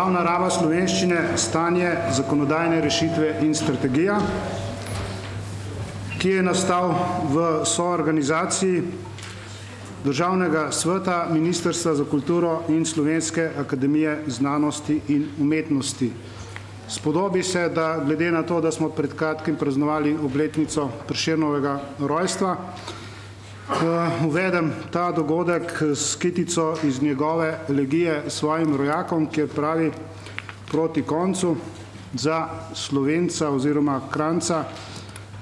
Javna raba slovenščine, stanje, zakonodajne rešitve in strategija, ki je nastal v soorganizaciji Državnega sveta, Ministrstva za kulturo in Slovenske akademije znanosti in umetnosti. Spodobi se, da glede na to, da smo pred kratkim praznovali obletnico Prešernovega rojstva, uvedem ta dogodek s kitico iz njegove elegije svojim rojakom, kjer pravi proti koncu za Slovenca oziroma Kranjca,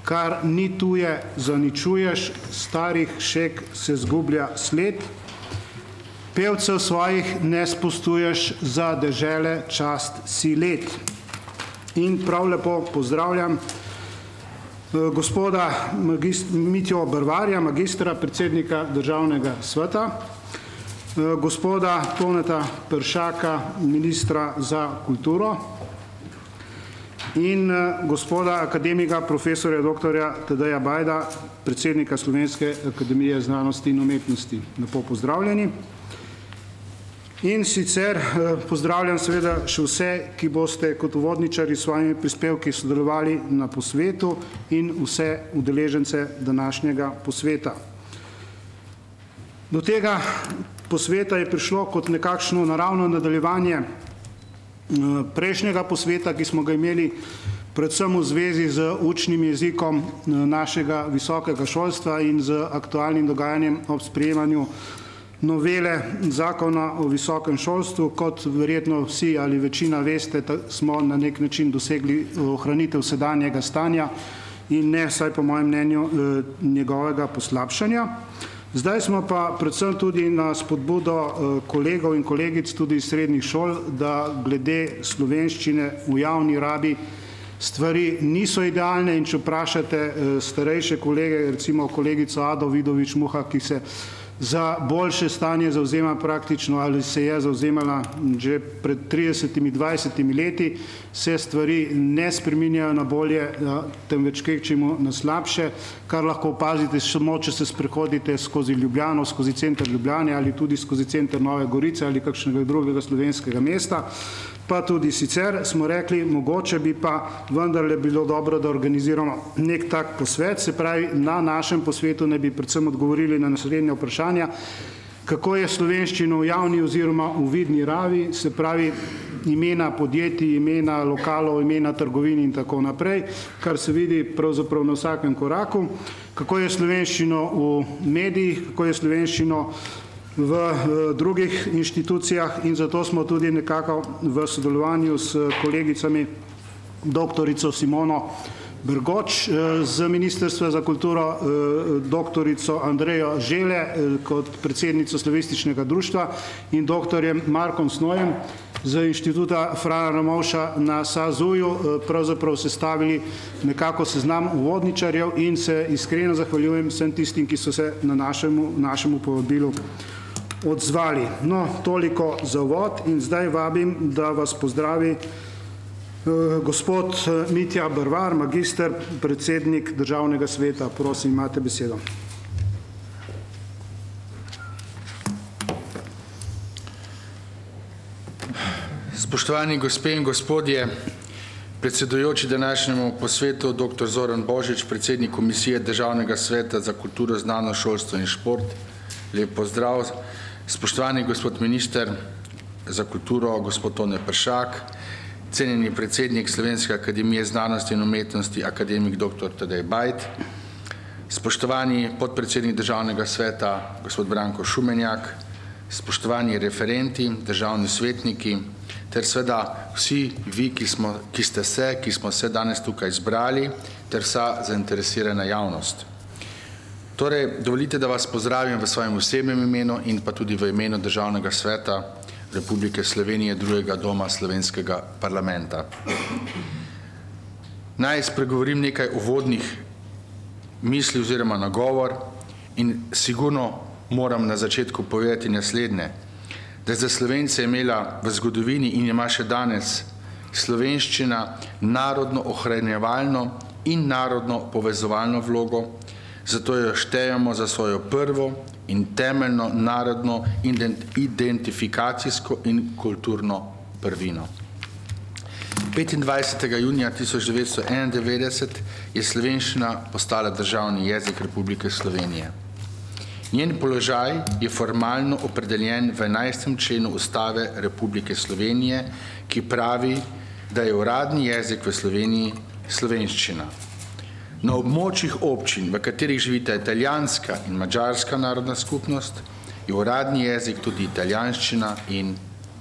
kar ni tuje, zaničuješ, starih šeg se zgublja sled, pevcev svojih ne spustuješ, za dežele čast si let. In prav lepo pozdravljam gospoda Mitjo Brvarja, magistra, predsednika Državnega sveta, gospoda Toneta Peršaka, ministra za kulturo, in gospoda akademika profesorja doktorja Tadeja Bajda, predsednika Slovenske akademije znanosti in umetnosti. Lepo pozdravljeni. In sicer pozdravljam seveda še vse, ki boste kot uvodničarji s svojimi prispevki sodelovali na posvetu in vse udeležence današnjega posveta. Do tega posveta je prišlo kot nekakšno naravno nadaljevanje prejšnjega posveta, ki smo ga imeli predvsem v zvezi z učnim jezikom našega visokega šolstva in z aktualnim dogajanjem ob sprejemanju novele Zakona o visokem šolstvu. Kot verjetno vsi ali večina veste, smo na neki način dosegli ohranitev sedanjega stanja in ne, vsaj po mojem mnenju, njegovega poslabšanja. Zdaj smo pa predvsem tudi na spodbudo kolegov in kolegic tudi iz srednjih šol, da glede slovenščine v javni rabi stvari niso idealne, in če vprašate starejše kolege, recimo kolegico Ado Vidovič Muha, ki se za boljše stanje zavzema praktično ali se je zavzemala že pred tridesetimi, dvajsetimi leti, se stvari ne spreminjajo na bolje, temveč kvečjemu na slabše, kar lahko opazite samo, če se sprehodite skozi Ljubljano, skozi center Ljubljane ali tudi skozi center Nove Gorice ali kakšnega drugega slovenskega mesta. Pa tudi sicer smo rekli, mogoče bi pa vendarle bilo dobro, da organiziramo neki tak posvet, se pravi, na našem posvetu naj bi predvsem odgovorili na naslednja vprašanja, kako je slovenščino v javni oziroma v vidni rabi, se pravi, imena podjetij, imena lokalov, imena trgovin in tako naprej, kar se vidi pravzaprav na vsakem koraku, kako je slovenščino v medijih, kako je slovenščino v drugih inštitucijah in zato smo tudi nekako v sodelovanju s kolegicami doktorico Simono Bergoč z Ministrstva za kulturo, doktorico Andrejo Žele kot predsednico Slavističnega društva in doktorjem Markom Snojem z Inštituta Frana Ramovša na SAZU-ju pravzaprav sestavili nekako seznam uvodničarjev in se iskreno zahvaljujem vsem tistim, ki so se na našemu povabilu odzvali. No, toliko za uvod in zdaj vabim, da vas pozdravi gospod Mitja Brvar, magister, predsednik Državnega sveta. Prosim, imate besedo. Spoštovani gospe in gospodje, predsedujoči današnjemu posvetu doktor Zoran Božič, predsednik Komisije Državnega sveta za kulturo, znanost, šolstvo in šport, lep pozdrav. Spoštovani gospod minister za kulturo, gospod Tone Peršak, cenjeni predsednik Slovenske akademije znanosti in umetnosti, akademik doktor Tadej Bajd, spoštovani podpredsednik Državnega sveta, gospod Branko Šumenjak, spoštovani referenti, državni svetniki ter seveda vsi vi, ki smo, ki ste se, ki smo se danes tukaj zbrali, ter vsa zainteresirana javnost. Torej, dovolite, da vas pozdravim v svojem osebnem imenu in pa tudi v imenu Državnega sveta Republike Slovenije, drugega doma slovenskega parlamenta. Naj spregovorim nekaj uvodnih misli oziroma nagovor in sigurno moram na začetku povedati naslednje, da je za Slovence imela v zgodovini in ima še danes slovenščina narodno ohranjevalno in narodno povezovalno vlogo, zato jo štejemo za svojo prvo in temeljno narodno identifikacijsko in kulturno prvino. 25. junija 1991 je slovenščina postala državni jezik Republike Slovenije. Njen položaj je formalno opredeljen v 11. členu Ustave Republike Slovenije, ki pravi, da je uradni jezik v Sloveniji slovenščina. Na območjih občin, v katerih živita italijanska in mađarska narodna skupnost, je uradni jezik tudi italijanščina in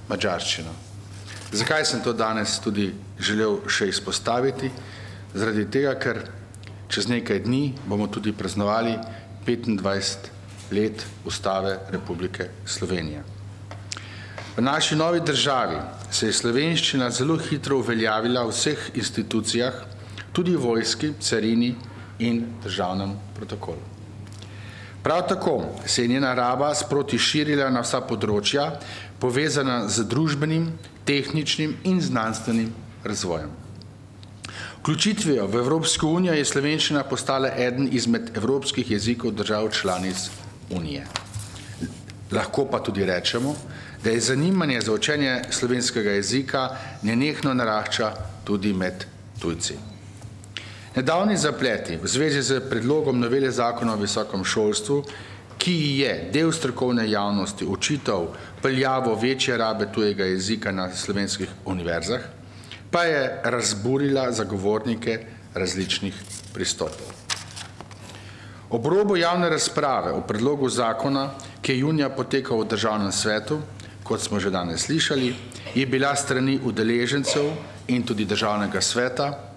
mađarščina. Zakaj sem to danes tudi želel še izpostaviti? Zaradi tega, ker čez nekaj dni bomo tudi praznovali 25 let Ustave Republike Slovenije. V naši novi državi se je slovenščina zelo hitro uveljavila v vseh institucijah, tudi vojski, carini in državnem protokolu. Prav tako se je njena raba sproti širila na vsa področja, povezana z družbenim, tehničnim in znanstvenim razvojem. Vključitvijo v Evropsko unijo je slovenščina postala eden izmed evropskih jezikov držav članic unije. Lahko pa tudi rečemo, da je zanimanje za učenje slovenskega jezika nenehno narašča tudi med tujci. Nedavni zapleti v zvezi z predlogom novele zakona o visokem šolstvu, ki je del strokovne javnosti očital peljavo večje rabe tujega jezika na slovenskih univerzah, pa je razburila zagovornike različnih pristopov. Ob robu javne razprave o predlogu zakona, ki je junija potekal v državnem svetu, kot smo že danes slišali, je bila strani udeležencev in tudi državnega sveta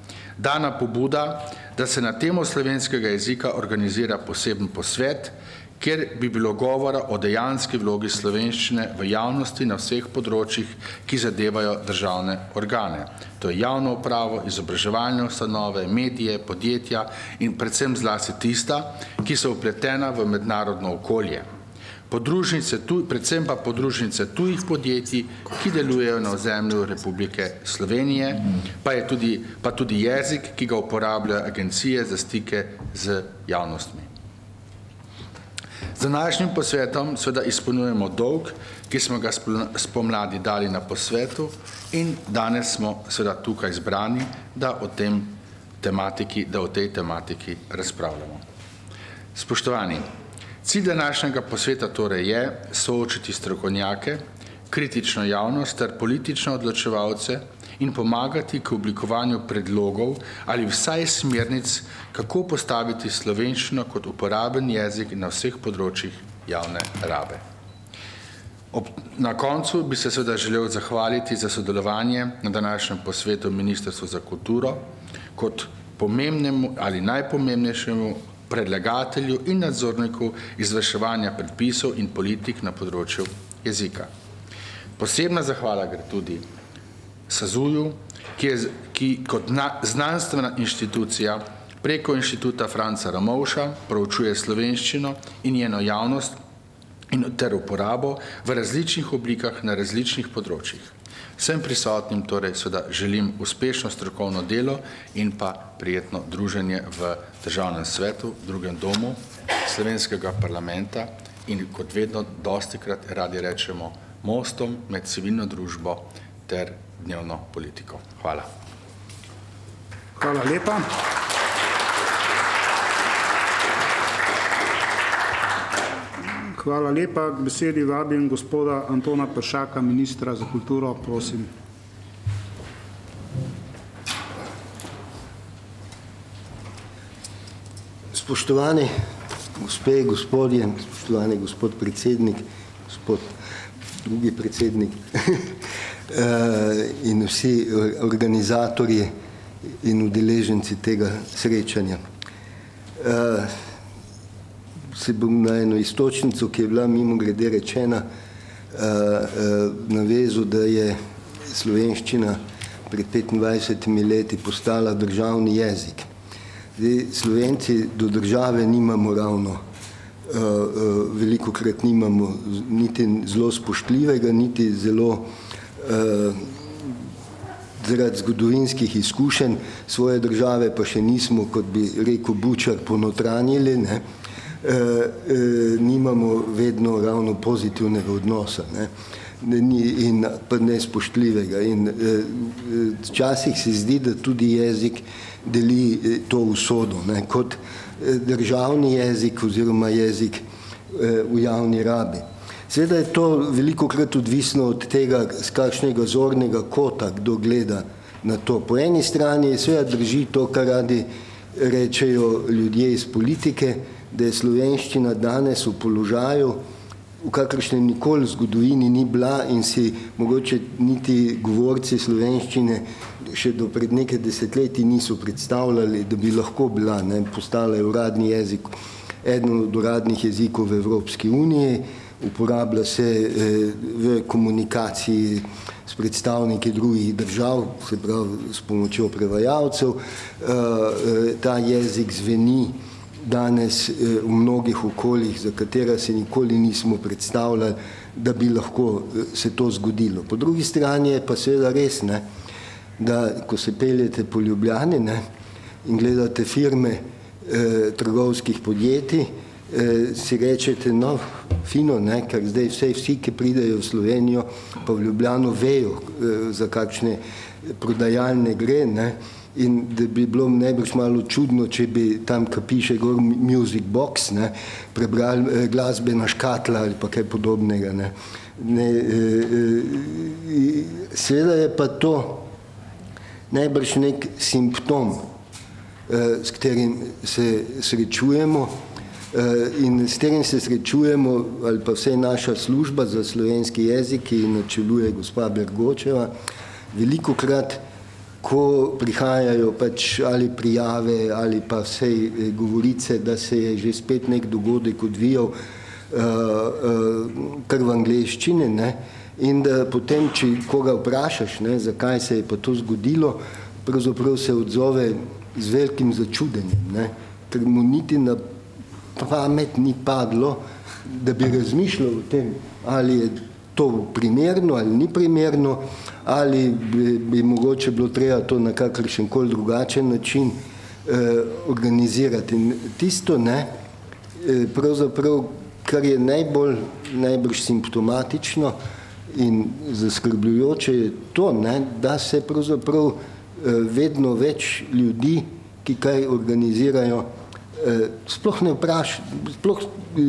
dana pobuda, da se na temo slovenskega jezika organizira poseben posvet, kjer bi bilo govora o dejanski vlogi slovenščine v javnosti na vseh področjih, ki zadevajo državne organe. To je javno upravo, izobraževalne ustanove, medije, podjetja in predvsem zlasti tista, ki so upletena v mednarodno okolje. Podružnice, tuj, predvsem pa podružnice tujih podjetij, ki delujejo na ozemlju Republike Slovenije, pa, je tudi, pa tudi jezik, ki ga uporabljajo agencije za stike z javnostmi. Z današnjim posvetom seveda izpolnjujemo dolg, ki smo ga spomladi dali na posvetu in danes smo seveda tukaj zbrani, da o tem tematiki, da o tej tematiki razpravljamo. Spoštovani, cilj današnjega posveta torej je soočiti strokovnjake, kritično javnost ter politične odločevalce in pomagati k oblikovanju predlogov ali vsaj smernic, kako postaviti slovenščino kot uporaben jezik na vseh področjih javne rabe. Ob, na koncu bi se seveda želel zahvaliti za sodelovanje na današnjem posvetu Ministrstvu za kulturo kot pomembnemu ali najpomembnejšemu predlagatelju in nadzorniku izvrševanja predpisov in politik na področju jezika. Posebna zahvala gre tudi SAZUJU, ki, je, ki kot na, znanstvena inštitucija preko inštituta Franca Ramovša proučuje slovenščino in njeno javnost in ter uporabo v različnih oblikah na različnih področjih. Vsem prisotnim torej seveda želim uspešno strokovno delo in pa prijetno druženje v državnem svetu, drugem domu slovenskega parlamenta in kot vedno dosti krat radi rečemo mostom med civilno družbo ter dnevno politiko. Hvala. Hvala lepa. Hvala lepa. K besedi vabim gospoda Antona Pršaka, ministra za kulturo. Prosim. Spoštovani gospe, gospodje, spoštovani gospod predsednik, gospod drugi predsednik in vsi organizatorji in udeleženci tega srečanja. Se bom na eno istočnico, ki je bila mimo grede rečena, navezal, da je slovenščina pred 25 leti postala državni jezik. Zdaj, Slovenci do države nimamo ravno veliko krat nimamo niti zelo spoštljivega, niti zelo zaradi zgodovinskih izkušenj svoje države, pa še nismo, kot bi rekel Bučar, ponotranjili, ne, nimamo vedno ravno pozitivnega odnosa. Ne. in nespoštljivega. In včasih se zdi, da tudi jezik deli to usodo, ne, kot državni jezik oziroma jezik v javni rabi. Seveda je to veliko krat odvisno od tega, z kakšnega zornega kota kdo gleda na to. Po eni strani je seveda drži to, kar radi rečejo ljudje iz politike, da je slovenščina danes v položaju, v kakršnem nikoli zgodovini ni bila in si mogoče niti govorci slovenščine še do pred nekaj desetletji niso predstavljali, da bi lahko bila, ne, postala je uradni jezik, eden od uradnih jezikov v Evropski uniji, uporablja se eh, v komunikaciji s predstavniki drugih držav, se pravi s pomočjo prevajalcev. Eh, ta jezik zveni danes eh, v mnogih okoljih, za katera se nikoli nismo predstavljali, da bi lahko eh, se to zgodilo. Po drugi strani je pa seveda res, ne, da ko se peljete po Ljubljani ne, in gledate firme eh, trgovskih podjetij, eh, si rečete, no, fino, ne, ker zdaj vse, vsi, ki pridejo v Slovenijo, pa v Ljubljano vejo, eh, za kakšne prodajalne gre, ne, in da bi bilo najbrž malo čudno, če bi tam, ki piše gor music box, ne, prebrali eh, glasbena škatla ali pa kaj podobnega. Ne. Ne, eh, eh, seveda je pa to najbrž nek simptom, eh, s katerim se srečujemo eh, in s katerim se srečujemo, ali pa vse naša služba za slovenski jezik, ki načeluje gospa Bergočeva, veliko krat ko prihajajo pač ali prijave ali pa vse eh, govorice, da se je že spet nek dogodek odvijal uh, uh, kar v angleščini ne? in da potem, če koga vprašaš, ne, zakaj se je pa to zgodilo, pravzaprav se odzove z velikim začudenjem, ne? ker mu niti na pamet ni padlo, da bi razmišljal o tem, ali je to primerno ali ni primerno, ali bi, bi mogoče bilo treba to na kakršen koli drugačen način eh, organizirati. In tisto ne, eh, pravzaprav, kar je najbolj, najbolj simptomatično in zaskrbljujoče je to, ne, da se pravzaprav eh, vedno več ljudi, ki kaj organizirajo, eh, sploh ne vpraša, sploh eh,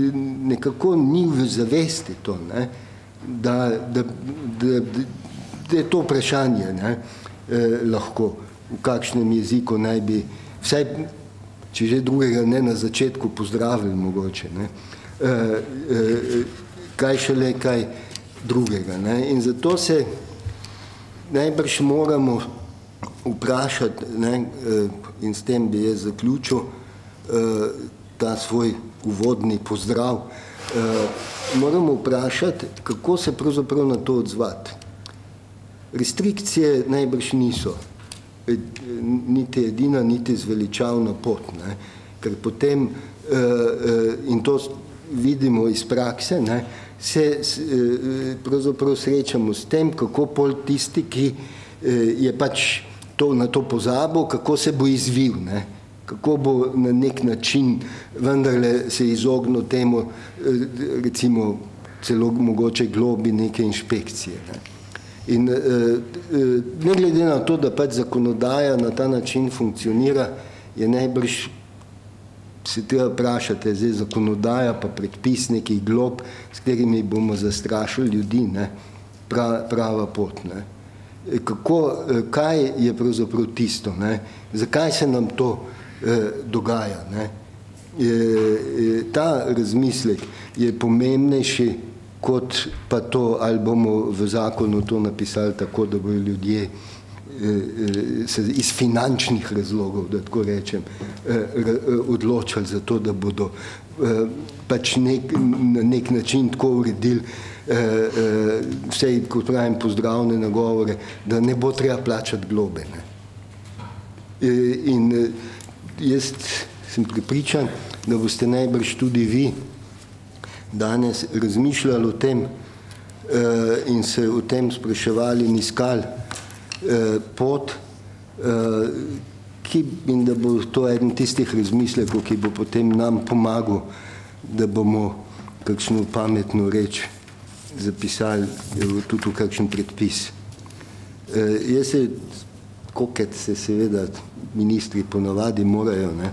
nekako ni v zavesti to, ne, da, da, da, da je to vprašanje ne, eh, lahko, v kakšnem jeziku naj bi, vsaj, če že drugega ne na začetku pozdravili mogoče, ne, eh, eh, kaj šele kaj drugega. Ne. In zato se najbrž moramo vprašati, ne, eh, in s tem bi jaz zaključil eh, ta svoj uvodni pozdrav, eh, moramo vprašati, kako se pravzaprav na to odzvati. Restrikcije najbrž niso, niti edina, niti zveličavna pot, ne? ker potem, eh, eh, in to vidimo iz prakse, ne? se pravzaprav srečamo s tem, kako pol tisti, ki je pač to, na to pozabo, kako se bo izvil, ne? kako bo na nek način vendarle se izognil temu, recimo celo mogoče globi neke inšpekcije. Ne? In eh, eh, ne glede na to, da pač zakonodaja na ta način funkcionira, je najbrž se treba vprašati, zdaj zakonodaja pa predpis nekih glob, s katerimi bomo zastrašili ljudi, ne, pra, prava pot. Ne. E, kako, e, kaj je pravzaprav tisto, ne, zakaj se nam to eh, dogaja. Ne. E, e, ta razmislek je pomembnejši kot pa to, ali bomo v zakonu to napisali tako, da bodo ljudje eh, eh, se iz finančnih razlogov, da tako rečem, eh, odločali za to, da bodo pač nek, na nek način tako uredili vse, kot pravim, pozdravne nagovore, da ne bo treba plačati globe. Ne. In jaz sem pripričan, da boste najbrž tudi vi danes razmišljali o tem uh, in se o tem spraševali in iskali uh, pot, ki, in da bo to eden tistih razmislekov, ki bo potem nam pomagal, da bomo kakšno pametno reč zapisali tudi v kakšen predpis. Jaz se, koket se seveda ministri ponavadi morajo, ne,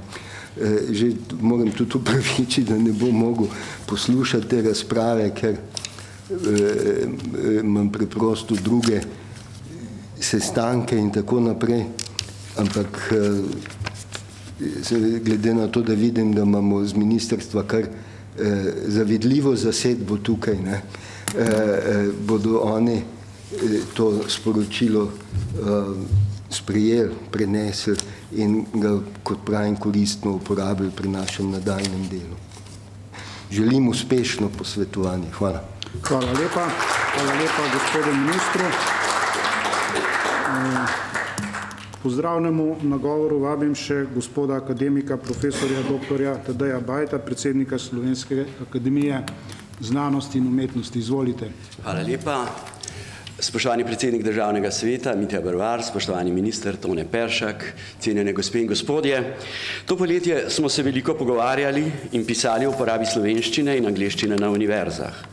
že moram tudi upravičiti, da ne bom mogel poslušati te razprave, ker imam preprosto druge sestanke in tako naprej, ampak glede na to, da vidim, da imamo z ministrstva kar zavidljivo zasedbo tukaj, bodo oni to sporočilo sprijeli, prenesli in ga, kot pravim, koristno uporabili pri našem nadaljnem delu. Želim uspešno posvetovanje. Hvala. Hvala lepa. Hvala lepa gospodu ministru. Pozdravnemu nagovoru vabim še gospoda akademika, profesorja doktorja Tadeja Bajta, predsednika Slovenske akademije znanosti in umetnosti. Izvolite. Hvala lepa. Spoštovani predsednik državnega sveta, Mitja Brvar, spoštovani minister Tone Peršak, cenjene gospe in gospodje. To poletje smo se veliko pogovarjali in pisali o uporabi slovenščine in angleščine na univerzah.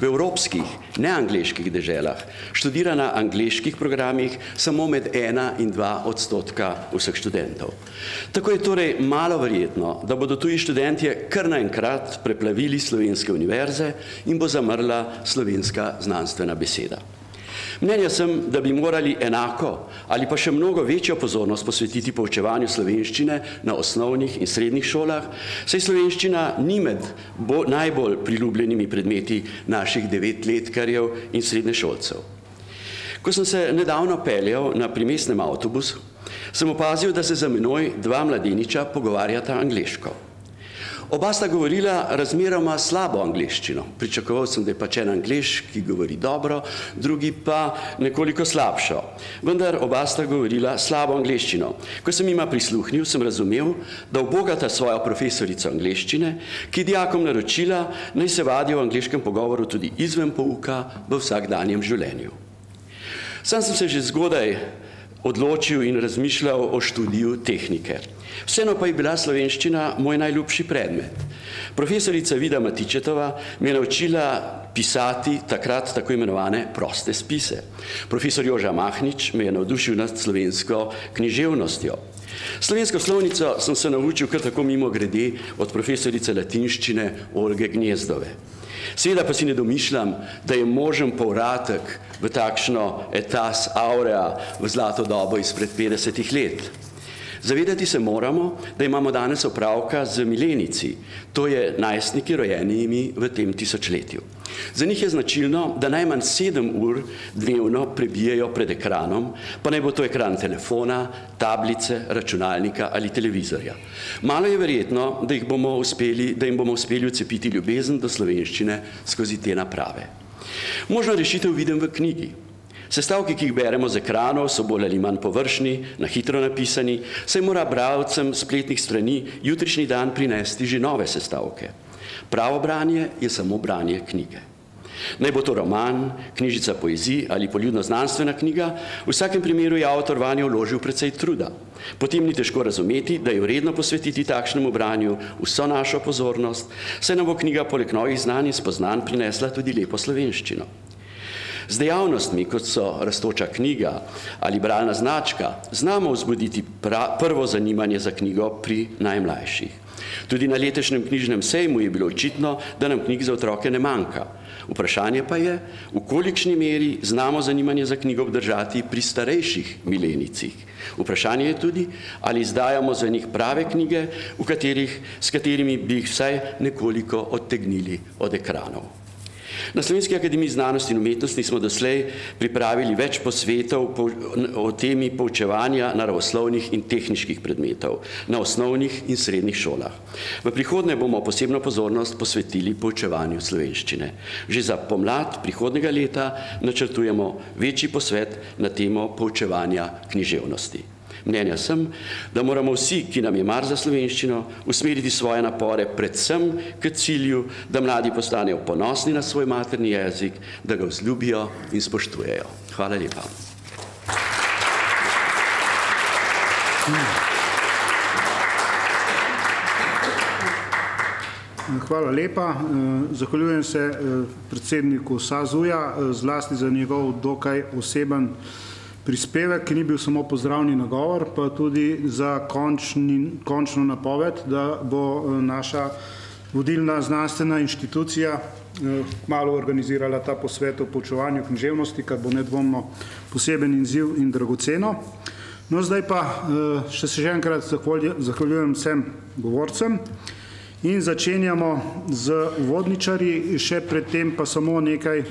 V evropskih, neangliških deželah študira na angliških programih samo med ena in dva odstotka vseh študentov. Tako je torej malo verjetno, da bodo tuji študentje kar naenkrat preplavili slovenske univerze in bo zamrla slovenska znanstvena beseda. Mnenja sem, da bi morali enako ali pa še mnogo večjo pozornost posvetiti poučevanju slovenščine na osnovnih in srednjih šolah, saj slovenščina ni med bo, najbolj priljubljenimi predmeti naših devetletkarjev in srednješolcev. Ko sem se nedavno peljal na primestnem avtobusu, sem opazil, da se za menoj dva mladeniča pogovarjata angliško. Oba sta govorila razmeroma slabo angliščino. Pričakoval sem, da je pač en angliš, ki govori dobro, drugi pa nekoliko slabšo. Vendar oba sta govorila slabo angliščino. Ko sem jima prisluhnil, sem razumel, da obogata svojo profesorico angliščine, ki dijakom naročila, naj se vadijo v angliškem pogovoru tudi izven pouka v vsakdanjem življenju. Sam sem se že zgodaj odločil in razmišljal o študiju tehnike. Vseeno pa je bila slovenščina moj najljubši predmet. Profesorica Vida Matičetova me je naučila pisati takrat tako imenovane proste spise. Profesor Joža Mahnič me je navdušil nad slovensko književnostjo. Slovensko slovnico sem se naučil kar tako mimo grede od profesorice latinščine Olge Gnezdove. Seveda pa si ne domišljam, da je možen povratek v takšno etas aurea v zlato dobo izpred 50 let. Zavedati se moramo, da imamo danes opravka z milenici, to je najstniki rojenimi v tem tisočletju. Za njih je značilno, da najmanj sedem ur dnevno prebijajo pred ekranom, pa naj bo to ekran telefona, tablice, računalnika ali televizorja. Malo je verjetno, da, jih bomo uspeli, da jim bomo uspeli ucepiti ljubezen do slovenščine skozi te naprave. Možno rešitev vidim v knjigi. Sestavki, ki jih beremo z ekranov, so bolj ali manj površni, na hitro napisani, saj mora bralcem spletnih strani jutrišnji dan prinesti že nove sestavke. Pravo branje je samo branje knjige. Naj bo to roman, knjižica poezij ali poljudno znanstvena knjiga, v vsakem primeru je avtor vanjo vložil precej truda. Potem ni težko razumeti, da je vredno posvetiti takšnemu branju vso našo pozornost, saj nam bo knjiga poleg novih znanj in spoznanj prinesla tudi lepo slovenščino. Z dejavnostmi, kot so rastoča knjiga ali bralna značka, znamo vzbuditi prvo zanimanje za knjigo pri najmlajših. Tudi na letešnem knjižnem sejmu je bilo očitno, da nam knjig za otroke ne manjka. Vprašanje pa je, v kolikšni meri znamo zanimanje za knjigo obdržati pri starejših milenicih. Vprašanje je tudi, ali izdajamo za njih prave knjige, v katerih, s katerimi bi jih vsaj nekoliko odtegnili od ekranov. Na Slovenski akademiji znanosti in umetnosti smo doslej pripravili več posvetov o temi poučevanja naravoslovnih in tehničkih predmetov na osnovnih in srednjih šolah. V prihodnje bomo posebno pozornost posvetili poučevanju slovenščine. Že za pomlad prihodnega leta načrtujemo večji posvet na temo poučevanja književnosti. Mnenja sem, da moramo vsi, ki nam je mar za slovenščino, usmeriti svoje napore predvsem k cilju, da mladi postanejo ponosni na svoj materni jezik, da ga vzljubijo in spoštujejo. Hvala lepa. Hvala lepa. Zahvaljujem se predsedniku SAZUja zlasti za njegov dokaj oseben prispevek, ki ni bil samo pozdravni nagovor, pa tudi za končni, končno napoved, da bo naša vodilna znanstvena inštitucija malo organizirala ta posvet o poučevanju književnosti, kar bo nedvomno poseben izziv in dragoceno. No, zdaj pa še se že enkrat zahvaljujem vsem govorcem in začenjamo z uvodničarji, še predtem pa samo nekaj,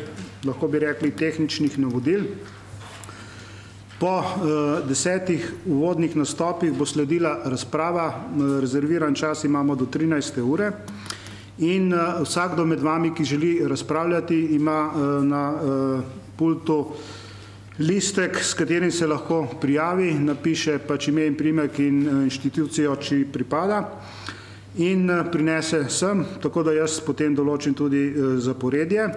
lahko bi rekli, tehničnih navodil. Po desetih uvodnih nastopih bo sledila razprava, rezerviran čas imamo do trinajste ure in vsakdo med vami, ki želi razpravljati, ima na pultu listek, s katerim se lahko prijavi, napiše pač ime in priimek in inštitucijo, či pripada in prinese sem, tako da jaz potem določim tudi zaporedje.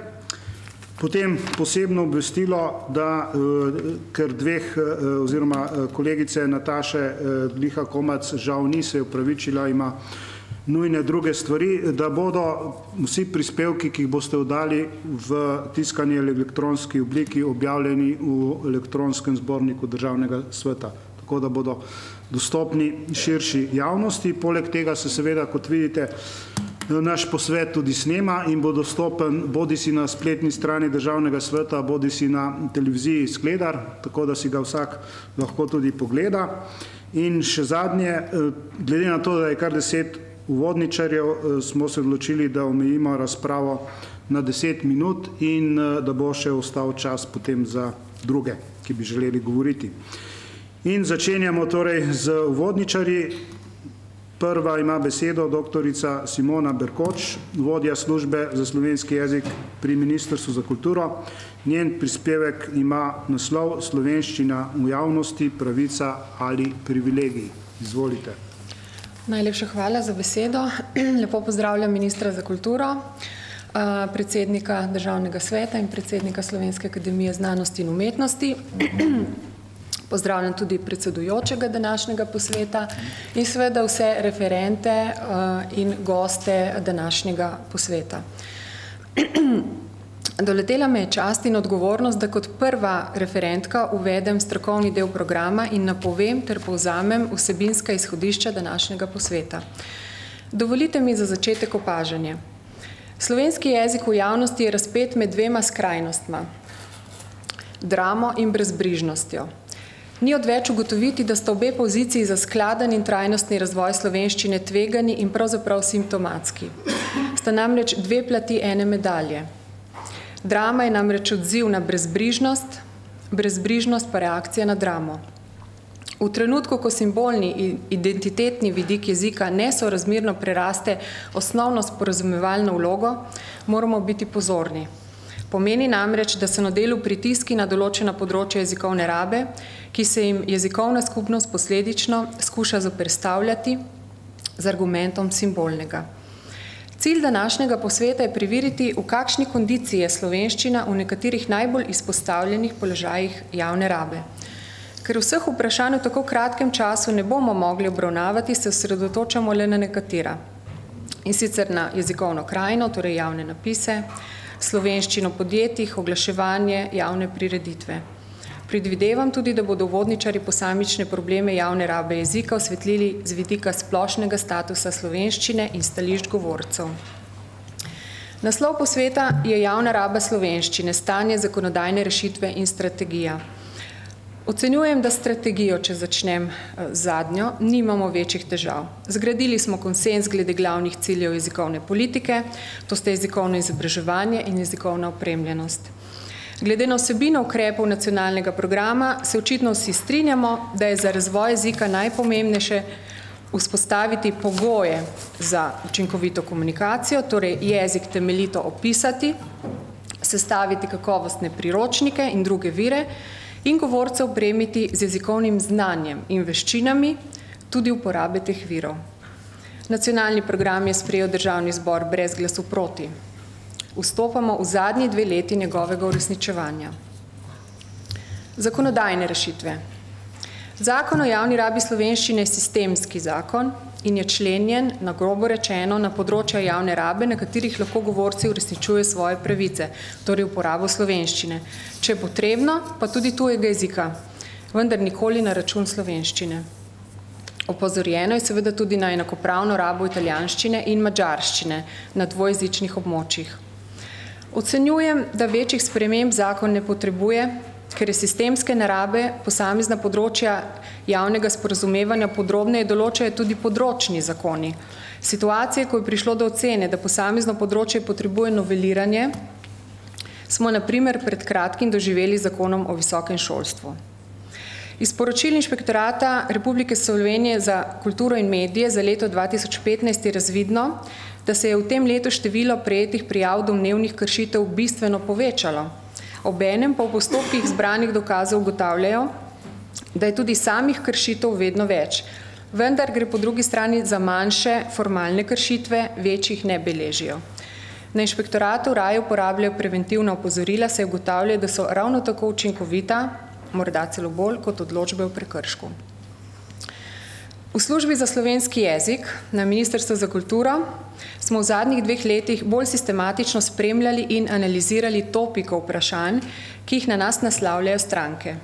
Potem posebno obvestilo, da ker dveh oziroma kolegice Nataše Liha Komac žal ni, se je opravičila, ima nujne druge stvari, da bodo vsi prispevki, ki jih boste oddali v tiskani ali elektronski obliki, objavljeni v elektronskem zborniku Državnega sveta, tako da bodo dostopni širši javnosti. Poleg tega se seveda, kot vidite, naš posvet tudi snema in bo dostopen bodisi na spletni strani Državnega sveta bodisi na televiziji Skledar, tako da si ga vsak lahko tudi pogleda. In še zadnje, glede na to, da je kar deset uvodničarjev, smo se odločili, da omejimo razpravo na deset minut in da bo še ostal čas potem za druge, ki bi želeli govoriti. In začenjamo torej z uvodničarji. Prva ima besedo doktorica Simona Berkoč, vodja službe za slovenski jezik pri Ministrstvu za kulturo. Njen prispevek ima naslov Slovenščina v javnosti, pravica ali privilegij. Izvolite. Najlepša hvala za besedo. Lepo pozdravljam ministra za kulturo, predsednika Državnega sveta in predsednika Slovenske akademije znanosti in umetnosti. Pozdravljam tudi predsedujočega današnjega posveta in seveda vse referente in goste današnjega posveta. Doletela me je čast in odgovornost, da kot prva referentka uvedem strokovni del programa in napovem ter povzamem vsebinska izhodišča današnjega posveta. Dovolite mi za začetek opažanje. Slovenski jezik v javnosti je razpet med dvema skrajnostma, dramo in brezbrižnostjo. Ni odveč ugotoviti, da sta obe poziciji za skladen in trajnostni razvoj slovenščine tvegani in pravzaprav simptomatski. Sta namreč dve plati ene medalje. Drama je namreč odziv na brezbrižnost, brezbrižnost pa reakcija na dramo. V trenutku, ko simbolni in identitetni vidik jezika nesorazmerno preraste osnovno sporazumevalno vlogo, moramo biti pozorni. Pomeni namreč, da so na delu pritiski na določena področja jezikovne rabe, ki se jim jezikovna skupnost posledično skuša zoperstavljati z argumentom simbolnega. Cilj današnjega posveta je preveriti, v kakšni kondiciji je slovenščina v nekaterih najbolj izpostavljenih položajih javne rabe. Ker vseh vprašanj v tako kratkem času ne bomo mogli obravnavati, se osredotočamo le na nekatera. In sicer na jezikovno krajino, torej javne napise, slovenščino podjetjih, oglaševanje, javne prireditve. Predvidevam tudi, da bodo uvodničarji posamične probleme javne rabe jezika osvetlili z vidika splošnega statusa slovenščine in stališč govorcev. Naslov posveta je Javna raba slovenščine, stanje zakonodajne rešitve in strategija. Ocenjujem, da strategijo, če začnem zadnjo, nimamo večjih težav. Zgradili smo konsenz glede glavnih ciljev jezikovne politike, to sta jezikovno izobraževanje in jezikovna opremljenost. Glede na vsebino ukrepov nacionalnega programa se očitno vsi strinjamo, da je za razvoj jezika najpomembnejše vzpostaviti pogoje za učinkovito komunikacijo, torej jezik temeljito opisati, sestaviti kakovostne priročnike in druge vire in govorce opremiti z jezikovnim znanjem in veščinami tudi uporabe teh virov. Nacionalni program je sprejel Državni zbor brez glasu proti. Vstopamo v zadnji dve leti njegovega uresničevanja. Zakonodajne rešitve. Zakon o javni rabi slovenščine je sistemski zakon in je členjen, na grobo rečeno, na področja javne rabe, na katerih lahko govorci uresničujejo svoje pravice, torej uporabo slovenščine. Če je potrebno, pa tudi tujega jezika, vendar nikoli na račun slovenščine. Opozorjeno je seveda tudi na enakopravno rabo italijanščine in mađarščine na dvojezičnih območjih. Ocenjujem, da večjih sprememb zakon ne potrebuje, ker je sistemske narave posamezna področja javnega sporazumevanja podrobneje določajo tudi področni zakoni. Situacije, ko je prišlo do ocene, da posamezno področje potrebuje noveliranje, smo na primer pred kratkim doživeli zakonom o visokem šolstvu. Iz poročil Inšpektorata Republike Slovenije za kulturo in medije za leto 2015 je razvidno, da se je v tem letu število prejetih prijav domnevnih kršitev bistveno povečalo. Obenem pa v postopkih zbranih dokazov ugotavljajo, da je tudi samih kršitev vedno več, vendar gre po drugi strani za manjše formalne kršitve, večjih ne beležijo. Na inšpektoratu raje uporabljajo preventivna opozorila, se ugotavlja, da so ravno tako učinkovita, morda celo bolj, kot odločbe v prekršku. V službi za slovenski jezik na Ministrstvu za kulturo smo v zadnjih dveh letih bolj sistematično spremljali in analizirali topiko vprašanj, ki jih na nas naslavljajo stranke.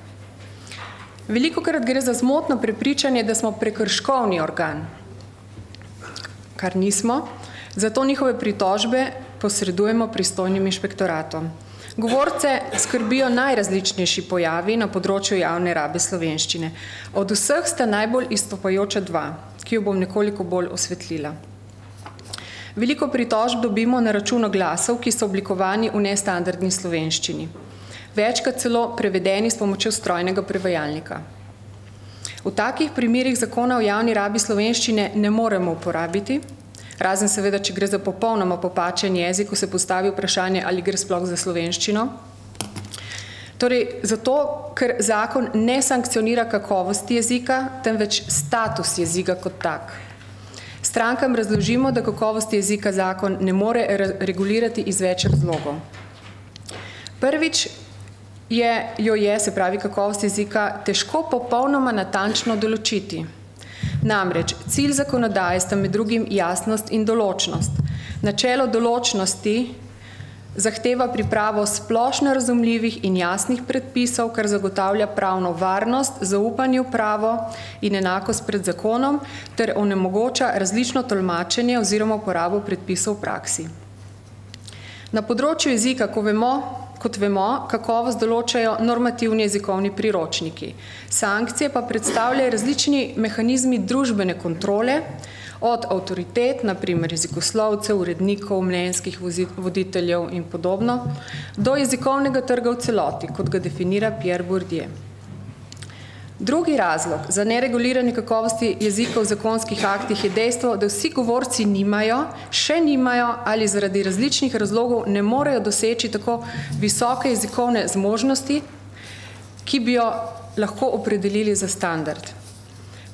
Veliko krat gre za zmotno prepričanje, da smo prekrškovni organ, kar nismo, zato njihove pritožbe posredujemo pristojnim inšpektoratom. Govorce skrbijo najrazličnejši pojavi na področju javne rabe slovenščine. Od vseh sta najbolj istopajoča dva, ki jo bom nekoliko bolj osvetlila. Veliko pritožb dobimo na račun glasov, ki so oblikovani v nestandardni slovenščini. Večkrat celo prevedeni s pomočjo strojnega prevajalnika. V takih primerih zakona o javni rabi slovenščine ne moremo uporabiti, Razen seveda, če gre za popolnoma popačen jezik, ko se postavi vprašanje, ali gre sploh za slovenščino. Torej, zato, ker zakon ne sankcionira kakovosti jezika, temveč status jezika kot tak. Strankam razložimo, da kakovosti jezika zakon ne more regulirati iz več razlogov. Prvič je, jo je, se pravi kakovost jezika, težko popolnoma natančno določiti. Namreč cilj zakonodaje sta med drugim jasnost in določnost. Načelo določnosti zahteva pripravo splošno razumljivih in jasnih predpisov, kar zagotavlja pravno varnost, zaupanje v pravo in enakost pred zakonom, ter onemogoča različno tolmačenje oziroma uporabo predpisov v praksi. Na področju jezika, ko vemo, Kot vemo, kakovost določajo normativni jezikovni priročniki. Sankcije pa predstavljajo različni mehanizmi družbene kontrole, od avtoritet, naprimer jezikoslovcev, urednikov, mnenjskih voditeljev in podobno, do jezikovnega trga v celoti, kot ga definira Pierre Bourdieu. Drugi razlog za nereguliranje kakovosti jezika v zakonskih aktih je dejstvo, da vsi govorci nimajo, še nimajo ali zaradi različnih razlogov ne morejo doseči tako visoke jezikovne zmožnosti, ki bi jo lahko opredelili za standard.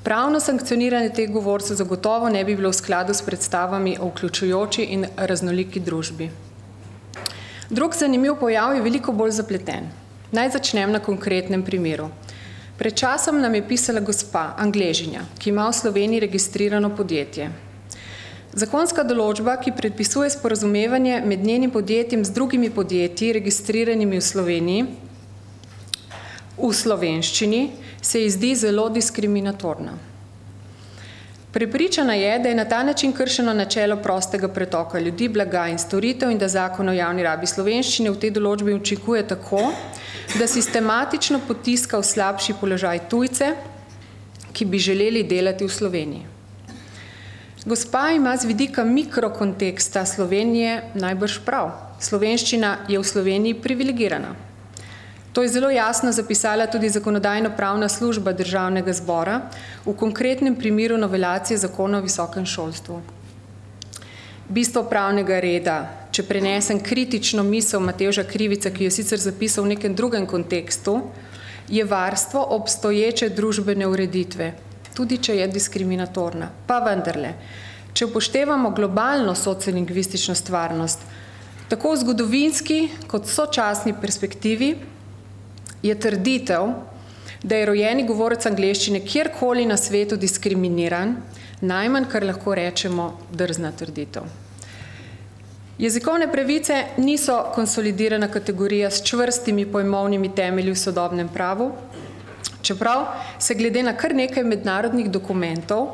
Pravno sankcioniranje teh govorcev zagotovo ne bi bilo v skladu s predstavami o vključujoči in raznoliki družbi. Drug zanimiv pojav je veliko bolj zapleten. Naj začnem na konkretnem primeru. Pred časom nam je pisala gospa Angležinja, ki ima v Sloveniji registrirano podjetje. Zakonska določba, ki predpisuje sporazumevanje med njenim podjetjem z drugimi podjetji, registriranimi v Sloveniji, v slovenščini, se ji zdi zelo diskriminatorna. Prepričana je, da je na ta način kršeno načelo prostega pretoka ljudi, blaga in storitev in da zakon o javni rabi slovenščine v tej določbi učikuje tako, da sistematično potiska v slabši položaj tujce, ki bi želeli delati v Sloveniji. Gospa ima z vidika mikrokonteksta Slovenije najbrž prav. Slovenščina je v Sloveniji privilegirana. To je zelo jasno zapisala tudi zakonodajno-pravna služba državnega zbora v konkretnem primeru novelacije zakona o visokem šolstvu. Bistvo pravnega reda če prenesem kritično misel Mateoža Krivica, ki jo sicer zapisal v nekem drugem kontekstu, je varstvo obstoječe družbene ureditve, tudi če je diskriminatorna. Pa vendarle, če upoštevamo globalno sociolingvistično stvarnost, tako v zgodovinski kot sočasni perspektivi, je trditev, da je rojeni govorec angleščine kjerkoli na svetu diskriminiran, najmanj, kar lahko rečemo, drzna trditev. Jezikovne pravice niso konsolidirana kategorija s čvrstimi pojmovnimi temelji v sodobnem pravu, čeprav se glede na kar nekaj mednarodnih dokumentov,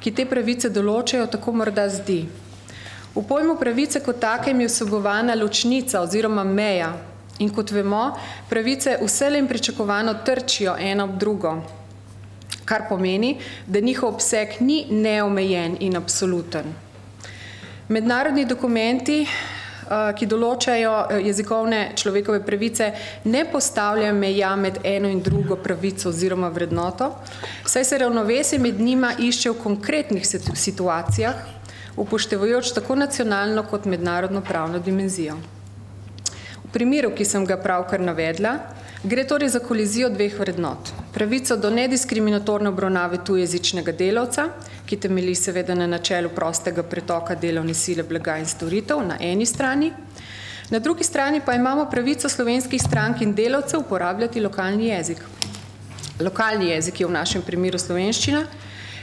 ki te pravice določajo, tako morda zdi. V pojmu pravice kot takem je vsebovana ločnica oziroma meja in kot vemo, pravice vselem pričakovano trčijo eno ob drugo, kar pomeni, da njihov obseg ni neomejen in absoluten. Mednarodni dokumenti, ki določajo jezikovne človekove pravice, ne postavljajo meja med eno in drugo pravico oziroma vrednoto, saj se ravnovesje med njima išče v konkretnih situacijah, upoštevajoč tako nacionalno kot mednarodno pravno dimenzijo. V primeru, ki sem ga pravkar navedla, gre torej za kolizijo dveh vrednot. Pravico do nediskriminatorne obravnave tujezičnega delavca, ki temelji seveda na načelu prostega pretoka delovne sile, blaga in storitev na eni strani, na drugi strani pa imamo pravico slovenskih strank in delavcev uporabljati lokalni jezik. Lokalni jezik je v našem primeru slovenščina,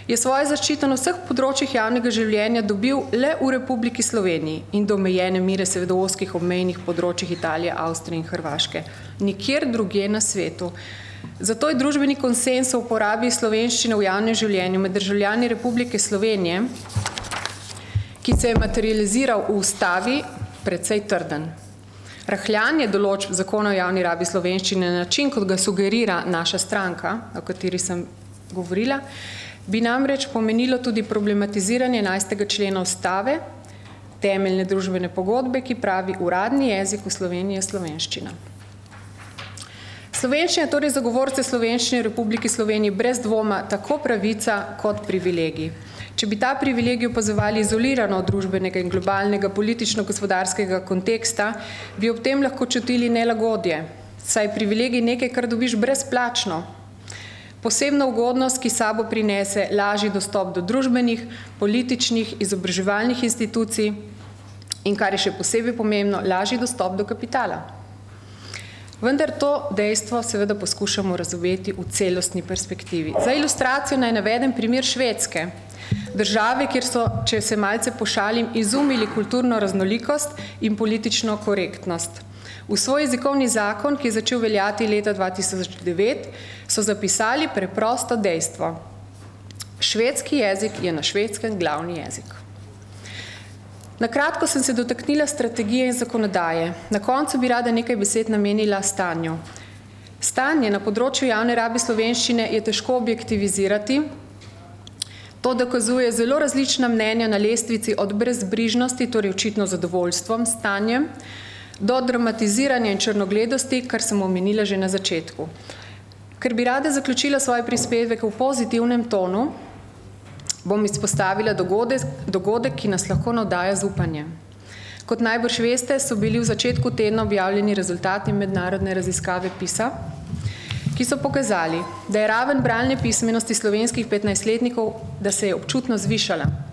je svojo zaščito na vseh področjih javnega življenja dobil le v Republiki Sloveniji in do omejene mire seveda v oskih obmejnih področjih Italije, Avstrije in Hrvaške. Nikjer drugje na svetu. Zato je družbeni konsens o uporabi slovenščine v javnem življenju med državljani Republike Slovenije, ki se je materializiral v ustavi, precej trden. Rahljanje določb zakona o javni rabi slovenščine na način, kot ga sugerira naša stranka, o kateri sem govorila, bi namreč pomenilo tudi problematiziranje 11. člena ustave, temeljne družbene pogodbe, ki pravi uradni jezik v Sloveniji je slovenščina. Slovenščina je torej za govorce slovenščine v Republiki Sloveniji brez dvoma tako pravica kot privilegij. Če bi ta privilegij opazovali izolirano od družbenega in globalnega politično-gospodarskega konteksta, bi ob tem lahko čutili nelagodje, saj privilegij nekaj, kar dobiš brezplačno. Posebna ugodnost, ki sabo prinese lažji dostop do družbenih, političnih, izobraževalnih institucij in kar je še posebej pomembno, lažji dostop do kapitala. Vendar to dejstvo seveda poskušamo razumeti v celostni perspektivi. Za ilustracijo naj navedem primer Švedske, države, kjer so, če se malce pošalim, izumili kulturno raznolikost in politično korektnost. V svoj jezikovni zakon, ki je začel veljati leta 2009, so zapisali preprosto dejstvo. Švedski jezik je na švedskem glavni jezik. Na kratko sem se dotaknila strategije in zakonodaje. Na koncu bi rada nekaj besed namenila stanju. Stanje na področju javne rabe slovenščine je težko objektivizirati. To dokazuje zelo različna mnenja na lestvici od brezbrižnosti, torej očitno zadovoljstvom stanjem, do dramatiziranja in črnogledosti, kar sem omenila že na začetku. Ker bi rada zaključila svoj prispevek v pozitivnem tonu, bom izpostavila dogodek, dogodek, ki nas lahko navdaja z upanjem. Kot najbrž veste, so bili v začetku tedna objavljeni rezultati mednarodne raziskave PISA, ki so pokazali, da je raven bralne pismenosti slovenskih 15-letnikov, da se je občutno zvišala.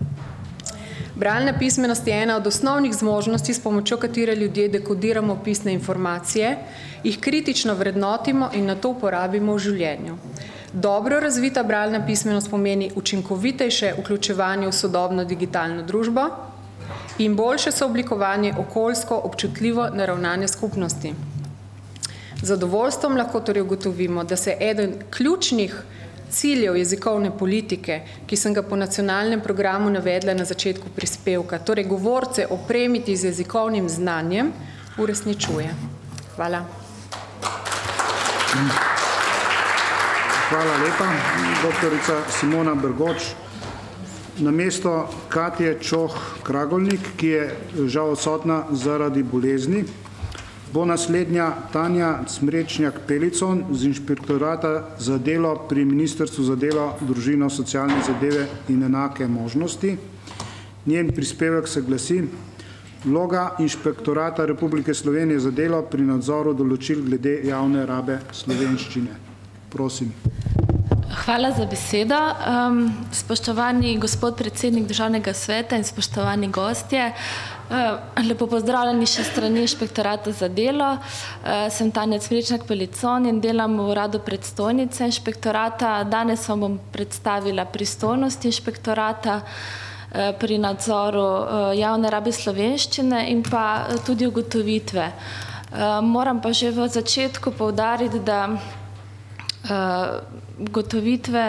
Bralna pismenost je ena od osnovnih zmožnosti, s pomočjo katere ljudje dekodiramo pisne informacije, jih kritično vrednotimo in na to uporabimo v življenju. Dobro razvita bralna pismenost pomeni učinkovitejše vključevanje v sodobno digitalno družbo in boljše sooblikovanje okoljsko občutljivo naravnane skupnosti. Zadovoljstvom lahko torej ugotovimo, da se eden ključnih ciljev jezikovne politike, ki sem ga po nacionalnem programu navedla na začetku prispevka, torej govorce opremiti z jezikovnim znanjem, uresničuje. Hvala. Hvala. Lepa, doktorica Simona Brgoč. Na mesto Katje Čoh-Kragolnik, ki je žal odsotna zaradi bolezni, bo naslednja Tanja Cmrečnjak-Pelicon z inšpektorata za delo pri Ministrstvu za delo, družino, socialne zadeve in enake možnosti. Njen prispevek se glasi vloga inšpektorata Republike Slovenije za delo pri nadzoru določil glede javne rabe slovenščine. Prosim. Hvala za besedo. Um, spoštovani gospod predsednik državnega sveta in spoštovani gostje. Lepo pozdravljeni še strani inšpektorata za delo. Sem Tanja Cmrečnak Pelicon in delam v uradu predstojnice inšpektorata. Danes vam bom predstavila pristojnosti inšpektorata pri nadzoru javne rabe slovenščine in pa tudi ugotovitve. Moram pa že v začetku poudariti, da ugotovitve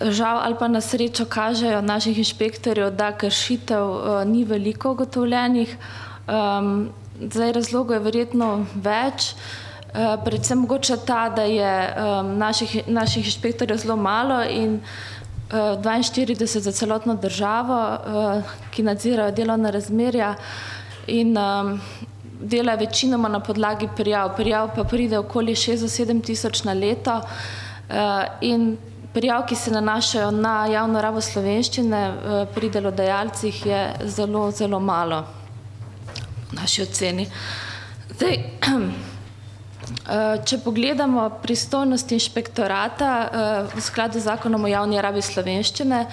žal ali pa na srečo kažejo naših inšpektorjev, da kršitev ni veliko ugotovljenih. Zdaj razlogov je verjetno več, predvsem mogoče ta, da je naših naših inšpektorjev zelo malo in dvainštirideset za celotno državo, ki nadzirajo delovna razmerja in delajo večinoma na podlagi prijav, prijav pa pride okoli šest do sedem tisoč na leto. In prijav, ki se nanašajo na javno rabo slovenščine pri delodajalcih, je zelo, zelo malo v naši oceni. Zdaj, če pogledamo pristojnosti inšpektorata v skladu z Zakonom o javni rabi slovenščine,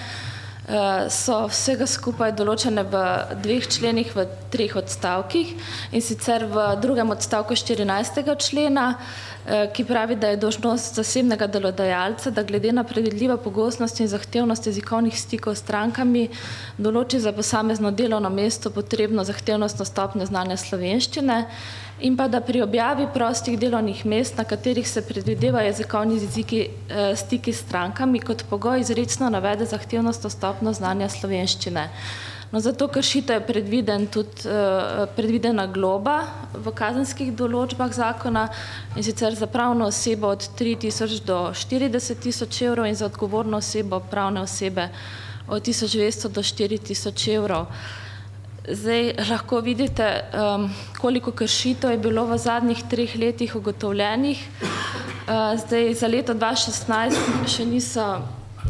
so vsega skupaj določene v dveh členih v treh odstavkih, in sicer v drugem odstavku štirinajstega člena, ki pravi, da je dolžnost zasebnega delodajalca, da glede na predvidljivo pogostnost in zahtevnost jezikovnih stikov s strankami določi za posamezno delovno mesto potrebno zahtevnostno stopnjo znanja slovenščine in pa da pri objavi prostih delovnih mest, na katerih se predvidevajo jezikovni jeziki stiki s strankami, kot pogoj izrecno navede zahtevnostno stopnjo znanja slovenščine. No, za to kršitev je predviden tudi predvidena globa v kazenskih določbah zakona, in sicer za pravno osebo od tri tisoč do štirideset tisoč evrov in za odgovorno osebo pravne osebe od tisoč dvesto do štiri tisoč evrov. Zdaj lahko vidite, koliko kršitev je bilo v zadnjih treh letih ugotovljenih. Zdaj za leto dva šestnajst še niso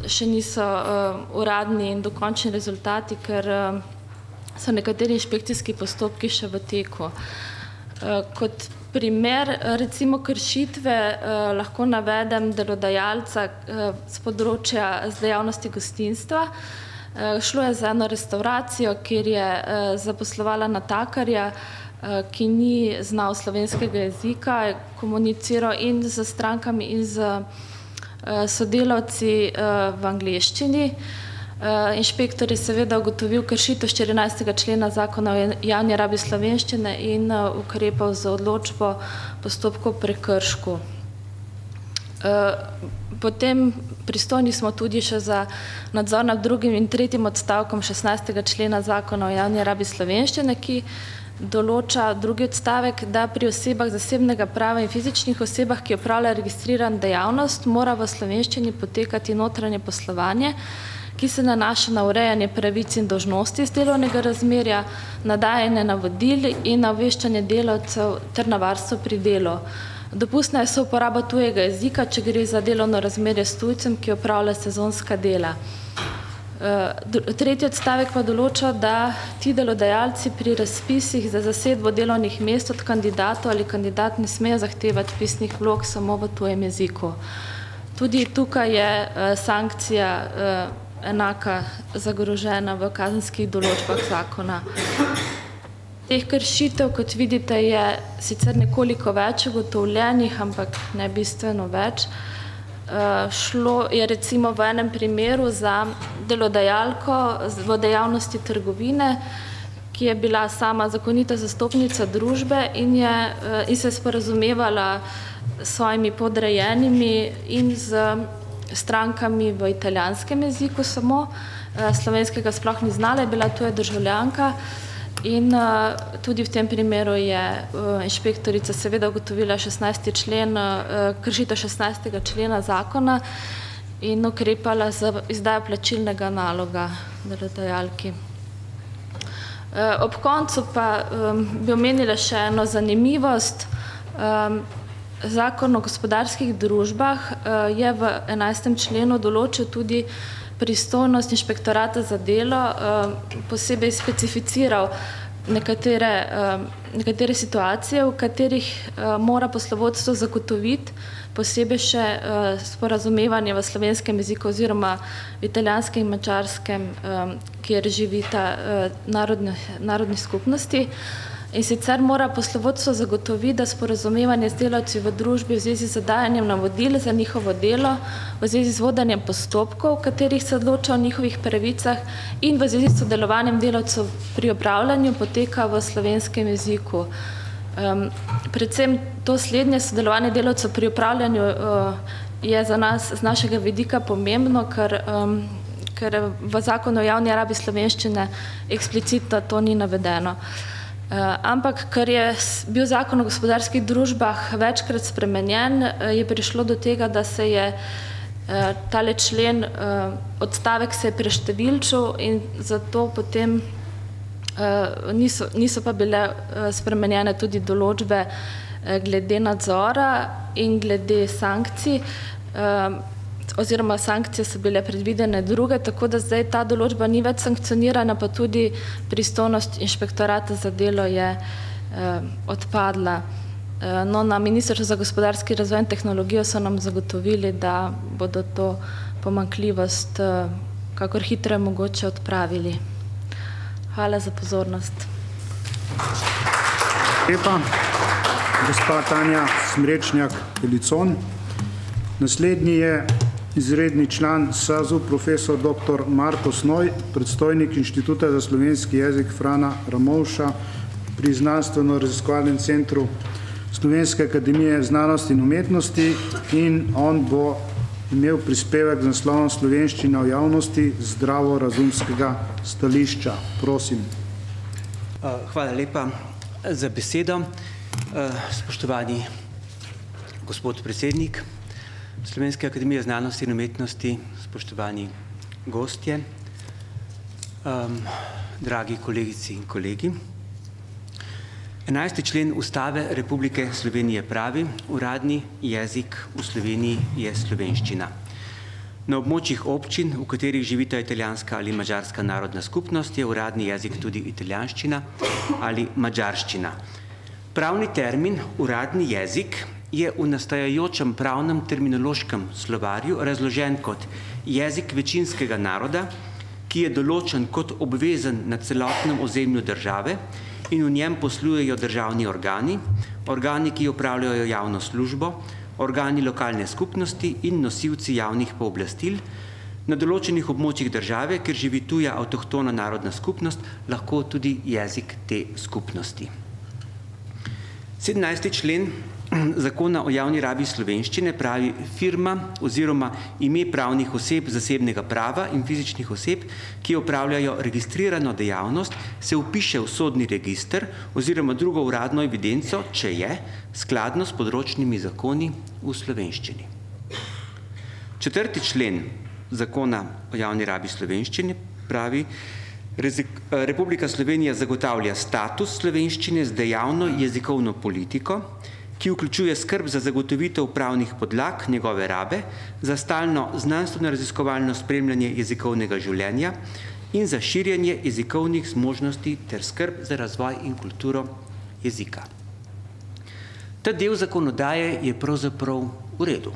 še niso uradni in dokončni rezultati, ker so nekateri inšpekcijski postopki še v teku. Kot primer recimo kršitve lahko navedem delodajalca s področja z dejavnosti gostinstva. Šlo je za eno restavracijo, kjer je zaposlovala natakarja, ki ni znal slovenskega jezika, je komuniciral in s strankami in s sodelavci v angleščini. Inšpektor je seveda ugotovil kršitev štirinajstega člena Zakona o javni rabi slovenščine in ukrepal z odločbo postopka o prekršku. Potem pristojni smo tudi še za nadzor nad drugim in tretjim odstavkom šestnajstega člena Zakona o javni rabi slovenščine, ki določa drugi odstavek, da pri osebah zasebnega prava in fizičnih osebah, ki opravljajo registrirano dejavnost, mora v slovenščini potekati notranje poslovanje, ki se nanaša na urejanje pravic in dolžnosti iz delovnega razmerja, na dajanje navodil in na obveščanje delavcev ter na varstvo pri delu. Dopustna je souporaba tujega jezika, če gre za delovno razmerje s tujcem, ki opravlja sezonska dela. Tretji odstavek pa določa, da ti delodajalci pri razpisih za zasedbo delovnih mest od kandidatov ali kandidatk ne smejo zahtevati pisnih vlog samo v tujem jeziku. Tudi tukaj je sankcija enaka zagrožena v kazenskih določbah zakona. Teh kršitev, kot vidite, je sicer nekoliko več ugotovljenih, ampak ne bistveno več. Šlo je recimo v enem primeru za delodajalko v dejavnosti trgovine, ki je bila sama zakonita zastopnica družbe in je in se sporazumevala s svojimi podrejenimi in s strankami v italijanskem jeziku samo, slovenskega sploh ni znala, je bila tuja državljanka in tudi v tem primeru je inšpektorica seveda ugotovila šestnajsti člen, kršitev šestnajstega člena zakona in ukrepala z izdajo plačilnega naloga delodajalki. Ob koncu pa bi omenila še eno zanimivost. Zakon o gospodarskih družbah je v enajstem členu določil tudi pristojnost inšpektorata za delo, posebej specificiral, nekatere, nekatere situacije, v katerih mora poslovodstvo zagotoviti posebej še sporazumevanje v slovenskem jeziku oziroma v italijanskem in mačarskem, kjer živita narodne, narodni skupnosti. In sicer mora poslovodstvo zagotoviti, da sporazumevanje z delavci v družbi v zvezi z dajanjem navodil za njihovo delo, v zvezi z vodenjem postopkov, v katerih se odloča o njihovih pravicah in v zvezi s sodelovanjem delavcev pri upravljanju poteka v slovenskem jeziku. Um, predvsem to slednje sodelovanje delavcev pri upravljanju uh, je za nas z našega vidika pomembno, ker, um, ker v zakonu o javni rabi slovenščine eksplicitno to ni navedeno. Uh, ampak, ker je bil zakon o gospodarskih družbah večkrat spremenjen, uh, je prišlo do tega, da se je uh, tale člen, odstavek se je preštevilčil in zato potem niso, niso pa bile spremenjene tudi določbe glede nadzora in glede sankcij. Oziroma sankcije so bile predvidene druge, tako da zdaj ta določba ni več sankcionirana, pa tudi pristojnost inšpektorata za delo je eh, odpadla. Eh, no, na Ministrstvu za gospodarski razvoj in tehnologijo so nam zagotovili, da bodo to pomankljivost eh, kakor hitro je mogoče odpravili. Hvala za pozornost. Lepa, gospa Tanja Smrečnjak Pelicon. Naslednji je izredni član SAZU, profesor dr. Marko Snoj, predstojnik Inštituta za slovenski jezik Frana Ramovša pri znanstveno-raziskovalnem centru Slovenske akademije znanosti in umetnosti in on bo imel prispevek z naslovom Slovenščina v javnosti zdravo razumskega stališča. Prosim. Hvala lepa za besedo. Spoštovani gospod predsednik, Slovenske akademije znanosti in umetnosti, spoštovani gostje, um, dragi kolegici in kolegi. 11. člen Ustave Republike Slovenije pravi, uradni jezik v Sloveniji je slovenščina. Na območjih občin, v katerih živita italijanska ali mađarska narodna skupnost, je uradni jezik tudi italijanščina ali mađarščina. Pravni termin uradni jezik je v nastajajočem pravnem terminološkem slovarju razložen kot jezik večinskega naroda, ki je določen kot obvezen na celotnem ozemlju države in v njem poslujejo državni organi, organi, ki upravljajo javno službo, organi lokalne skupnosti in nosilci javnih pooblastil, na določenih območjih države, kjer živi tuja avtohtona narodna skupnost, lahko tudi jezik te skupnosti. 17. člen zakona o javni rabi slovenščine pravi firma oziroma ime pravnih oseb zasebnega prava in fizičnih oseb, ki opravljajo registrirano dejavnost, se upiše v sodni register oziroma drugo uradno evidenco, če je skladno s področnimi zakoni v slovenščini. Četrti člen zakona o javni rabi slovenščine pravi, Republika Slovenija zagotavlja status slovenščine z dejavno jezikovno politiko, ki vključuje skrb za zagotovitev pravnih podlag njegove rabe, za stalno znanstveno-raziskovalno spremljanje jezikovnega življenja in za širjenje jezikovnih zmožnosti ter skrb za razvoj in kulturo jezika. Ta del zakonodaje je pravzaprav v redu.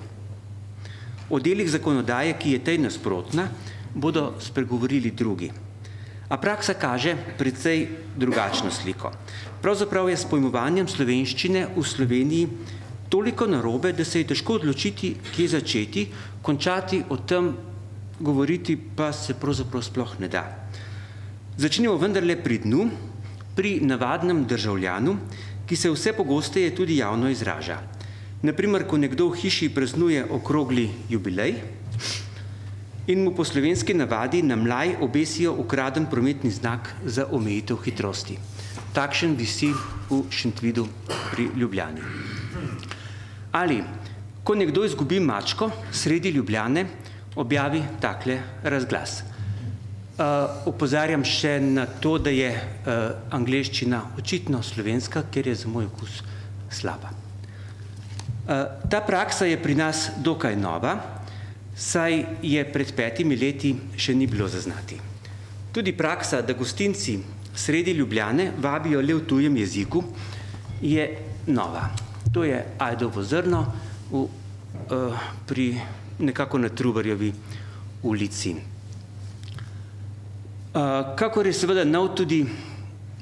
O delih zakonodaje, ki je tej nasprotna, bodo spregovorili drugi. A praksa kaže precej drugačno sliko. Pravzaprav je s pojmovanjem slovenščine v Sloveniji toliko narobe, da se je težko odločiti, kje začeti, končati o tem govoriti pa se pravzaprav sploh ne da. Začnimo vendarle pri dnu, pri navadnem državljanu, ki se vse pogosteje tudi javno izraža. Naprimer, ko nekdo v hiši praznuje okrogli jubilej in mu po slovenski navadi na mlaj obesijo ukraden prometni znak za omejitev hitrosti takšen visi v Šentvidu pri Ljubljani. Ali, ko nekdo izgubi mačko sredi Ljubljane, objavi takle razglas. Uh, opozarjam še na to, da je uh, angleščina očitno slovenska, ker je za moj okus slaba. Uh, ta praksa je pri nas dokaj nova, saj je pred petimi leti še ni bilo zaznati. Tudi praksa, da gostinci sredi Ljubljane vabijo le v tujem jeziku, je nova. To je Ajdovo zrno v, uh, pri nekako na Trubarjevi ulici. Uh, kakor je seveda nov tudi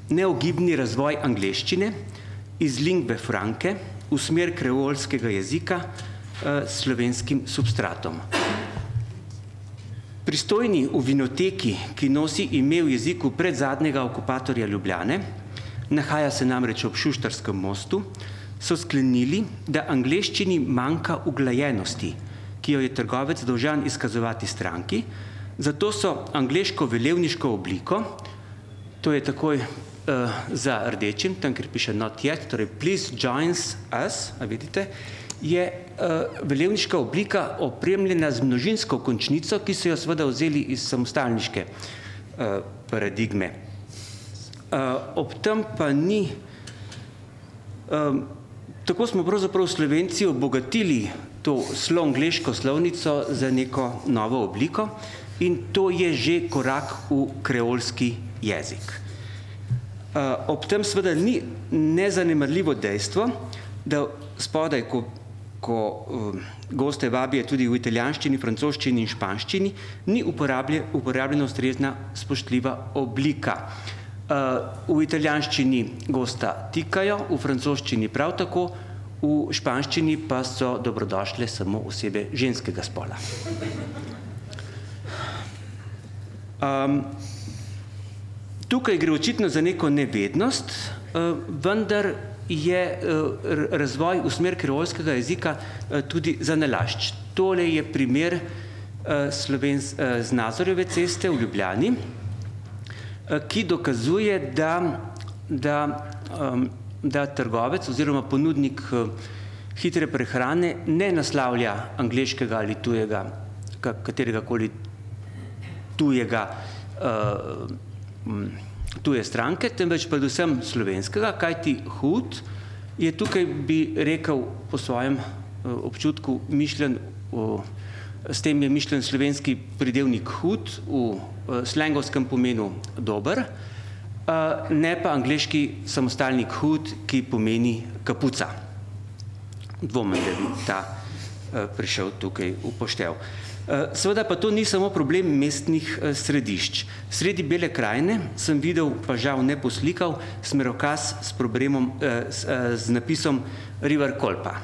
neogibni razvoj angleščine iz lingve franke v smer kreolskega jezika s slovenskim substratom. Pristojni v vinoteki, ki nosi ime v jeziku predzadnjega okupatorja Ljubljane, nahaja se namreč ob Šuštarskem mostu, so sklenili, da angleščini manjka uglajenosti, ki jo je trgovec dolžan izkazovati stranki, zato so angleško velevniško obliko, to je takoj uh, za rdečim, tam, ker piše not yet, torej please joins us, a vidite, je uh, velevniška oblika opremljena z množinsko končnico, ki so jo seveda vzeli iz samostalniške uh, paradigme. Uh, ob tem pa ni, tako smo pravzaprav Slovenci obogatili to slovengleško slovnico za neko novo obliko in to je že korak v kreolski jezik. Ob tem seveda ni nezanemarljivo dejstvo, da spodaj, ko ko uh, goste vabijo tudi v italijanščini, francoščini in španščini, ni uporablje, uporabljena ustrezna spoštljiva oblika. Uh, v italijanščini gosta tikajo, v francoščini prav tako, v španščini pa so dobrodošle samo osebe ženskega spola. Um, tukaj gre očitno za neko nevednost, uh, vendar je eh, razvoj v smer kreolskega jezika eh, tudi za nalašč. Tole je primer eh, Slovens, z Nazorjeve ceste v Ljubljani, ki dokazuje, da, da, da trgovec oziroma ponudnik hitre prehrane ne naslavlja angliškega ali tujega, katerega koli tujega tuje stranke, temveč predvsem slovenskega, kajti hud je tukaj, bi rekel po svojem eh, občutku, mišljen, s tem je mišljen slovenski pridevnik hud v eh, slengovskem pomenu dober, eh, ne pa angliški samostalnik hud, ki pomeni kapuca. Dvomem, da bi ta prišel tukaj upoštev. Eh, seveda pa to ni samo problem mestnih eh, središč. Sredi Bele krajine sem videl, pa žal ne poslikal, smerokaz s problemom, z, eh, z napisom River Kolpa.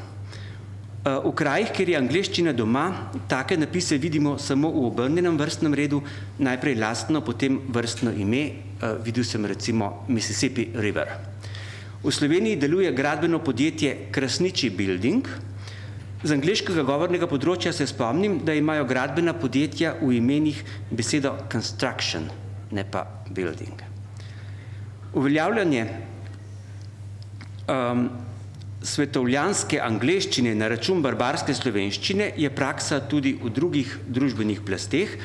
V krajih, kjer je angliščina doma, take napise vidimo samo v obrnenem vrstnem redu, najprej lastno, potem vrstno ime, videl sem recimo Mississippi River. V Sloveniji deluje gradbeno podjetje Krasniči Building, Z angliškega govornega področja se spomnim, da imajo gradbena podjetja v imenih besedo construction, ne pa building. Uveljavljanje um, svetovljanske angleščine na račun barbarske slovenščine je praksa tudi v drugih družbenih plasteh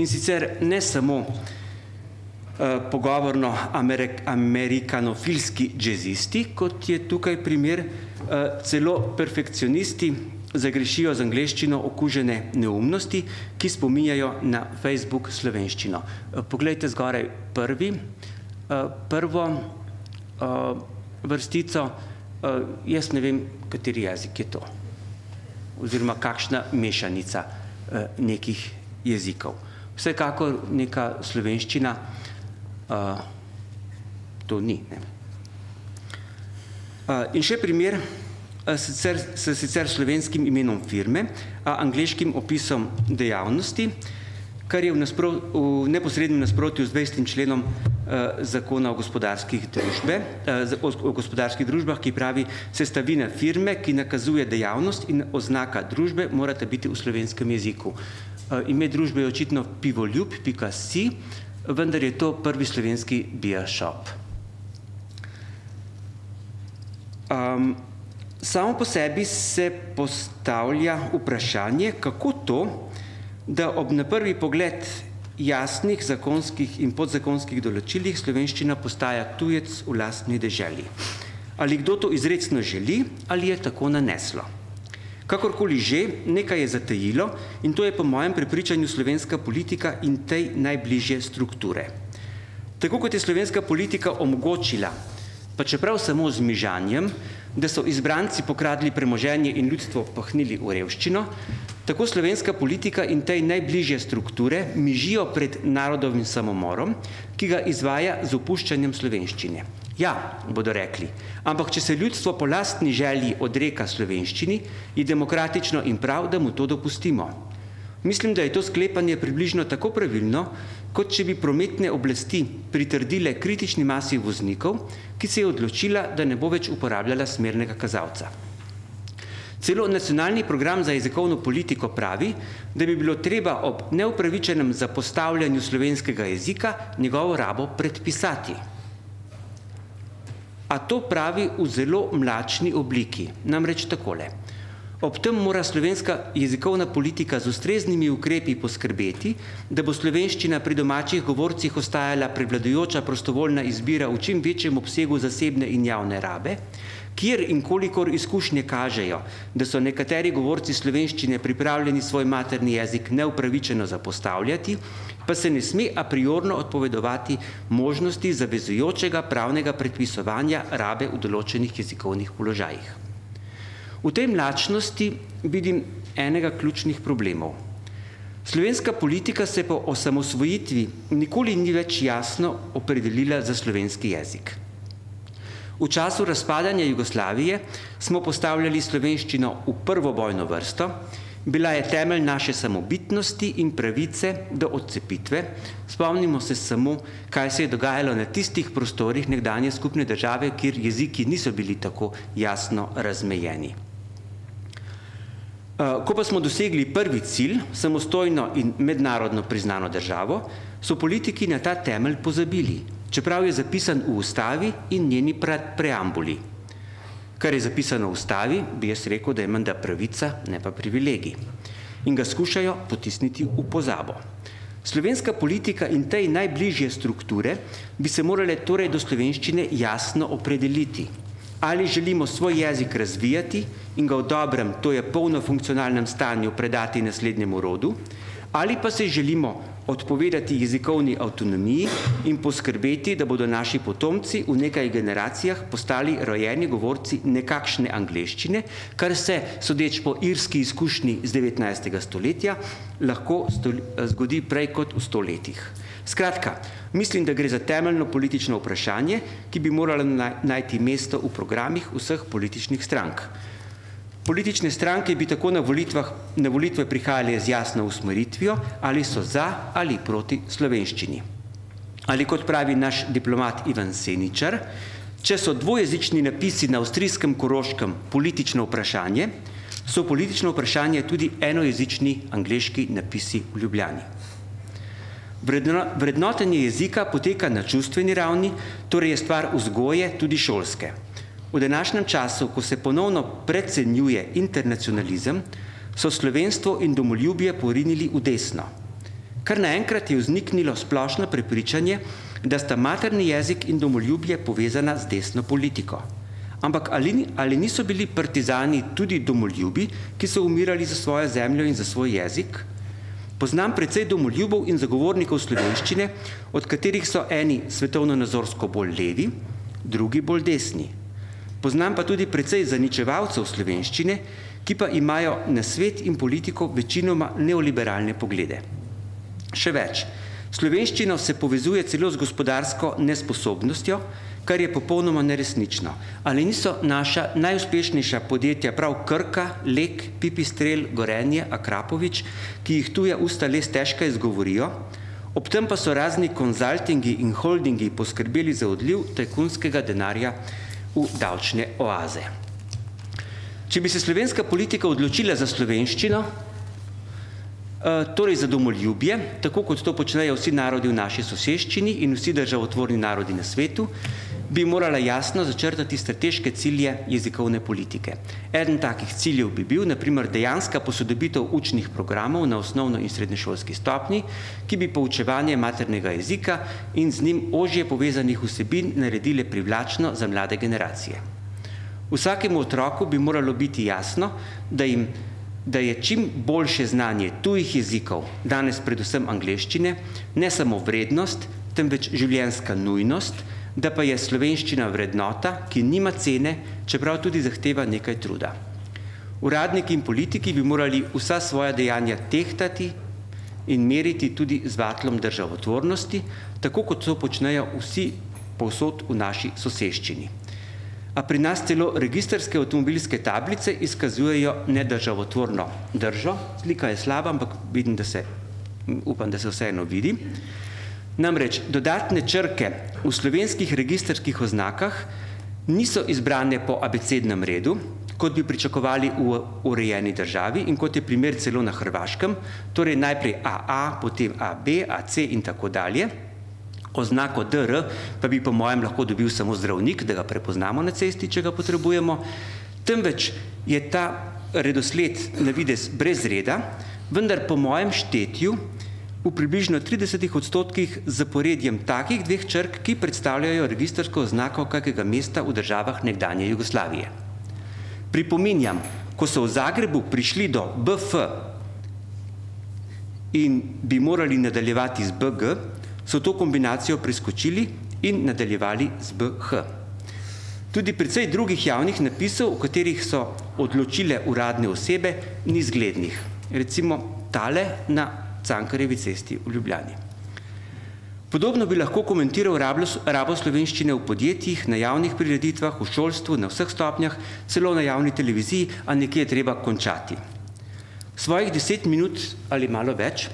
in sicer ne samo uh, pogovorno amerik amerikanofilski džezisti, kot je tukaj primer, uh, celo perfekcionisti zagrešijo z angleščino okužene neumnosti, ki spominjajo na Facebook slovenščino. Eh, poglejte zgoraj prvi, eh, prvo eh, vrstico, jaz ne vem, kateri jezik je to, oziroma kakšna mešanica nekih jezikov. Vsekakor neka slovenščina to ni. In še primer, sicer, s sicer slovenskim imenom firme, a angliškim opisom dejavnosti, kar je v, naspro, v neposrednem nasprotju z 20. členom eh, zakona o gospodarskih, družbe, eh, o, o gospodarskih družbah, ki pravi, sestavina firme, ki nakazuje dejavnost in oznaka družbe, morata biti v slovenskem jeziku. Eh, ime družbe je očitno pivoljub.si, vendar je to prvi slovenski beer shop. Um, Samo po sebi se postavlja vprašanje, kako to, da ob na prvi pogled jasnih zakonskih in podzakonskih določilih slovenščina postaja tujec v lastni deželi. Ali kdo to izredno želi, ali je tako naneslo. Kakorkoli že, nekaj je zatejilo in to je po mojem prepričanju slovenska politika in tej najbližje strukture. Tako kot je slovenska politika omogočila, pa čeprav samo z mižanjem, da so izbranci pokradli premoženje in ljudstvo pahnili v revščino, tako slovenska politika in tej najbližje strukture mižijo pred narodovim samomorom, ki ga izvaja z opuščanjem slovenščine. Ja, bodo rekli, ampak če se ljudstvo po lastni želji odreka slovenščini, je demokratično in prav, da mu to dopustimo. Mislim, da je to sklepanje približno tako pravilno, kot če bi prometne oblasti pritrdile kritični masi voznikov, ki se je odločila, da ne bo več uporabljala smernega kazalca. Celo nacionalni program za jezikovno politiko pravi, da bi bilo treba ob neupravičenem zapostavljanju slovenskega jezika njegovo rabo predpisati. A to pravi v zelo mlačni obliki, namreč takole. Ob tem mora slovenska jezikovna politika z ustreznimi ukrepi poskrbeti, da bo slovenščina pri domačih govorcih ostajala prevladujoča prostovoljna izbira v čim večjem obsegu zasebne in javne rabe, kjer in kolikor izkušnje kažejo, da so nekateri govorci slovenščine pripravljeni svoj materni jezik neupravičeno zapostavljati, pa se ne sme a priorno odpovedovati možnosti zavezujočega pravnega predpisovanja rabe v določenih jezikovnih položajih. V tej mlačnosti vidim enega ključnih problemov. Slovenska politika se po osamosvojitvi nikoli ni več jasno opredelila za slovenski jezik. V času razpadanja Jugoslavije smo postavljali slovenščino v prvo bojno vrsto, bila je temelj naše samobitnosti in pravice do odcepitve. Spomnimo se samo, kaj se je dogajalo na tistih prostorih nekdanje skupne države, kjer jeziki niso bili tako jasno razmejeni. Eh, ko pa smo dosegli prvi cilj, samostojno in mednarodno priznano državo, so politiki na ta temelj pozabili, čeprav je zapisan v ustavi in njeni preambuli. Kar je zapisano v ustavi, bi jaz rekel, da je menda pravica, ne pa privilegij. In ga skušajo potisniti v pozabo. Slovenska politika in tej najbližje strukture bi se morale torej do slovenščine jasno opredeliti ali želimo svoj jezik razvijati in ga v dobrem, to je polno funkcionalnem stanju predati naslednjemu rodu, ali pa se želimo odpovedati jezikovni avtonomiji in poskrbeti, da bodo naši potomci v nekaj generacijah postali rojeni govorci nekakšne angleščine, kar se, sodeč po irski izkušnji z 19. stoletja, lahko zgodi prej kot v stoletjih. Skratka, mislim, da gre za temeljno politično vprašanje, ki bi moralo najti mesto v programih vseh političnih strank. Politične stranke bi tako na, volitvah, na volitve prihajali z jasno usmeritvijo, ali so za ali proti slovenščini. Ali kot pravi naš diplomat Ivan Seničar, če so dvojezični napisi na avstrijskem koroškem politično vprašanje, so politično vprašanje tudi enojezični angliški napisi v Ljubljani. Vrednotenje jezika poteka na čustveni ravni, torej je stvar vzgoje tudi šolske. V današnjem času, ko se ponovno precenjuje internacionalizem, so slovenstvo in domoljubje porinili v desno. Kar naenkrat je vzniknilo splošno prepričanje, da sta materni jezik in domoljubje povezana z desno politiko. Ampak ali, ali niso bili partizani tudi domoljubi, ki so umirali za svojo zemljo in za svoj jezik? Poznam precej domoljubov in zagovornikov slovenščine, od katerih so eni svetovno-nazorsko bolj levi, drugi bolj desni. Poznam pa tudi precej zaničevalcev slovenščine, ki pa imajo na svet in politiko večinoma neoliberalne poglede. Še več, slovenščino se povezuje celo z gospodarsko nesposobnostjo, kar je popolnoma neresnično. Ali niso naša najuspešnejša podjetja prav Krka, Lek, Pipistrel, Gorenje, Akrapovič, ki jih tuje usta les težko izgovorijo, ob tem pa so razni konzultingi in holdingi poskrbeli za odliv tajkunskega denarja v davčne oaze. Če bi se slovenska politika odločila za slovenščino, Eh, torej za domoljubje, tako kot to počnejo vsi narodi v naši soseščini in vsi državotvorni narodi na svetu, bi morala jasno začrtati strateške cilje jezikovne politike. Eden takih ciljev bi bil, naprimer, dejanska posodobitev učnih programov na osnovno in srednješolski stopni, ki bi poučevanje maternega jezika in z njim ožje povezanih vsebin naredile privlačno za mlade generacije. Vsakemu otroku bi moralo biti jasno, da jim da je čim boljše znanje tujih jezikov, danes predvsem angleščine, ne samo vrednost, temveč življenjska nujnost, da pa je slovenščina vrednota, ki nima cene, čeprav tudi zahteva nekaj truda. Uradniki in politiki bi morali vsa svoja dejanja tehtati in meriti tudi z vatlom državotvornosti, tako kot to počnejo vsi povsod v naši soseščini. A pri nas celo registrske avtomobilske tablice izkazujejo nedržavotvorno držo. Slika je slaba, ampak vidim, da se, upam, da se vseeno vidi. Namreč dodatne črke v slovenskih registrskih oznakah niso izbrane po abecednem redu, kot bi pričakovali v urejeni državi in kot je primer celo na Hrvaškem, torej najprej AA, potem AB, AC in tako dalje. Oznako DR pa bi po mojem lahko dobil samo zdravnik, da ga prepoznamo na cesti, če ga potrebujemo. Temveč je ta redosled na vides brez reda, vendar po mojem štetju v približno 30 odstotkih zaporedjem takih dveh črk, ki predstavljajo registrsko oznako kakega mesta v državah nekdanje Jugoslavije. Pripominjam, ko so v Zagrebu prišli do BF in bi morali nadaljevati z BG, so to kombinacijo preskočili in nadaljevali z BH. Tudi precej drugih javnih napisov, v katerih so odločile uradne osebe, ni zglednih. Recimo tale na Cankarjevi cesti v Ljubljani. Podobno bi lahko komentiral rabo slovenščine v podjetjih, na javnih prireditvah, v šolstvu, na vseh stopnjah, celo na javni televiziji, a nekje je treba končati. Svojih deset minut ali malo več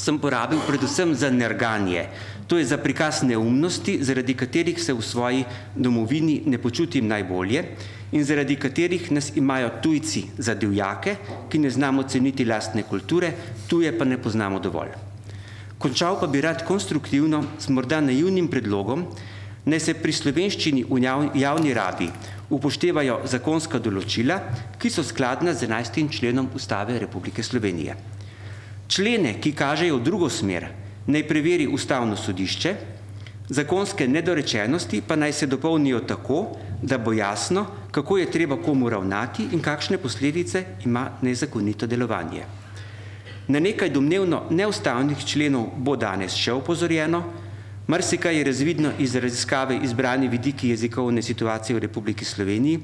sem porabil predvsem za nerganje, to je za prikaz neumnosti, zaradi katerih se v svoji domovini ne počutim najbolje in zaradi katerih nas imajo tujci za divjake, ki ne znamo ceniti lastne kulture, tuje pa ne poznamo dovolj. Končal pa bi rad konstruktivno s morda naivnim predlogom, naj se pri slovenščini v javni rabi upoštevajo zakonska določila, ki so skladna z 11. členom Ustave Republike Slovenije. Člene, ki kažejo v drugo smer, naj preveri ustavno sodišče, zakonske nedorečenosti pa naj se dopolnijo tako, da bo jasno, kako je treba komu ravnati in kakšne posledice ima nezakonito delovanje. Na nekaj domnevno neustavnih členov bo danes še opozorjeno, marsikaj je razvidno iz raziskave izbrani vidiki jezikovne situacije v Republiki Sloveniji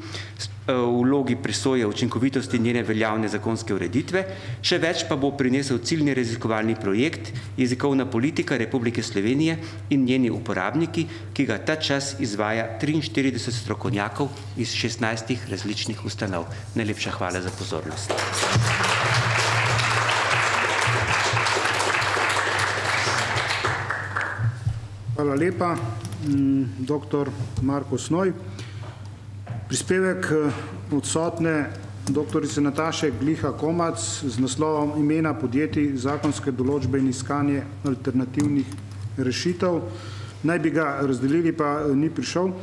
v vlogi presoje učinkovitosti njene veljavne zakonske ureditve, še več pa bo prinesel ciljni raziskovalni projekt Jezikovna politika Republike Slovenije in njeni uporabniki, ki ga ta čas izvaja 43 strokovnjakov iz 16 različnih ustanov. Najlepša hvala za pozornost. Hvala lepa, doktor Marko Snoj. Prispevek odsotne doktorice Nataše Gliha Komac z naslovom imena podjetij, zakonske določbe in iskanje alternativnih rešitev. Naj bi ga razdelili, pa ni prišel,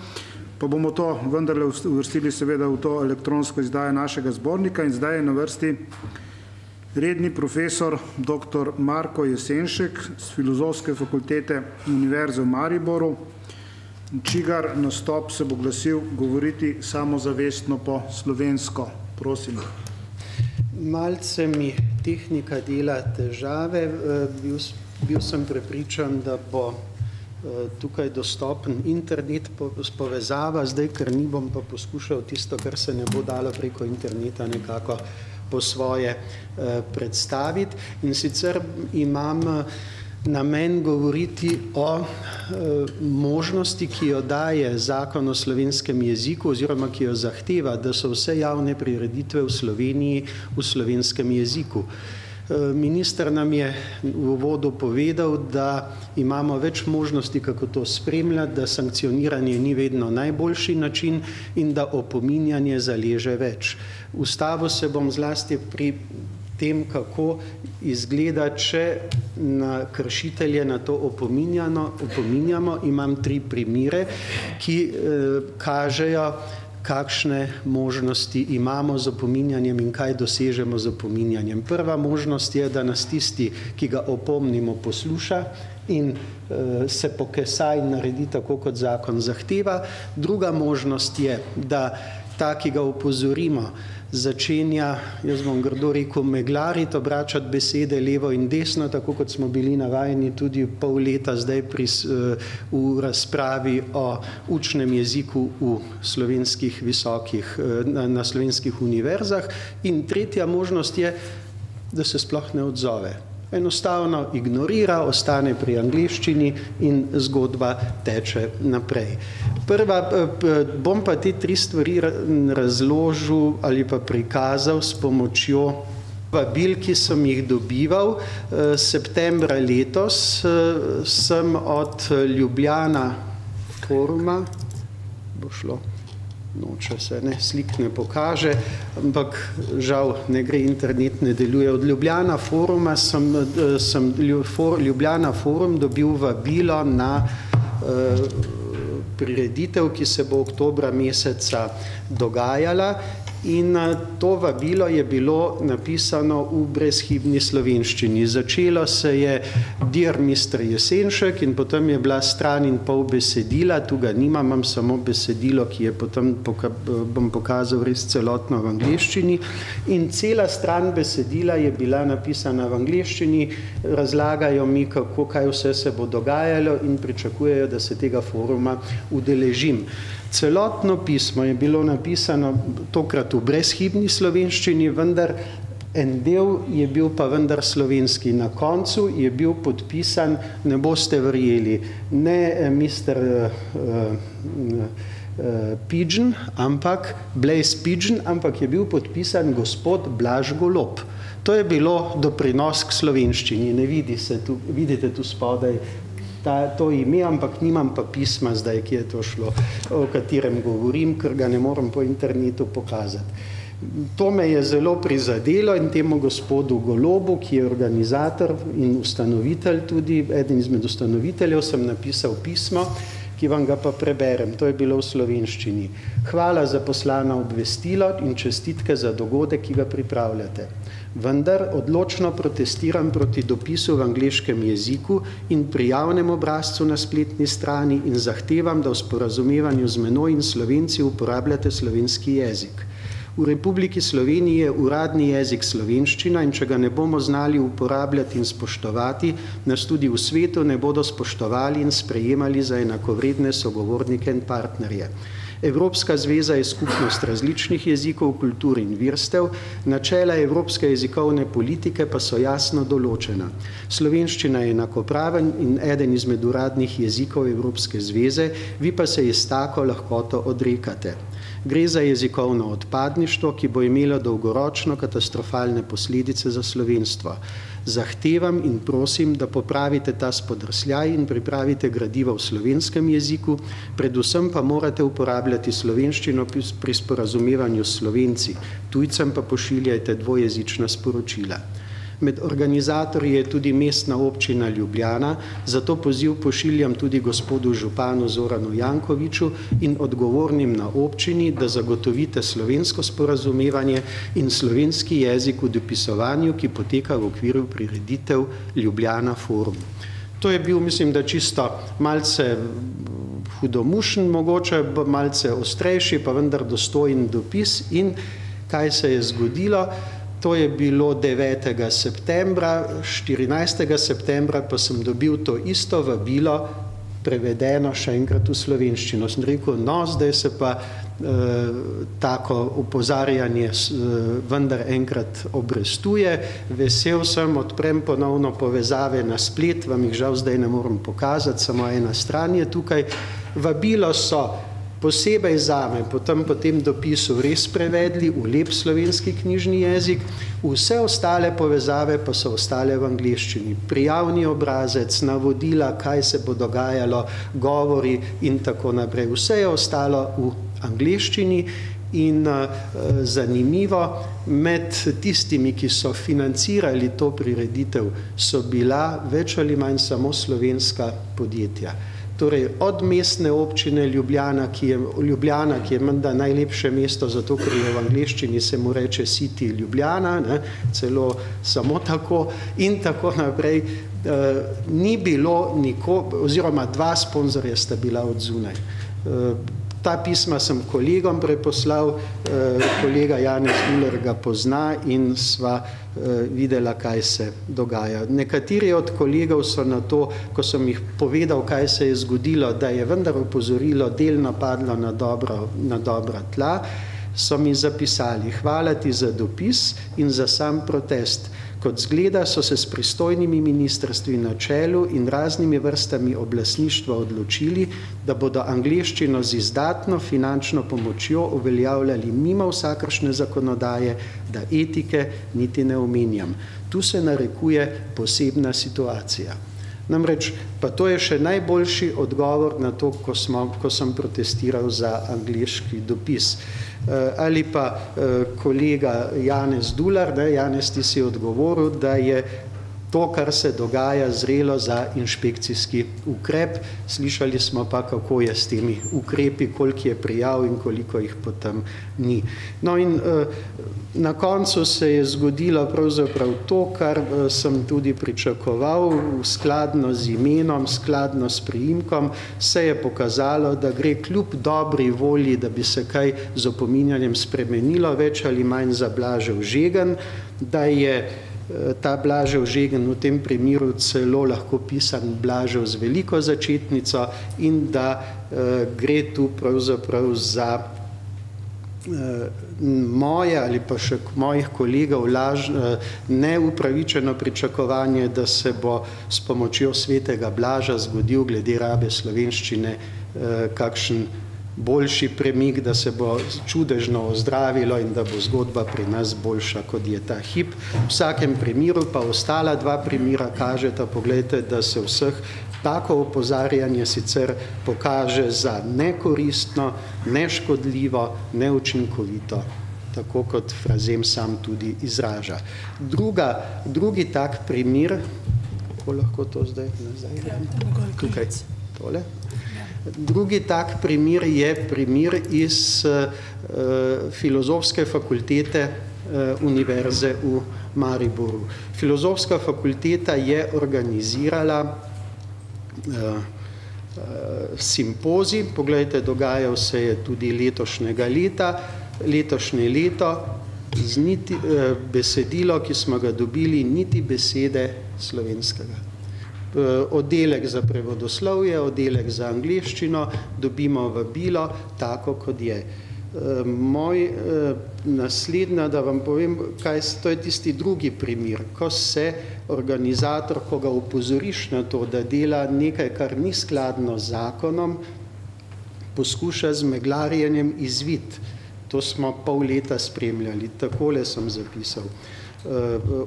pa bomo to vendarle uvrstili seveda v to elektronsko izdajo našega zbornika in zdaj je na vrsti redni profesor dr. Marko Jesenšek z Filozofske fakultete Univerze v Mariboru, čigar nastop se bo glasil govoriti samozavestno po slovensko. Prosim. Malce mi tehnika dela težave. Bil, bil sem prepričan, da bo tukaj dostopen internet povezava, zdaj, ker ni, bom pa poskušal tisto, kar se ne bo dalo preko interneta nekako po svoje predstaviti. In sicer imam namen govoriti o možnosti, ki jo daje zakon o slovenskem jeziku oziroma ki jo zahteva, da so vse javne prireditve v Sloveniji v slovenskem jeziku. Minister nam je v uvodu povedal, da imamo več možnosti, kako to spremljati, da sankcioniranje ni vedno najboljši način in da opominjanje zaleže več. Ustavo se bom zlasti pri tem, kako izgleda, če na kršitelje na to opominjamo, imam tri primere, ki kažejo, kakšne možnosti imamo z opominjanjem in kaj dosežemo z opominjanjem. Prva možnost je, da nas tisti, ki ga opomnimo, posluša in se pokesa in naredi tako, kot zakon zahteva. Druga možnost je, da ta, ki ga upozorimo, začenja, jaz bom grdo rekel, meglariti, obračati besede levo in desno, tako kot smo bili navajeni tudi pol leta zdaj pri, v razpravi o učnem jeziku v slovenskih visokih, na, na slovenskih univerzah. In tretja možnost je, da se sploh ne odzove enostavno ignorira, ostane pri angliščini in zgodba teče naprej. Prva, bom pa te tri stvari razložil ali pa prikazal s pomočjo vabil, ki sem jih dobival. Septembra letos sem od Ljubljana foruma, bo šlo, noče se ne, slik ne pokaže, ampak žal ne gre, internet ne deluje. Od Ljubljana foruma sem, sem Ljubljana forum dobil vabilo na prireditev, ki se bo oktobra meseca dogajala in to vabilo je bilo napisano v brezhibni slovenščini. Začelo se je Dear Mr. Jesenšek in potem je bila stran in pol besedila, tu ga nimam, imam samo besedilo, ki je potem, poka bom pokazal res celotno v angliščini in cela stran besedila je bila napisana v angliščini, razlagajo mi, kako, kaj vse se bo dogajalo in pričakujejo, da se tega foruma udeležim. Celotno pismo je bilo napisano tokrat v brezhibni slovenščini, vendar en del je bil pa vendar slovenski. Na koncu je bil podpisan, ne boste verjeli, ne mister Pigeon, ampak Blaise Pigeon, ampak je bil podpisan gospod Blaž Golob. To je bilo doprinos k slovenščini. Ne vidi se tu, vidite tu spodaj ta, to ime, ampak nimam pa pisma zdaj, ki je to šlo, o katerem govorim, ker ga ne morem po internetu pokazati. To me je zelo prizadelo in temu gospodu Golobu, ki je organizator in ustanovitelj tudi, eden izmed ustanoviteljev, sem napisal pismo, ki vam ga pa preberem. To je bilo v slovenščini. Hvala za poslano obvestilo in čestitke za dogodek, ki ga pripravljate vendar odločno protestiram proti dopisu v angliškem jeziku in pri javnem obrazcu na spletni strani in zahtevam, da v sporazumevanju z menoj in slovenci uporabljate slovenski jezik. V Republiki Sloveniji je uradni jezik slovenščina in če ga ne bomo znali uporabljati in spoštovati, nas tudi v svetu ne bodo spoštovali in sprejemali za enakovredne sogovornike in partnerje. Evropska zveza je skupnost različnih jezikov, kultur in virstev, načela evropske jezikovne politike pa so jasno določena. Slovenščina je enakopraven in eden izmed uradnih jezikov Evropske zveze, vi pa se iz tako lahkoto odrekate. Gre za jezikovno odpadništvo, ki bo imelo dolgoročno katastrofalne posledice za slovenstvo zahtevam in prosim, da popravite ta spodrsljaj in pripravite gradivo v slovenskem jeziku, predvsem pa morate uporabljati slovenščino pri sporazumevanju s slovenci, tujcem pa pošiljajte dvojezična sporočila. Med organizatorji je tudi mestna občina Ljubljana, zato poziv pošiljam tudi gospodu županu Zoranu Jankoviču in odgovornim na občini, da zagotovite slovensko sporazumevanje in slovenski jezik v dopisovanju, ki poteka v okviru prireditev Ljubljana forum. To je bil, mislim, da čisto malce hudomušen, mogoče malce ostrejši, pa vendar dostojen dopis in kaj se je zgodilo. To je bilo 9. septembra, 14. septembra pa sem dobil to isto vabilo, prevedeno še enkrat v slovenščino. Sem rekel, no, zdaj se pa eh, tako upozarjanje eh, vendar enkrat obrestuje. Vesel sem, odprem ponovno povezave na splet, vam jih žal zdaj ne morem pokazati, samo ena stran je tukaj. Vabilo so posebej zame potem po tem dopisu res prevedli v lep slovenski knjižni jezik, vse ostale povezave pa so ostale v angliščini. Prijavni obrazec, navodila, kaj se bo dogajalo, govori in tako naprej. Vse je ostalo v angliščini in uh, zanimivo, med tistimi, ki so financirali to prireditev, so bila več ali manj samo slovenska podjetja torej od mestne občine Ljubljana, ki je, Ljubljana, ki je menda najlepše mesto, zato ker je v angliščini se mu reče City Ljubljana, ne, celo samo tako in tako naprej, e, ni bilo niko, oziroma dva sponzorja sta bila od zunaj. E, Ta pisma sem kolegom preposlal, kolega Janez Muller ga pozna in sva videla, kaj se dogaja. Nekateri od kolegov so na to, ko sem jih povedal, kaj se je zgodilo, da je vendar upozorilo delno padlo na, dobro, na dobra tla, so mi zapisali, hvala ti za dopis in za sam protest. Kot zgleda so se s pristojnimi ministrstvi na čelu in raznimi vrstami oblastništva odločili, da bodo angliščino z izdatno finančno pomočjo uveljavljali mimo vsakršne zakonodaje, da etike niti ne omenjam. Tu se narekuje posebna situacija. Namreč, pa to je še najboljši odgovor na to, ko, smo, ko sem protestiral za angliški dopis. Ali pa kolega Janez Dular, ne, Janez ti si odgovoril, da je to, kar se dogaja, zrelo za inšpekcijski ukrep. Slišali smo pa, kako je s temi ukrepi, koliko je prijav in koliko jih potem ni. No in na koncu se je zgodilo pravzaprav to, kar sem tudi pričakoval, skladno z imenom, skladno s priimkom, se je pokazalo, da gre kljub dobri volji, da bi se kaj z opominjanjem spremenilo, več ali manj za Blažev žegen, da je ta Blažev žegen v tem primeru celo lahko pisan Blažev z veliko začetnico in da gre tu pravzaprav za moje ali pa še mojih kolegov neupravičeno pričakovanje, da se bo s pomočjo svetega Blaža zgodil glede rabe slovenščine kakšen boljši premik, da se bo čudežno ozdravilo in da bo zgodba pri nas boljša, kot je ta hip. V vsakem primeru pa ostala dva primera kažeta, pogledajte, da se vseh tako opozarjanje sicer pokaže za nekoristno, neškodljivo, neučinkovito, tako kot frazem sam tudi izraža. Druga, drugi tak primer, kako lahko to zdaj nazaj? Tukaj, tole. Drugi tak primer je primer iz filozofske fakultete Univerze v Mariboru. Filozofska fakulteta je organizirala simpozij, poglejte, dogajal se je tudi letošnjega leta, letošnje leto, z niti, besedilo, ki smo ga dobili, niti besede slovenskega oddelek za prevodoslovje, oddelek za angliščino, dobimo vabilo, tako kot je. Moj naslednja, da vam povem, kaj, to je tisti drugi primer, ko se organizator, ko ga upozoriš na to, da dela nekaj, kar ni skladno z zakonom, poskuša z meglarjenjem izvid. To smo pol leta spremljali, takole sem zapisal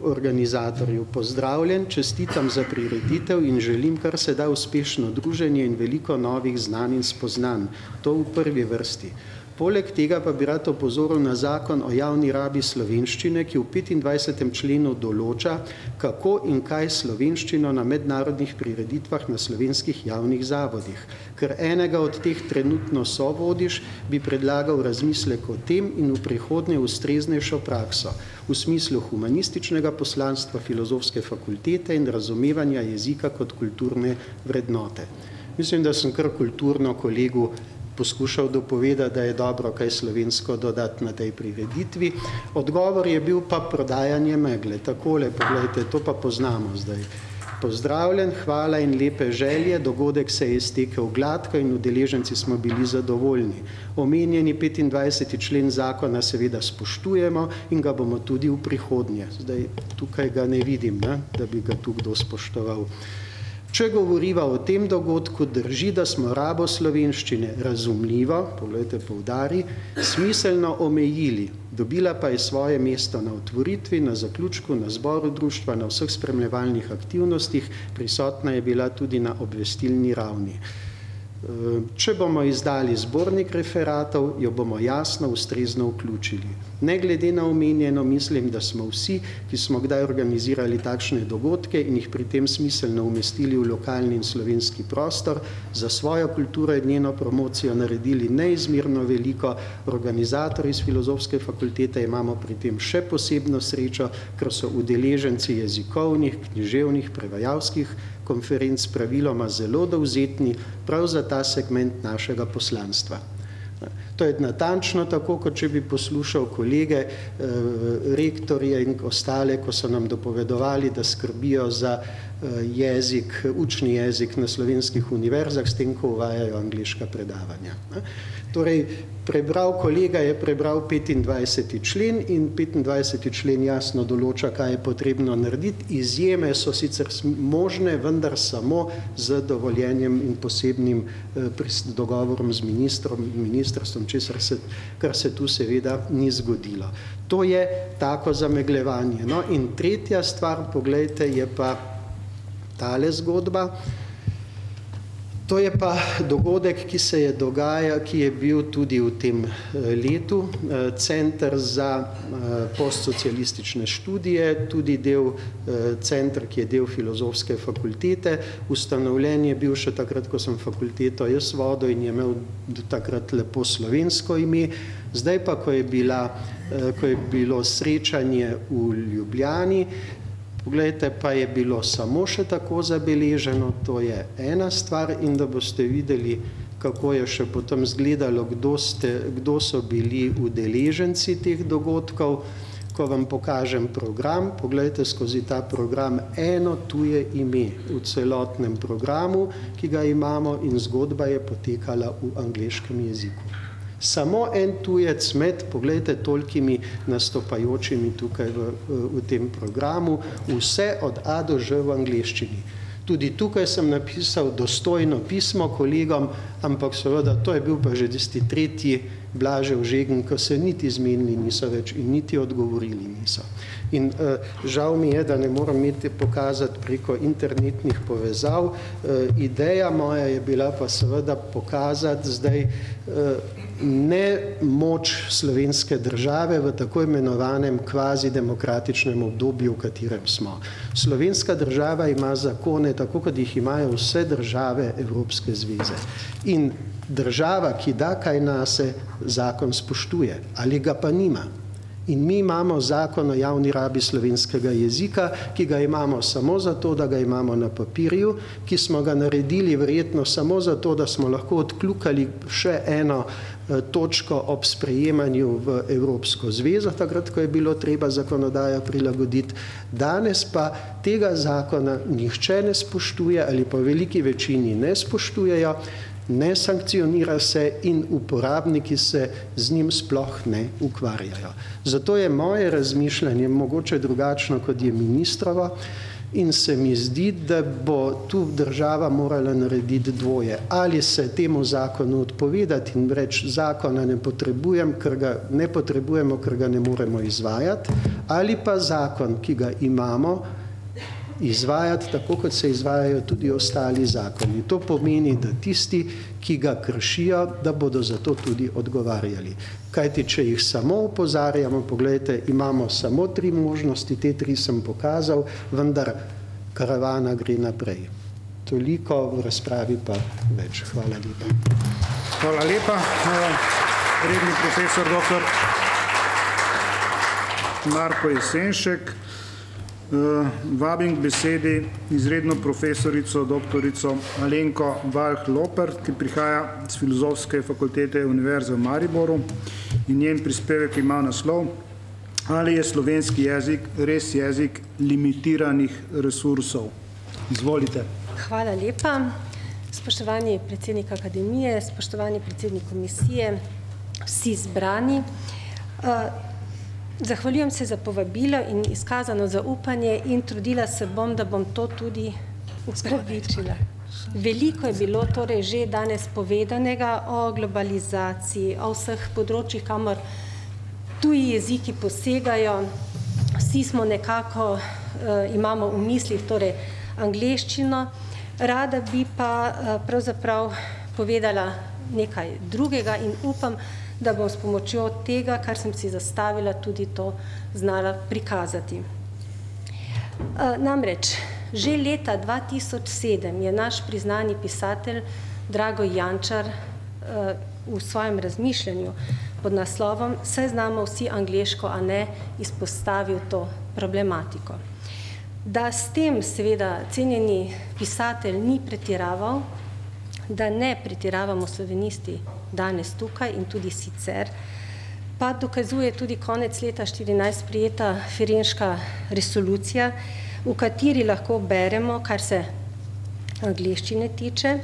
organizatorju. Pozdravljen, čestitam za prireditev in želim kar se da uspešno druženje in veliko novih znanj in spoznanj. To v prvi vrsti. Poleg tega pa bi rad opozoril na zakon o javni rabi slovenščine, ki v 25. členu določa, kako in kaj slovenščino na mednarodnih prireditvah na slovenskih javnih zavodih. Ker enega od teh trenutno sovodiš, bi predlagal razmislek o tem in v prihodnje ustreznejšo prakso v smislu humanističnega poslanstva filozofske fakultete in razumevanja jezika kot kulturne vrednote. Mislim, da sem kar kulturno kolegu poskušal dopovedati, da je dobro kaj slovensko dodati na tej prireditvi. Odgovor je bil pa prodajanje megle. Takole, poglejte, to pa poznamo zdaj. Pozdravljen, hvala in lepe želje, dogodek se je iztekel gladko in udeleženci smo bili zadovoljni. Omenjeni 25. člen zakona seveda spoštujemo in ga bomo tudi v prihodnje. Zdaj, tukaj ga ne vidim, ne, da bi ga tu kdo spoštoval. Če govoriva o tem dogodku, drži, da smo rabo slovenščine razumljivo, poglejte, poudari, smiselno omejili, dobila pa je svoje mesto na otvoritvi, na zaključku, na zboru društva, na vseh spremljevalnih aktivnostih, prisotna je bila tudi na obvestilni ravni. Če bomo izdali zbornik referatov, jo bomo jasno, ustrezno vključili. Ne glede na omenjeno, mislim, da smo vsi, ki smo kdaj organizirali takšne dogodke in jih pri tem smiselno umestili v lokalni in slovenski prostor, za svojo kulturo in njeno promocijo naredili neizmerno veliko. Organizatorji iz filozofske fakultete imamo pri tem še posebno srečo, ker so udeleženci jezikovnih, književnih, prevajalskih konferenc praviloma zelo dovzetni prav za ta segment našega poslanstva. To je natančno tako, kot če bi poslušal kolege, rektorje in ostale, ko so nam dopovedovali, da skrbijo za jezik, učni jezik na slovenskih univerzah, s tem, ko uvajajo angliška predavanja. Torej, prebral kolega je prebral 25. člen in 25. člen jasno določa, kaj je potrebno narediti. Izjeme so sicer možne, vendar samo z dovoljenjem in posebnim dogovorom z ministrom, ministrstvom, česar se, kar se tu seveda ni zgodilo. To je tako zamegljevanje. No, in tretja stvar, poglejte, je pa tale zgodba. To je pa dogodek, ki se je dogaja, ki je bil tudi v tem letu. Center za postsocialistične študije, tudi del, center, ki je del filozofske fakultete. Ustanovljen je bil še takrat, ko sem fakulteto jaz vodil in je imel do takrat lepo slovensko ime. Zdaj pa, ko je bila, ko je bilo srečanje v Ljubljani, poglejte, pa je bilo samo še tako zabeleženo, to je ena stvar, in da boste videli, kako je še potem izgledalo, kdo ste, kdo so bili udeleženci teh dogodkov, ko vam pokažem program, poglejte skozi ta program eno tuje ime v celotnem programu, ki ga imamo, in zgodba je potekala v angleškem jeziku. Samo en tujec med, poglejte, tolikimi nastopajočimi tukaj v, v tem programu, vse od A do Ž v angleščini. Tudi tukaj sem napisal dostojno pismo kolegom, ampak seveda to je bil pa že tisti tretji Blažev Žegen, ko se niti zmenili niso več in niti odgovorili niso. In uh, žal mi je, da ne moram imeti pokazati preko internetnih povezav. Uh, ideja moja je bila pa seveda pokazati zdaj uh, ne moč slovenske države v tako imenovanem kvazi demokratičnem obdobju, v katerem smo. Slovenska država ima zakone, tako kot jih imajo vse države Evropske zveze. In država, ki da kaj nase, zakon spoštuje ali ga pa nima. In mi imamo zakon o javni rabi slovenskega jezika, ki ga imamo samo zato, da ga imamo na papirju, ki smo ga naredili verjetno samo zato, da smo lahko odkljukali še eno točko ob sprejemanju v Evropsko zvezo, takrat, ko je bilo treba zakonodajo prilagoditi. Danes pa tega zakona nihče ne spoštuje ali pa veliki večini ne spoštujejo, ne sankcionira se in uporabniki se z njim sploh ne ukvarjajo. Zato je moje razmišljanje mogoče drugačno, kot je ministrovo, in se mi zdi, da bo tu država morala narediti dvoje. Ali se temu zakonu odpovedati in reči, zakona ne potrebujem, ker ga ne potrebujemo, ker ga ne moremo izvajati, ali pa zakon, ki ga imamo, izvajati tako, kot se izvajajo tudi ostali zakoni. To pomeni, da tisti, ki ga kršijo, da bodo za to tudi odgovarjali. Kajti, če jih samo opozarjamo, pogledajte, imamo samo tri možnosti, te tri sem pokazal, vendar karavana gre naprej. Toliko v razpravi pa več. Hvala lepa. Hvala lepa. Redni profesor doktor Marko Jesenšek. Vabim k besedi izredno profesorico doktorico Alenko Valh Loper, ki prihaja z Filozofske fakultete Univerze v Mariboru in njen prispevek ima naslov Ali je slovenski jezik res jezik limitiranih resursov? Izvolite. Hvala lepa. Spoštovani predsednik akademije, spoštovani predsednik komisije, vsi zbrani. Zahvaljujem se za povabilo in izkazano zaupanje in trudila se bom, da bom to tudi upravičila. Veliko je bilo torej že danes povedanega o globalizaciji, o vseh področjih, kamor tuji jeziki posegajo. Vsi smo nekako, imamo v mislih torej angleščino. Rada bi pa pravzaprav povedala nekaj drugega in upam, da bom s pomočjo tega, kar sem si zastavila, tudi to znala prikazati. Namreč, že leta dva tisoč sedem je naš priznani pisatelj Drago Jančar v svojem razmišljanju pod naslovom Saj znamo vsi angleško, a ne, izpostavil to problematiko. Da s tem seveda cenjeni pisatelj ni pretiraval, da ne pretiravamo slovenisti danes tukaj in tudi sicer, pa dokazuje tudi konec leta 14 prijeta Firenška resolucija, v kateri lahko beremo, kar se angliščine tiče,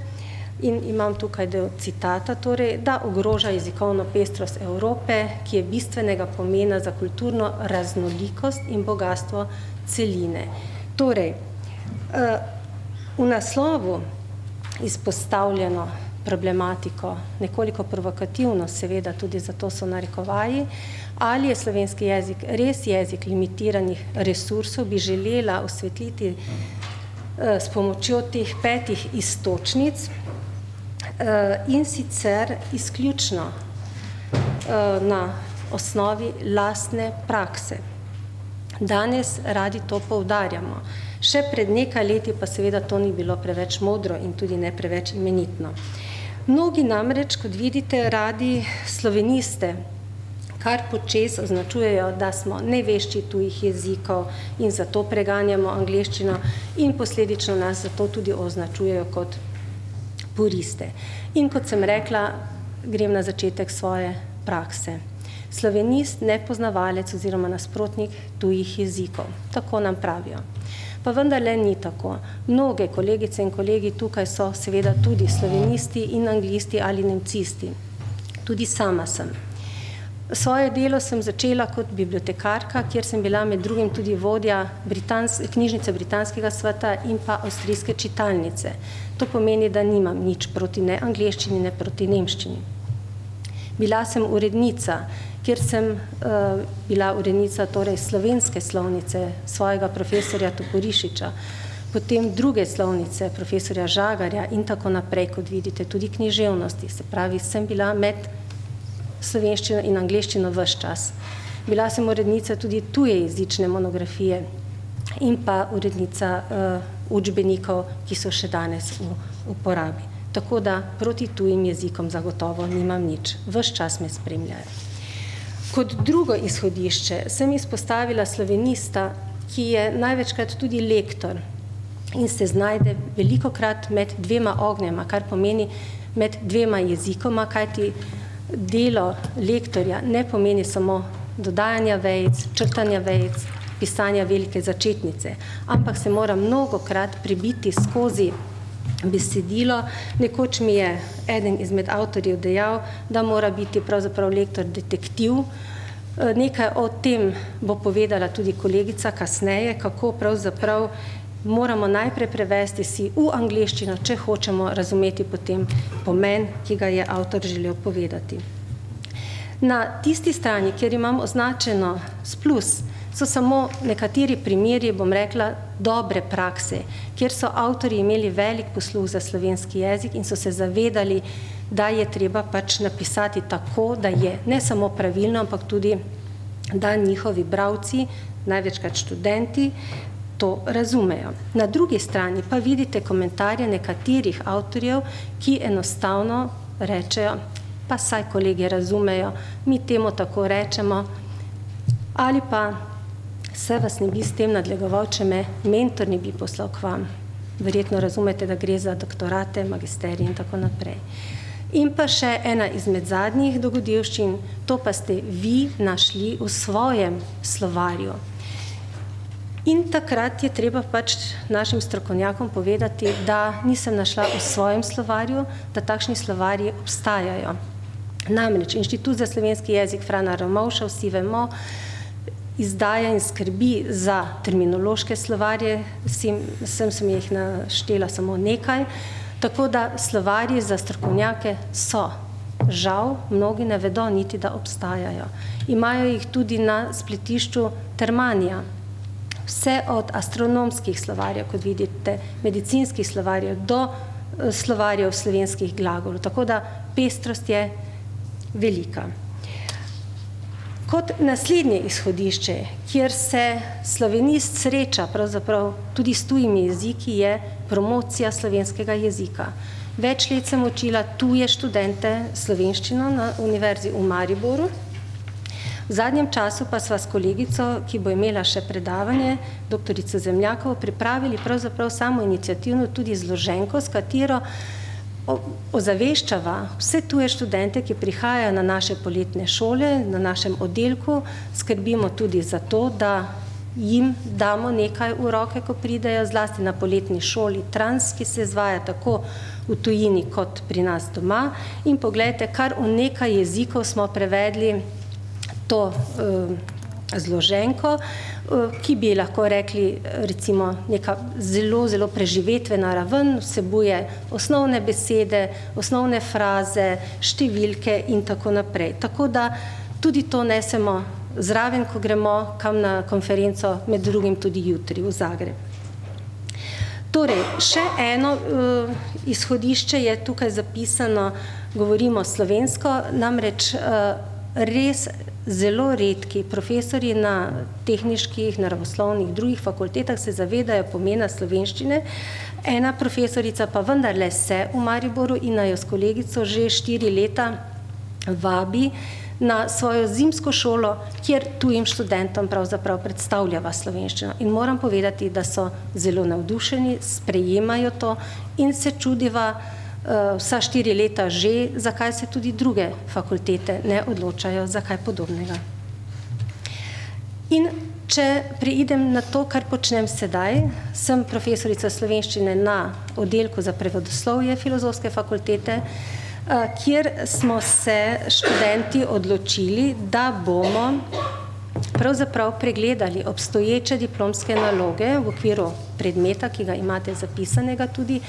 in imam tukaj del citata, torej, da ogroža jezikovno pestrost Evrope, ki je bistvenega pomena za kulturno raznolikost in bogatstvo celine. Torej, v naslovu izpostavljeno problematiko, nekoliko provokativno, seveda tudi zato so narekovaji, ali je slovenski jezik res jezik limitiranih resursov, bi želela osvetliti s pomočjo teh petih istočnic in sicer izključno na osnovi lastne prakse. Danes radi to poudarjamo. Še pred nekaj leti pa seveda to ni bilo preveč modro in tudi ne preveč imenitno. Mnogi namreč, kot vidite, radi sloveniste, kar počez označujejo, da smo nevešči tujih jezikov in zato preganjamo angliščino in posledično nas zato tudi označujejo kot puriste. In kot sem rekla, grem na začetek svoje prakse. Slovenist, nepoznavalec oziroma nasprotnik tujih jezikov. Tako nam pravijo. Pa vendarle ni tako. Mnoge kolegice in kolegi tukaj so seveda tudi slovenisti in anglisti ali nemcisti. Tudi sama sem. Svoje delo sem začela kot bibliotekarka, kjer sem bila med drugim tudi vodja knjižnice Britanskega sveta in pa avstrijske čitalnice. To pomeni, da nimam nič proti ne angliščini, ne proti nemščini. Bila sem urednica, kjer sem bila urednica torej slovenske slovnice svojega profesorja Toporišiča, potem druge slovnice profesorja Žagarja in tako naprej, kot vidite, tudi književnosti. Se pravi, sem bila med slovenščino in angliščino ves čas. Bila sem urednica tudi tujejezične monografije in pa urednica učbenikov, ki so še danes v uporabi. Tako da proti tujim jezikom zagotovo nimam nič. Ves čas me spremljajo. Kot drugo izhodišče sem izpostavila slovenista, ki je največkrat tudi lektor in se znajde velikokrat med dvema ognjema, kar pomeni med dvema jezikoma, kajti delo lektorja ne pomeni samo dodajanja vejic, črtanja vejic, pisanja velike začetnice, ampak se mora mnogokrat prebiti skozi besedilo. Nekoč mi je eden izmed avtorjev dejal, da mora biti pravzaprav lektor detektiv. Nekaj o tem bo povedala tudi kolegica kasneje, kako pravzaprav moramo najprej prevesti si v angleščino, če hočemo razumeti potem pomen, ki ga je avtor želel povedati. Na tisti strani, kjer imam označeno s plus, so samo nekateri primeri, bom rekla, dobre prakse, kjer so avtorji imeli velik posluh za slovenski jezik in so se zavedali, da je treba pač napisati tako, da je ne samo pravilno, ampak tudi, da njihovi bralci, največkrat študenti, to razumejo. Na drugi strani pa vidite komentarje nekaterih avtorjev, ki enostavno rečejo, pa saj kolegi razumejo, mi temu tako rečemo, ali pa saj vas ne bi s tem nadlegoval, če me mentor ne bi poslal k vam. Verjetno razumete, da gre za doktorate, magisterije in tako naprej. In pa še ena izmed zadnjih dogodivščin, to pa ste vi našli v svojem slovarju. In takrat je treba pač našim strokovnjakom povedati, da nisem našla v svojem slovarju, da takšni slovarji obstajajo. Namreč Inštitut za slovenski jezik Frana Ramovša, vsi vemo, izdaja in skrbi za terminološke slovarje, sem, sem, jih naštela samo nekaj, tako da slovarji za strokovnjake so. Žal, mnogi ne vedo niti, da obstajajo. Imajo jih tudi na spletišču Termanija. Vse od astronomskih slovarjev, kot vidite, medicinskih slovarjev, do slovarjev slovenskih glagolov. Tako da pestrost je velika. Kot naslednje izhodišče, kjer se slovenist sreča pravzaprav tudi s tujimi jeziki, je promocija slovenskega jezika. Več let sem učila tuje študente slovenščino na Univerzi v Mariboru. V zadnjem času pa sva s kolegico, ki bo imela še predavanje, doktorico Zemljakovo, pripravili pravzaprav samoiniciativno tudi zloženko, s katero ozaveščava vse tuje študente, ki prihajajo na naše poletne šole, na našem oddelku, skrbimo tudi za to, da jim damo nekaj v roke, ko pridejo zlasti na poletni šoli trans, ki se izvaja tako v tujini kot pri nas doma. In pogledajte, kar v nekaj jezikov smo prevedli to uh, zloženko, eh, ki bi lahko rekli recimo neka zelo, zelo preživetvena raven, vsebuje osnovne besede, osnovne fraze, številke in tako naprej. Tako da tudi to nesemo zraven, ko gremo kam na konferenco, med drugim tudi jutri v Zagreb. Torej, še eno uh, izhodišče je tukaj zapisano, govorimo slovensko, namreč uh, res zelo redki profesori na tehniških, naravoslovnih, drugih fakultetah se zavedajo pomena slovenščine. Ena profesorica pa vendarle se v Mariboru in na jo s kolegico že štiri leta vabi na svojo zimsko šolo, kjer tujim študentom pravzaprav predstavljava slovenščino. In moram povedati, da so zelo navdušeni, sprejemajo to in se čudiva, Eh, vsa štiri leta že, zakaj se tudi druge fakultete ne odločajo za kaj podobnega. In če preidem na to, kar počnem sedaj, sem profesorica slovenščine na oddelku za prevodoslovje filozofske fakultete, eh, kjer smo se študenti odločili, da bomo pravzaprav pregledali obstoječe diplomske naloge v okviru predmeta, ki ga imate zapisanega tudi,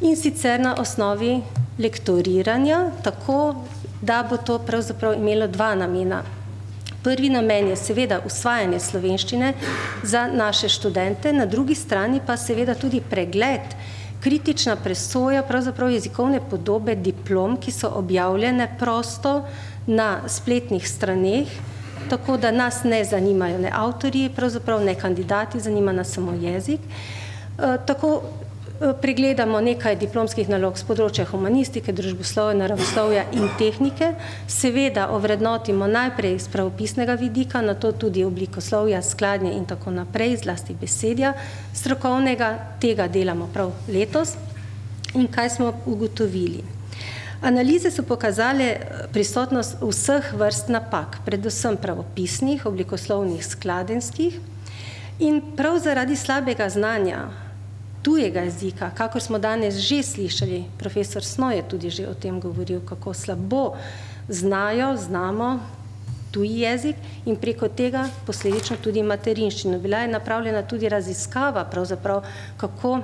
in sicer na osnovi lektoriranja, tako da bo to pravzaprav imelo dva namena. Prvi namen je seveda usvajanje slovenščine za naše študente, na drugi strani pa seveda tudi pregled, kritična presoja pravzaprav jezikovne podobe diplom, ki so objavljene prosto na spletnih straneh, tako da nas ne zanimajo ne avtorji, pravzaprav ne kandidati, zanima nas samo jezik. Eh, tako pregledamo nekaj diplomskih nalog z področja humanistike, družboslovja, naravoslovja in tehnike. Seveda ovrednotimo najprej iz pravopisnega vidika, na to tudi oblikoslovja, skladnje in tako naprej, zlasti besedja strokovnega. Tega delamo prav letos. In kaj smo ugotovili? Analize so pokazale eh, prisotnost vseh vrst napak, predvsem pravopisnih, oblikoslovnih, skladenskih. In prav zaradi slabega znanja tujega jezika, kako smo danes že slišali, profesor Sno je tudi že o tem govoril, kako slabo znajo, znamo tuji jezik in preko tega posledično tudi materinščino. Bila je napravljena tudi raziskava, pravzaprav, kako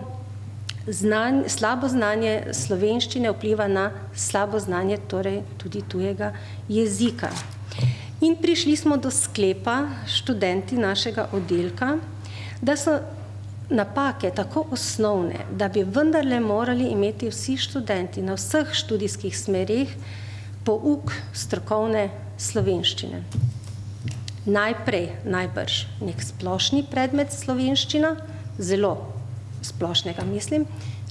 znanje, slabo znanje slovenščine vpliva na slabo znanje torej tudi tujega jezika. In prišli smo do sklepa študenti našega oddelka, da so napake tako osnovne, da bi vendarle morali imeti vsi študenti na vseh študijskih smerih pouk strokovne slovenščine. Najprej najbrž nek splošni predmet slovenščina, zelo splošnega mislim,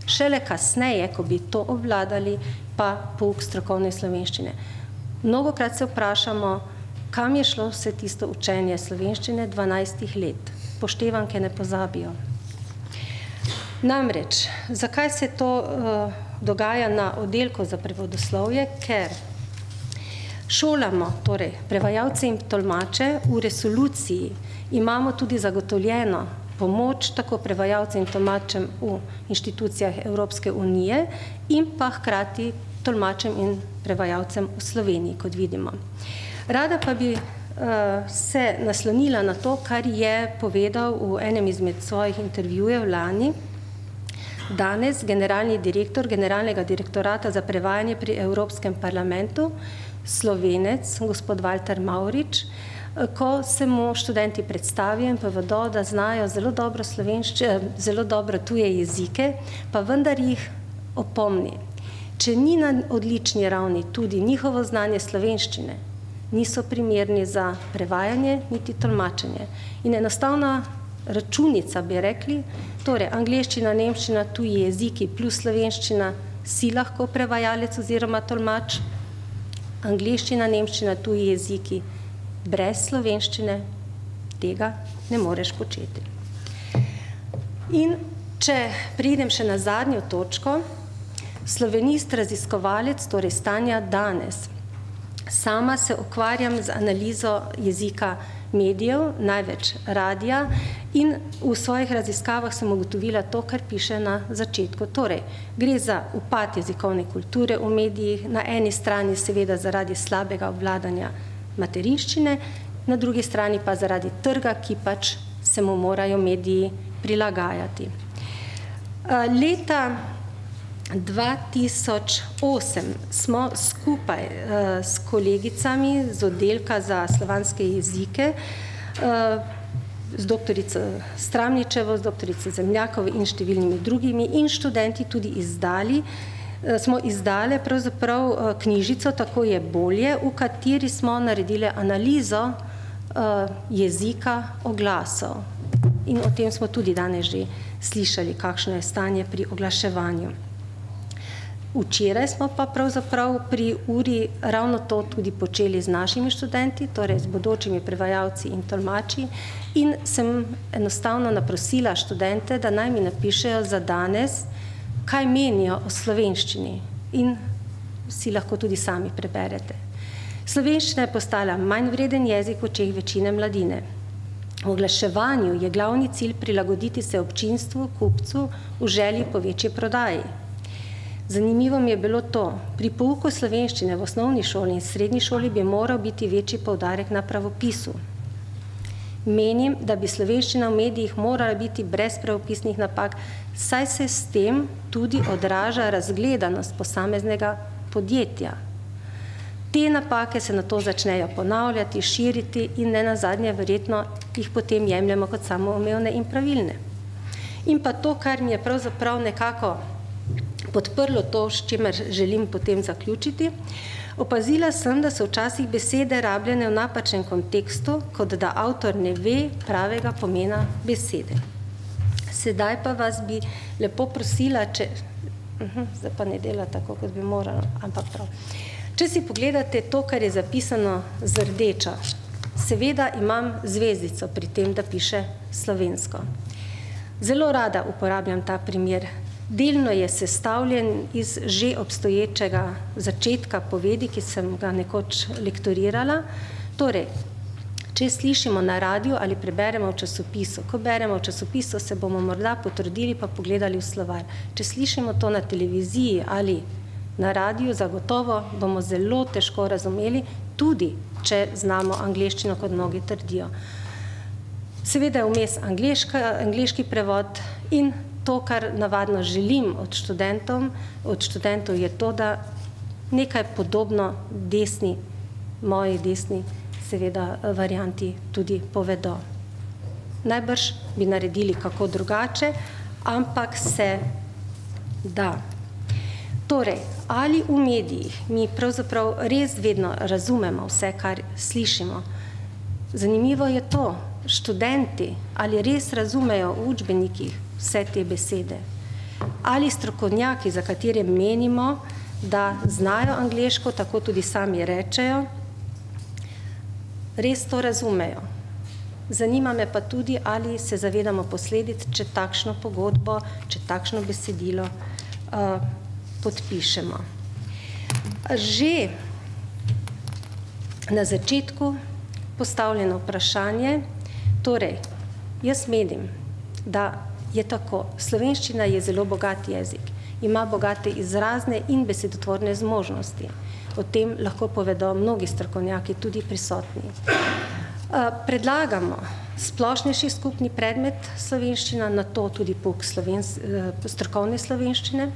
šele kasneje, ko bi to obvladali, pa pouk strokovne slovenščine. Mnogokrat se vprašamo, kam je šlo vse tisto učenje slovenščine 12 let. Poštevanke ne pozabijo. Namreč, zakaj se to uh, dogaja na oddelku za prevodoslovje? Ker šolamo torej, prevajalce in tolmače v resoluciji, imamo tudi zagotovljeno pomoč tako prevajalcem in tolmačem v inštitucijah Evropske unije in pa hkrati tolmačem in prevajalcem v Sloveniji, kot vidimo. Rada pa bi uh, se naslonila na to, kar je povedal v enem izmed svojih intervjujev lani, danes generalni direktor Generalnega direktorata za prevajanje pri Evropskem parlamentu, slovenec, gospod Walter Maurič, ko se mu študenti predstavijo in povedo, da znajo zelo dobro, zelo dobro tuje jezike, pa vendar jih opomni. Če ni na odlični ravni tudi njihovo znanje slovenščine, niso primerni za prevajanje niti tolmačenje. In enostavno računica, bi rekli, torej angliščina, nemščina, tuji jeziki plus slovenščina, si lahko prevajalec oziroma tolmač, angliščina, nemščina, tuji jeziki, brez slovenščine tega ne moreš početi. In če pridem še na zadnjo točko, slovenist, raziskovalec, torej stanja danes. Sama se ukvarjam z analizo jezika medijev, največ radija in v svojih raziskavah sem ugotovila to, kar piše na začetku. Torej, gre za upad jezikovne kulture v medijih, na eni strani seveda zaradi slabega obvladanja materinščine, na drugi strani pa zaradi trga, ki pač se mu morajo mediji prilagajati. Leta 2008 smo skupaj uh, s kolegicami z oddelka za slovanske jezike, uh, z doktorico Stramničevo, z doktorico Zemljakovo in številnimi drugimi in študenti tudi izdali, uh, smo izdale pravzaprav uh, knjižico Tako je bolje, v kateri smo naredili analizo uh, jezika oglasov. In o tem smo tudi danes že slišali, kakšno je stanje pri oglaševanju. Včeraj smo pa pravzaprav pri uri ravno to tudi počeli z našimi študenti, torej z bodočimi prevajalci in tolmači in sem enostavno naprosila študente, da naj mi napišejo za danes, kaj menijo o slovenščini in si lahko tudi sami preberete. Slovenščina je postala manj vreden jezik v očeh večine mladine. V oglaševanju je glavni cilj prilagoditi se občinstvu, kupcu v želji po večji prodaji. Zanimivo mi je bilo to, pri pouku slovenščine v osnovni šoli in srednji šoli bi moral biti večji povdarek na pravopisu. Menim, da bi slovenščina v medijih morala biti brez pravopisnih napak, saj se s tem tudi odraža razgledanost posameznega podjetja. Te napake se na to začnejo ponavljati, širiti in ne nazadnje verjetno jih potem jemljemo kot samoumevne in pravilne. In pa to, kar mi je pravzaprav nekako podprlo to, s čimer želim potem zaključiti. Opazila sem, da so včasih besede rabljene v napačnem kontekstu, kot da avtor ne ve pravega pomena besede. Sedaj pa vas bi lepo prosila, če, uh, zdaj pa ne dela tako, kot bi morala, ampak prav. Če si pogledate to, kar je zapisano z rdeča, seveda imam zvezdico pri tem, da piše slovensko. Zelo rada uporabljam ta primer, Delno je sestavljen iz že obstoječega začetka povedi, ki sem ga nekoč lektorirala. Torej, če slišimo na radiju ali preberemo v časopisu, ko beremo v časopisu, se bomo morda potrudili pa pogledali v slovar. Če slišimo to na televiziji ali na radiju, zagotovo bomo zelo težko razumeli, tudi če znamo angliščino, kot mnogi trdijo. Seveda je vmes angliški prevod in to, kar navadno želim od študentov, od študentov je to, da nekaj podobno desni, moji desni, seveda varianti tudi povedo. Najbrž bi naredili kako drugače, ampak se da. Torej, ali v medijih mi pravzaprav res vedno razumemo vse, kar slišimo. Zanimivo je to, študenti ali res razumejo v učbenikih vse te besede. Ali strokovnjaki, za katere menimo, da znajo angliško, tako tudi sami rečejo, res to razumejo. Zanima me pa tudi, ali se zavedamo posledic, če takšno pogodbo, če takšno besedilo uh, podpišemo. Že na začetku postavljeno vprašanje, torej, jaz menim, da je tako. Slovenščina je zelo bogat jezik, ima bogate izrazne in besedotvorne zmožnosti. O tem lahko povedo mnogi strokovnjaki, tudi prisotni. Predlagamo splošnejši skupni predmet slovenščina, na to tudi pouk strokovne slovenščine.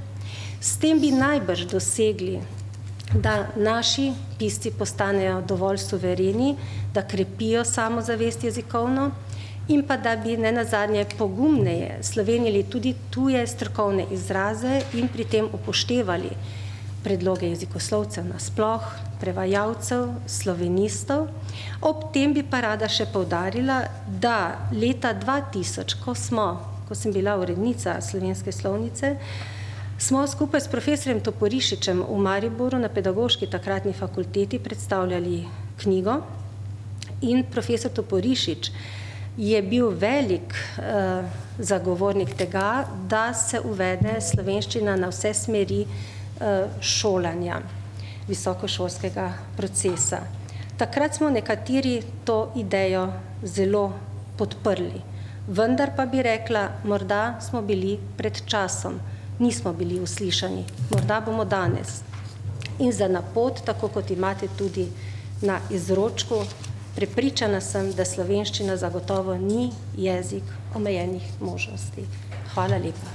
S tem bi najbrž dosegli, da naši pisci postanejo dovolj suvereni, da krepijo samozavest jezikovno, in pa da bi ne nazadnje pogumneje slovenili tudi tuje strokovne izraze in pri tem upoštevali predloge jezikoslovcev nasploh, prevajalcev, slovenistov. Ob tem bi pa rada še povdarila, da leta 2000, ko smo, ko sem bila urednica slovenske slovnice, smo skupaj s profesorjem Toporišičem v Mariboru na pedagoški takratni fakulteti predstavljali knjigo in profesor Toporišič je bil velik uh, zagovornik tega, da se uvede slovenščina na vse smeri šolanja, visokošolskega procesa. Takrat smo nekateri to idejo zelo podprli, vendar pa bi rekla, morda smo bili pred časom, nismo bili uslišani, morda bomo danes. In za napot, tako kot imate tudi na izročku, prepričana sem, da slovenščina zagotovo ni jezik omejenih možnosti. Hvala lepa.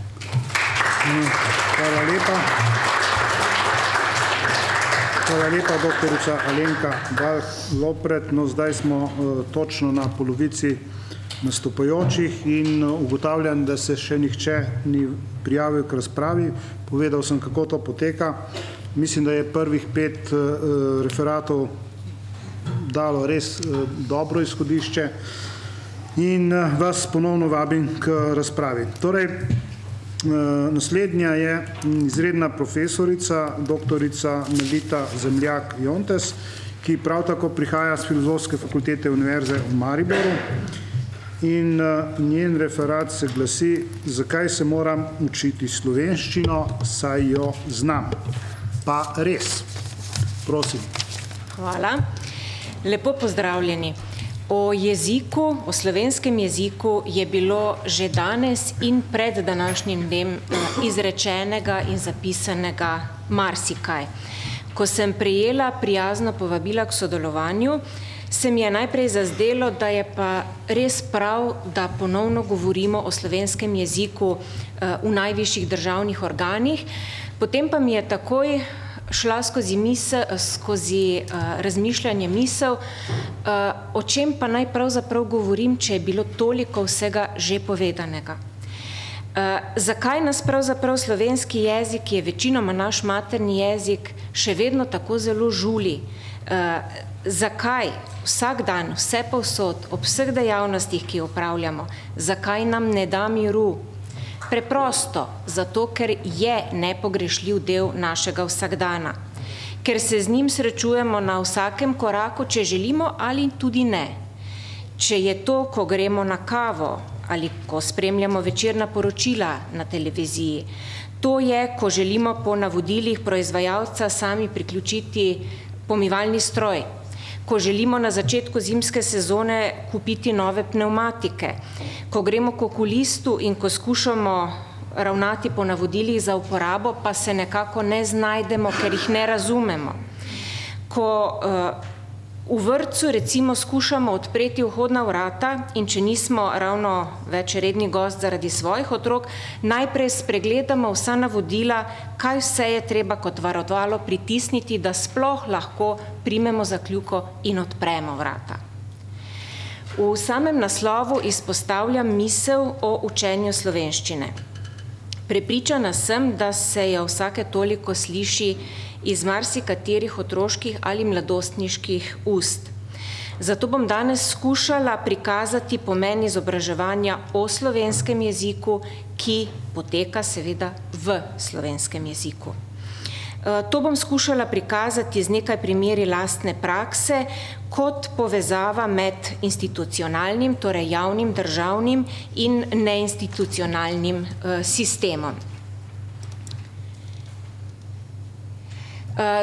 Hvala lepa. Hvala lepa, doktorica Alenka Bah-Lopret. No, zdaj smo uh, točno na polovici nastopajočih in uh, ugotavljam, da se še nihče ni prijavil k razpravi. Povedal sem, kako to poteka. Mislim, da je prvih pet uh, referatov dalo res uh, dobro izhodišče in uh, vas ponovno vabim k razpravi. Torej, Naslednja je izredna profesorica, doktorica Melita Zemljak Jontes, ki prav tako prihaja z Filozofske fakultete Univerze v Mariboru in njen referat se glasi, zakaj se moram učiti slovenščino, saj jo znam. Pa res. Prosim. Hvala. Lepo pozdravljeni. O jeziku, o slovenskem jeziku je bilo že danes in pred današnjim dnem izrečenega in zapisanega marsikaj. Ko sem prijela prijazno povabila k sodelovanju, se mi je najprej zazdelo, da je pa res prav, da ponovno govorimo o slovenskem jeziku v najvišjih državnih organih, potem pa mi je takoj šla skozi misel, skozi uh, razmišljanje misel, uh, o čem pa naj pravzaprav govorim, če je bilo toliko vsega že povedanega. Uh, zakaj nas pravzaprav slovenski jezik, ki je večinoma naš materni jezik, še vedno tako zelo žuli? Uh, zakaj vsak dan, vse povsod, ob vseh dejavnostih, ki jo upravljamo, zakaj nam ne da miru? Preprosto, zato ker je nepogrešljiv del našega vsakdana, ker se z njim srečujemo na vsakem koraku, če želimo ali tudi ne. Če je to, ko gremo na kavo ali ko spremljamo večerna poročila na televiziji, to je, ko želimo po navodilih proizvajalca sami priključiti pomivalni stroj, ko želimo na začetku zimske sezone kupiti nove pneumatike, ko gremo k okulistu in ko skušamo ravnati po navodilih za uporabo, pa se nekako ne znajdemo, ker jih ne razumemo. Ko uh, v vrtcu recimo skušamo odpreti vhodna vrata in če nismo ravno več redni gost zaradi svojih otrok, najprej spregledamo vsa navodila, kaj vse je treba kot varovalo pritisniti, da sploh lahko primemo zakljuko in odpremo vrata. V samem naslovu izpostavljam misel o učenju slovenščine. Prepričana sem, da se jo vsake toliko sliši iz marsikaterih otroških ali mladostniških ust. Zato bom danes skušala prikazati pomen izobraževanja o slovenskem jeziku, ki poteka seveda v slovenskem jeziku. To bom skušala prikazati z nekaj primeri lastne prakse kot povezava med institucionalnim, torej javnim, državnim in neinstitucionalnim sistemom.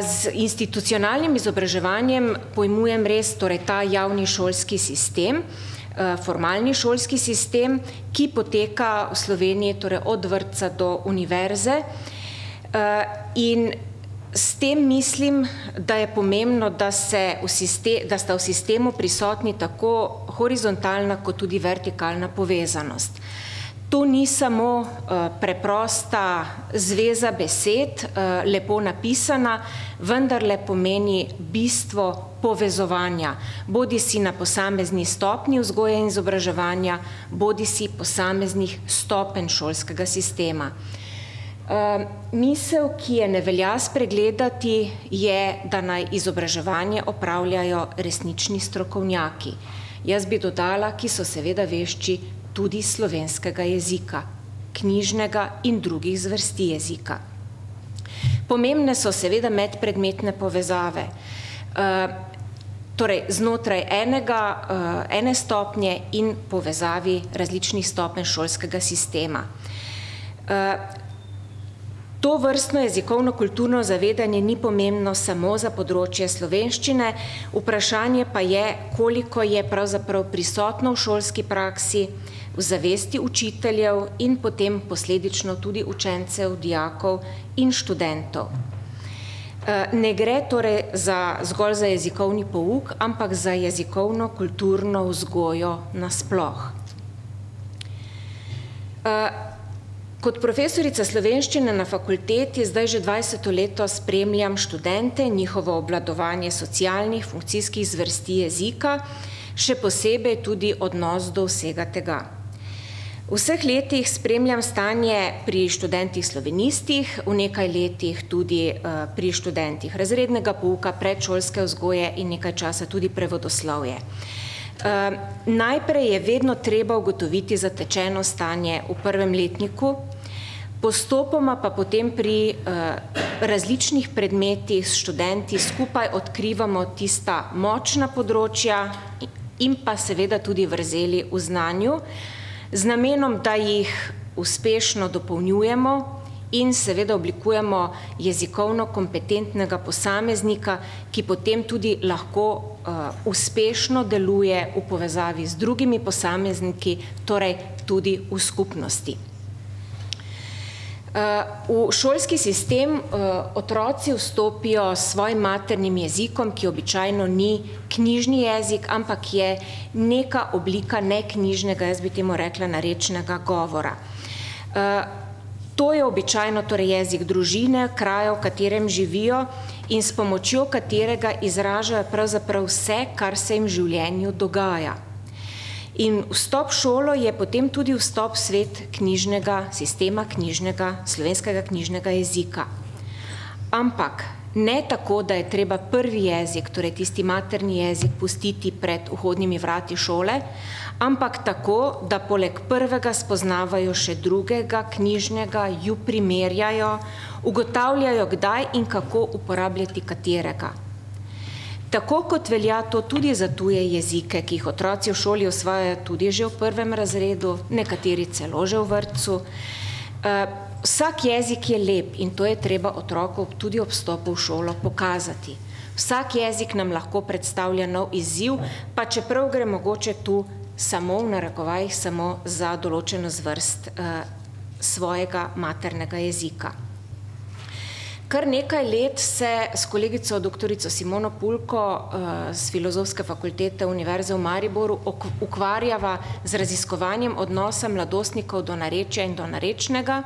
Z institucionalnim izobraževanjem pojmujem res torej ta javni šolski sistem, formalni šolski sistem, ki poteka v Sloveniji torej od vrtca do univerze in s tem mislim, da je pomembno, da, se v sistem, da sta v sistemu prisotni tako horizontalna kot tudi vertikalna povezanost. To ni samo uh, preprosta zveza besed, uh, lepo napisana, vendar le pomeni bistvo povezovanja, bodi si na posamezni stopni vzgoje in izobraževanja, bodi si posameznih stopen šolskega sistema. Uh, misel, ki je ne velja spregledati, je, da naj izobraževanje opravljajo resnični strokovnjaki. Jaz bi dodala, ki so seveda vešči tudi slovenskega jezika, knjižnega in drugih zvrsti jezika. Pomembne so seveda medpredmetne povezave, torej znotraj enega, ene stopnje in povezavi različnih stopenj šolskega sistema. To vrstno jezikovno-kulturno zavedanje ni pomembno samo za področje slovenščine, vprašanje pa je, koliko je pravzaprav prisotno v šolski praksi, v zavesti učiteljev in potem posledično tudi učencev, dijakov in študentov. Eh, ne gre torej za, zgolj za jezikovni pouk, ampak za jezikovno-kulturno vzgojo nasploh. Eh, kot profesorica slovenščine na fakulteti zdaj že 20 leto spremljam študente, njihovo obladovanje socialnih, funkcijskih zvrsti jezika, še posebej tudi odnos do vsega tega. V vseh letih spremljam stanje pri študentih slovenistih, v nekaj letih tudi uh, pri študentih razrednega pouka, predšolske vzgoje in nekaj časa tudi prevodoslovje. Uh, najprej je vedno treba ugotoviti zatečeno stanje v prvem letniku, postopoma pa potem pri uh, različnih predmetih s študenti skupaj odkrivamo tista močna področja in pa seveda tudi vrzeli v znanju, z namenom, da jih uspešno dopolnjujemo in seveda oblikujemo jezikovno kompetentnega posameznika, ki potem tudi lahko uh, uspešno deluje v povezavi z drugimi posamezniki, torej tudi v skupnosti. V šolski sistem otroci vstopijo s svojim maternim jezikom, ki običajno ni knjižni jezik, ampak je neka oblika neknjižnega, jaz bi temu rekla, narečnega govora. To je običajno torej jezik družine, kraja, v katerem živijo in s pomočjo katerega izražajo pravzaprav vse, kar se jim v življenju dogaja. In vstop v šolo je potem tudi vstop v svet knjižnega sistema, knjižnega, slovenskega knjižnega jezika. Ampak ne tako, da je treba prvi jezik, torej tisti materni jezik, pustiti pred vhodnimi vrati šole, ampak tako, da poleg prvega spoznavajo še drugega knjižnega, ju primerjajo, ugotavljajo, kdaj in kako uporabljati katerega. Tako kot velja to tudi za tuje jezike, ki jih otroci v šoli osvajajo tudi že v prvem razredu, nekateri celo že v vrtcu. Eh, vsak jezik je lep in to je treba otroku tudi ob stopu v šolo pokazati. Vsak jezik nam lahko predstavlja nov izziv, pa čeprav gre mogoče tu samo v narekovajih, samo za določeno zvrst uh, svojega maternega jezika. Kar nekaj let se s kolegico doktorico Simono Pulko z eh, Filozofske fakultete Univerze v Mariboru ukvarjava z raziskovanjem odnosa mladostnikov do narečja in do narečnega,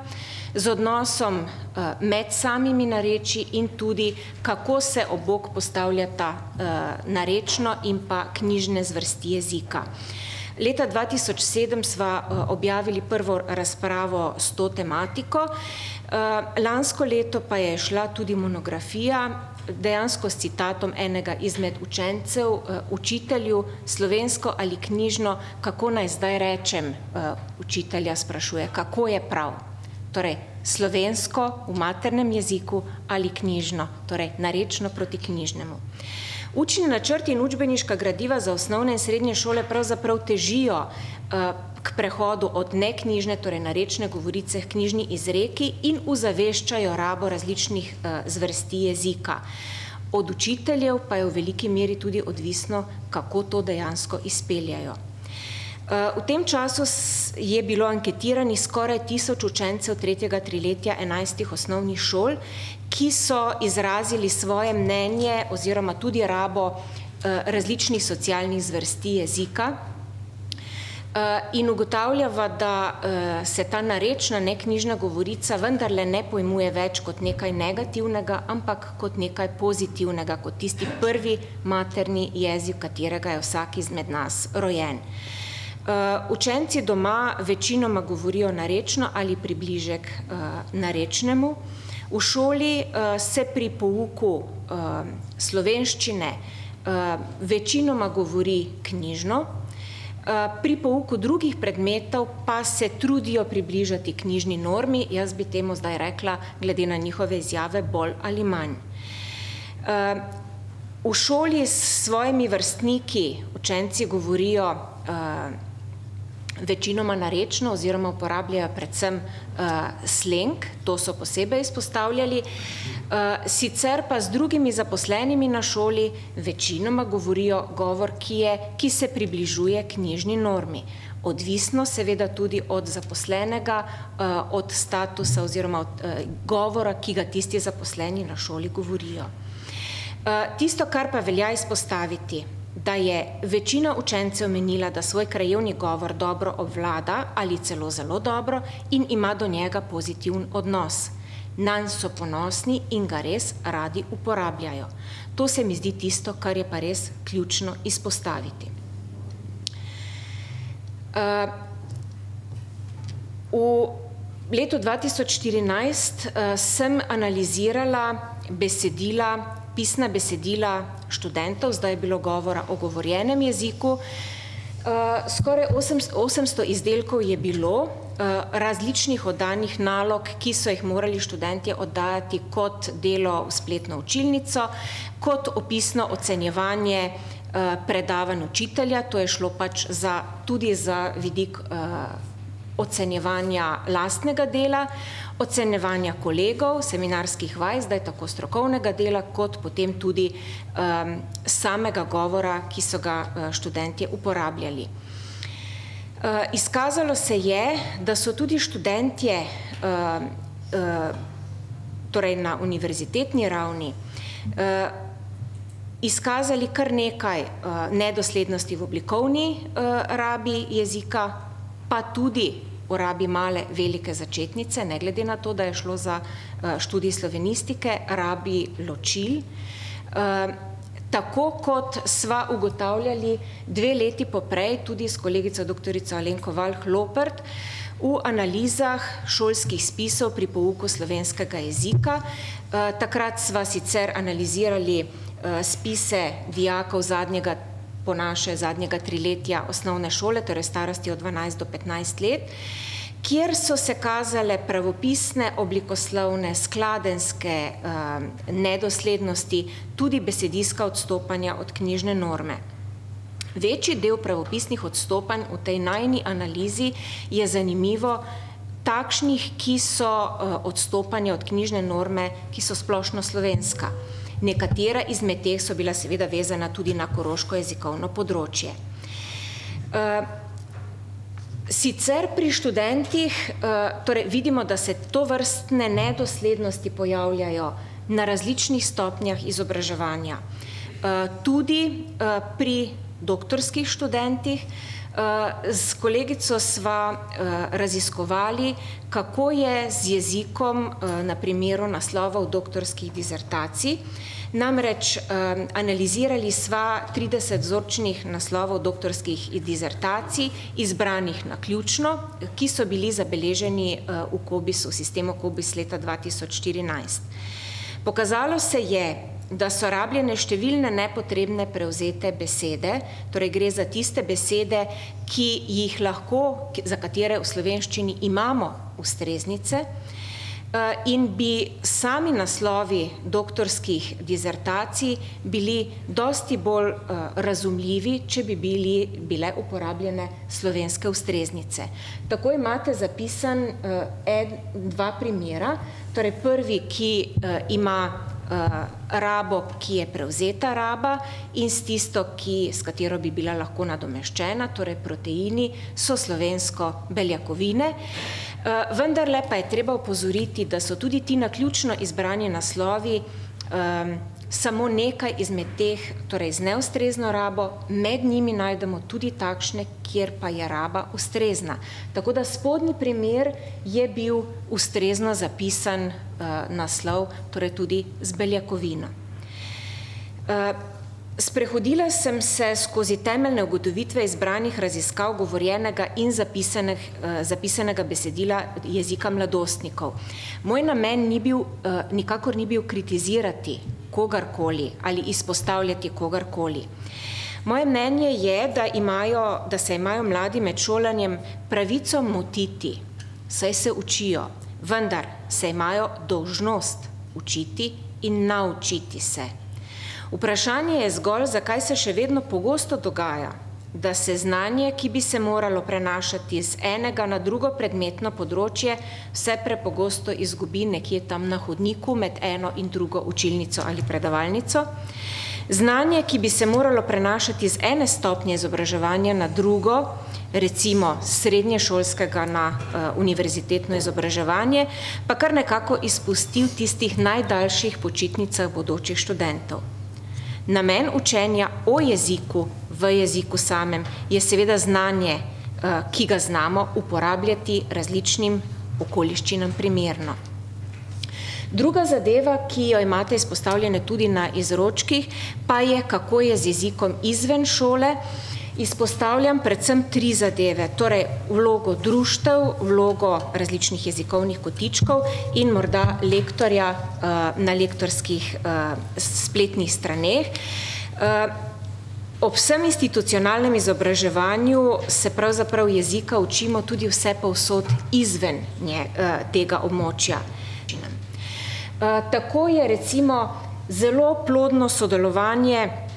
z odnosom eh, med samimi nareči in tudi kako se obok postavljata eh, narečno in pa knjižne zvrsti jezika. Leta 2007 sva objavili prvo razpravo s to tematiko, lansko leto pa je šla tudi monografija, dejansko s citatom enega izmed učencev, eh, učitelju, slovensko ali knjižno, kako naj zdaj rečem, eh, učitelja sprašuje, kako je prav. Torej, slovensko v maternem jeziku ali knjižno, torej narečno proti knjižnemu. Učni načrti in učbeniška gradiva za osnovne in srednje šole pravzaprav težijo k prehodu od neknjižne, torej narečne govorice, knjižni izreki in uzaveščajo rabo različnih uh, zvrsti jezika. Od učiteljev pa je v veliki meri tudi odvisno, kako to dejansko izpeljajo. Eh, v tem času je bilo anketirani skoraj tisoč učencev tretjega triletja enajstih osnovnih šol, ki so izrazili svoje mnenje oziroma tudi rabo eh, različnih socialnih zvrsti jezika, Eh, in ugotavljava, da eh, se ta narečna neknjižna govorica vendarle ne pojmuje več kot nekaj negativnega, ampak kot nekaj pozitivnega, kot tisti prvi materni jezik, katerega je vsak izmed nas rojen. Učenci doma večinoma govorijo narečno ali približek narečnemu. V šoli se pri pouku slovenščine večinoma govori knjižno, Eh, pri pouku drugih predmetov pa se trudijo približati knjižni normi, jaz bi temu zdaj rekla, glede na njihove izjave, bolj ali manj. Eh, v šoli s svojimi vrstniki učenci govorijo eh, večinoma narečno oziroma uporabljajo predvsem uh, slang, to so posebej izpostavljali. Uh, sicer pa z drugimi zaposlenimi na šoli večinoma govorijo govor, ki, je, ki se približuje knjižni normi. Odvisno seveda tudi od zaposlenega, uh, od statusa oziroma od uh, govora, ki ga tisti zaposleni na šoli govorijo. Uh, tisto, kar pa velja izpostaviti, da je večina učencev menila, da svoj krajevni govor dobro obvlada ali celo zelo dobro in ima do njega pozitiven odnos. Nanj so ponosni in ga res radi uporabljajo. To se mi zdi tisto, kar je pa res ključno izpostaviti. Uh, v letu 2014 uh, sem analizirala besedila pisna besedila študentov, zdaj je bilo govora o govorjenem jeziku. Uh, skoraj 800 izdelkov je bilo uh, različnih oddanih nalog, ki so jih morali študentje oddajati kot delo v spletno učilnico, kot opisno ocenjevanje uh, predavanj učitelja, to je šlo pač za, tudi za vidik ocenjevanja lastnega dela, ocenjevanja kolegov, seminarskih vaj, zdaj tako strokovnega dela, kot potem tudi um, samega govora, ki so ga uh, študentje uporabljali. Uh, izkazalo se je, da so tudi študentje uh, uh, torej na univerzitetni ravni uh, izkazali kar nekaj uh, nedoslednosti v oblikovni uh, rabi jezika, pa tudi uporabi male, velike začetnice, ne glede na to, da je šlo za uh, študij slovenistike, rabi ločil. Uh, tako kot sva ugotavljali dve leti poprej, tudi s kolegico doktorico Alenko Valh-Lopert, v analizah šolskih spisov pri pouku slovenskega jezika. Uh, takrat sva sicer analizirali spise dijakov zadnjega po naše zadnjega triletja osnovne šole, torej starosti od 12 do 15 let, kjer so se kazale pravopisne, oblikoslovne, skladenske uh, nedoslednosti, tudi besedijska odstopanja od knjižne norme. Večji del pravopisnih odstopanj v tej najni analizi je zanimivo takšnih, ki so uh, odstopanja od knjižne norme, ki so splošno slovenska. Nekatera izmed teh so bila seveda vezana tudi na koroško jezikovno področje. Eh, sicer pri študentih eh, torej vidimo, da se to vrstne nedoslednosti pojavljajo na različnih stopnjah izobraževanja. Eh, tudi pri doktorskih študentih, S kolegico sva raziskovali, kako je z jezikom na primeru naslovov doktorskih dizertacij. Namreč analizirali sva 30 vzorčnih naslovov doktorskih dizertacij, izbranih na ključno, ki so bili zabeleženi v v sistemu KOBIS leta 2014. Pokazalo se je, da so rabljene številne nepotrebne prevzete besede, torej gre za tiste besede, ki jih lahko, za katere v slovenščini imamo ustreznice eh, in bi sami naslovi doktorskih dizertacij bili dosti bolj eh, razumljivi, če bi bili, bile uporabljene slovenske ustreznice. Tako imate zapisan eh, en, dva primera, torej prvi, ki ima rabo, ki je prevzeta raba in s tisto, ki, s katero bi bila lahko nadomeščena, torej proteini, so slovensko beljakovine. Uh, vendarle pa je treba upozoriti, da so tudi ti naključno izbrani naslovi um, samo nekaj izmed teh, torej z neustrezno rabo, med njimi najdemo tudi takšne, kjer pa je raba ustrezna. Tako da spodnji primer je bil ustrezno zapisan uh, naslov, torej tudi z beljakovino. Uh, Sprehodila sem se skozi temeljne ugotovitve izbranih raziskav govorjenega in zapisanih, uh, zapisanega besedila jezika mladostnikov. Moj namen ni bil, uh, nikakor ni bil kritizirati kogarkoli ali izpostavljati kogarkoli. Moje mnenje je, da, imajo, da se imajo mladi med šolanjem pravico motiti, saj se učijo, vendar se imajo dolžnost učiti in naučiti se. Vprašanje je zgolj, zakaj se še vedno pogosto dogaja, da se znanje, ki bi se moralo prenašati z enega na drugo predmetno področje, vse prepogosto izgubi nekje tam na hodniku med eno in drugo učilnico ali predavalnico. Znanje, ki bi se moralo prenašati z ene stopnje izobraževanja na drugo, recimo srednješolskega na uh, univerzitetno izobraževanje, pa kar nekako izpustil tistih najdaljših počitnicah bodočih študentov. Namen učenja o jeziku v jeziku samem je seveda znanje, uh, ki ga znamo uporabljati različnim okoliščinam primerno. Druga zadeva, ki jo imate izpostavljene tudi na izročkih, pa je, kako je z jezikom izven šole. Izpostavljam predvsem tri zadeve, torej vlogo društev, vlogo različnih jezikovnih kotičkov in morda lektorja uh, na lektorskih uh, spletnih straneh. Uh, ob vsem institucionalnem izobraževanju se pravzaprav jezika učimo tudi vse povsod izven tega območja. Tako je recimo zelo plodno sodelovanje Eh,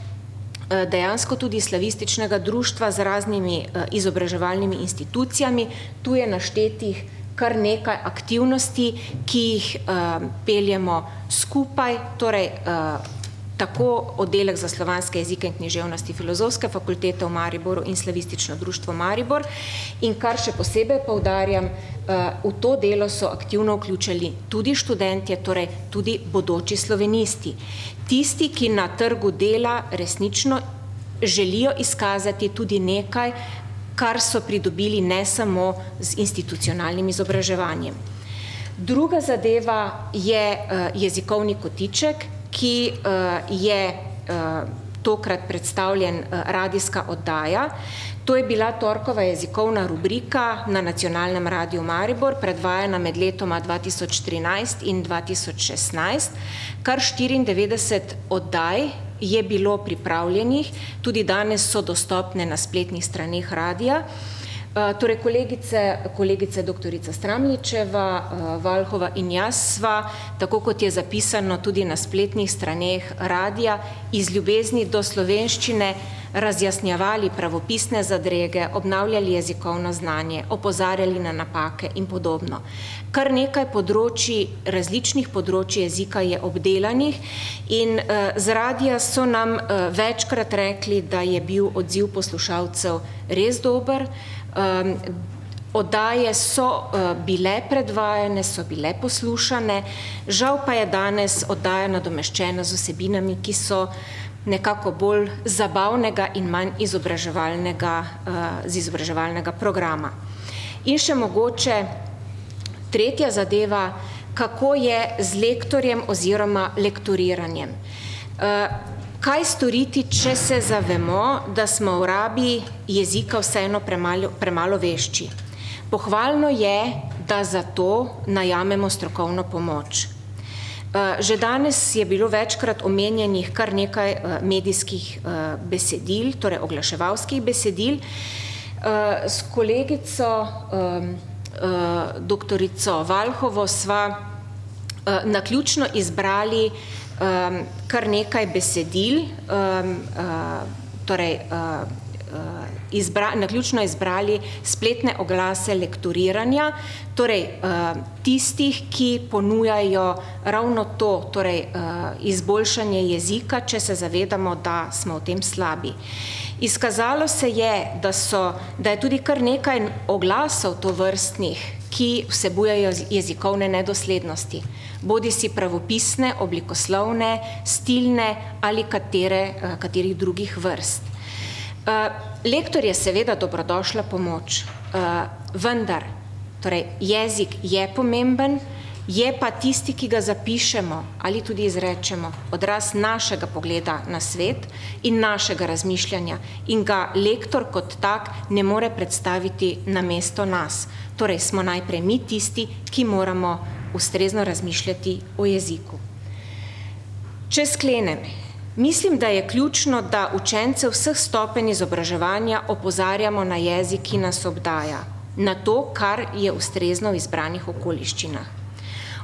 dejansko tudi slavističnega društva z raznimi eh, izobraževalnimi institucijami. Tu je naštetih kar nekaj aktivnosti, ki jih uh, peljemo skupaj, torej tako oddelek za slovanske jezike in književnosti filozofske fakultete v Mariboru in slavistično društvo Maribor. In kar še posebej poudarjam, uh, v to delo so aktivno vključili tudi študentje, torej tudi bodoči slovenisti tisti, ki na trgu dela resnično želijo izkazati tudi nekaj, kar so pridobili ne samo z institucionalnim izobraževanjem. Druga zadeva je uh, jezikovni kotiček, ki uh, je uh, tokrat predstavljen radijska oddaja. To je bila torkova jezikovna rubrika na nacionalnem radiju Maribor, predvajana med letoma 2013 in 2016. Kar 94 oddaj je bilo pripravljenih, tudi danes so dostopne na spletnih straneh radija. Eh, torej, kolegice, kolegice doktorica Stramličeva, eh, Valhova in jaz sva, tako kot je zapisano tudi na spletnih straneh radija, iz ljubezni do slovenščine razjasnjavali pravopisne zadrege, obnavljali jezikovno znanje, opozarjali na napake in podobno. Kar nekaj področji, različnih področji jezika je obdelanih in uh, z radija so nam večkrat rekli, da je bil odziv poslušalcev res dober. Um, Odaje so uh, bile predvajane, so bile poslušane, žal pa je danes oddaja nadomeščena z osebinami, ki so nekako bolj zabavnega in manj izobraževalnega, uh, z izobraževalnega programa. In še mogoče tretja zadeva, kako je z lektorjem oziroma lektoriranjem. Kaj storiti, če se zavemo, da smo v rabi jezika vseeno premalo, premalo vešči? Pohvalno je, da za to najamemo strokovno pomoč. Eh, že danes je bilo večkrat omenjenih kar nekaj eh, medijskih eh, besedil, torej oglaševalskih besedil. S kolegico doktorico Valhovo sva naključno izbrali kar nekaj besedil, torej izbra, naključno izbrali spletne oglase lektoriranja, torej uh, tistih, ki ponujajo ravno to, torej uh, izboljšanje jezika, če se zavedamo, da smo v tem slabi. Izkazalo se je, da, so, da je tudi kar nekaj oglasov to vrstnih, ki vsebujejo jezikovne nedoslednosti, bodi si pravopisne, oblikoslovne, stilne ali katere, uh, katerih drugih vrst. Uh, lektor je seveda dobrodošla pomoč, uh, vendar torej, jezik je pomemben, je pa tisti, ki ga zapišemo ali tudi izrečemo, odraz našega pogleda na svet in našega razmišljanja in ga lektor kot tak ne more predstaviti na mesto nas. Torej smo najprej mi tisti, ki moramo ustrezno razmišljati o jeziku. Če sklenem, Mislim, da je ključno, da učence vseh stopenj izobraževanja opozarjamo na jezik, ki nas obdaja, na to, kar je ustrezno v izbranih okoliščinah.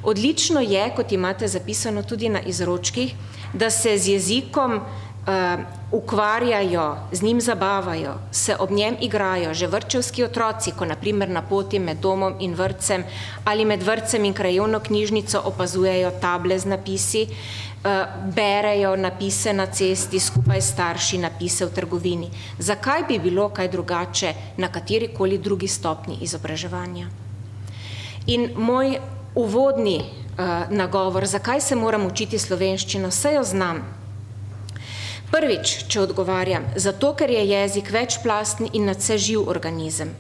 Odlično je, kot imate zapisano tudi na izročkih, da se z jezikom uh, ukvarjajo, z njim zabavajo, se ob njem igrajo že vrčevski otroci, ko naprimer na poti med domom in vrtcem ali med vrtcem in krajovno knjižnico opazujejo table z napisi, uh, berejo napise na cesti skupaj starši napise v trgovini. Zakaj bi bilo kaj drugače na katerikoli drugi stopni izobraževanja? In moj uvodni uh, nagovor, zakaj se moram učiti slovenščino, vse jo znam, Prvič, če odgovarjam, zato ker je jezik večplasten in nadse živ organizem.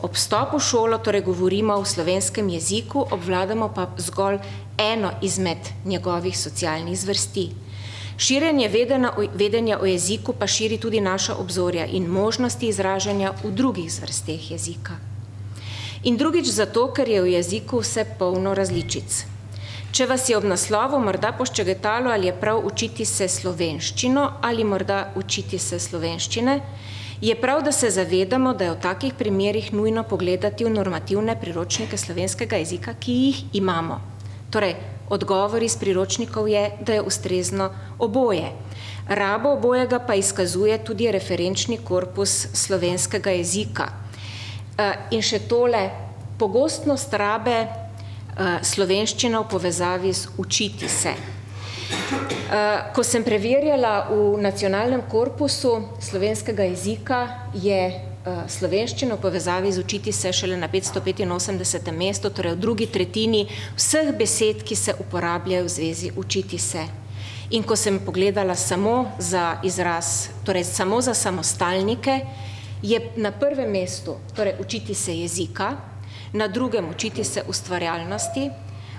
Ob stopu v šolo torej govorimo v slovenskem jeziku, obvladamo pa zgolj eno izmed njegovih socialnih zvrsti. Širjenje vedena, vedenja o jeziku pa širi tudi naša obzorja in možnosti izražanja v drugih zvrsteh jezika. In drugič zato, ker je v jeziku vse polno različic. Če vas je ob naslovu morda poščegetalo, ali je prav učiti se slovenščino ali morda učiti se slovenščine, je prav, da se zavedamo, da je v takih primerih nujno pogledati v normativne priročnike slovenskega jezika, ki jih imamo. Torej, odgovor iz priročnikov je, da je ustrezno oboje. Rabo obojega pa izkazuje tudi referenčni korpus slovenskega jezika. Eh, in še tole, pogostnost rabe Eh, slovenščina v povezavi z učiti se. Eh, ko sem preverjala v nacionalnem korpusu slovenskega jezika, je eh, slovenščina v povezavi z učiti se šele na 585. mestu, torej v drugi tretjini vseh besed, ki se uporabljajo v zvezi učiti se. In ko sem pogledala samo za izraz, torej samo za samostalnike, je na prvem mestu, torej učiti se jezika, na drugem učiti se ustvarjalnosti,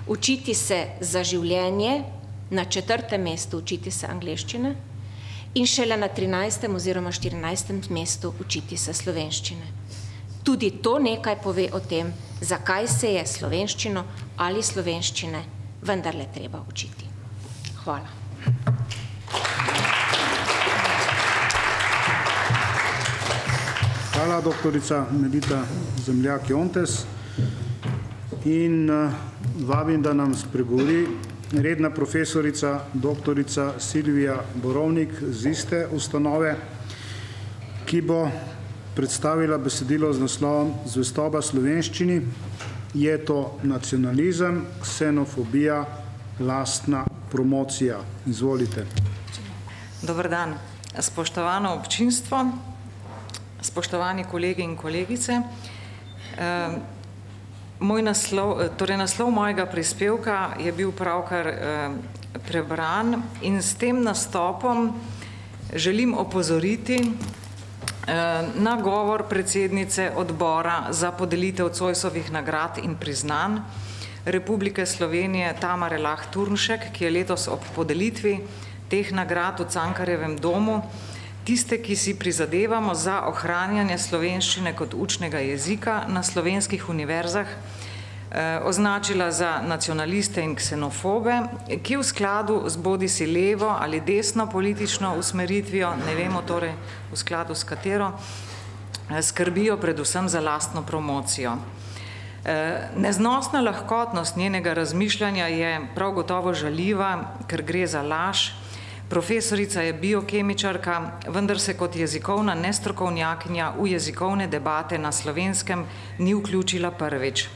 učiti se za življenje, na četrtem mestu učiti se angleščine in šele na 13. oziroma 14. mestu učiti se slovenščine. Tudi to nekaj pove o tem, zakaj se je slovenščino ali slovenščine vendarle treba učiti. Hvala. Hvala, doktorica Medita Zemljak-Jontes in uh, vabim, da nam spregovori redna profesorica doktorica Silvija Borovnik z iste ustanove, ki bo predstavila besedilo z naslovom Zvestoba slovenščini, je to nacionalizem, ksenofobija, lastna promocija. Izvolite. Dobar dan. Spoštovano občinstvo, spoštovani kolegi in kolegice, uh, Moj naslov, eh, torej naslov mojega prispevka je bil pravkar eh, prebran in s tem nastopom želim opozoriti eh, na govor predsednice odbora za podelitev Cojsovih nagrad in priznan Republike Slovenije Tamare Lah Turnšek, ki je letos ob podelitvi teh nagrad v Cankarjevem domu tiste, ki si prizadevamo za ohranjanje slovenščine kot učnega jezika na slovenskih univerzah, eh, označila za nacionaliste in ksenofobe, ki v skladu z bodi si levo ali desno politično usmeritvijo, ne vemo torej v skladu s katero, eh, skrbijo predvsem za lastno promocijo. Eh, neznosna lahkotnost njenega razmišljanja je prav gotovo žaljiva, ker gre za laž, Profesorica je biokemičarka, vendar se kot jezikovna nestrokovnjakinja v jezikovne debate na slovenskem ni vključila prvič.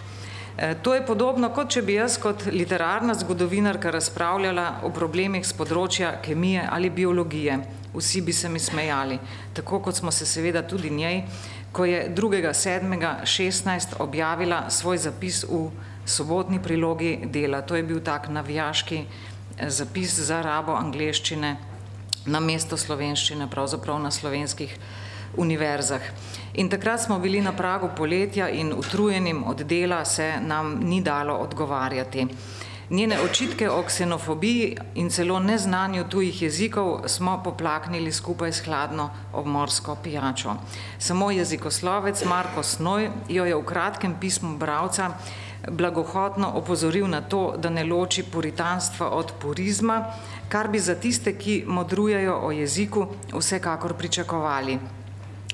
E, to je podobno, kot če bi jaz kot literarna zgodovinarka razpravljala o problemih z področja kemije ali biologije. Vsi bi se mi smejali, tako kot smo se seveda tudi njej, ko je 2.7.16 objavila svoj zapis v sobotni prilogi dela. To je bil tak navijaški zapis za rabo angleščine na mesto slovenščine, pravzaprav na slovenskih univerzah. In takrat smo bili na pragu poletja in utrujenim od dela se nam ni dalo odgovarjati. Njene očitke o ksenofobiji in celo neznanju tujih jezikov smo poplaknili skupaj s hladno obmorsko pijačo. Samo jezikoslovec Marko Snoj jo je v kratkem pismu bravca blagohotno opozoril na to, da ne loči puritanstva od purizma, kar bi za tiste, ki modrujejo o jeziku, vsekakor pričakovali.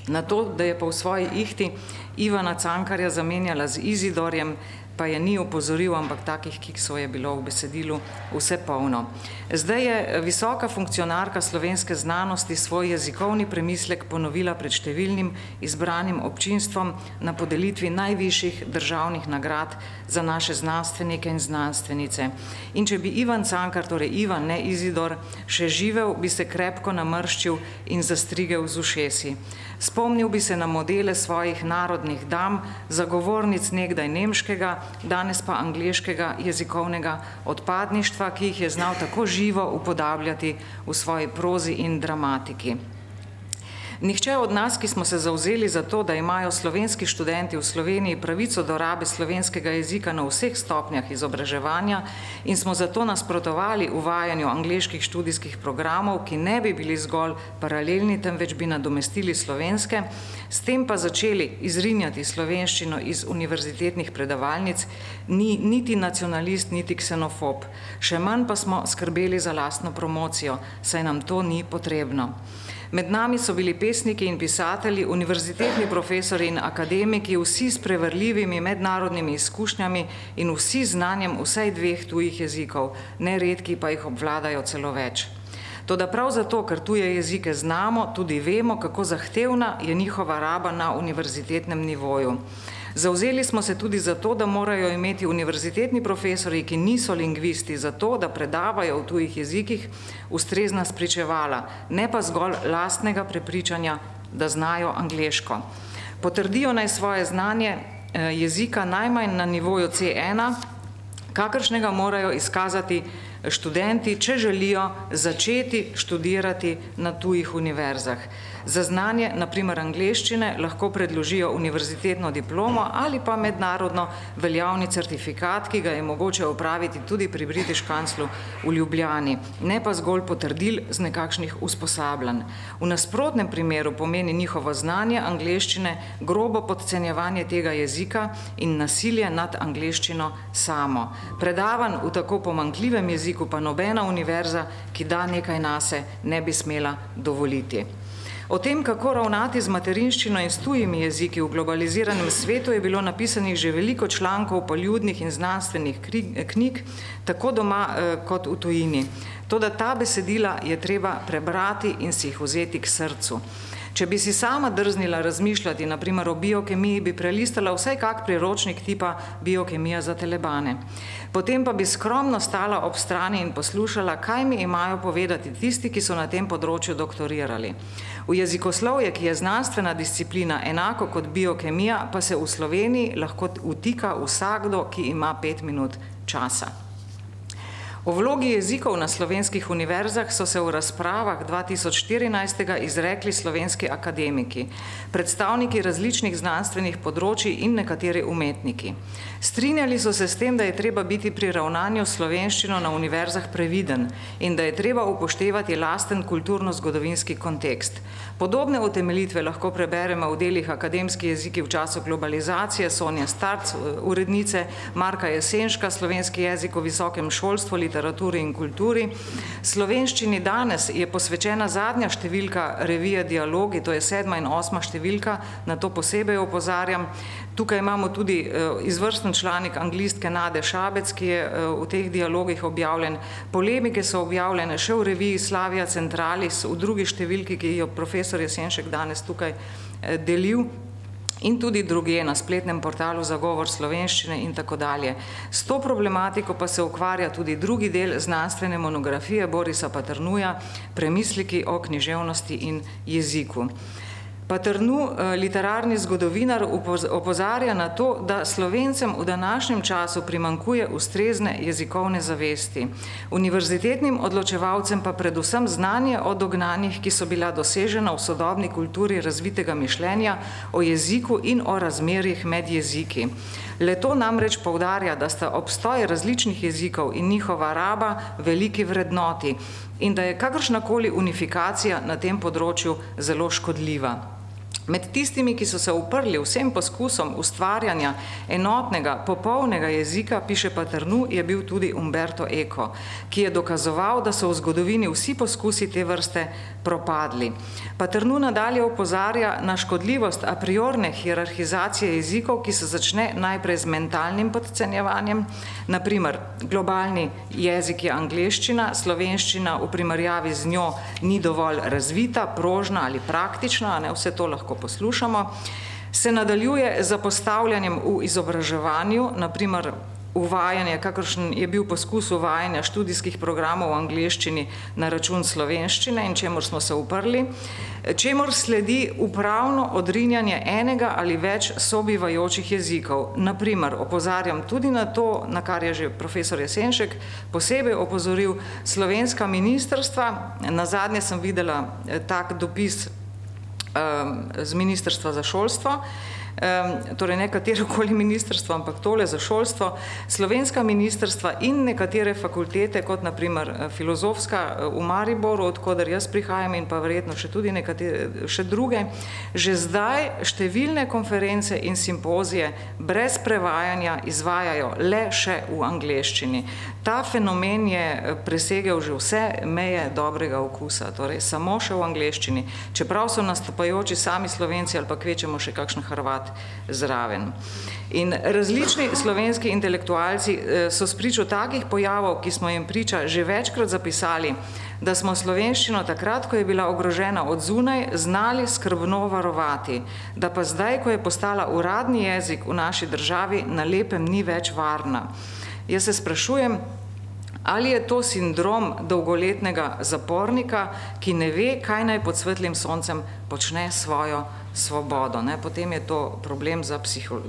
Na to, da je pa v svoji ihti Ivana Cankarja zamenjala z Izidorjem, pa je ni opozoril, ampak takih kiksov je bilo v besedilu vse polno. Zdaj je visoka funkcionarka slovenske znanosti svoj jezikovni premislek ponovila pred številnim izbranim občinstvom na podelitvi najvišjih državnih nagrad za naše znanstvenike in znanstvenice. In če bi Ivan Cankar, torej Ivan, ne Izidor, še živel, bi se krepko namrščil in zastrigel z ušesi. Spomnil bi se na modele svojih narodnih dam, zagovornic nekdaj nemškega, danes pa angliškega jezikovnega odpadništva, ki jih je znal tako živo upodabljati v svoji prozi in dramatiki. Nihče od nas, ki smo se zauzeli za to, da imajo slovenski študenti v Sloveniji pravico do rabe slovenskega jezika na vseh stopnjah izobraževanja in smo zato nasprotovali uvajanju angliških študijskih programov, ki ne bi bili zgolj paralelni, temveč bi nadomestili slovenske, s tem pa začeli izrinjati slovenščino iz univerzitetnih predavalnic, ni niti nacionalist, niti ksenofob. Še manj pa smo skrbeli za lastno promocijo, saj nam to ni potrebno. Med nami so bili pesniki in pisatelji, univerzitetni profesori in akademiki, vsi s prevrljivimi mednarodnimi izkušnjami in vsi znanjem vsaj dveh tujih jezikov, neredki pa jih obvladajo celo več. Toda prav zato, ker tuje jezike znamo, tudi vemo, kako zahtevna je njihova raba na univerzitetnem nivoju. Zauzeli smo se tudi za to, da morajo imeti univerzitetni profesori, ki niso lingvisti, za to, da predavajo v tujih jezikih ustrezna spričevala, ne pa zgolj lastnega prepričanja, da znajo angliško. Potrdijo naj svoje znanje jezika najmanj na nivoju C1, kakršnega morajo izkazati študenti, če želijo začeti študirati na tujih univerzah. Za znanje, naprimer angleščine, lahko predložijo univerzitetno diplomo ali pa mednarodno veljavni certifikat, ki ga je mogoče opraviti tudi pri British Councilu v Ljubljani, ne pa zgolj potrdil z nekakšnih usposabljanj. V nasprotnem primeru pomeni njihovo znanje angleščine grobo podcenjevanje tega jezika in nasilje nad angleščino samo. Predavan v tako pomankljivem jeziku pa nobena univerza, ki da nekaj nase, ne bi smela dovoliti. O tem, kako ravnati z materinščino in s tujimi jeziki v globaliziranem svetu, je bilo napisanih že veliko člankov poljudnih in znanstvenih knjig, tako doma kot v tujini. Toda ta besedila je treba prebrati in si jih vzeti k srcu. Če bi si sama drznila razmišljati, naprimer o biokemiji, bi prelistala vsaj kak priročnik tipa biokemija za telebane. Potem pa bi skromno stala ob strani in poslušala, kaj mi imajo povedati tisti, ki so na tem področju doktorirali. V jezikoslovje, ki je znanstvena disciplina enako kot biokemija, pa se v Sloveniji lahko vtika vsakdo, ki ima pet minut časa. O vlogi jezikov na slovenskih univerzah so se v razpravah 2014. izrekli slovenski akademiki, predstavniki različnih znanstvenih področji in nekateri umetniki. Strinjali so se s tem, da je treba biti pri ravnanju slovenščino na univerzah previden in da je treba upoštevati lasten kulturno-zgodovinski kontekst. Podobne utemeljitve lahko preberemo v delih akademski jeziki v času globalizacije, Sonja Starc, urednice, Marka Jesenška, slovenski jezik v visokem šolstvu, literaturi in kulturi. Slovenščini danes je posvečena zadnja številka revije Dialogi, to je sedma in osma številka, na to posebej opozarjam. Tukaj imamo tudi izvrsten članek anglistke Nade Šabec, ki je v teh dialogih objavljen. Polemike so objavljene še v reviji Slavia Centralis, v drugi številki, ki jo profesor Jesenšek danes tukaj delil in tudi drugje na spletnem portalu za govor slovenščine in tako dalje. S to problematiko pa se ukvarja tudi drugi del znanstvene monografije Borisa Paternuja, Premisliki o književnosti in jeziku. Paternu, literarni zgodovinar, opozarja na to, da Slovencem v današnjem času primankuje ustrezne jezikovne zavesti. Univerzitetnim odločevalcem pa predvsem znanje o dognanjih, ki so bila dosežena v sodobni kulturi razvitega mišljenja, o jeziku in o razmerjih med jeziki. Le to namreč poudarja, da sta obstoj različnih jezikov in njihova raba veliki vrednoti in da je kakršnakoli unifikacija na tem področju zelo škodljiva. Med tistimi, ki so se uprli vsem poskusom ustvarjanja enotnega, popolnega jezika, piše Paternu, je bil tudi Umberto Eco, ki je dokazoval, da so v zgodovini vsi poskusi te vrste propadli. Paternu nadalje opozarja na škodljivost a priorne hierarhizacije jezikov, ki se začne najprej z mentalnim podcenjevanjem, naprimer globalni jezik je angleščina, slovenščina v primerjavi z njo ni dovolj razvita, prožna ali praktična, a ne vse to lahko poslušamo, se nadaljuje z postavljanjem v izobraževanju, naprimer uvajanje, kakršen je bil poskus uvajanja študijskih programov v angleščini na račun slovenščine in čemur smo se uprli, čemur sledi upravno odrinjanje enega ali več sobivajočih jezikov. Naprimer, opozarjam tudi na to, na kar je že profesor Jesenšek posebej opozoril slovenska ministrstva, na zadnje sem videla eh, tak dopis z Ministrstva za šolstvo, torej ne katerokoli ministrstvo, ampak tole za šolstvo, slovenska ministrstva in nekatere fakultete, kot naprimer eh, filozofska eh, v Mariboru, odkudar jaz prihajam in pa verjetno še tudi nekatere, še druge, že zdaj številne konference in simpozije brez prevajanja izvajajo le še v angleščini. Ta fenomen je eh, presegel že vse meje dobrega okusa, torej samo še v angleščini, čeprav so nastopajoči sami slovenci ali pa kvečemo še kakšen Hrvat zraven. In različni slovenski intelektualci eh, so spričo takih pojavov, ki smo jim priča, že večkrat zapisali, da smo slovenščino takrat, ko je bila ogrožena od zunaj, znali skrbno varovati, da pa zdaj, ko je postala uradni jezik v naši državi, na lepem ni več varna. Jaz se sprašujem, ali je to sindrom dolgoletnega zapornika, ki ne ve, kaj naj pod svetlim soncem počne svojo svobodo. Ne? Potem je to problem za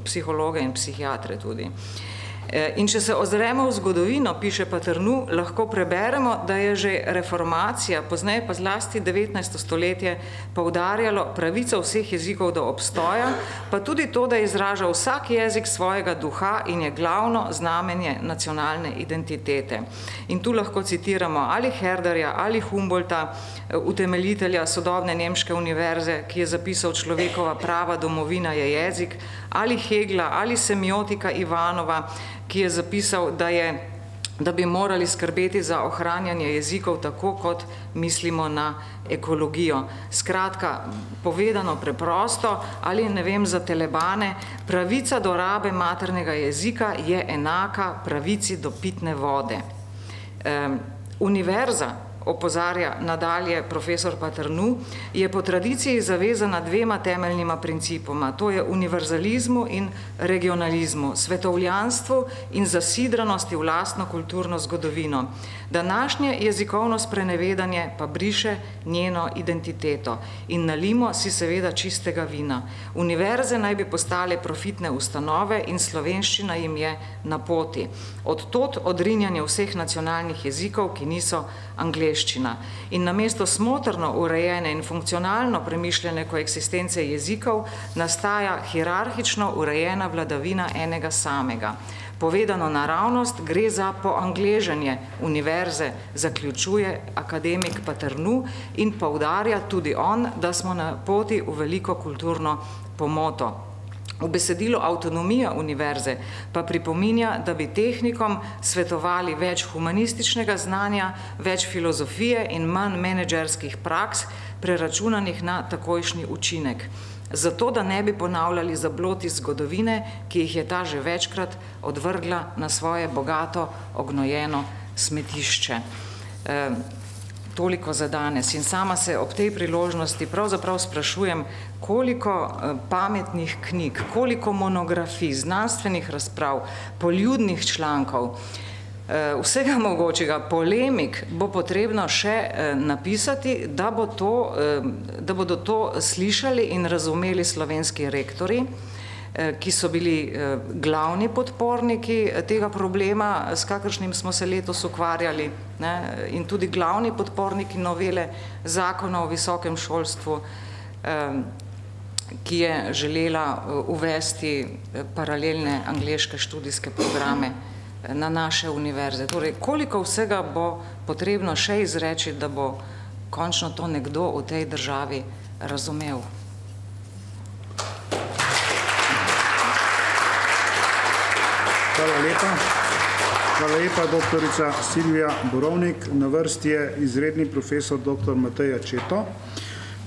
psihologe in psihiatre tudi. Eh, in če se ozremo v zgodovino, piše Paternu, lahko preberemo, da je že reformacija, pozneje pa zlasti 19. stoletje, poudarjalo pravico vseh jezikov do obstoja, pa tudi to, da izraža vsak jezik svojega duha in je glavno znamenje nacionalne identitete. In tu lahko citiramo ali Herderja ali Humboldta, eh, utemeljitelja sodobne nemške univerze, ki je zapisal človekova prava domovina je jezik, ali Hegla ali semiotika Ivanova, ki je zapisal, da, je, da bi morali skrbeti za ohranjanje jezikov tako, kot mislimo na ekologijo. Skratka, povedano preprosto, ali ne vem za telebane, pravica do rabe maternega jezika je enaka pravici do pitne vode. Um, univerza, opozarja nadalje profesor Paternu, je po tradiciji zavezana dvema temeljnima principoma, to je univerzalizmu in regionalizmu, svetovljanstvu in zasidranosti v lastno kulturno zgodovino. Današnje jezikovno sprenevedanje pa briše njeno identiteto in nalimo si seveda čistega vina. Univerze naj bi postale profitne ustanove in slovenščina jim je na poti. Od tot odrinjanje vseh nacionalnih jezikov, ki niso angleščina. In namesto smotrno urejene in funkcionalno premišljene koeksistence jezikov nastaja hierarhično urejena vladavina enega samega. Povedano naravnost gre za poangleženje univerze, zaključuje akademik Paternu in poudarja tudi on, da smo na poti v veliko kulturno pomoto. V besedilu avtonomija univerze pa pripominja, da bi tehnikom svetovali več humanističnega znanja, več filozofije in manj menedžerskih praks, preračunanih na takojšnji učinek. Zato, da ne bi ponavljali zabloti zgodovine, ki jih je ta že večkrat odvrgla na svoje bogato, ognojeno smetišče. Toliko za danes. In sama se ob tej priložnosti pravzaprav sprašujem, koliko eh, pametnih knjig, koliko monografij, znanstvenih razprav, poljudnih člankov, eh, vsega mogočega, polemik bo potrebno še eh, napisati, da, bo to, da bodo to slišali in razumeli slovenski rektori, ki so bili eh, glavni podporniki eh, tega problema, s kakršnim smo se letos ukvarjali ne, in tudi glavni podporniki novele zakona o visokem šolstvu, ki je želela uvesti paralelne angleške študijske programe na naše univerze. Torej, koliko vsega bo potrebno še izreči, da bo končno to nekdo v tej državi razumel? Hvala lepa. Hvala lepa, doktorica Silvija Borovnik. Na vrsti je izredni profesor dr. Mateja Četo,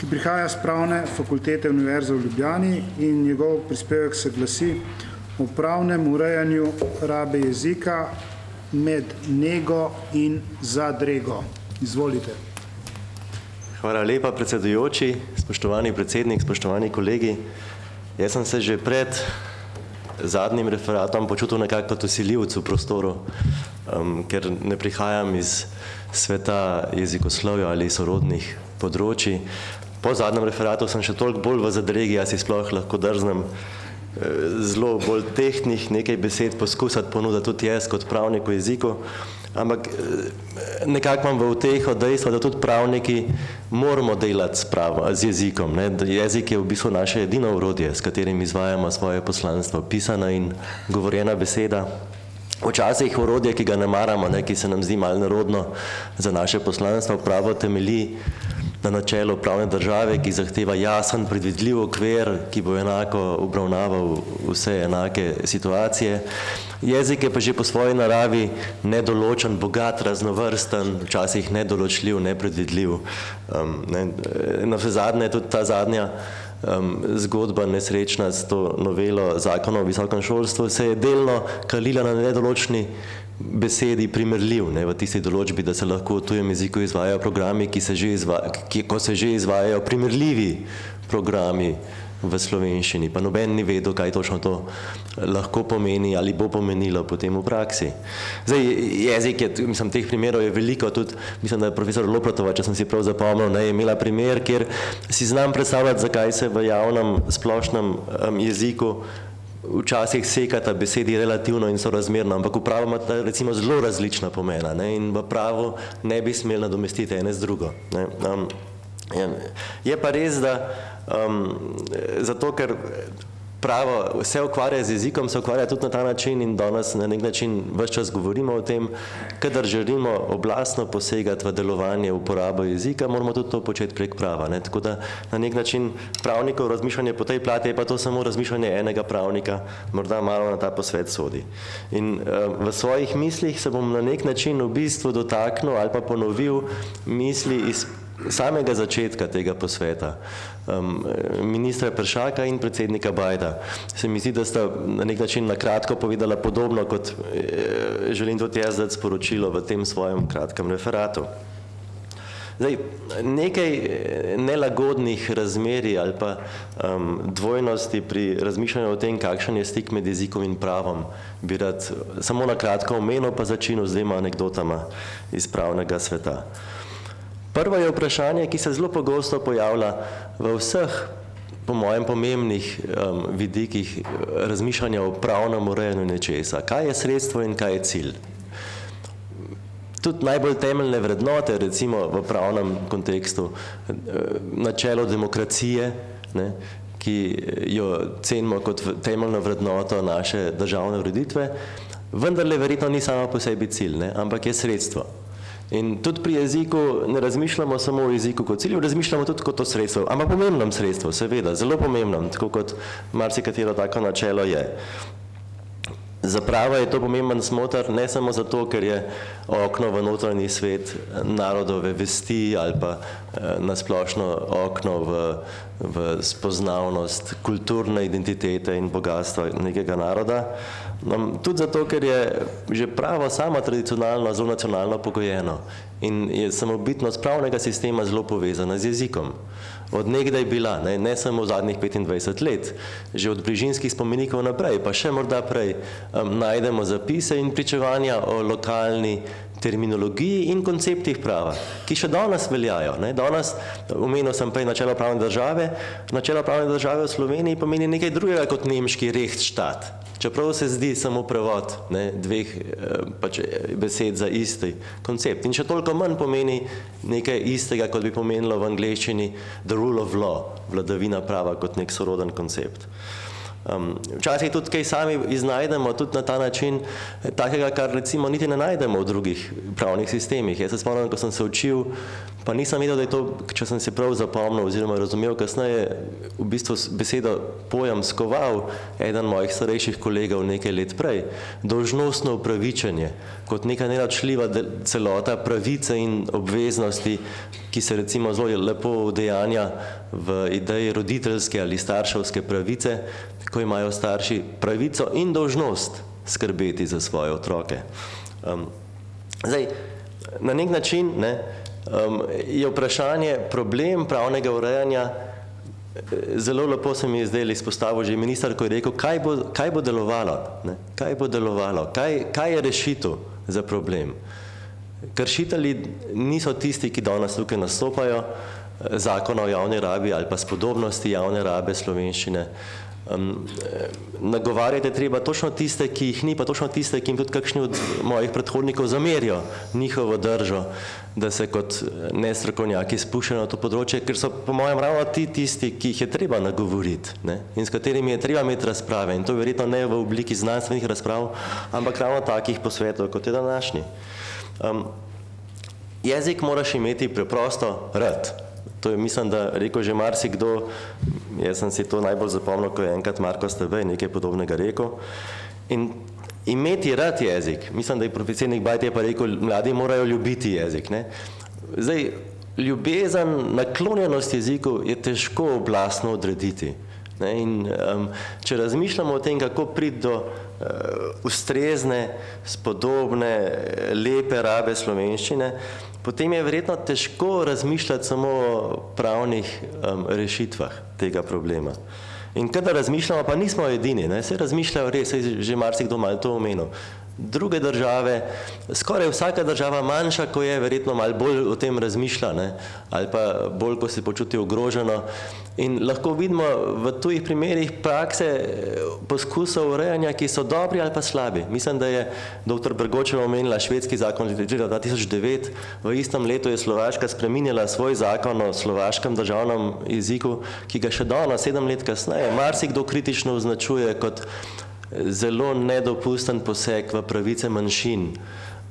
ki prihaja z pravne fakultete Univerze v Ljubljani in njegov prispevek se glasi o pravnem urejanju rabe jezika med nego in zadrego. Izvolite. Hvala lepa, predsedujoči, spoštovani predsednik, spoštovani kolegi. Jaz sem se že pred zadnjim referatom počutil nekako kot usiljivc v prostoru, um, ker ne prihajam iz sveta jezikoslovja ali sorodnih področji. Po zadnjem referatu sem še toliko bolj v zadregi, jaz si sploh lahko drznem zelo bolj tehnih nekaj besed poskusati ponuditi tudi jaz kot pravnik v jeziku, ampak nekako imam v uteho dejstvo, da tudi pravniki moramo delati s, pravo, z jezikom. Ne? Jezik je v bistvu naše edino urodje, s katerim izvajamo svoje poslanstvo, pisana in govorjena beseda. Včasih urodje, ki ga ne maramo, ne, ki se nam zdi malo narodno za naše poslanstvo, pravo temelji na načelu pravne države, ki zahteva jasen, predvidljiv okvir, ki bo enako obravnaval vse enake situacije. Jezik je pa že po svoji naravi nedoločen, bogat, raznovrsten, včasih nedoločljiv, nepredvidljiv. Um, ne, na vse zadnje, tudi ta zadnja um, zgodba nesrečna s to novelo zakona o visokem šolstvu se je delno kalila na nedoločni besedi primerljiv ne, v tisti določbi, da se lahko v tujem jeziku izvajajo programi, ki se že, izva, ki, ko se že izvajajo primerljivi programi v slovenščini, pa noben ni vedel, kaj točno to lahko pomeni ali bo pomenilo potem v praksi. Zdaj, jezik je, mislim, teh primerov je veliko, tudi, mislim, da je profesor Lopratova, če sem si prav zapomnil, ne, je imela primer, kjer si znam predstavljati, zakaj se v javnem splošnem um, jeziku včasih sekata besedi relativno in sorazmerno, ampak v pravu imata recimo zelo različna pomena ne? in v pravu ne bi smeli nadomestiti ene z drugo. Um, je pa res, da um, zato, ker pravo se ukvarja z jezikom, se ukvarja tudi na ta način in danes na nek način vse čas govorimo o tem, kadar želimo oblastno posegati v delovanje, uporabo jezika, moramo tudi to početi prek prava. Ne? Tako da na nek način pravnikov razmišljanje po tej plati je pa to samo razmišljanje enega pravnika, morda malo na ta posvet sodi. In uh, v svojih mislih se bom na nek način v bistvu dotaknil ali pa ponovil misli iz samega začetka tega posveta, um, ministra Pršaka in predsednika Bajda. Se mi zdi, da sta na nek način na kratko povedala podobno, kot eh, želim tudi jaz dati sporočilo v tem svojem kratkem referatu. Zdaj, nekaj eh, nelagodnih razmeri ali pa um, dvojnosti pri razmišljanju o tem, kakšen je stik med jezikom in pravom, bi rad samo na kratko omenil, pa začinu z dvema anekdotama iz pravnega sveta. Prvo je vprašanje, ki se zelo pogosto pojavlja v vseh, po mojem, pomembnih um, vidikih razmišljanja o pravnem urejanju nečesa. Kaj je sredstvo in kaj je cilj? Tudi najbolj temeljne vrednote, recimo v pravnem kontekstu, načelo demokracije, ne, ki jo cenimo kot temeljno vrednoto naše državne ureditve, vendarle verjetno ni samo po sebi cilj, ne, ampak je sredstvo. In tudi pri jeziku ne razmišljamo samo o jeziku kot cilju, razmišljamo tudi kot o sredstvu, ampak pomembnem sredstvu, seveda, zelo pomembnem, tako kot marsikatero tako načelo je. Za pravo je to pomemben smotr ne samo zato, ker je okno v notranji svet narodove vesti ali pa eh, nasplošno okno v, v spoznavnost kulturne identitete in bogatstva nekega naroda, No, tudi zato, ker je že pravo samo tradicionalno, zelo nacionalno pogojeno in je samobitnost pravnega sistema zelo povezana z jezikom. Od nekdaj bila, ne, ne samo v zadnjih 25 let, že od bližinskih spomenikov naprej, pa še morda prej, um, najdemo zapise in pričevanja o lokalni terminologiji in konceptih prava, ki še danes veljajo. Ne. Danes, omenil sem prej načelo pravne države, načelo pravne države v Sloveniji pomeni nekaj drugega kot nemški Rechtsstaat. Čeprav se zdi samo prevod ne, dveh eh, pač, besed za isti koncept. In še toliko manj pomeni nekaj istega, kot bi pomenilo v angleščini the rule of law, vladavina prava kot nek soroden koncept. Um, včasih tudi kaj sami iznajdemo tudi na ta način, takega, kar recimo niti ne najdemo v drugih pravnih sistemih. Jaz se spomnim, ko sem se učil, pa nisem vedel, da je to, če sem se prav zapomnil oziroma razumel kasneje, v bistvu besedo pojem skoval eden mojih starejših kolegov nekaj let prej. Dolžnostno upravičenje kot neka nenačljiva celota pravice in obveznosti, ki se recimo zelo lepo udejanja v ideji roditeljske ali starševske pravice, ko imajo starši pravico in dolžnost skrbeti za svoje otroke. Um, zdaj, na nek način ne, um, je vprašanje problem pravnega urejanja zelo lepo se mi je zdaj izpostavil že ministar, ko je rekel, kaj bo, kaj bo delovalo, kaj bo delovalo, kaj, kaj je rešitev za problem. Kršitelji niso tisti, ki danes tukaj nastopajo, zakona o javni rabi ali pa spodobnosti javne rabe slovenščine. Um, nagovarjate treba točno tiste, ki jih ni, pa točno tiste, ki jim tudi kakšni od mojih predhodnikov zamerijo njihovo držo, da se kot nestrokovnjaki spuščajo na to področje, ker so po mojem ravno ti tisti, ki jih je treba nagovoriti ne? in s katerimi je treba imeti razprave in to verjetno ne v obliki znanstvenih razprav, ampak ravno takih posvetov, kot je današnji. Um, jezik moraš imeti preprosto rad. To je, mislim, da rekel že marsikdo, jaz sem si to najbolj zapomnil, ko je enkrat Marko Stebej nekaj podobnega rekel. In imeti rad jezik, mislim, da je predsednik Bajt je pa rekel, mladi morajo ljubiti jezik. Ne? Zdaj, ljubezen, naklonjenost jeziku je težko oblastno odrediti. Ne? In um, če razmišljamo o tem, kako priti do ustrezne, spodobne, lepe rabe slovenščine, potem je verjetno težko razmišljati samo o pravnih um, rešitvah tega problema. In kadar razmišljamo, pa nismo edini, ne, se razmišljajo res, že marsikdo malo to omenil, druge države, skoraj vsaka država manjša, ko je verjetno malo bolj o tem razmišlja ne? ali pa bolj, ko se počuti ogroženo. In lahko vidimo v tujih primerih prakse poskusov urejanja, ki so dobri ali pa slabi. Mislim, da je dr. Brgočeva omenila švedski zakon iz leta 2009. V istem letu je Slovaška spreminjala svoj zakon o slovaškem državnem jeziku, ki ga še dano sedem let kasneje marsikdo kritično označuje kot zelo nedopusten poseg v pravice manjšin,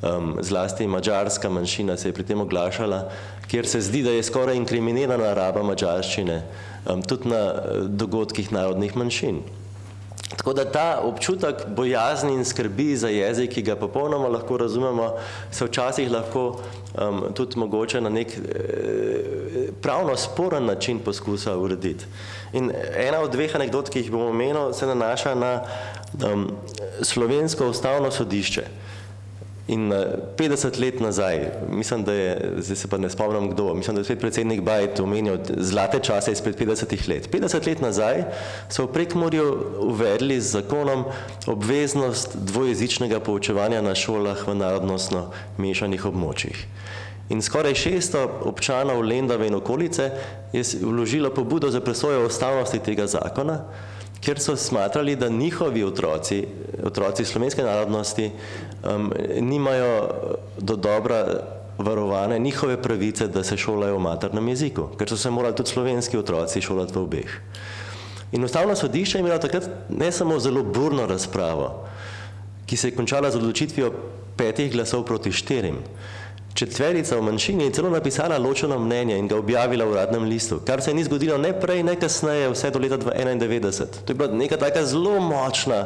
um, zlasti mađarska manjšina se je pri tem oglašala, kjer se zdi, da je skoraj inkriminirana raba mađarščine um, tudi na uh, dogodkih narodnih manjšin. Tako da ta občutek bojazni in skrbi za jezik, ki ga popolnoma lahko razumemo, se včasih lahko um, tudi mogoče na nek eh, pravno sporen način poskusa urediti. In ena od dveh anekdot, ki jih bom omenil, se nanaša na um, slovensko ustavno sodišče. In uh, 50 let nazaj, mislim, da je, zdaj se pa ne spomnim kdo, mislim, da je svet predsednik Bajt omenil zlate čase izpred 50 let. 50 let nazaj so v prekmorju uvedli z zakonom obveznost dvojezičnega poučevanja na šolah v narodnostno mešanih območjih. In skoraj 600 občanov Lendave in okolice je vložilo pobudo za presojo ustavnosti tega zakona, ker so smatrali, da njihovi otroci, otroci slovenske narodnosti, um, nimajo do dobra varovane njihove pravice, da se šolajo v maternem jeziku, ker so se morali tudi slovenski otroci šolati v obeh. In ustavno sodišče je imelo takrat ne samo zelo burno razpravo, ki se je končala z odločitvijo petih glasov proti štirim, Četverica v manjšini je celo napisala ločeno mnenje in ga objavila v uradnem listu, kar se ni zgodilo ne prej, ne kasneje, vse do leta 1991. To je bila neka taka zelo močna,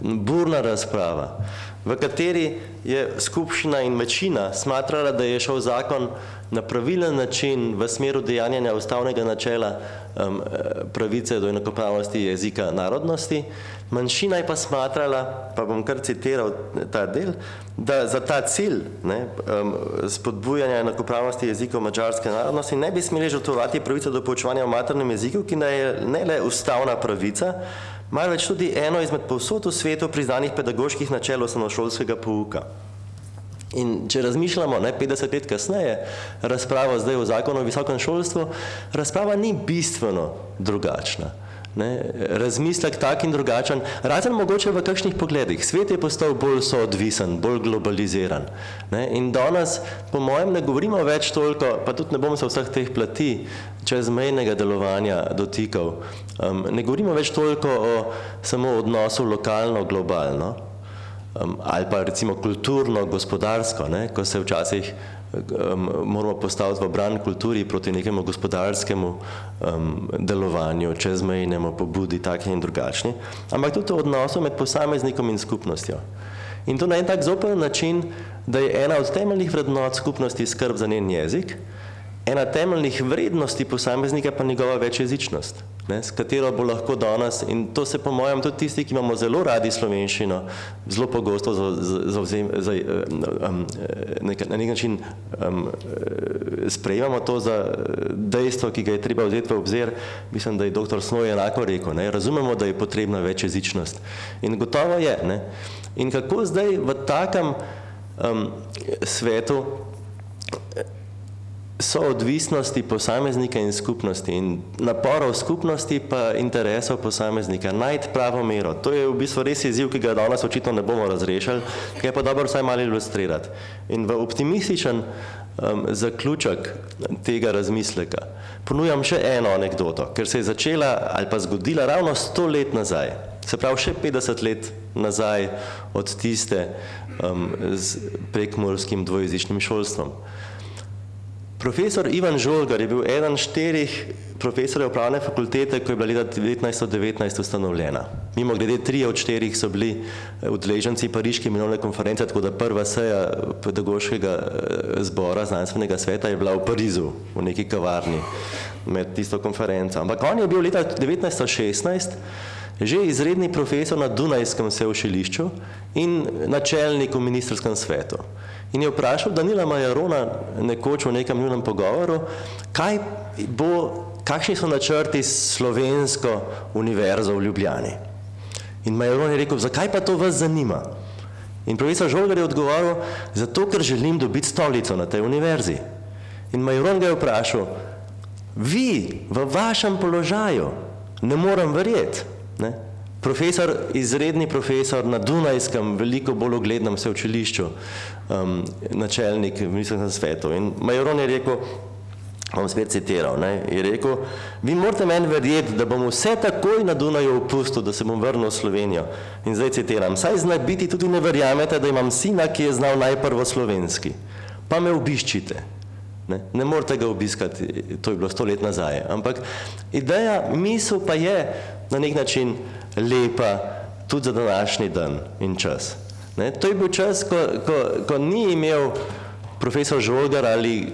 burna razprava, v kateri je skupščina in večina smatrala, da je šel zakon na pravilen način v smeru dejanjanja ustavnega načela um, pravice do enakopravnosti jezika narodnosti, Manjšina je pa smatrala, pa bom kar citiral ta del, da za ta cilj ne, um, spodbujanja enakopravnosti jezikov mačarske narodnosti ne bi smeli žrtvovati pravice do poučevanja v maternem jeziku, ki je ne le ustavna pravica, marveč tudi eno izmed povsod v svetu priznanih pedagoških načel osnovnošolskega pouka. In če razmišljamo, ne, 50 let kasneje, razprava zdaj o zakonu o visokem šolstvu, razprava ni bistveno drugačna. Ne, razmislek tak in drugačen, razen mogoče v kakšnih pogledih. Svet je postal bolj soodvisen, bolj globaliziran. Ne, in danes, po mojem, ne govorimo več toliko, pa tudi ne bom se vseh teh plati čezmejnega delovanja dotikal, um, ne govorimo več toliko o samo odnosu lokalno-globalno um, ali pa recimo kulturno-gospodarsko, ko se včasih moramo postaviti v bran kulturi proti nekemu gospodarskemu um, delovanju, čezmejnemu pobudi, takih in drugačni, ampak tudi odnosu med posameznikom in skupnostjo. In to na en tak zopen način, da je ena od temeljnih vrednot skupnosti skrb za njen jezik, ena temeljnih vrednosti posameznika pa njegova večjezičnost ne, s katero bo lahko danes, in to se po mojem tudi tisti, ki imamo zelo radi slovenščino, zelo pogosto zavzem, za, um, nek, na nek način um, sprejemamo to za dejstvo, ki ga je treba vzeti v obzir, mislim, da je dr. Snoj enako rekel, ne, razumemo, da je potrebna večjezičnost. In gotovo je. Ne. In kako zdaj v takem um, svetu so odvisnosti posameznika in skupnosti in naporov skupnosti pa interesov posameznika. Najti pravo mero. To je v bistvu res izziv, ki ga danes očitno ne bomo razrešili, ki je pa dobro vsaj malo ilustrirati. In v optimističen um, zaključek tega razmisleka ponujam še eno anekdoto, ker se je začela ali pa zgodila ravno sto let nazaj. Se pravi, še 50 let nazaj od tiste um, z prekmorskim dvojezičnim šolstvom. Profesor Ivan Žolgar je bil eden štirih profesorjev pravne fakultete, ko je bila leta 1919 ustanovljena. Mimo glede, tri od štirih so bili eh, udeleženci Pariške mirovne konference, tako da prva seja pedagoškega eh, zbora znanstvenega sveta je bila v Parizu, v neki kavarni med tisto konferenco. Ampak on je bil leta 1916 že izredni profesor na Dunajskem sveučilišču in načelnik v ministrskem svetu. In je vprašal Danila Majarona nekoč v nekem njunem pogovoru, kaj bo, kakšni so načrti slovensko univerzo v Ljubljani. In Majaron je rekel, zakaj pa to vas zanima? In profesor Žolgar je odgovoril, zato ker želim dobiti stolico na tej univerzi. In Majaron ga je vprašal, vi v vašem položaju, ne morem verjeti, ne? Profesor, izredni profesor na Dunajskem, veliko bolj uglednem sveučilišču, um, načelnik ministrstva svetov. In Majoron je rekel, bom spet citiral, ne, je rekel, vi morate meni verjeti, da bom vse takoj na Dunaju opustil, da se bom vrnil v Slovenijo. In zdaj citiram, saj zna biti tudi ne verjamete, da imam sina, ki je znal najprvo slovenski. Pa me obiščite. Ne, ne morate ga obiskati, to je bilo sto let nazaj. Ampak ideja, misel pa je na nek način, lepa tudi za današnji dan in čas. Ne? To je bil čas, ko, ko, ko ni imel profesor Žolgar ali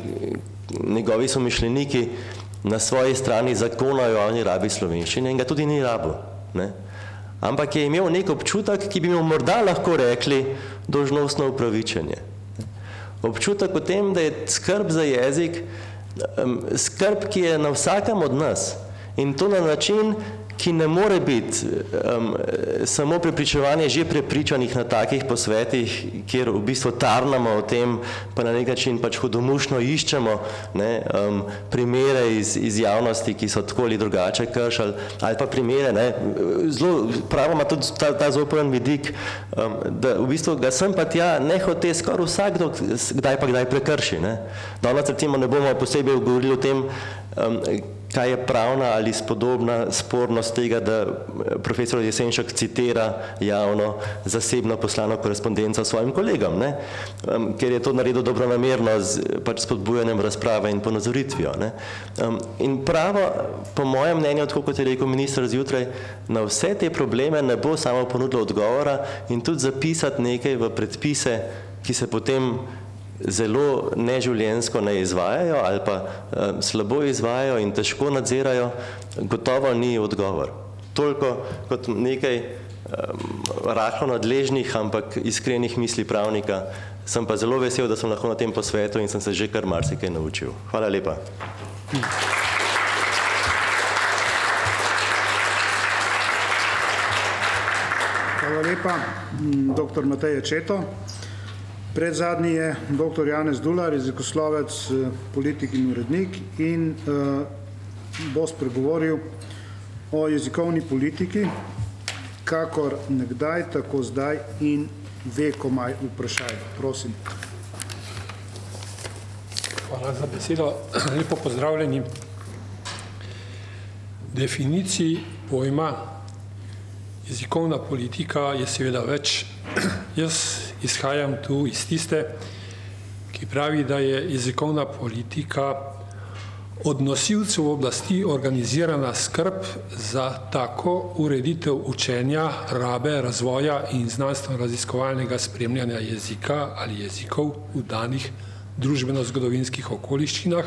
njegovi somišljeniki na svoji strani zakona o javni rabi slovenščine in ga tudi ni rabo. Ne? Ampak je imel nek občutek, ki bi mu morda lahko rekli dožnostno upravičenje. Občutek o tem, da je skrb za jezik skrb, ki je na vsakem od nas. In to na način, ki ne more biti um, samo prepričevanje že prepričanih na takih posvetih, kjer v bistvu tarnamo o tem, pa na nek način pač hudomušno iščemo ne, um, primere iz, iz javnosti, ki so tako ali drugače kršali, ali pa primere, ne, zelo pravo ima tudi ta, ta zoporen vidik, um, da v bistvu ga sem pa tja nehote skoraj vsakdo kdaj pa kdaj prekrši. Ne. Danes recimo ne bomo posebej govorili o tem, um, kaj je pravna ali spodobna spornost tega, da eh, profesor Jesenšek citira javno zasebno poslano korespondenco svojim kolegom, ne? Um, ker je to naredil dobronamerno z pač spodbujanjem razprave in ponazoritvijo. Ne? Um, in pravo, po mojem mnenju, tako kot je rekel minister zjutraj, na vse te probleme ne bo samo ponudilo odgovora in tudi zapisati nekaj v predpise, ki se potem zelo neživljensko ne izvajajo ali pa uh, slabo izvajajo in težko nadzirajo, gotovo ni odgovor. Toliko kot nekaj um, rahlo nadležnih, ampak iskrenih misli pravnika, sem pa zelo vesel, da sem lahko na tem posvetu in sem se že kar marsikaj naučil. Hvala lepa. Hvala lepa, dr. Matej Četo. Pred zadnji je dr. Janez Dular, jezikoslovec, eh, politik in urednik in uh, bo spregovoril o jezikovni politiki, kakor nekdaj, tako zdaj in vekomaj vprašaj. Prosim. Hvala za besedo. Lepo pozdravljeni. Definiciji pojma jezikovna politika je seveda več. Jaz izhajam tu iz tiste, ki pravi, da je jezikovna politika od nosilcev oblasti organizirana skrb za tako ureditev učenja, rabe, razvoja in znanstveno-raziskovalnega spremljanja jezika ali jezikov v danih družbeno-zgodovinskih okoliščinah,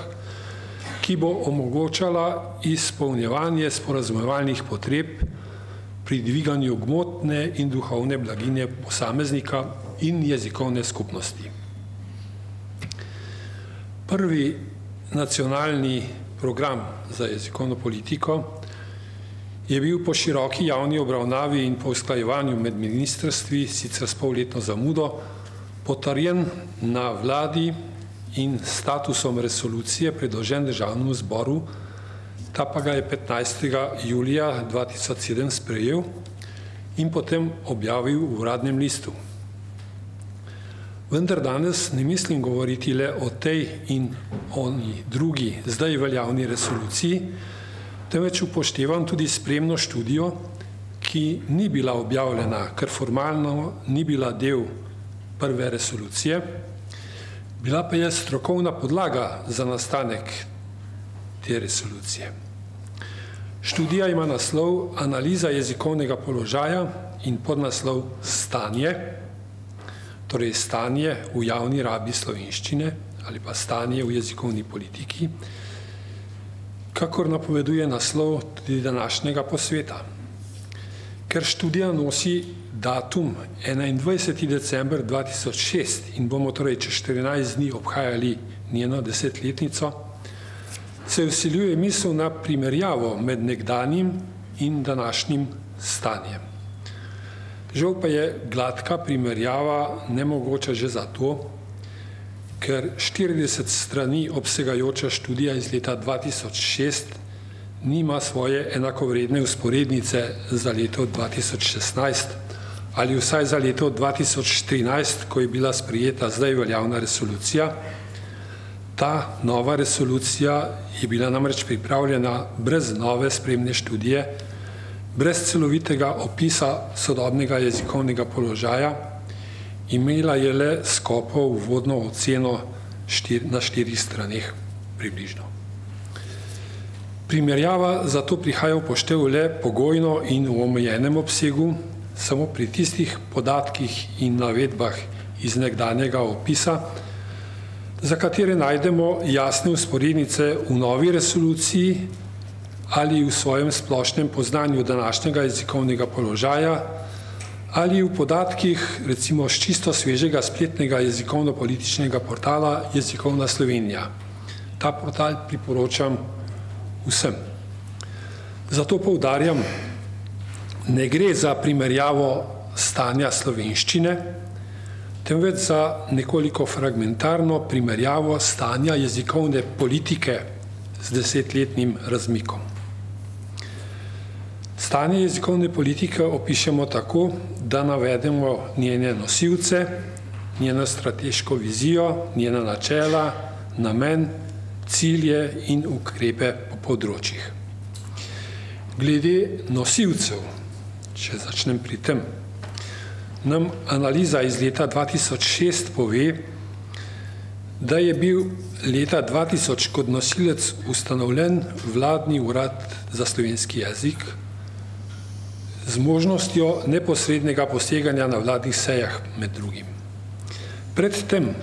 ki bo omogočala izpolnjevanje sporazumevalnih potreb pri dviganju gmotne in duhovne blaginje posameznika in jezikovne skupnosti. Prvi nacionalni program za jezikovno politiko je bil po široki javni obravnavi in po usklajevanju med ministrstvi, sicer s polletno zamudo, potrjen na vladi in statusom resolucije predložen državnemu zboru, ta pa ga je 15. julija 2007 sprejel in potem objavil v uradnem listu. Vendar danes ne mislim govoriti le o tej in oni drugi zdaj veljavni resoluciji, temveč upoštevam tudi spremno študijo, ki ni bila objavljena, ker formalno ni bila del prve resolucije, bila pa je strokovna podlaga za nastanek te resolucije. Študija ima naslov Analiza jezikovnega položaja in podnaslov Stanje, torej stanje v javni rabi slovenščine ali pa stanje v jezikovni politiki, kakor napoveduje naslov tudi današnjega posveta. Ker študija nosi datum 21. december 2006 in bomo torej čez 14 dni obhajali njeno desetletnico, se vsiljuje misel na primerjavo med nekdanjim in današnjim stanjem. Žal pa je gladka primerjava nemogoča že zato, ker 40 strani obsegajoča študija iz leta 2006 nima svoje enakovredne usporednice za leto 2016 ali vsaj za leto 2013, ko je bila sprijeta zdaj veljavna resolucija. Ta nova resolucija je bila namreč pripravljena brez nove spremne študije, brez celovitega opisa sodobnega jezikovnega položaja, imela je le skopo uvodno oceno štir, na štirih straneh približno. Primerjava zato prihaja v poštev le pogojno in v omejenem obsegu, samo pri tistih podatkih in navedbah iz nekdanjega opisa, za katere najdemo jasne usporednice v novi resoluciji ali v svojem splošnem poznanju današnjega jezikovnega položaja ali v podatkih recimo z čisto svežega spletnega jezikovno-političnega portala Jezikovna Slovenija. Ta portal priporočam vsem. Zato poudarjam, ne gre za primerjavo stanja slovenščine, temveč za nekoliko fragmentarno primerjavo stanja jezikovne politike z desetletnim razmikom. Stanje jezikovne politike opišemo tako, da navedemo njene nosilce, njeno strateško vizijo, njena načela, namen, cilje in ukrepe po področjih. Glede nosilcev, če začnem pri tem, nam analiza iz leta 2006 pove, da je bil leta 2000 kot nosilec ustanovljen vladni urad za slovenski jezik z možnostjo neposrednega poseganja na vladnih sejah med drugim. Predtem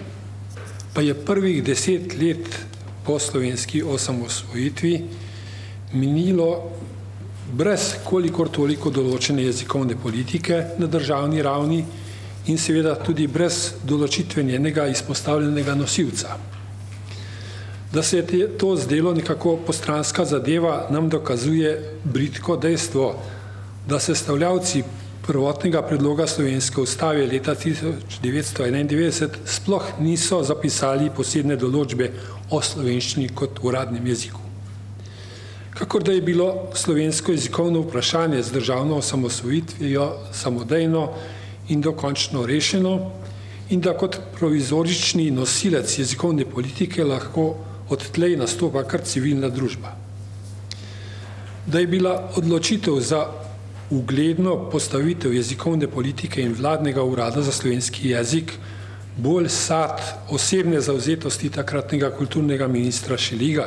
pa je prvih deset let po slovenski osamosvojitvi minilo brez kolikor toliko določene jezikovne politike na državni ravni in seveda tudi brez določitve njenega izpostavljenega nosilca. Da se je to zdelo nekako postranska zadeva, nam dokazuje britko dejstvo, da se stavljavci prvotnega predloga slovenske ustave leta 1991 sploh niso zapisali posebne določbe o slovenščini kot uradnem jeziku. kakor da je bilo slovensko jezikovno vprašanje z državno osamosvojitvijo samodejno in dokončno rešeno in da kot provizorični nosilec jezikovne politike lahko odtlej nastopa kar civilna družba. Da je bila odločitev za ugledno postavitev jezikovne politike in vladnega urada za slovenski jezik bolj sad osebne zauzetosti takratnega kulturnega ministra Šeliga,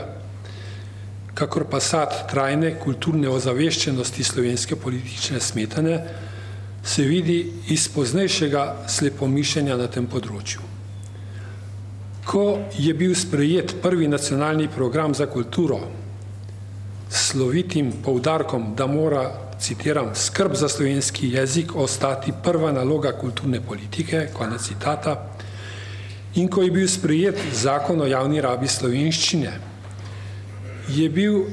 kakor pa sad trajne kulturne ozaveščenosti slovenske politične smetane, se vidi iz poznejšega slepomišljenja na tem področju. Ko je bil sprejet prvi nacionalni program za kulturo s slovitim poudarkom, da mora, citiram, skrb za slovenski jezik ostati prva naloga kulturne politike, konec citata, in ko je bil sprejet zakon o javni rabi slovenščine, je bil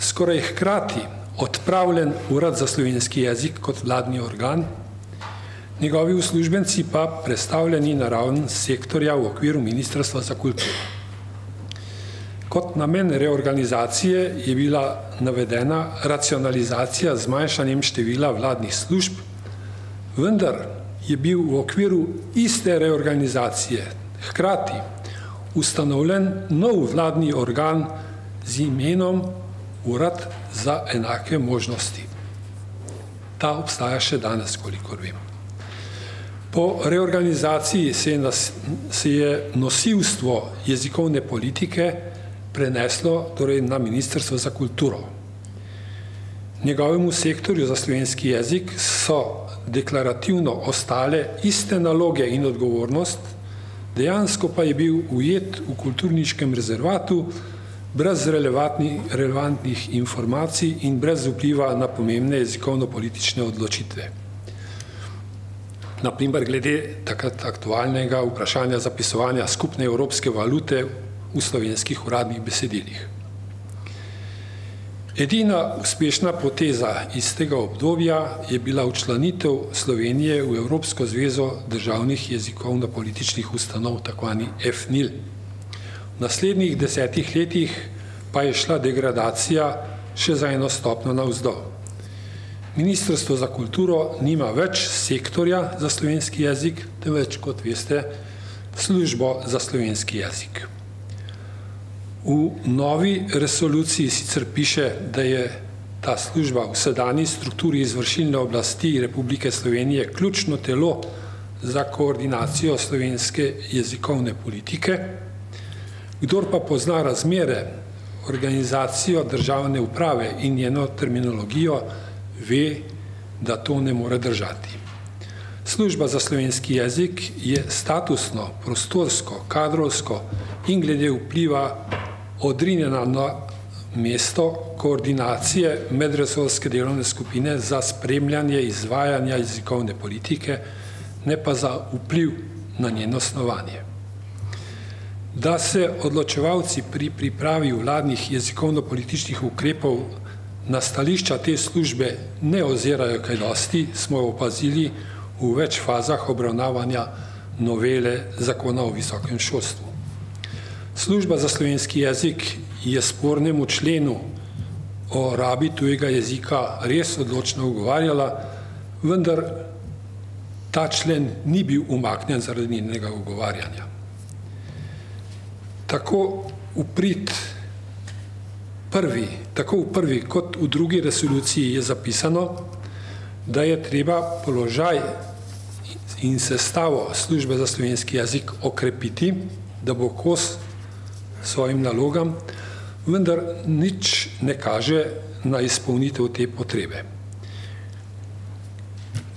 skoraj hkrati odpravljen urad za slovenski jezik kot vladni organ, njegovi uslužbenci pa predstavljeni na ravn sektorja v okviru Ministrstva za kulturo. Kot namen reorganizacije je bila navedena racionalizacija z manjšanjem števila vladnih služb, vendar je bil v okviru iste reorganizacije hkrati ustanovljen nov vladni organ z imenom Urad za enake možnosti. Ta obstaja še danes, kolikor vem. Po reorganizaciji se je, nas, se je nosilstvo jezikovne politike preneslo torej na Ministrstvo za kulturo. Njegovemu sektorju za slovenski jezik so deklarativno ostale iste naloge in odgovornost, dejansko pa je bil ujet v kulturniškem rezervatu brez relevantnih informacij in brez vpliva na pomembne jezikovno-politične odločitve naprimer glede takrat aktualnega vprašanja zapisovanja skupne evropske valute v slovenskih uradnih besedilih. Edina uspešna poteza iz tega obdobja je bila učlanitev Slovenije v Evropsko zvezo državnih jezikovno-političnih ustanov, takvani FNIL. V naslednjih desetih letih pa je šla degradacija še za eno stopno na vzdolj. Ministrstvo za kulturo nima več sektorja za slovenski jezik, temveč, kot veste, službo za slovenski jezik. V novi resoluciji sicer piše, da je ta služba v sedanji strukturi izvršilne oblasti Republike Slovenije ključno telo za koordinacijo slovenske jezikovne politike. Kdor pa pozna razmere, organizacijo državne uprave in njeno terminologijo, ve, da to ne more držati. Služba za slovenski jezik je statusno, prostorsko, kadrovsko in glede vpliva odrinjena na mesto koordinacije medresorske delovne skupine za spremljanje izvajanja jezikovne politike, ne pa za vpliv na njeno snovanje. Da se odločevalci pri pripravi vladnih jezikovno-političnih ukrepov na stališča te službe ne ozirajo kaj dosti, smo opazili v več fazah obravnavanja novele zakona o visokem šolstvu. Služba za slovenski jezik je spornemu členu o rabi tujega jezika res odločno ugovarjala, vendar ta člen ni bil umaknjen zaradi njenega ugovarjanja. Tako uprit prvi, tako v prvi kot v drugi resoluciji je zapisano, da je treba položaj in sestavo službe za slovenski jezik okrepiti, da bo kos svojim nalogam, vendar nič ne kaže na izpolnitev te potrebe.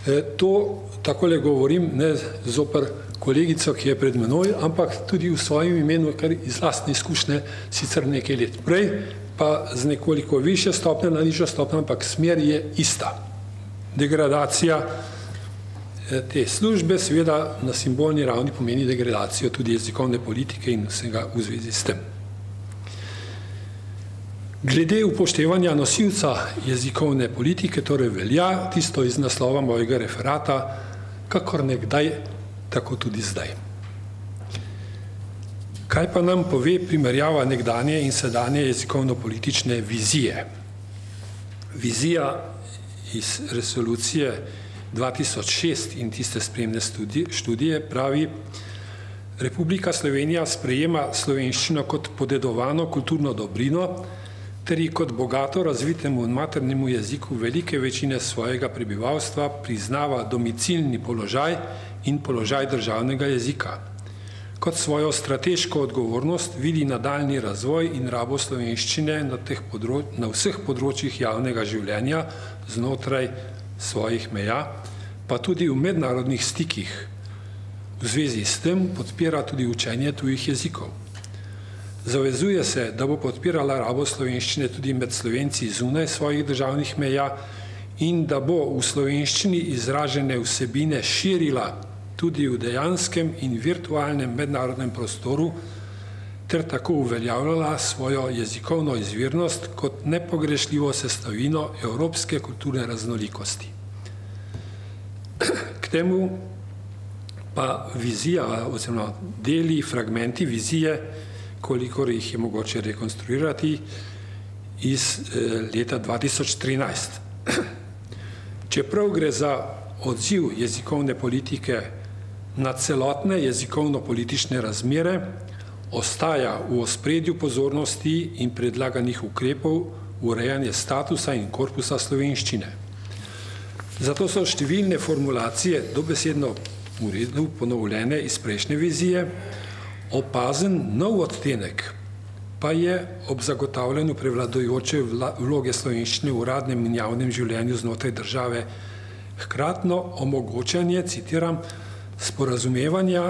E, to takole govorim ne zoper kolegico, ki je pred menoj, ampak tudi v svojem imenu, kar iz lastne izkušnje sicer nekaj let prej, pa z nekoliko više stopne na nižjo stopno, ampak smer je ista. Degradacija te službe seveda na simbolni ravni pomeni degradacijo tudi jezikovne politike in vsega v zvezi s tem. Glede upoštevanja nosilca jezikovne politike, torej velja tisto iz naslova mojega referata, kakor nekdaj, tako tudi zdaj. Kaj pa nam pove primerjava nekdanje in sedanje jezikovno-politične vizije? Vizija iz resolucije 2006 in tiste spremne študije pravi, Republika Slovenija sprejema slovenščino kot podedovano kulturno dobrino ter ji kot bogato razvitemu maternemu jeziku velike večine svojega prebivalstva priznava domicilni položaj in položaj državnega jezika. Kot svojo strateško odgovornost vidi nadaljni razvoj in rabo slovenščine na, na vseh področjih javnega življenja znotraj svojih meja, pa tudi v mednarodnih stikih. V zvezi s tem podpira tudi učenje tujih jezikov. Zavezuje se, da bo podpirala rabo slovenščine tudi med slovenci zunaj svojih državnih meja in da bo v slovenščini izražene vsebine širila tudi v dejanskem in virtualnem mednarodnem prostoru ter tako uveljavljala svojo jezikovno izvirnost kot nepogrešljivo sestavino evropske kulturne raznolikosti. K temu pa vizija oziroma deli, fragmenti vizije kolikor jih je mogoče rekonstruirati iz eh, leta 2013. Čeprav gre za odziv jezikovne politike na celotne jezikovno-politične razmere, ostaja v ospredju pozornosti in predlaganih ukrepov urejanje statusa in korpusa slovenščine. Zato so številne formulacije dobesedno uredno ponovljene iz prejšnje vizije, Opazen nov odtenek pa je ob zagotavljanju prevladojoče vloge slovenščine v uradnem in javnem življenju znotraj države hkratno omogočanje, citiram, sporazumevanja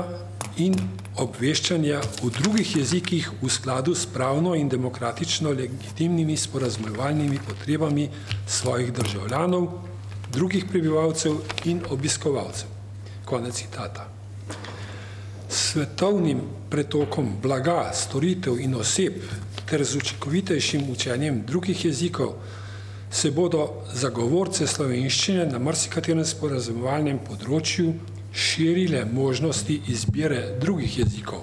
in obveščanja v drugih jezikih v skladu s pravno in demokratično legitimnimi sporazumevalnimi potrebami svojih državljanov, drugih prebivalcev in obiskovalcev. Konec citata svetovnim pretokom blaga, storitev in oseb ter z učinkovitejšim učenjem drugih jezikov se bodo zagovorce slovenščine na marsikaterem sporazumevalnem področju širile možnosti izbire drugih jezikov.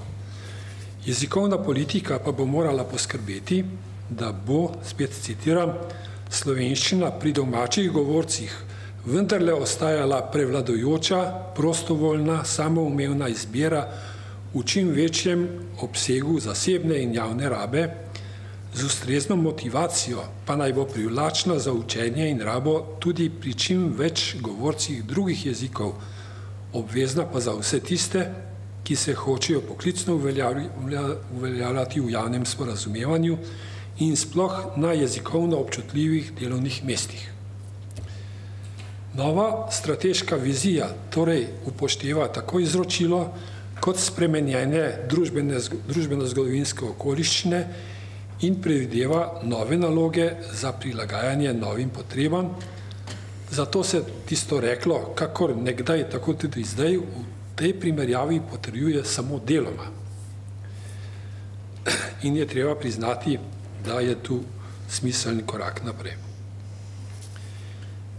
Jezikovna politika pa bo morala poskrbeti, da bo, spet citiram, slovenščina pri domačih govorcih vendarle ostajala prevladojoča, prostovoljna, samoumevna izbira v čim večjem obsegu zasebne in javne rabe, z ustrezno motivacijo pa naj bo privlačna za učenje in rabo tudi pri čim več govorcih drugih jezikov, obvezna pa za vse tiste, ki se hočejo poklicno uveljavljati v javnem sporazumevanju in sploh na jezikovno občutljivih delovnih mestih. Nova strateška vizija torej upošteva tako izročilo kot spremenjene družbeno-zgodovinske okoliščine in predvideva nove naloge za prilagajanje novim potrebam. Zato se tisto reklo, kakor nekdaj, tako tudi zdaj, v tej primerjavi potrjuje samo deloma. In je treba priznati, da je tu smiselni korak naprej.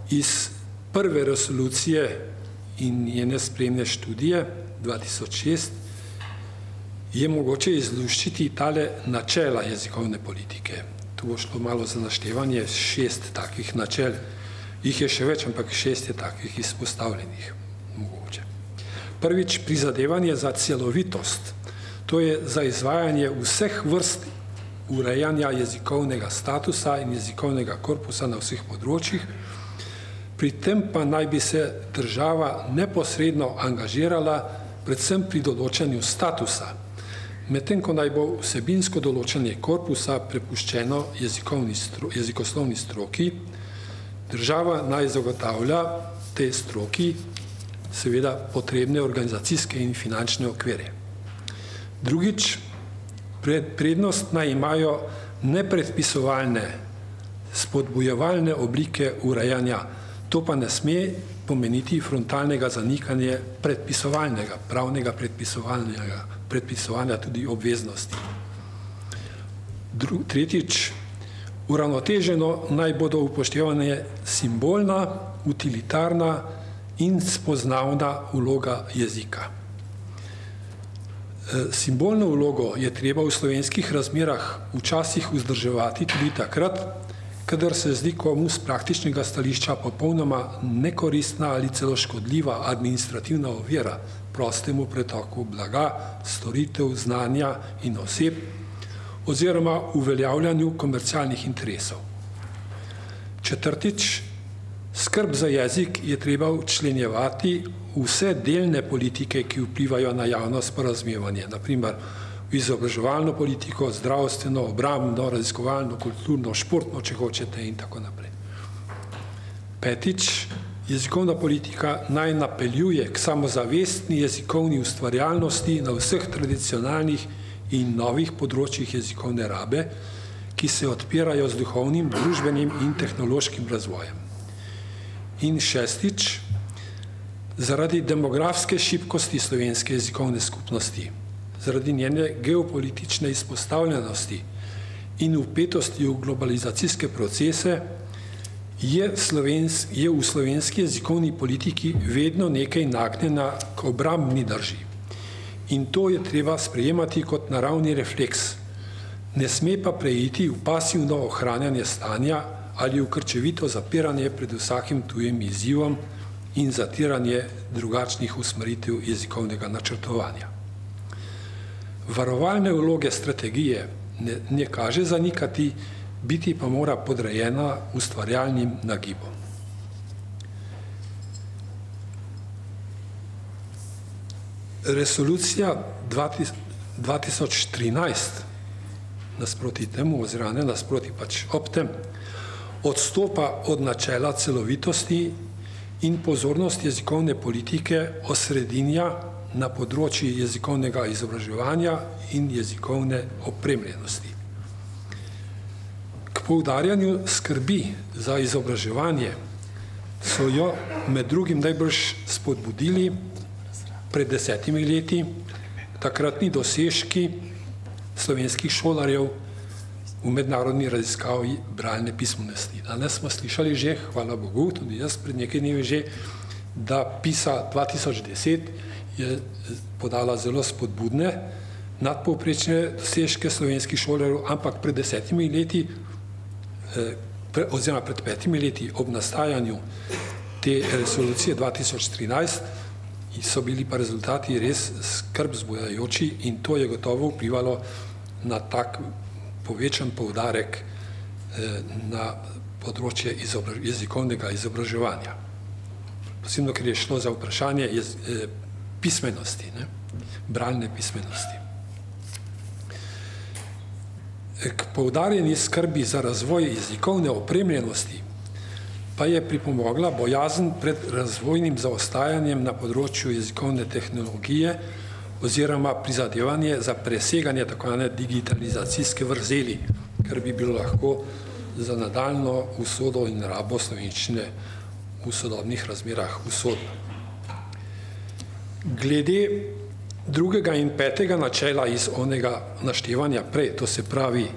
Iz prve resolucije in njene spremne študije 2006 je mogoče izluščiti tale načela jezikovne politike. Tu bo šlo malo za naštevanje šest takih načel. Jih je še več, ampak šest je takih izpostavljenih. Mogoče. Prvič, prizadevanje za celovitost. To je za izvajanje vseh vrst urejanja jezikovnega statusa in jezikovnega korpusa na vseh področjih, Pri tem pa naj bi se država neposredno angažirala predvsem pri določanju statusa, medtem ko naj bo vsebinsko določanje korpusa prepuščeno jezikoslovni stroki, država naj zagotavlja te stroki seveda potrebne organizacijske in finančne okvere. Drugič, pred, prednost naj imajo nepredpisovalne, spodbujevalne oblike urejanja To pa ne sme pomeniti frontalnega zanikanja predpisovalnega, pravnega predpisovalnega, predpisovanja tudi obveznosti. Dru, tretjič, uravnoteženo naj bodo upoštevane simbolna, utilitarna in spoznavna vloga jezika. E, simbolno vlogo je treba v slovenskih razmerah včasih vzdrževati tudi takrat, kadar se zdi komu z praktičnega stališča popolnoma nekoristna ali celo škodljiva administrativna ovira prostemu pretoku blaga, storitev, znanja in oseb oziroma uveljavljanju komercialnih interesov. Četrtič, skrb za jezik je treba učlenjevati vse delne politike, ki vplivajo na javno sporazumevanje, naprimer v izobraževalno politiko, zdravstveno, obrambno, raziskovalno, kulturno, športno, če hočete in tako naprej. Petič, jezikovna politika naj napeljuje k samozavestni jezikovni ustvarjalnosti na vseh tradicionalnih in novih področjih jezikovne rabe, ki se odpirajo z duhovnim, družbenim in tehnološkim razvojem. In šestič, zaradi demografske šibkosti slovenske jezikovne skupnosti, zaradi njene geopolitične izpostavljenosti in upetosti v globalizacijske procese, je, Slovens, je v slovenski jezikovni politiki vedno nekaj nagnjena k obrambni drži. In to je treba sprejemati kot naravni refleks. Ne sme pa preiti v pasivno ohranjanje stanja ali v krčevito zapiranje pred vsakim tujim izzivom in zatiranje drugačnih usmeritev jezikovnega načrtovanja. Varovalne vloge strategije ne, ne kaže zanikati, biti pa mora podrejena ustvarjalnim nagibom. Resolucija 2013 nasproti temu, oziroma ne nasproti pač ob tem, odstopa od načela celovitosti in pozornost jezikovne politike osredinja na področji jezikovnega izobraževanja in jezikovne opremljenosti. Poudarjanju skrbi za izobraževanje so jo med drugim najbrž spodbudili pred desetimi leti takratni dosežki slovenskih šolarjev v mednarodni raziskavi bralne pismenosti. Danes smo slišali že, hvala Bogu, tudi jaz pred nekaj dnevi že, da PISA 2010 je podala zelo spodbudne nadpovprečne dosežke slovenskih šolarjev, ampak pred desetimi leti Eh, oziroma pred petimi leti ob nastajanju te resolucije 2013 so bili pa rezultati res skrb zbojajoči in to je gotovo vplivalo na tak povečan poudarek eh, na področje izobra, jezikovnega izobraževanja. Posebno, ker je šlo za vprašanje jez, eh, pismenosti, ne? bralne pismenosti. K poudarjeni skrbi za razvoj jezikovne opremljenosti pa je pripomogla bojazen pred razvojnim zaostajanjem na področju jezikovne tehnologije oziroma prizadevanje za preseganje tako ene digitalizacijske vrzeli, kar bi bilo lahko za nadaljno usodo in rabo slovenščine v sodobnih razmerah usodno. Glede drugega in petega načela iz onega naštevanja prej, to se pravi,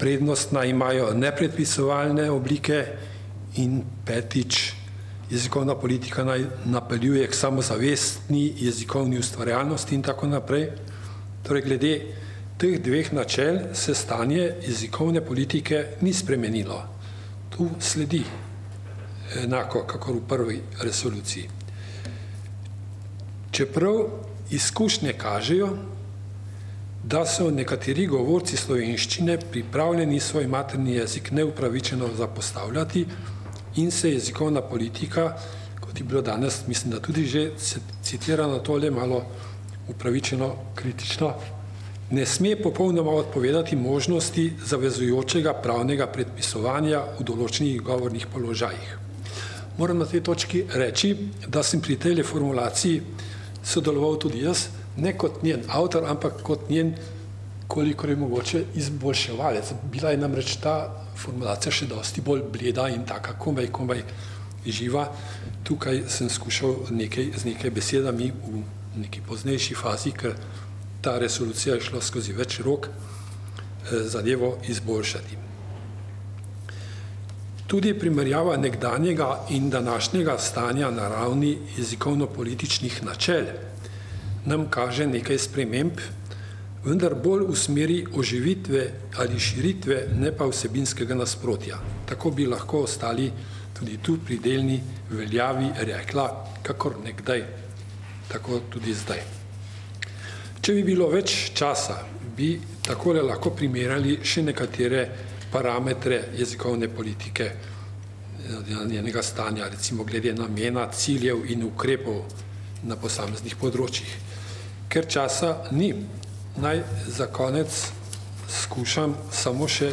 prednost naj imajo nepredpisovalne oblike in petič, jezikovna politika naj napeljuje k samozavestni jezikovni ustvarjalnosti in tako naprej. Torej, glede teh dveh načel se stanje jezikovne politike ni spremenilo. Tu sledi enako, kakor v prvi resoluciji. Čeprav Izkušnje kažejo, da so nekateri govorci slovenščine pripravljeni svoj materni jezik neupravičeno zapostavljati in se jezikovna politika, kot je bilo danes, mislim, da tudi že citirano tole malo upravičeno kritično, ne sme popolnoma odpovedati možnosti zavezujočega pravnega predpisovanja v določenih govornih položajih. Moram na tej točki reči, da sem pri tej formulaciji sodeloval tudi jaz, ne kot njen avtor, ampak kot njen, kolikor je mogoče, izboljševalec. Bila je namreč ta formulacija še dosti bolj bleda in taka komaj, komaj živa. Tukaj sem skušal nekaj, z nekaj besedami v neki poznejši fazi, ker ta resolucija je šla skozi več rok, eh, zadevo izboljšati. Tudi primerjava nekdanjega in današnjega stanja na ravni jezikovno-političnih načel nam kaže nekaj sprememb vendar bolj v smeri oživitve ali širitve, ne pa vsebinskega nasprotja. Tako bi lahko ostali tudi tu pri delni veljavi rekla, kakor nekdaj, tako tudi zdaj. Če bi bilo več časa, bi takole lahko primerjali še nekatere parametre jezikovne politike njenega stanja, recimo glede namena, ciljev in ukrepov na posameznih področjih. Ker časa ni, naj za konec skušam samo še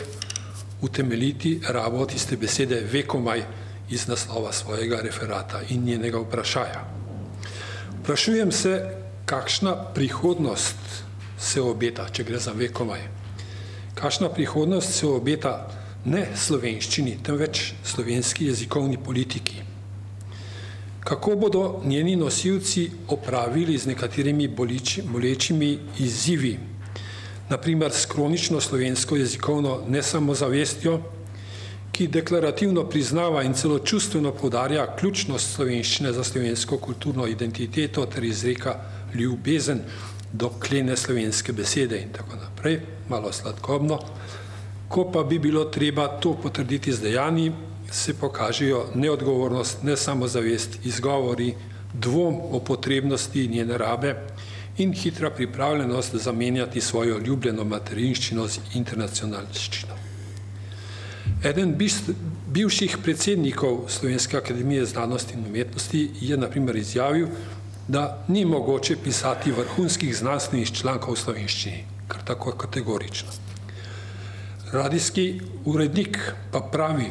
utemeljiti rabo tiste besede vekomaj iz naslova svojega referata in njenega vprašaja. Vprašujem se, kakšna prihodnost se obeta, če gre za vekomaj. Kakšna prihodnost se obeta ne slovenščini, temveč slovenski jezikovni politiki. Kako bodo njeni nosilci opravili z nekaterimi boliči, bolečimi izzivi, naprimer s kronično slovensko jezikovno nesamozavestjo, ki deklarativno priznava in celo čustveno podarja ključnost slovenščine za slovensko kulturno identiteto ter izreka ljubezen do klene slovenske besede in tako naprej, malo sladkobno. Ko pa bi bilo treba to potrditi z dejanji, se pokažejo neodgovornost, ne samozavest, izgovori, dvom o potrebnosti njene rabe in hitra pripravljenost zamenjati svojo ljubljeno materinščino z internacionalščino. Eden bivših predsednikov Slovenske akademije znanosti in umetnosti je naprimer izjavil, da ni mogoče pisati vrhunskih znanstvenih člankov v slovenščini, kar tako kategorično. Radijski urednik pa pravi,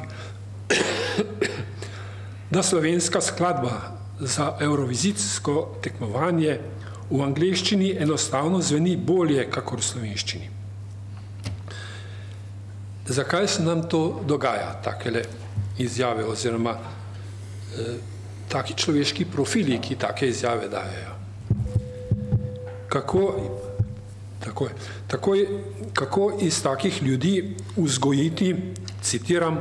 da slovenska skladba za eurovizijsko tekmovanje v angleščini enostavno zveni bolje, kakor v slovenščini. Zakaj se nam to dogaja, takele izjave oziroma eh, taki človeški profili, ki take izjave dajejo? Kako Tako je. Tako je, kako iz takih ljudi vzgojiti, citiram,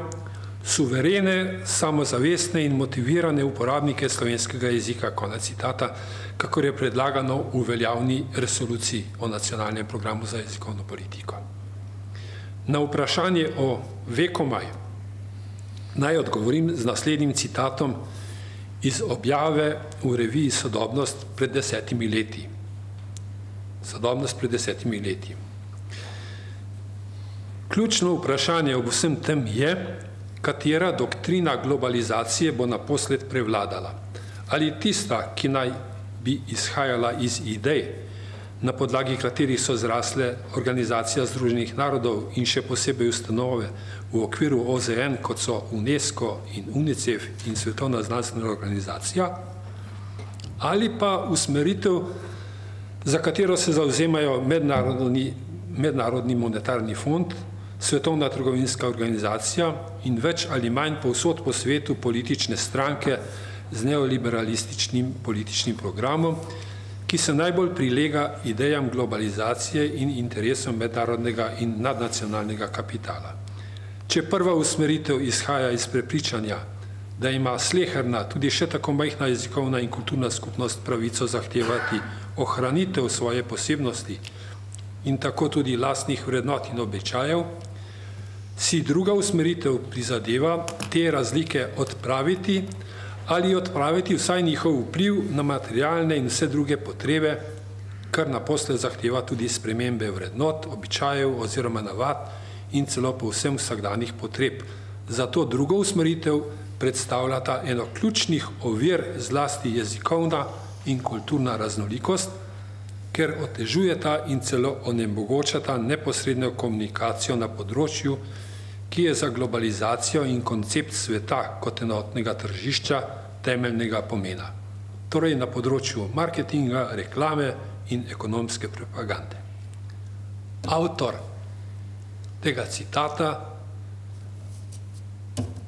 suverene, samozavestne in motivirane uporabnike slovenskega jezika, konec citata, kako je predlagano v veljavni resoluciji o nacionalnem programu za jezikovno politiko. Na vprašanje o vekomaj naj odgovorim z naslednjim citatom iz objave v reviji Sodobnost pred desetimi leti sodobnost pred desetimi leti. Ključno vprašanje ob vsem tem je, katera doktrina globalizacije bo naposled prevladala. Ali tista, ki naj bi izhajala iz idej, na podlagi katerih so zrasle organizacija Združenih narodov in še posebej ustanove v okviru OZN, kot so UNESCO in UNICEF in Svetovna znanstvena organizacija, ali pa usmeritev za katero se zauzemajo mednarodni, mednarodni monetarni fond, svetovna trgovinska organizacija in več ali manj povsod po svetu politične stranke z neoliberalističnim političnim programom, ki se najbolj prilega idejam globalizacije in interesom mednarodnega in nadnacionalnega kapitala. Če prva usmeritev izhaja iz prepričanja, da ima sleherna, tudi še tako majhna jezikovna in kulturna skupnost pravico zahtevati ohranitev svoje posebnosti in tako tudi lastnih vrednot in običajev, si druga usmeritev prizadeva te razlike odpraviti ali odpraviti vsaj njihov vpliv na materialne in vse druge potrebe, kar naposle zahteva tudi spremembe vrednot, običajev oziroma navad in celo povsem vsakdanih potreb. Zato drugo usmeritev predstavljata eno ključnih ovir zlasti jezikovna in kulturna raznolikost, ker otežujeta in celo onemogočata neposredno komunikacijo na področju, ki je za globalizacijo in koncept sveta kot enotnega tržišča temeljnega pomena. Torej na področju marketinga, reklame in ekonomske propagande. Avtor tega citata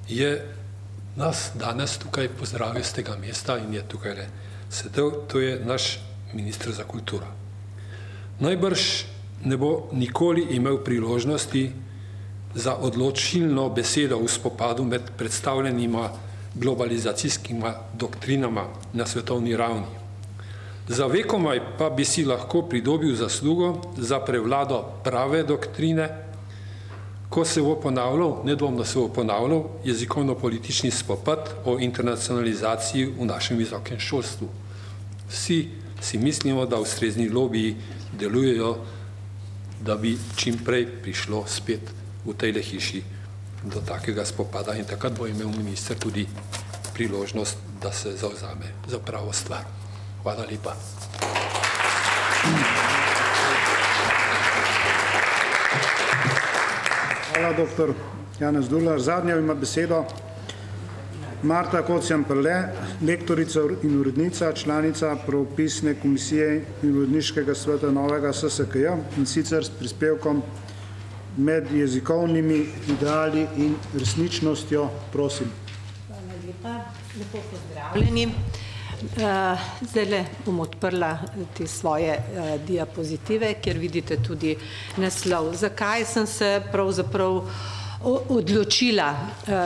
je nas danes tukaj pozdravil z tega mesta in je tukaj sedel, to je naš ministr za kulturo. Najbrž ne bo nikoli imel priložnosti za odločilno besedo v spopadu med predstavljenima globalizacijskima doktrinama na svetovni ravni. Za vekomaj pa bi si lahko pridobil zaslugo za prevlado prave doktrine, ko se bo ponavljal, nedvomno se bo ponavljal, jezikovno-politični spopad o internacionalizaciji v našem visokem šolstvu. Vsi si mislimo, da ustrezni lobiji delujejo, da bi čim prej prišlo spet v tej hiši do takega spopada in takrat bo imel minister tudi priložnost, da se zauzame za pravo stvar. Hvala lepa. Hvala, doktor Janez Dular. Zadnja ima besedo Marta Kocjan Prle, lektorica in urednica, članica pravopisne komisije in uredniškega sveta novega SSKJ in sicer s prispevkom med jezikovnimi ideali in resničnostjo. Prosim. Hvala lepa, lepo pozdravljeni. Zdaj bom odprla te svoje diapozitive, kjer vidite tudi naslov. Zakaj sem se pravzaprav odločila,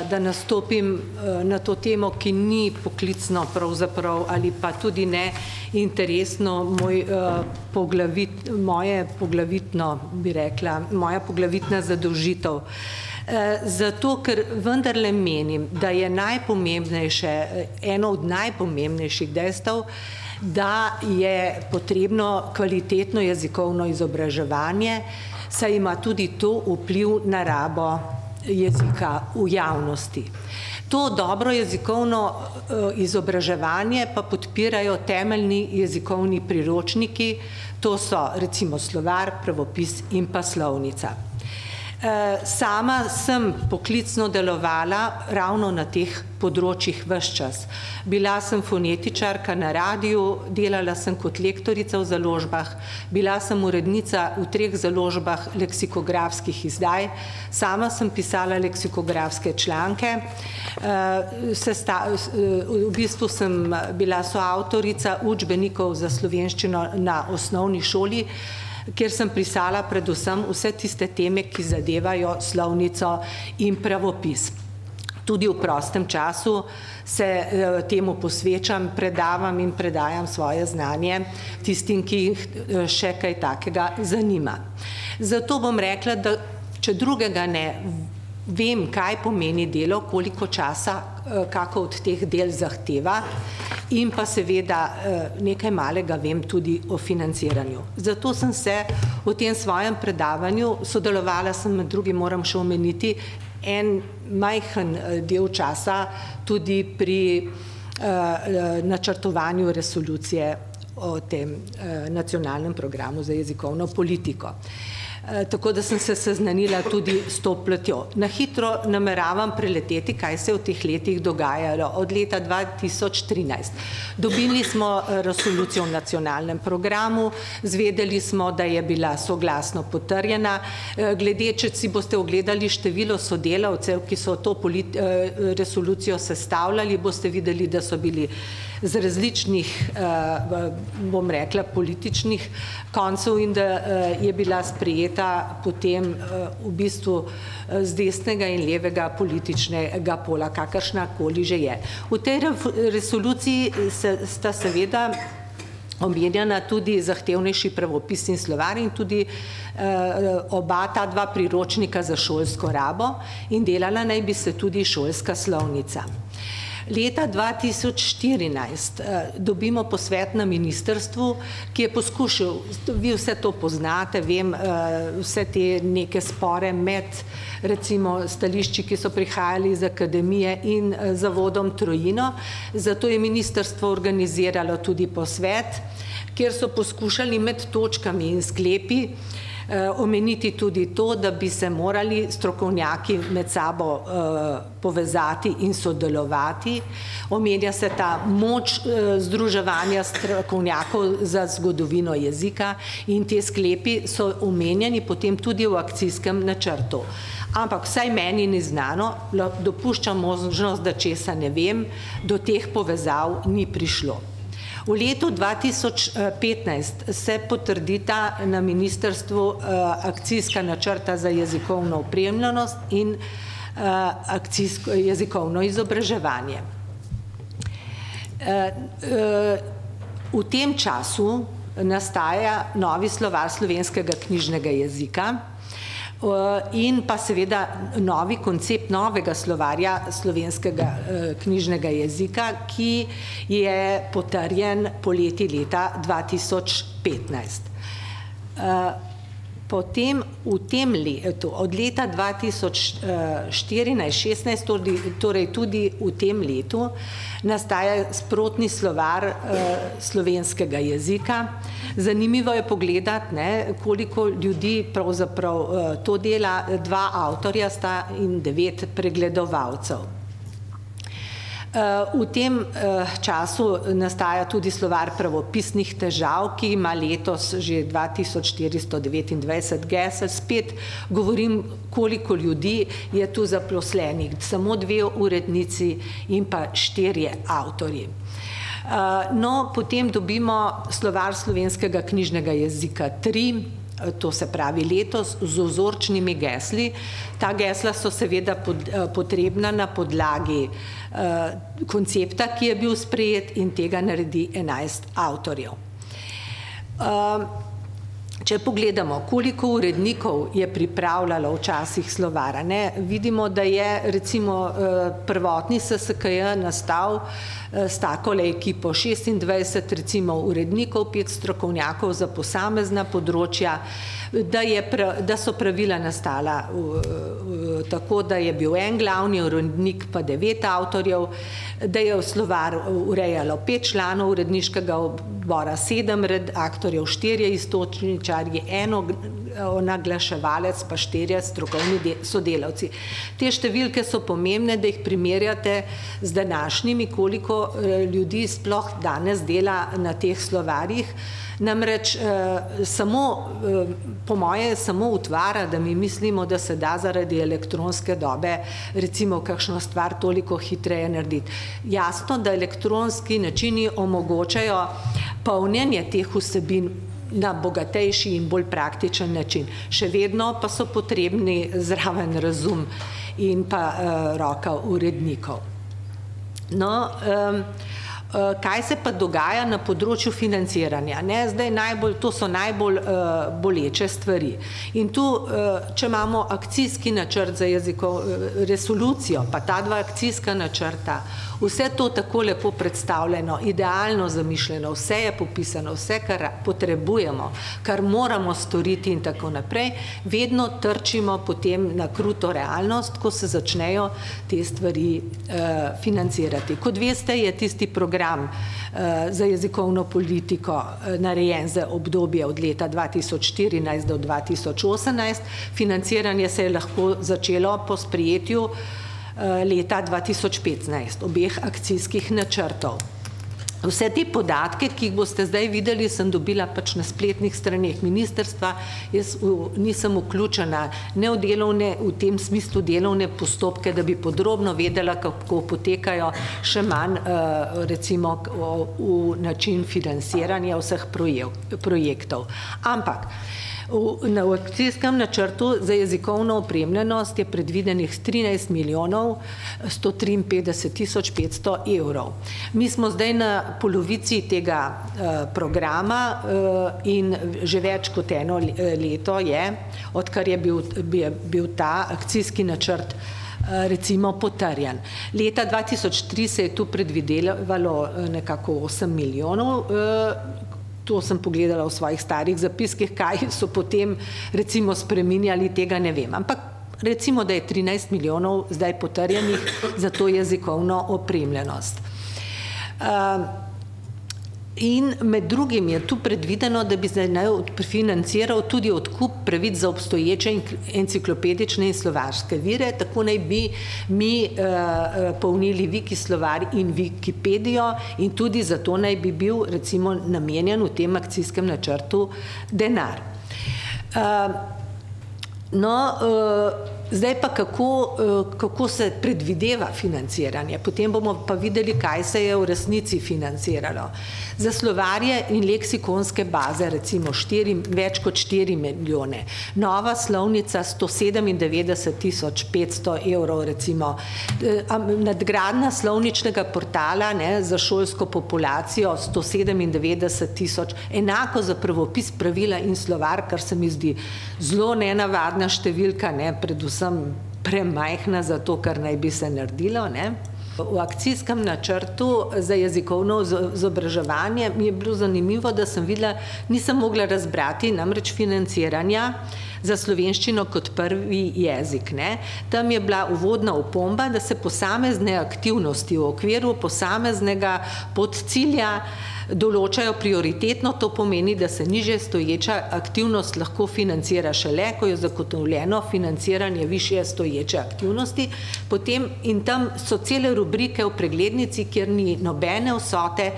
da nastopim na to temo, ki ni poklicno pravzaprav ali pa tudi ne interesno moj poglavit, moje poglavitno, bi rekla, moja poglavitna zadolžitev. Zato, ker vendarle menim, da je najpomembnejše, eno od najpomembnejših dejstev, da je potrebno kvalitetno jezikovno izobraževanje, saj ima tudi to vpliv na rabo jezika v javnosti. To dobro jezikovno izobraževanje pa podpirajo temeljni jezikovni priročniki, to so recimo slovar, pravopis in pa slovnica. Sama sem poklicno delovala ravno na teh področjih ves čas. Bila sem fonetičarka na radiu, delala sem kot lektorica v založbah, bila sem urednica v treh založbah leksikografskih izdaj, sama sem pisala leksikografske članke, v bistvu sem bila soavtorica učbenikov za slovenščino na osnovni šoli, kjer sem pisala predvsem vse tiste teme, ki zadevajo slovnico in pravopis. Tudi v prostem času se temu posvečam, predavam in predajam svoje znanje tistim, ki jih še kaj takega zanima. Zato bom rekla, da če drugega ne, vem, kaj pomeni delo, koliko časa kako od teh del zahteva in pa seveda nekaj malega vem tudi o financiranju. Zato sem se v tem svojem predavanju, sodelovala sem med drugim, moram še omeniti, en majhen del časa tudi pri načrtovanju resolucije o tem nacionalnem programu za jezikovno politiko. Tako da sem se seznanila tudi s to platjo. Na hitro nameravam preleteti, kaj se v teh letih dogajalo od leta dva tisoč trinajst. Dobili smo resolucijo o nacionalnem programu, izvedeli smo, da je bila soglasno potrjena. Glede, če si boste ogledali število sodelavcev, ki so to resolucijo sestavljali, boste videli, da so bili z različnih, bom rekla, političnih koncev in da je bila sprejeta potem v bistvu z desnega in levega političnega pola, kakršnakoli že je. V tej resoluciji sta seveda omenjena tudi zahtevnejši pravopis in slovar in tudi oba ta dva priročnika za šolsko rabo in delala naj bi se tudi šolska slovnica. Leta dva tisoč štirinajst dobimo posvet na ministrstvu, ki je poskušal, vi vse to poznate, vem, vse te neke spore med recimo stališči, ki so prihajali iz akademije in zavodom Trojino, zato je ministrstvo organiziralo tudi posvet, kjer so poskušali med točkami in sklepi omeniti tudi to, da bi se morali strokovnjaki med sabo povezati in sodelovati. Omenja se ta moč združevanja strokovnjakov za zgodovino jezika in ti sklepi so omenjeni potem tudi v akcijskem načrtu. Ampak vsaj meni ni znano, dopuščam možnost, da česa ne vem, do teh povezav ni prišlo. V letu dva tisoč petnajst se potrdita na ministrstvu akcijska načrta za jezikovno opremljenost in akcijsko jezikovno izobraževanje. v tem času nastaja novi slovar slovenskega knjižnega jezika in pa seveda novi koncept novega slovarja slovenskega knjižnega jezika, ki je potrjen poleti leta 2015. Potem v tem letu, od leta 2014-16, torej tudi v tem letu, nastaja sprotni slovar slovenskega jezika. Zanimivo je pogledati, ne, koliko ljudi pravzaprav to dela, dva avtorja sta in devet pregledovalcev. V tem času nastaja tudi slovar pravopisnih težav, ki ima letos že dva tisoč štiristo devetindvajset gesel. Spet govorim, koliko ljudi je tu zaposlenih, samo dve urednici in pa štirje avtorji. No, potem dobimo slovar slovenskega knjižnega jezika tri, to se pravi letos z vzorčnimi gesli. Ta gesla so seveda potrebna na podlagi koncepta, ki je bil sprejet in tega naredi enajst avtorjev. Če pogledamo, koliko urednikov je pripravljalo včasih slovar, a ne, vidimo, da je recimo prvotni SSKJ nastal s takole ekipo, šestindvajset recimo urednikov, pet strokovnjakov za posamezna področja, da je da so pravila nastala tako, da je bil en glavni urednik pa devet avtorjev, da je slovar urejalo pet članov uredniškega odbora, sedem redaktorjev, štirje iztočničarji, en naglaševalec pa štirje strokovni sodelavci. Te številke so pomembne, da jih primerjate z današnjimi, koliko ljudi sploh danes dela na teh slovarjih. Namreč samo po moje je samo utvara, da mi mislimo, da se da zaradi elektronske dobe recimo kakšno stvar toliko hitreje narediti. Jasno, da elektronski načini omogočajo polnjenje teh vsebin na bogatejši in bolj praktičen način. Še vedno pa so potrebni zraven razum in pa roka urednikov. No, kaj se pa dogaja na področju financiranja, ne, zdaj najbolj, to so najbolj boleče stvari. In tu, če imamo akcijski načrt za resolucijo pa ta dva akcijska načrta, vse to tako lepo predstavljeno, idealno zamišljeno, vse je popisano, vse, kar potrebujemo, kar moramo storiti in tako naprej, vedno trčimo potem na kruto realnost, ko se začnejo te stvari financirati. Kot veste, je tisti program za jezikovno politiko narejen za obdobje od leta dva tisoč štirinajst do dva tisoč osemnajst, financiranje se je lahko začelo po sprejetju leta dva tisoč petnajst obeh akcijskih načrtov. Vse te podatke, ki jih boste zdaj videli, sem dobila pač na spletnih straneh ministrstva, jaz nisem vključena ne v delovne, v tem smislu delovne postopke, da bi podrobno vedela, kako potekajo, še manj recimo v način financiranja vseh projektov. Ampak v v akcijskem načrtu za jezikovno opremljenost je predvidenih trinajst milijonov sto triinpetdeset tisoč petsto evrov. Mi smo zdaj na polovici tega programa in že več kot eno leto je, odkar je bil je bil ta akcijski načrt recimo potrjen. Leta dva tisoč tri se je tu predvidevalo nekako osem milijonov, to sem pogledala v svojih starih zapiskih, kaj so potem recimo spreminjali, tega ne vem, ampak recimo, da je trinajst milijonov zdaj potrjenih za to jezikovno opremljenost. In med drugim je tu predvideno, da bi se naj financiral tudi odkup pravic za obstoječe enciklopedične in slovarske vire, tako naj bi mi polnili Wikislovar in Wikipedijo in tudi za to naj bi bil recimo namenjen v tem akcijskem načrtu denar. No, Zdaj pa kako, kako se predvideva financiranje, potem bomo pa videli, kaj se je v resnici financiralo. Za slovarje in leksikonske baze recimo štiri, več kot 4 milijone, nova slovnica 197 tisoč 500 evrov recimo, nadgradnja slovničnega portala ne, za šolsko populacijo 197 tisoč, enako za pravopis, pravila in slovar, kar se mi zdi zelo nenavadna številka, ne, predvsem premajhna za to, kar naj bi se naredilo. Ne. V akcijskem načrtu za jezikovno izobraževanje mi je bilo zanimivo, da sem videla, nisem mogla razbrati namreč financiranja za slovenščino kot prvi jezik. Ne. Tam je bila uvodna opomba, da se posamezne aktivnosti v okviru posameznega podcilja določajo prioritetno, to pomeni, da se nižje stoječa aktivnost lahko financira šele, ko je zagotovljeno financiranje višje stoječe aktivnosti, potem in tam so cele rubrike v preglednici, kjer ni nobene vsote,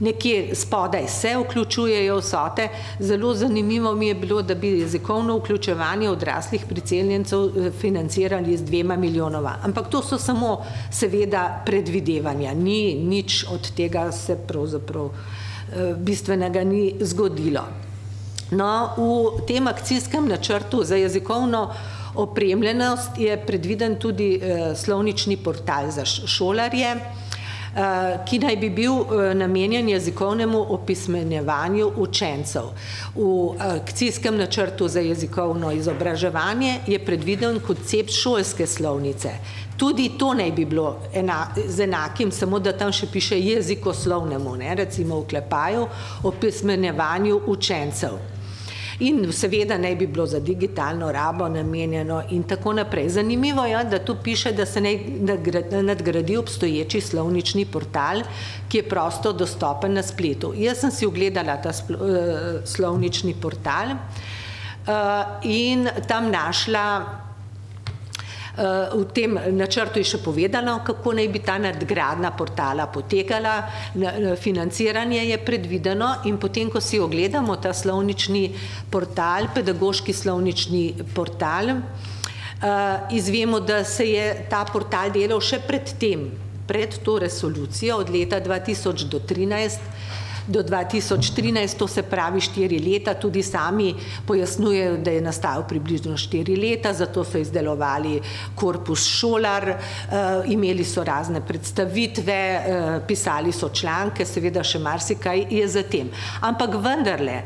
nekje spodaj se vključujejo vsote, zelo zanimivo mi je bilo, da bi jezikovno vključevanje odraslih priseljencev financirali z dvema milijonova, ampak to so samo seveda predvidevanja, ni nič od tega se pravzaprav bistvenega ni zgodilo. No, v tem akcijskem načrtu za jezikovno opremljenost je predviden tudi slovnični portal za šolarje, ki naj bi bil namenjen jezikovnemu opismenjevanju učencev. V akcijskem načrtu za jezikovno izobraževanje je predviden koncept šolske slovnice. Tudi to naj bi bilo z enakim, samo da tam še piše jezikoslovnemu, ne, recimo v oklepaju, opismenjevanju učencev. In seveda naj bi bilo za digitalno rabo namenjeno in tako naprej. Zanimivo je, da tu piše, da se naj nadgradi obstoječi slovnični portal, ki je prosto dostopen na spletu. Jaz sem si ogledala ta slovnični portal in tam našla, v tem načrtu je še povedano, kako naj bi ta nadgradnja portala potekala, financiranje je predvideno, in potem ko si ogledamo ta slovnični portal, pedagoški slovnični portal, izvemo, da se je ta portal delal še pred tem, pred to resolucijo od leta dva tisoč do trinajst do dva tisoč trinajst, to se pravi štiri leta, tudi sami pojasnjujejo, da je nastal približno štiri leta, zato so izdelovali korpus Šolar, imeli so razne predstavitve, pisali so članke, seveda še marsikaj je za tem. Ampak vendarle,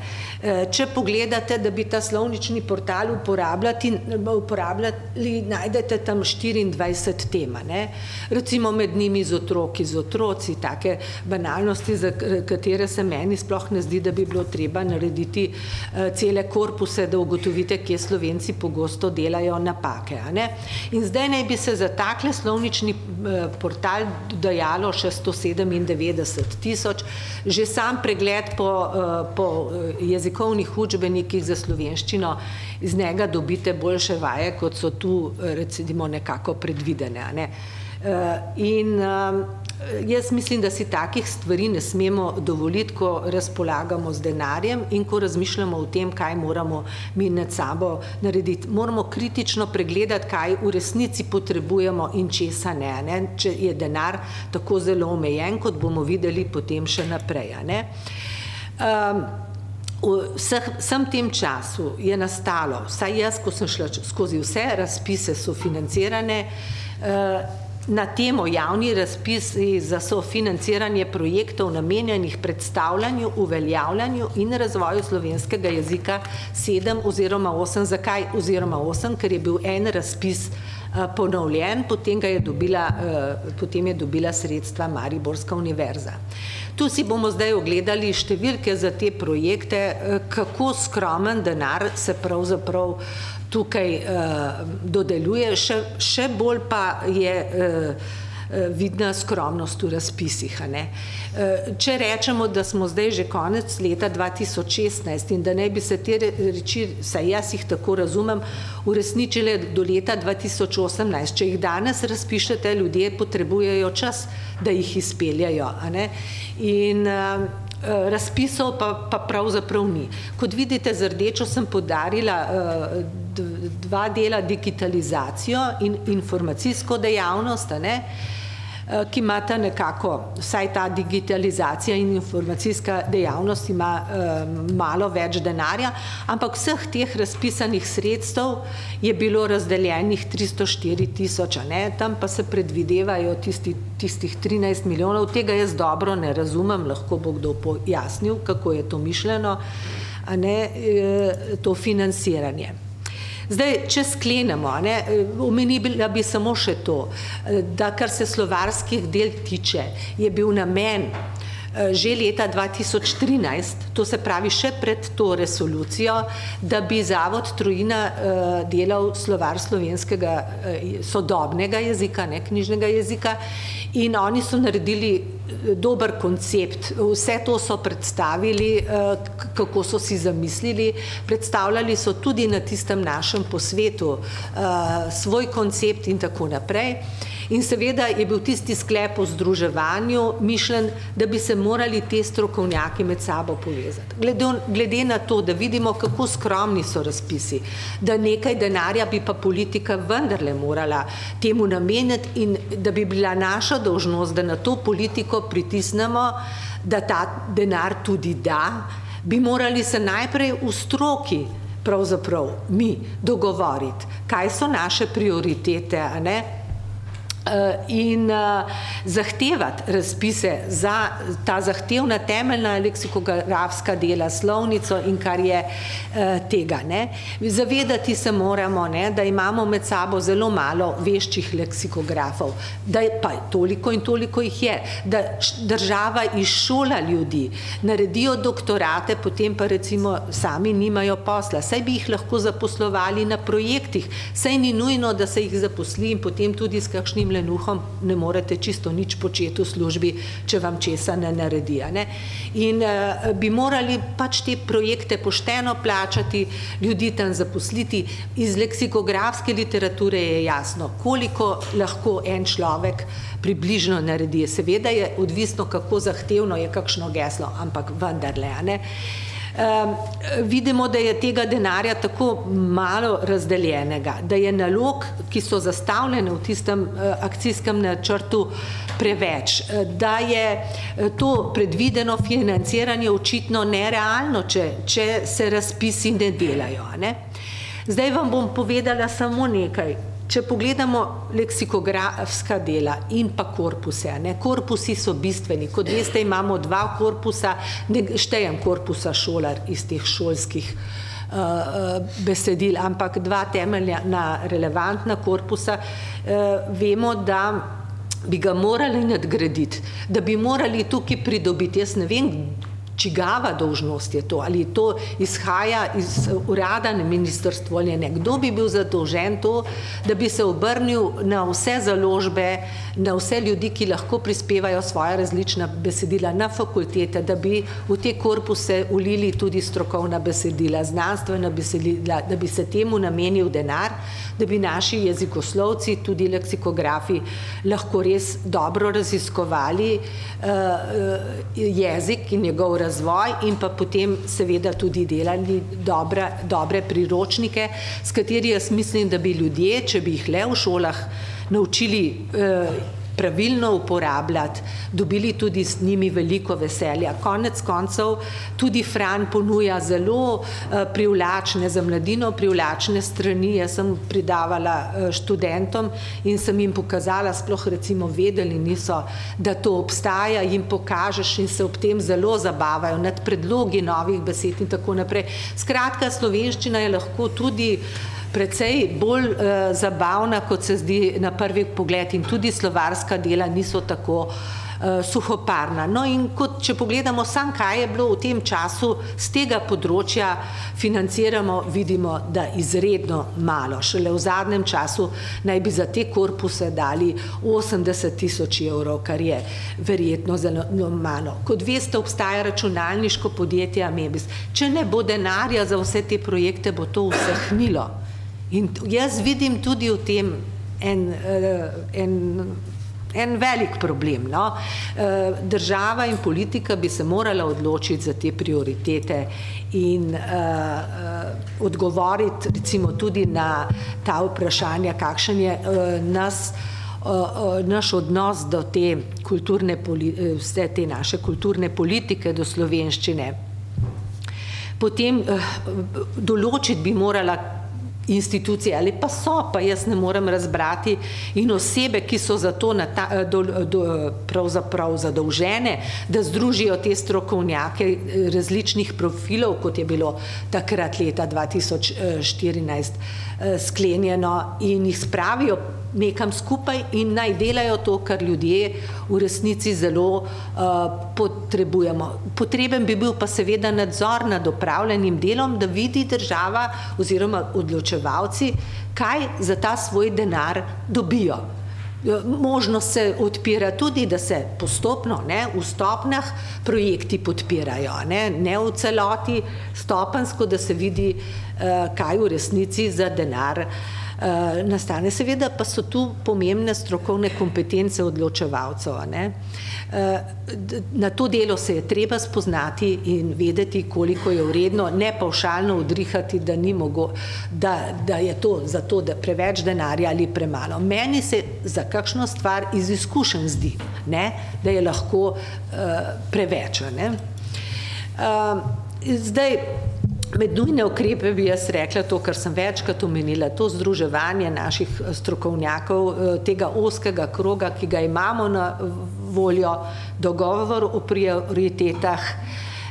če pogledate, da bi ta slovnični portal uporabljati, uporabljali, najdete tam štiriindvajset tem, a ne. Recimo med njimi z otroki, z otroci, take banalnosti, za katere se meni sploh ne zdi, da bi bilo treba narediti cele korpuse, da ugotovite, kje Slovenci pogosto delajo napake. In zdaj naj bi se za takle slovnični portal dajalo še sto sedemindevetdeset tisoč, že sam pregled po, po jezikovnih učbenikih za slovenščino, iz njega dobite boljše vaje, kot so tu recimo nekako predvidene, ne. In jaz mislim, da si takih stvari ne smemo dovoliti, ko razpolagamo z denarjem in ko razmišljamo o tem, kaj moramo mi med sabo narediti. Moramo kritično pregledati, kaj v resnici potrebujemo in česa ne, ne, če je denar tako zelo omejen, kot bomo videli potem še naprej, ne. V vseh, vsem tem času je nastalo, vsaj jaz, ko sem šla skozi vse razpise sofinancirane, na temo javni razpisi za sofinanciranje projektov, namenjenih predstavljanju, uveljavljanju in razvoju slovenskega jezika, sedem oziroma osem. Zakaj oziroma osem? Ker je bil en razpis ponovljen, potem ga je dobila, potem je dobila sredstva mariborska univerza. Tu si bomo zdaj ogledali številke za te projekte, kako skromen denar se pravzaprav tukaj dodeljuje, še, še bolj pa je vidna skromnost v razpisih, ne. Če rečemo, da smo zdaj že konec leta dva tisoč šestnajst in da naj bi se te reči, vsaj jaz jih tako razumem, uresničile do leta dva tisoč osemnajst, če jih danes razpišete, ljudje potrebujejo čas, da jih ne. In razpisov pa, pa pravzaprav ni. Kot vidite, z rdečo sem poudarila dva dela, digitalizacijo in informacijsko dejavnost, ne, Eh, ki imata nekako, vsaj ta digitalizacija in informacijska dejavnost ima eh, malo več denarja, ampak vseh teh razpisanih sredstev je bilo razdeljenih 304 tisoč, tam pa se predvidevajo tisti, tistih 13 milijonov, tega jaz dobro ne razumem, lahko bo kdo pojasnil, kako je to mišljeno, a ne eh, to financiranje. Zdaj, če sklenemo, ne, omenila bi samo še to, da kar se slovarskih del tiče, je bil namen Eh, že leta 2013, to se pravi še pred to resolucijo, da bi Zavod Trojina eh, delal slovar slovenskega eh, sodobnega jezika, ne knjižnega jezika in oni so naredili dober koncept. Vse to so predstavili, kako so si zamislili, predstavljali so tudi na tistem našem posvetu svoj koncept in tako naprej. In seveda je bil tisti sklep o združevanju mišljen, da bi se morali te strokovnjaki med sabo povezati. Glede, glede na to, da vidimo, kako skromni so razpisi, da nekaj denarja bi pa politika vendarle morala temu nameniti in da bi bila naša dolžnost, da na to politiko pritisnemo, da ta denar tudi da, bi morali se najprej v stroki pravzaprav mi dogovoriti, kaj so naše prioritete, a ne, in uh, zahtevati razpise za ta zahtevna temeljna leksikografska dela, slovnico in kar je uh, tega. Ne. Zavedati se moramo, ne, da imamo med sabo zelo malo veščih leksikografov, da je pa toliko in toliko jih je, da država izšola ljudi, naredijo doktorate, potem pa recimo sami nimajo posla. Saj bi jih lahko zaposlovali na projektih, saj ni nujno, da se jih zaposli in potem tudi s kakšnim lenuhom ne morete čisto nič početi v službi, če vam česa ne naredi. Ne? In uh, bi morali pač te projekte pošteno plačati, ljudi tam zaposliti. Iz leksikografske literature je jasno, koliko lahko en človek približno naredi. Seveda je odvisno, kako zahtevno je kakšno geslo, ampak vendarle. Ne? Um, vidimo, da je tega denarja tako malo razdeljenega, da je nalog, ki so zastavljene v tistem uh, akcijskem načrtu, preveč, da je uh, to predvideno financiranje očitno nerealno, če, če se razpisi ne delajo. Ne? Zdaj vam bom povedala samo nekaj. Če pogledamo leksikografska dela in pa korpuse, ne, korpusi so bistveni. Kot veste, imamo dva korpusa, ne štejem korpusa šolar iz teh šolskih uh, besedil, ampak dva temelja na relevantna korpusa. Uh, vemo, da bi ga morali nadgraditi, da bi morali tukaj pridobiti, jaz ne vem, čigava dolžnost je to, ali to izhaja iz urada na ministrstvo ali ne. Kdo bi bil zadolžen to, da bi se obrnil na vse založbe, na vse ljudi, ki lahko prispevajo svoje različna besedila na fakultete, da bi v te korpuse ulili tudi strokovna besedila, znanstvena besedila, da bi se temu namenil denar, da bi naši jezikoslovci, tudi leksikografi, lahko res dobro raziskovali uh, jezik in njegov razvoj in pa potem seveda tudi delali dobre, dobre priročnike, s kateri jaz mislim, da bi ljudje, če bi jih le v šolah naučili eh, pravilno uporabljati, dobili tudi s njimi veliko veselja. Konec koncev tudi Fran ponuja zelo uh, privlačne, za mladino privlačne strani. Jaz sem pridavala uh, študentom in sem jim pokazala, sploh recimo vedeli niso, da to obstaja, jim pokažeš in se ob tem zelo zabavajo nad predlogi novih besed in tako naprej. Skratka, slovenščina je lahko tudi precej bolj uh, zabavna, kot se zdi na prvi pogled in tudi slovarska dela niso tako uh, suhoparna. No in kot, če pogledamo sam, kaj je bilo v tem času z tega področja financiramo, vidimo, da izredno malo. Šele v zadnjem času naj bi za te korpuse dali 80 tisoč evrov, kar je verjetno zelo malo. Kot veste, obstaja računalniško podjetje Amebis. Če ne bo denarja za vse te projekte, bo to vsehnilo. In jaz vidim tudi v tem en, eh, en en velik problem. No? Eh, država in politika bi se morala odločiti za te prioritete in uh, odgovoriti recimo tudi na ta vprašanja, kakšen je uh, nas, naš odnos do te kulturne, vse te naše kulturne politike, do slovenščine. Potem določiti bi morala institucije ali pa so, pa jaz ne morem razbrati. In osebe, ki so za to ta, eh, do, do, pravzaprav zadolžene, da združijo te strokovnjake eh, različnih profilov, kot je bilo takrat leta 2014 eh, sklenjeno in jih spravijo nekam skupaj in naj delajo to, kar ljudje v resnici zelo uh, potrebujemo. Potreben bi bil pa seveda nadzor nad upravljenim delom, da vidi država oziroma odločevalci, kaj za ta svoj denar dobijo. Možnost se odpira tudi, da se postopno ne, v stopnjah projekti podpirajo, ne, ne v celoti, stopensko, da se vidi, uh, kaj v resnici za denar Eh, nastane. Seveda pa so tu pomembne strokovne kompetence odločevalcev. Eh, na to delo se je treba spoznati in vedeti, koliko je vredno, ne pa všalno odrihati, da, mogo, da, da je to zato, da preveč denarja ali premalo. Meni se za kakšno stvar iz izkušenj zdi, ne? da je lahko uh, preveč. Ne? Uh, zdaj, Med nujne ukrepe bi jaz rekla to, kar sem večkrat omenila, to združevanje naših eh, strokovnjakov, eh, tega oskega kroga, ki ga imamo na voljo, dogovor o prioritetah,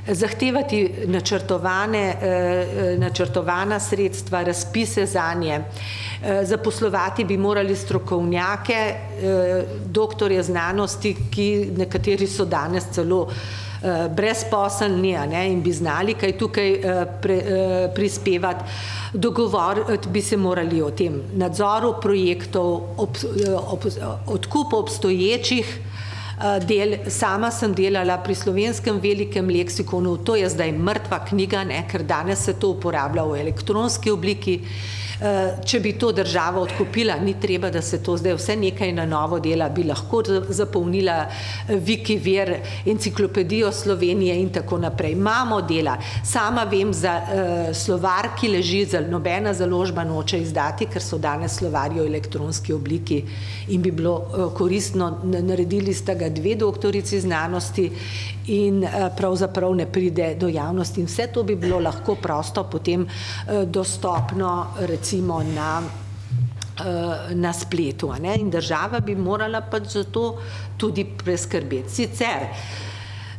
zahtevati načrtovane, eh, načrtovana sredstva, razpise za nje, zaposlovati bi morali strokovnjake, doktorje znanosti, ki nekateri so danes celo brezposelni ne, in bi znali kaj tukaj uh, pre, uh, prispevati. Dogovor bi se morali o tem nadzoru projektov, ob, ob, odkupu obstoječih del. Sama sem delala pri slovenskem velikem leksikonu, to je zdaj mrtva knjiga, ne, ker danes se to uporablja v elektronski obliki. Eh, če bi to država odkupila, ni treba, da se to zdaj vse nekaj na novo dela, bi lahko zapolnila Wikivir, eh, enciklopedijo Slovenije in tako naprej. Imamo dela. Sama vem za uh, slovar, ki leži, za nobena založba noče izdati, ker so danes slovarji v elektronski obliki in bi bilo uh, koristno, naredili sta ga dve doktorici znanosti in uh, pravzaprav ne pride do javnosti. In vse to bi bilo lahko prosto potem uh, dostopno, recimo, na, uh, na spletu. Ne? In država bi morala pač za to tudi preskrbeti. Sicer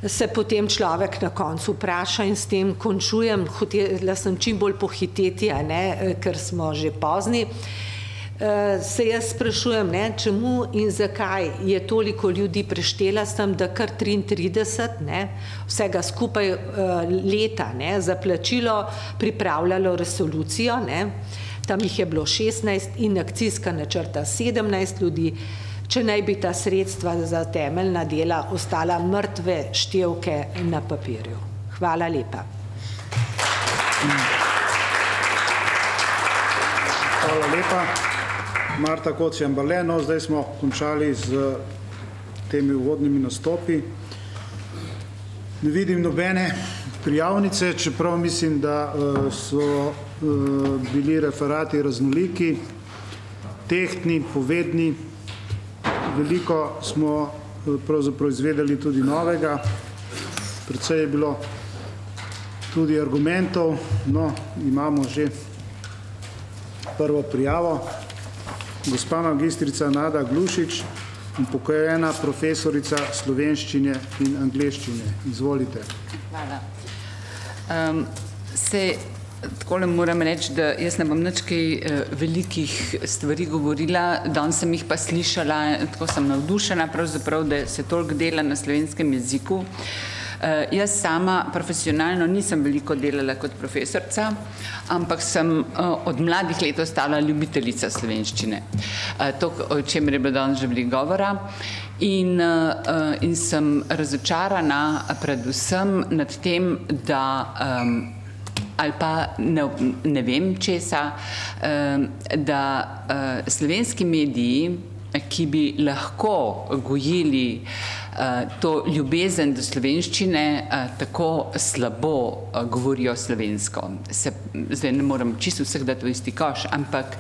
se potem človek na koncu vpraša in s tem končujem, hotela sem čim bolj pohiteti, ne? ker smo že pozni. Uh, se jaz sprašujem, ne, čemu in zakaj je toliko ljudi preštela sem, da kar 33, ne, vsega skupaj uh, leta ne, za plačilo pripravljalo resolucijo. Ne, tam jih je bilo 16 in akcijska načrta 17 ljudi, če naj bi ta sredstva za temeljna dela ostala mrtve števke na papirju. Hvala lepa. Hvala lepa. Marta Kocijan Baleno, zdaj smo končali z temi uvodnimi nastopi. Ne vidim nobene prijavnice, čeprav mislim, da uh, so Eh, bili referati raznoliki, tehtni, povedni. Veliko smo eh, pravzaprav izvedeli tudi novega, predvsej je bilo tudi argumentov, no, imamo že prvo prijavo. Gospa magistrica Nada Glušič, upokojena profesorica slovenščine in angleščine. Izvolite. Hvala. Um, se Tako le moram reči, da jaz ne bom nič kaj eh, velikih stvari govorila, danes sem jih pa slišala, tako sem navdušena pravzaprav, da se toliko dela na slovenskem jeziku. Uh, jaz sama profesionalno nisem veliko delala kot profesorca, ampak sem uh, od mladih let ostala ljubiteljica slovenščine. Uh, to, o čemer je bilo danes že veliko govora. In, in sem razočarana predvsem nad tem, da um, ali pa ne, ne vem česa, da slovenski mediji ki bi lahko gojili to ljubezen do slovenščine, uh, tako slabo uh, govorijo slovensko. Se, zdaj ne moram čisto vseh dati v isti koš, ampak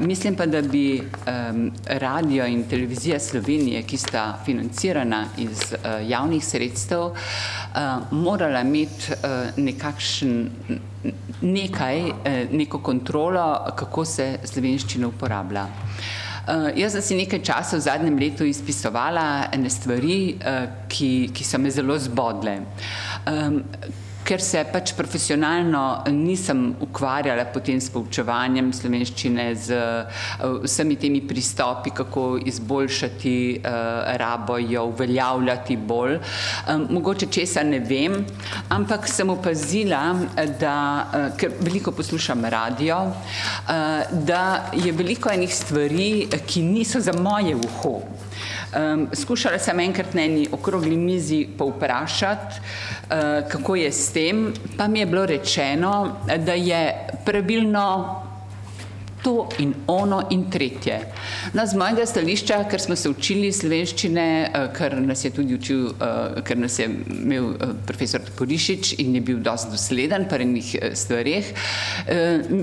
mislim pa, da bi um, radio in televizija Slovenije, ki sta financirana iz javnih sredstev, morala imeti nekakšen nekaj, neko kontrolo, kako se slovenščina uporablja. Uh, jaz sem si nekaj časa v zadnjem letu izpisovala ene stvari, uh, ki, ki so me zelo zbodle. Um, ker se pač profesionalno nisem ukvarjala potem s poučevanjem slovenščine, z uh, vsemi temi pristopi, kako izboljšati uh, rabo, jo uveljavljati bolj. Mogoče česa ne vem, ampak sem opazila, da, uh, ker veliko poslušam radio, da je veliko enih stvari, ki niso za moje uho. Um, skušala sem enkrat na eni okrogli mizi povprašati, uh, kako je s tem, pa mi je bilo rečeno, da je pravilno to in ono in tretje. No, z mojega stališča, ker smo se učili slovenščine, eh, ker nas je tudi učil, eh, ker nas je imel eh, profesor Porišič in je bil dosti dosleden pri enih stvarih,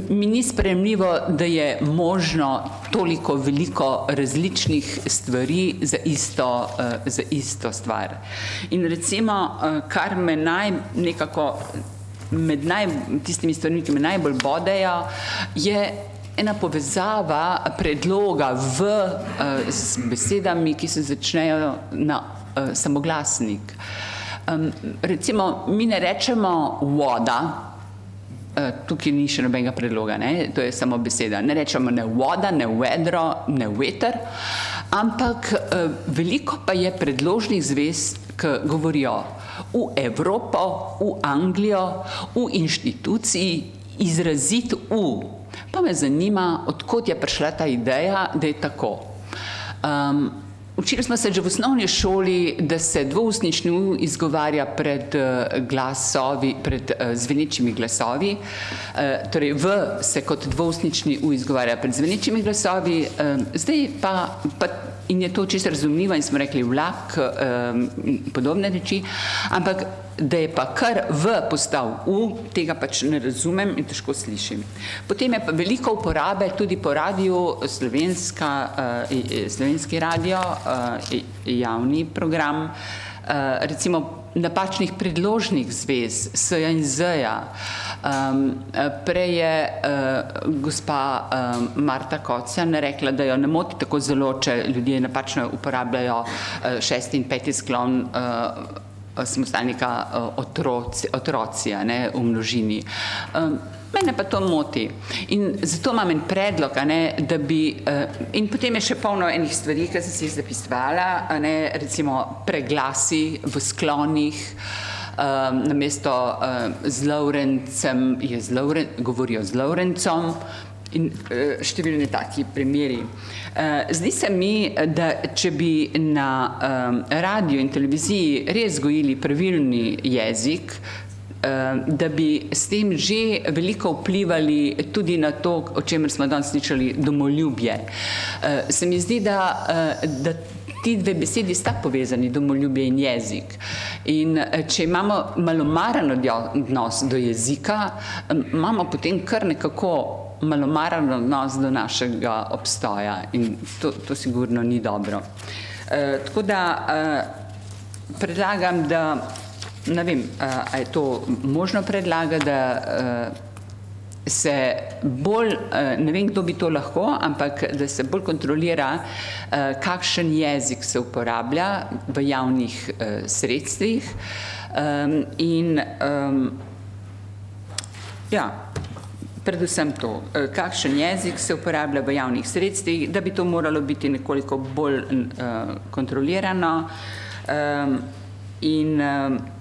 mi ni spremljivo, da je možno toliko veliko različnih stvari za isto, za isto stvar. In recimo, kar me naj nekako med naj, tistimi stvarmi, ki me najbolj bodejo, je ena povezava predloga v, uh, z besedami, ki se začnejo na uh, samoglasnik. Recimo, mi ne rečemo voda, uh, tukaj ni še nobenega predloga, ne? to je samo beseda. Ne rečemo ne voda, ne vedro, ne veter, ampak veliko pa je predložnih zvez, ki govorijo v Evropo, v Anglijo, v inštituciji, izrazit v Pa me zanima, odkot je prišla ta ideja, da je tako. Um, učili smo se že v osnovni šoli, da se dvoustnični U izgovarja pred uh, glasovi, pred uh, zvenečimi glasovi. Uh, torej, V se kot dvoustnični U izgovarja pred zvenečimi glasovi, um, zdaj pa, pa in je to čisto razumljivo in smo rekli vlak um, in podobne reči, ampak da je pa kar v postal u, tega pač ne razumem in težko slišim. Potem je pa veliko uporabe tudi po radiju, slovenska, uh, slovenski radio, uh, javni program, uh, recimo napačnih predložnih zvez, S-ja in Z-ja. Um, prej je uh, gospa um, Marta Kocjan rekla, da jo ne moti tako zelo, če ljudje napačno uporabljajo uh, šesti in peti sklon uh, samostalnika uh, otroci, otroci ne, v množini. Um, mene pa to moti. In zato imam en predlog, ne, da bi, uh, in potem je še polno enih stvari, ki sem si jih zapisovala, ne, recimo preglasi v sklonih, um, namesto uh, z Laurencem, je z Lauren, govorijo z Laurencom, in uh, številni taki primeri. Uh, zdi se mi, da če bi na um, radiju in televiziji res gojili pravilni jezik, da bi s tem že veliko vplivali tudi na to, o čemer smo danes slišali, domoljubje. Se mi zdi, da, da ti dve besedi sta povezani, domoljubje in jezik. In če imamo malomaren odnos do jezika, imamo potem kar nekako malomaren odnos do našega obstoja in to, to sigurno ni dobro. E, tako da e, predlagam, da ne vem, a je to možno predlagati, da se bolj, ne vem, kdo bi to lahko, ampak da se bolj kontrolira, kakšen jezik se uporablja v javnih sredstvih in ja, predvsem to, kakšen jezik se uporablja v javnih sredstvih, da bi to moralo biti nekoliko bolj kontrolirano. In uh,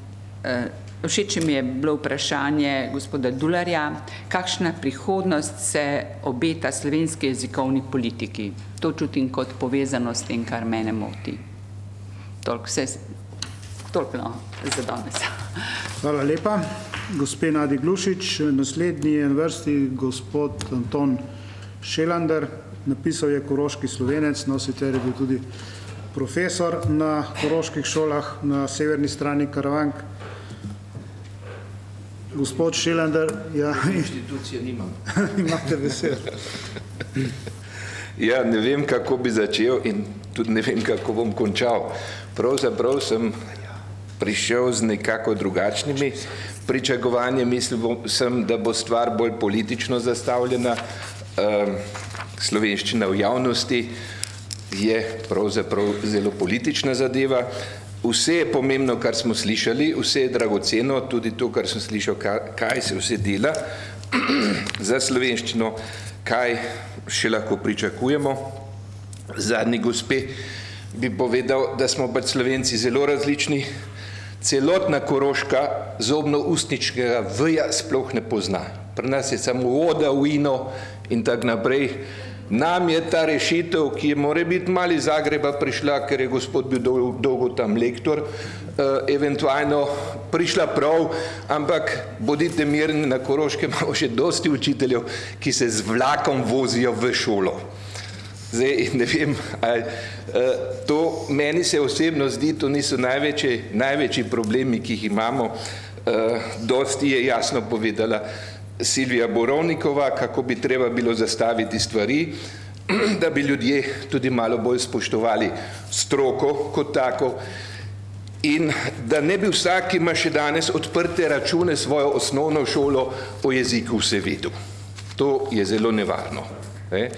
všeč mi je bilo vprašanje gospoda Dularja, kakšna prihodnost se obeta slovenski jezikovni politiki. To čutim kot povezano s tem, kar mene moti. Toliko, vse, toliko no, za danes. Hvala lepa gospe Nadi Glušič, naslednji je na vrsti gospod Anton Šelander, napisal je Koroški slovenec, no sicer je bil tudi profesor na koroških šolah na severni strani Karavank. Gospod Šelander, ja. Inštitucije nimam. Imate besedo. Ja, ne vem, kako bi začel in tudi ne vem, kako bom končal. Pravzaprav sem prišel z nekako drugačnimi pričakovanji, mislil sem, da bo stvar bolj politično zastavljena. Slovenščina v javnosti je pravzaprav zelo politična zadeva. Vse je pomembno, kar smo slišali, vse je dragoceno, tudi to, kar sem slišal, kaj se vse dela za slovenščino, kaj še lahko pričakujemo. Zadnji gospe bi povedal, da smo pač slovenci zelo različni, celotna koroška zobno-ustničkega vja sploh ne pozna. Pri nas je samo voda, vino in tako naprej. Nam je ta rešitev, ki je more biti mali Zagreba prišla, ker je gospod bil dolgo, dolgo tam lektor, eh, eventualno prišla prav, ampak bodite mirni, na Koroškem imamo še dosti učiteljev, ki se z vlakom vozijo v šolo. Zdaj, ne vem, ali, uh, to meni se osebno zdi, to niso največji, največji problemi, ki jih imamo. Uh, dosti je jasno povedala Silvija Borovnikova, kako bi treba bilo zastaviti stvari, da bi ljudje tudi malo bolj spoštovali stroko kot tako in da ne bi vsak, ki ima še danes odprte račune svojo osnovno šolo o jeziku vse vedel. To je zelo nevarno. Ne?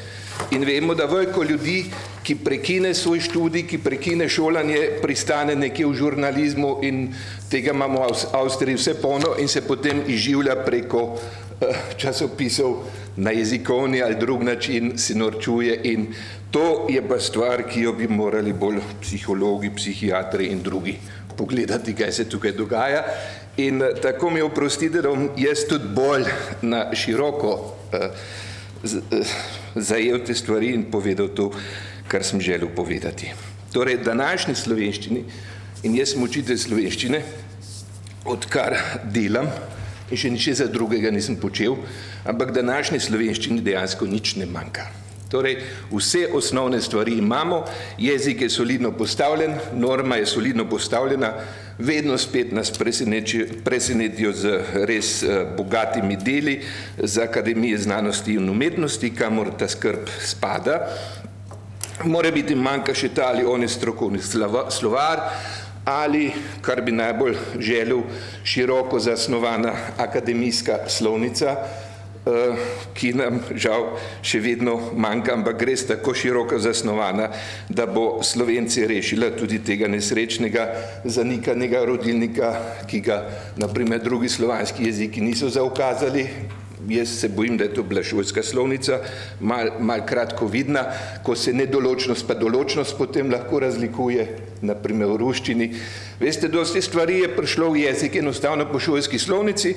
In vemo, da veliko ljudi, ki prekine svoj študij, ki prekine šolanje, pristane nekje v žurnalizmu in tega imamo v Avstriji vse polno in se potem izživlja preko uh, časopisov na jezikovni ali drug način se norčuje in to je pa stvar, ki jo bi morali bolj psihologi, psihiatri in drugi pogledati, kaj se tukaj dogaja. In uh, tako mi oprostite, da bom jaz tudi bolj na široko uh, zajel te stvari in povedal to, kar sem želel povedati. Torej, današnji slovenščini, in jaz sem učitelj slovenščine, odkar delam, in še niče za drugega nisem počel, ampak današnji slovenščini dejansko nič ne manjka. Torej, vse osnovne stvari imamo, jezik je solidno postavljen, norma je solidno postavljena, vedno spet nas presenetijo z res eh, bogatimi deli z Akademije znanosti in umetnosti, kamor ta skrb spada. Mora biti manjka še ta ali oni strokovni slovar ali, kar bi najbolj želel, široko zasnovana akademijska slovnica, Eh, ki nam žal še vedno manjka, ampak res tako široko zasnovana, da bo Slovenci rešila tudi tega nesrečnega zanikanega rodilnika, ki ga naprimer drugi slovanski jeziki niso zaukazali. Jaz se bojim, da je to bila šolska slovnica, mal, mal kratko vidna, ko se nedoločnost pa določnost potem lahko razlikuje, naprimer v ruščini. Veste, dosti stvari je prišlo v jezik enostavno po šolski slovnici,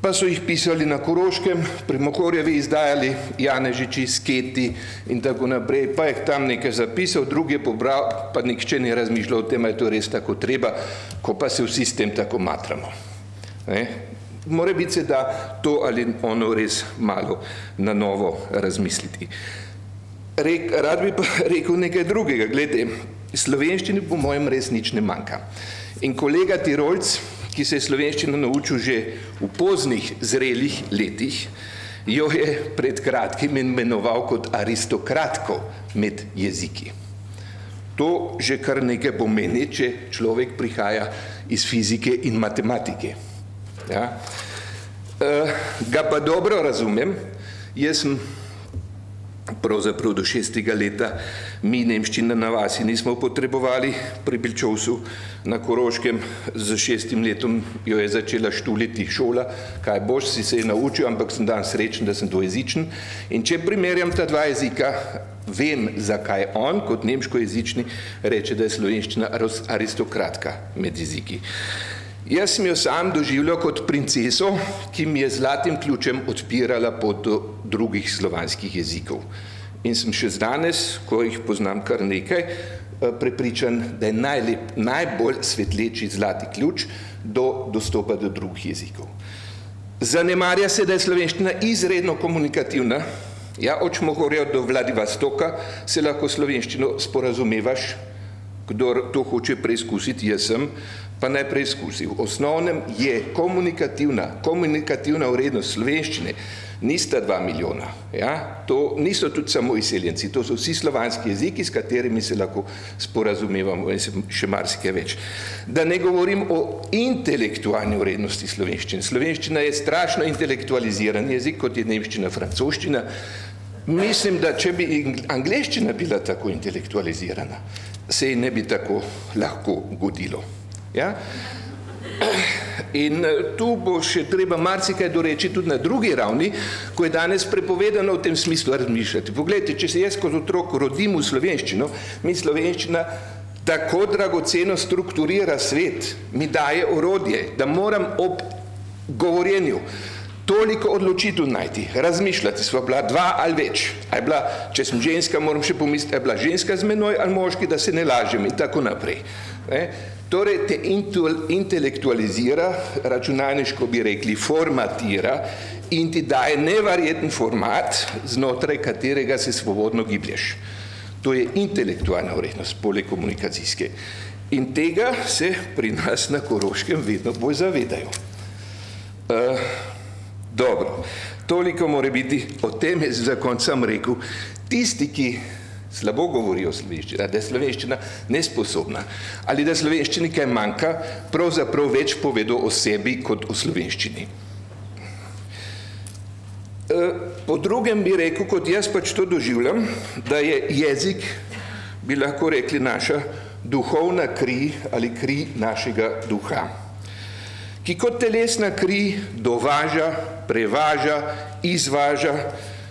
pa so jih pisali na Koroškem, pri Mohorjevi izdajali Janežiči, Sketi in tako naprej, pa je tam nekaj zapisal, drugi je pobral, pa nikče ni razmišljal o tem, je to res tako treba, ko pa se vsi s tem tako matramo. Ne? More biti se da to ali ono res malo na novo razmisliti. Rek, rad bi pa rekel nekaj drugega, gledajte, slovenščini po mojem res nič ne manjka. In kolega Tirolc, ki se je slovenščino naučil že v poznih zrelih letih, jo je pred kratkim imenoval kot aristokratko med jeziki. To že kar nekaj pomeni, če človek prihaja iz fizike in matematike. Ja. Uh, ga pa dobro razumem, jaz sem pravzaprav do šestega leta mi nemščina na vasi nismo potrebovali pri Bilčovsu na Koroškem, z šestim letom jo je začela štuliti šola, kaj boš, si se je naučil, ampak sem dan srečen, da sem dvojezičen. In če primerjam ta dva jezika, vem, zakaj on kot nemško jezični reče, da je slovenščina aristokratka med jeziki. Jaz sem jo sam doživljal kot princeso, ki mi je zlatim ključem odpirala pot do drugih slovanskih jezikov. In sem še danes, ko jih poznam kar nekaj, eh, prepričan, da je najlep, najbolj svetleči zlati ključ do dostopa do drugih jezikov. Zanemarja se, da je slovenščina izredno komunikativna Ja, od Šmohorja do Vladivostoka se lahko slovenščino sporazumevaš, kdo to hoče preizkusiti, jaz sem, pa naj preizkusi. V osnovnem je komunikativna, komunikativna vrednost slovenščine, nista dva milijona. Ja? To niso tudi samo izseljenci, to so vsi slovanski jeziki, s katerimi se lahko sporazumevamo in se še marsikaj več. Da ne govorim o intelektualni vrednosti slovenščine. Slovenščina je strašno intelektualiziran jezik, kot je nemščina, francoščina. Mislim, da če bi angleščina bila tako intelektualizirana, se ji ne bi tako lahko godilo. Ja? In eh, tu bo še treba marsikaj doreči tudi na drugi ravni, ko je danes prepovedano v tem smislu razmišljati. Poglejte, če se jaz kot otrok rodim v slovenščino, mi slovenščina tako dragoceno strukturira svet, mi daje orodje, da moram ob govorjenju toliko odločitev najti, razmišljati, sva bila dva ali več, a je bila, če sem ženska, moram še pomisliti, a je bila ženska z menoj ali moški, da se ne lažem in tako naprej. Ne? Torej te intelektualizira, računalniško bi rekli, formatira in ti daje nevarjeten format, znotraj katerega se svobodno giblješ. To je intelektualna vrednost, poleg komunikacijske. In tega se pri nas na Koroškem vedno bolj zavedajo. Uh, dobro, toliko mora biti, o tem je za koncem rekel, tisti, ki slabo govori o slovenščini, da je slovenščina nesposobna ali da slovenščini kaj manjka, pravzaprav več povedo o sebi kot o slovenščini. E, po drugem bi rekel, kot jaz pač to doživljam, da je jezik, bi lahko rekli, naša duhovna kri ali kri našega duha, ki kot telesna kri dovaža, prevaža, izvaža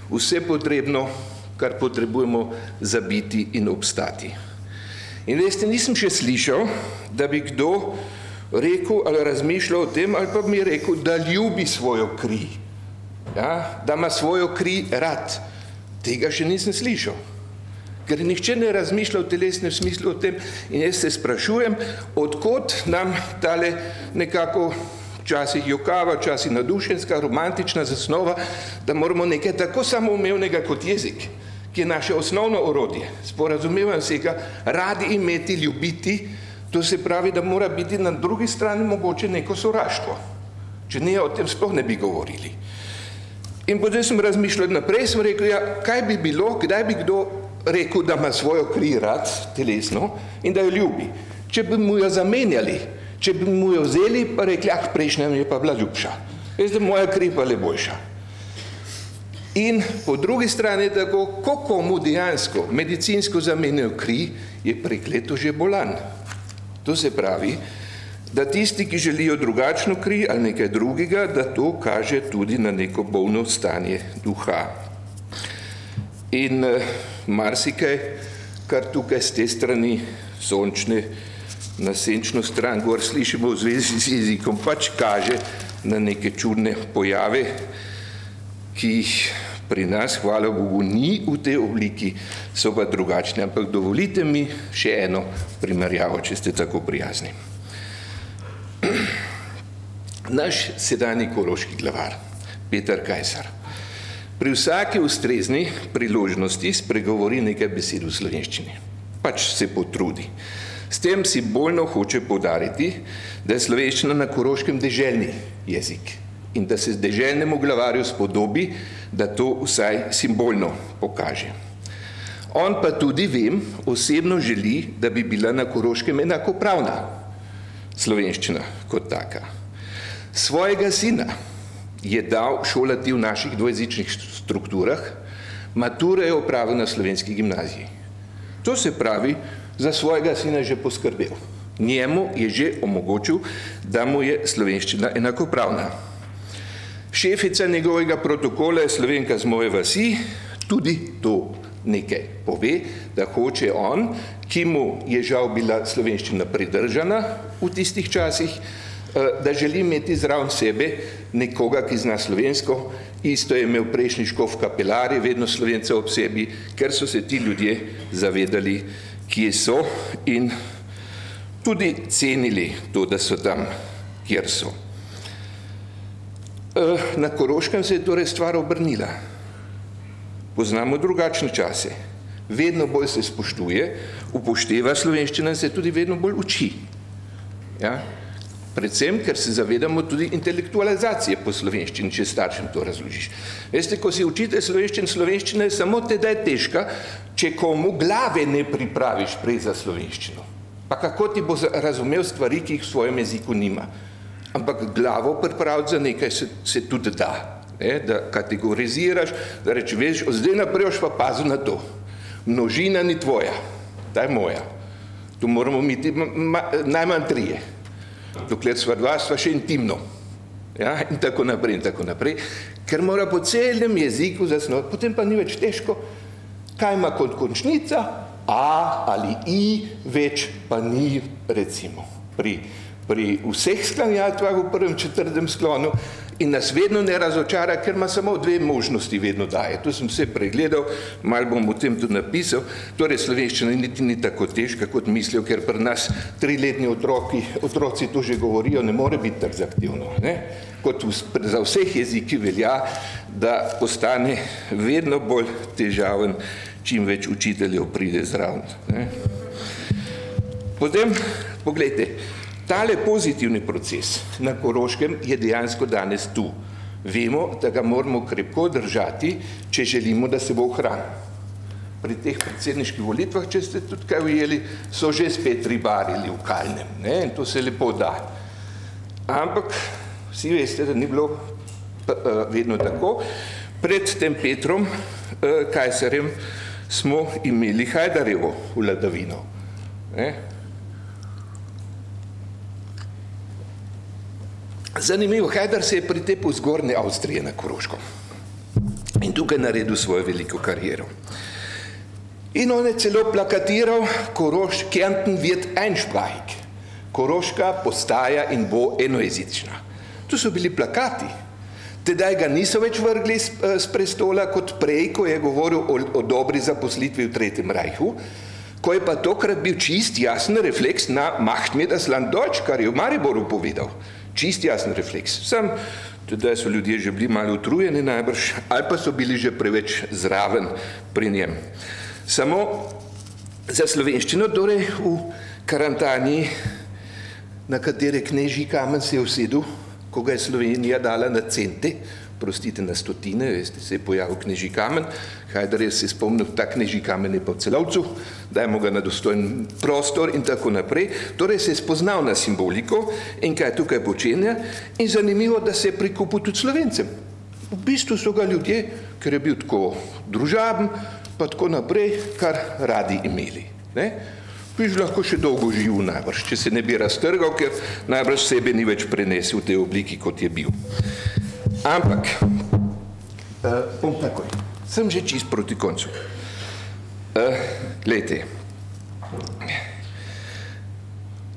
vse potrebno kar potrebujemo za biti in obstati. In veste, nisem še slišal, da bi kdo rekel ali razmišljal o tem, ali pa mi je rekel, da ljubi svojo kri, ja? da ima svojo kri rad. Tega še nisem slišal. Ker nihče ne razmišlja v telesnem smislu o tem in jaz se sprašujem, odkot nam tale nekako včasih jokava, včasih nadušenska, romantična zasnova, da moramo nekaj tako samoumevnega kot jezik, ki je naše osnovno orodje, sporazumevam se ga, radi imeti, ljubiti, to se pravi, da mora biti na drugi strani mogoče neko sovraštvo. Če ne, o tem sploh ne bi govorili. In potem sem razmišljal naprej, sem rekel, ja, kaj bi bilo, kdaj bi kdo rekel, da ima svojo kri rad, telesno, in da jo ljubi. Če bi mu jo zamenjali, če bi mu jo vzeli, pa rekli, ah, prejšnja je pa bila ljubša. Veste, moja kri pa le boljša. In po drugi strani tako, ko komu dejansko medicinsko zamenjajo kri, je prekleto že bolan. To se pravi, da tisti, ki želijo drugačno kri ali nekaj drugega, da to kaže tudi na neko bolno stanje duha. In uh, marsikaj, kar tukaj z te strani sončne, na senčno stran gor slišimo v zvezi z jezikom, pač kaže na neke čudne pojave, ki jih pri nas, hvala Bogu, ni v tej obliki, so pa drugačne. Ampak dovolite mi še eno primerjavo, če ste tako prijazni. Naš sedajni koroški glavar, Peter Kajsar, pri vsake ustrezni priložnosti spregovori nekaj besed v slovenščini. Pač se potrudi. S tem si boljno hoče podariti, da je slovenščina na koroškem deželni jezik in da se deželnemu glavarju spodobi, da to vsaj simbolno pokaže. On pa tudi vem, osebno želi, da bi bila na Koroškem enakopravna slovenščina kot taka. Svojega sina je dal šolati v naših dvojezičnih strukturah, mature je opravil na slovenski gimnaziji. To se pravi, za svojega sina že poskrbel. Njemu je že omogočil, da mu je slovenščina enakopravna. Šefica njegovega protokola je slovenka z moje vasi, tudi to nekaj pove, da hoče on, ki mu je žal bila slovenščina pridržana v tistih časih, eh, da želi imeti zraven sebe nekoga, ki zna slovensko, isto je imel prejšnji škof kapelari, vedno slovence ob sebi, ker so se ti ljudje zavedali, kje so in tudi cenili to, da so tam, kjer so. Eh, na Koroškem se je torej stvar obrnila. poznamo drugačne čase. Vedno bolj se spoštuje, upošteva slovenščina in se tudi vedno bolj uči. Ja? Predvsem, ker se zavedamo tudi intelektualizacije po slovenščini, če staršem to razložiš. Veste, ko si učite slovenščin, slovenščina je samo teda je težka, če komu glave ne pripraviš prej za slovenščino. Pa kako ti bo razumel stvari, ki jih v svojem jeziku nima. Ampak glavo pripraviti za nekaj se, se tudi da ne, da kategoriziraš, da reči, veš, od zdaj naprej boš pa pazil na to. Množina ni tvoja, ta je moja. Tu moramo imeti najmanj trije. Dokler sva dva, sva še intimno. Ja, in tako naprej, in tako naprej. Ker mora po celem jeziku zasnovati, potem pa ni več težko, kaj ima kot končnica, a ali i, več pa ni, recimo, pri, pri vseh sklanjatvah v prvem četrtem sklonu, in nas vedno ne razočara, ker ima samo dve možnosti vedno daje. To sem vse pregledal, mal bom o tem tudi napisal. Torej, slovenščina niti ni tako težka, kot mislijo, ker pri nas triletni otroki, otroci to že govorijo, ne more biti tako zahtevno. Ne? Kot za vseh jeziki velja, da postane vedno bolj težaven, čim več učiteljev pride zraven. Ne? Potem, pogledajte, Tale pozitivni proces na Koroškem je dejansko danes tu. Vemo, da ga moramo krepko držati, če želimo, da se bo ohranil. Pri teh predsedniških volitvah, če ste tudi kaj ujeli, so že spet ribarili v kalnem. Ne? In to se lepo da. Ampak vsi veste, da ni bilo uh, vedno tako. Pred tem Petrom, uh, Kajsarjem, smo imeli Hajdarevo vladavino. Ne? Zanimivo, Hajdar se je pritepil zgornje Avstrije na Koroško in tukaj naredil svojo veliko kariero. In on je celo plakatiral Koroš, Kärnten wird einsprachig. Koroška postaja in bo enojezična. To so bili plakati. Tedaj ga niso več vrgli z prestola kot prej, ko je govoril o, o dobri zaposlitvi v Tretjem rajhu, ko je pa tokrat bil čist jasen refleks na Macht mir das Land Deutsch, kar je v Mariboru povedal čist jasen refleks. Sam, tudi so ljudje že bili malo utrujeni najbrž, ali pa so bili že preveč zraven pri njem. Samo za slovenščino, torej v karantani, na katere knežji kamen se je usedel, ko ga je Slovenija dala na cente, prostite na stotine, veste, se je pojavil knežji kamen, Hajdar je se spomnil, ta knežji kamen je v celovcu, dajmo ga na dostojen prostor in tako naprej. Torej se je spoznal na simboliko in kaj tukaj počenja in zanimivo, da se je prikupil tudi slovencem. V bistvu so ga ljudje, ker je bil tako družaben, pa tako naprej, kar radi imeli. Ne? Biš lahko še dolgo živel najbrž, če se ne bi raztrgal, ker najbrž sebe ni več prenesel v tej obliki, kot je bil. Ampak, uh, bom takoj, sem že čist proti koncu. Uh, lejte,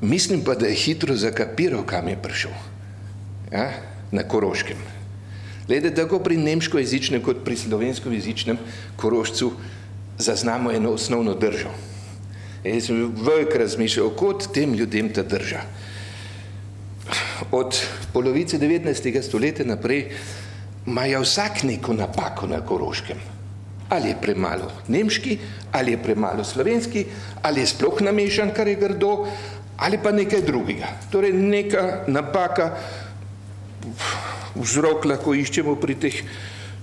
mislim pa, da je hitro zakapiral, kam je prišel. Ja? Na Koroškem. Lejte, tako pri nemškojezičnem kot pri slovenskojezičnem Korošcu zaznamo eno osnovno držo. Jaz sem veliko razmišljal, kot tem ljudem ta drža od polovice 19. stoletja naprej imajo vsak neko napako na Koroškem. Ali je premalo nemški, ali je premalo slovenski, ali je sploh namešan, kar je grdo, ali pa nekaj drugega. Torej neka napaka, vzrok lahko iščemo pri teh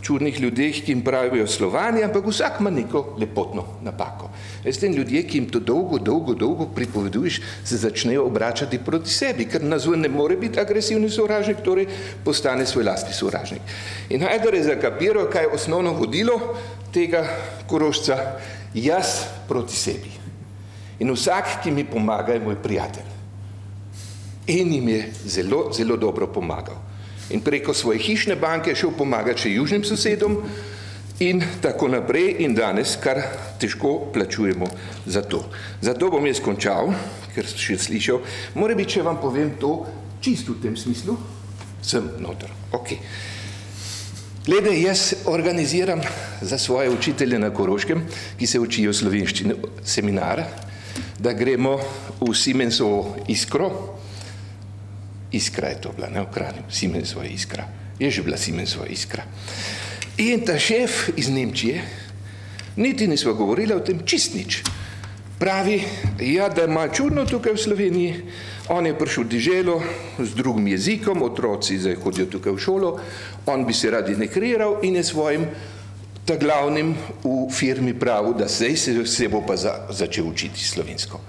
čudnih ljudeh, ki jim pravijo slovani, ampak vsak ima neko lepotno napako. Veste, ljudje, ki jim to dolgo, dolgo, dolgo pripoveduješ, se začnejo obračati proti sebi, ker nazven ne more biti agresivni sovražnik, torej postane svoj lastni sovražnik. In Hajdar je zakapiral, kaj je osnovno vodilo tega korošca, jaz proti sebi. In vsak, ki mi pomaga, je moj prijatelj. In jim je zelo, zelo dobro pomagal in preko svoje hišne banke šel pomagati še južnim sosedom in tako naprej in danes kar težko plačujemo za to. Zato bom jaz končal, ker sem še slišal, mora biti, če vam povem to čisto v tem smislu, sem noter. Ok. Glede, jaz organiziram za svoje učitelje na Koroškem, ki se učijo slovenščine, seminar, da gremo v Siemensovo iskro, Iskra je to bila, ne v Kranju, Siemensova iskra. Je že bila Siemensova iskra. In ta šef iz Nemčije, niti nismo govorili o tem čist nič. Pravi, ja, da ima čudno tukaj v Sloveniji, on je prišel v deželo z drugim jezikom, otroci zdaj hodijo tukaj v šolo, on bi se radi nekreiral in je svojim ta glavnim v firmi pravil, da zdaj se, se bo pa za, začel učiti slovensko.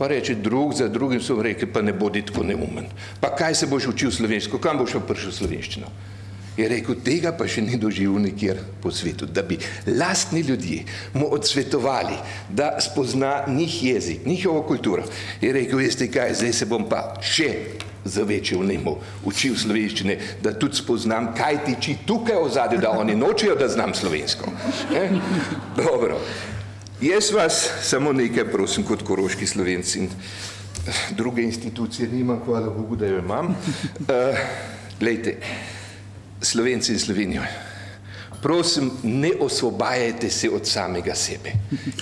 Pa reče drug za drugim, so rekli, pa ne bodi tako neumen. Pa kaj se boš učil slovensko, kam boš pa prišel slovenščino? Je rekel, tega pa še ni doživel nikjer po svetu, da bi lastni ljudje mu odsvetovali, da spozna njih jezik, njihovo kulturo. Je rekel, veste kaj, zdaj se bom pa še za večje vnemo učil slovenščine, da tudi spoznam, kaj tiči tukaj v zadju, da oni nočejo, da znam slovensko. Eh? Dobro. Jaz vas samo nekaj prosim kot koroški slovenci in druge institucije nimam, hvala Bogu, da jo imam. Uh, glejte, Slovenci in Slovenijo. Prosim, ne osvobajajte se od samega sebe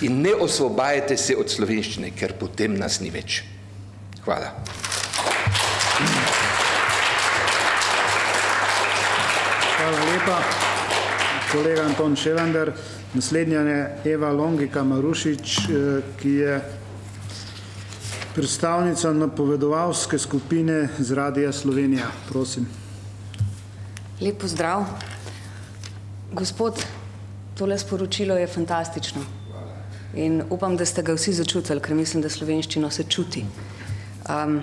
in ne osvobajajte se od slovenščine, ker potem nas ni več. Hvala. Hvala lepa, kolega Anton Šelander. Naslednja je Eva Longika Marušič, eh, ki je predstavnica napovedovalske skupine z Radija Slovenija. Prosim. Lep pozdrav. Gospod, tole sporočilo je fantastično. In upam, da ste ga vsi začutili, ker mislim, da slovenščino se čuti. Um,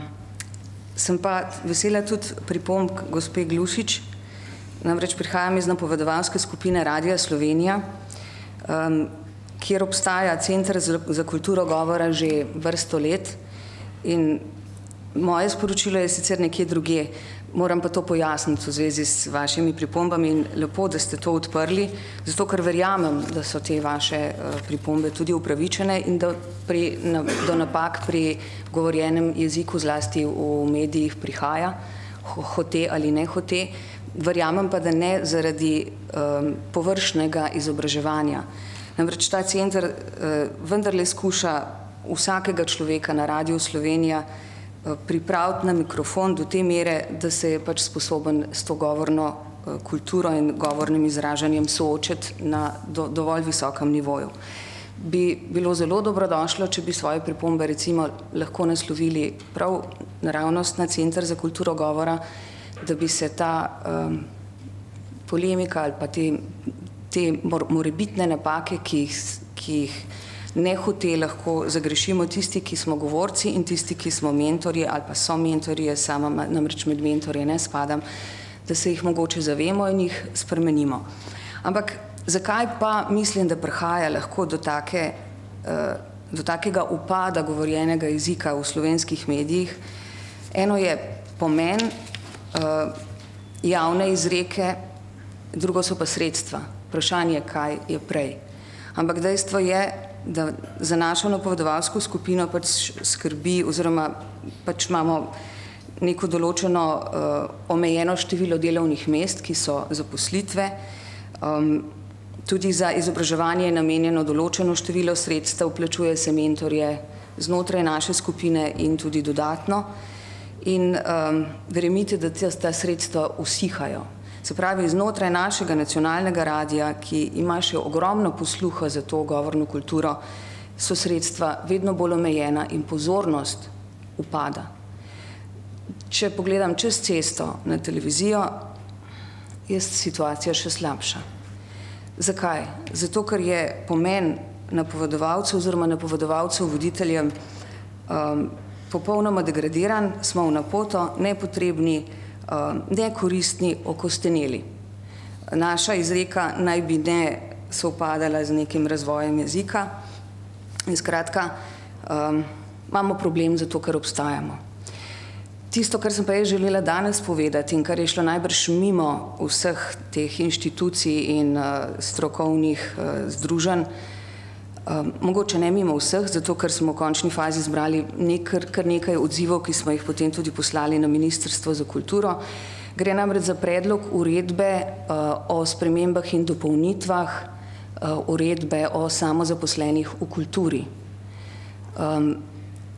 sem pa vesela tudi pripomb gospe Glušič, namreč prihajam iz napovedovalske skupine Radija Slovenija, um, kjer obstaja Centr za, za kulturo govora že vrsto let in moje sporočilo je sicer nekje druge. Moram pa to pojasniti v zvezi s vašimi pripombami in lepo, da ste to odprli, zato ker verjamem, da so te vaše uh, pripombe tudi upravičene in da pri, na, do napak pri govorjenem jeziku zlasti v medijih prihaja, ho, hote ali ne hote. Verjamem pa, da ne zaradi um, površnega izobraževanja. Namreč ta center uh, vendarle skuša vsakega človeka na Radiju Slovenija Eh, pripraviti na mikrofon do te mere, da se je pač sposoben s to govorno eh, kulturo in govornim izražanjem soočiti na do, dovolj visokem nivoju. Bi bilo zelo dobrodošlo, če bi svoje pripombe recimo lahko naslovili prav naravnost na Centr za kulturo govora, da bi se ta um, polemika ali pa te, te morebitne napake, ki jih, ki jih ne hote lahko zagrešimo tisti, ki smo govorci in tisti, ki smo mentorji ali pa so mentorji, jaz sama namreč med mentorje ne spadam, da se jih mogoče zavemo in jih spremenimo. Ampak zakaj pa mislim, da prihaja lahko do, take, uh, do takega upada govorjenega jezika v slovenskih medijih? Eno je pomen javne izreke, drugo so pa sredstva. Vprašanje, kaj je prej. Ampak dejstvo je, da za našo napovedovalsko skupino pač skrbi oziroma pač imamo neko določeno uh, omejeno število delovnih mest, ki so zaposlitve. Um, tudi za izobraževanje je namenjeno določeno število sredstev, plačuje se mentorje znotraj naše skupine in tudi dodatno. In um, verjemite, da ta sredstva usihajo. Se pravi, znotraj našega nacionalnega radija, ki ima še ogromno posluha za to govorno kulturo, so sredstva vedno bolj omejena in pozornost upada. Če pogledam čez cesto na televizijo, je situacija še slabša. Zakaj? Zato, ker je pomen napovedovalcev oziroma napovedovalcev voditeljem um, popolnoma degradiran, smo v napoto, nepotrebni, Um, nekoristni okosteneli. Naša izreka naj bi ne sovpadala z nekim razvojem jezika in skratka um, imamo problem zato, ker obstajamo. Tisto, kar sem jaz želela danes povedati in kar je šlo najbrž mimo vseh teh inštitucij in uh, strokovnih uh, združenj, Um, mogoče ne mimo vseh, zato ker smo v končni fazi zbrali nekr, kar nekaj odzivov, ki smo jih potem tudi poslali na Ministrstvo za kulturo. Gre namreč za predlog uredbe uh, o spremembah in dopolnitvah uh, uredbe o samozaposlenih v kulturi. Um,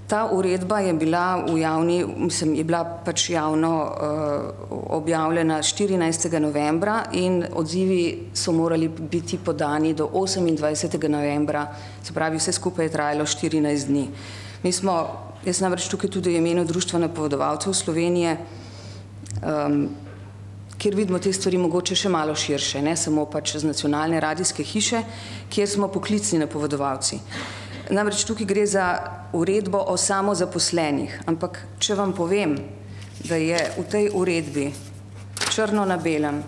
Ta uredba je bila javni, mislim, je bila pač javno uh, objavljena 14. novembra in odzivi so morali biti podani do 28. novembra, se pravi, vse skupaj je trajalo 14 dni. Mi smo, jaz namreč tukaj tudi v imenu Društva napovedovalcev Slovenije, um, kjer vidimo te stvari mogoče še malo širše, ne samo pač z nacionalne radijske hiše, kjer smo poklicni napovedovalci. Namreč tukaj gre za uredbo o samozaposlenih, ampak če vam povem, da je v tej uredbi črno na belem,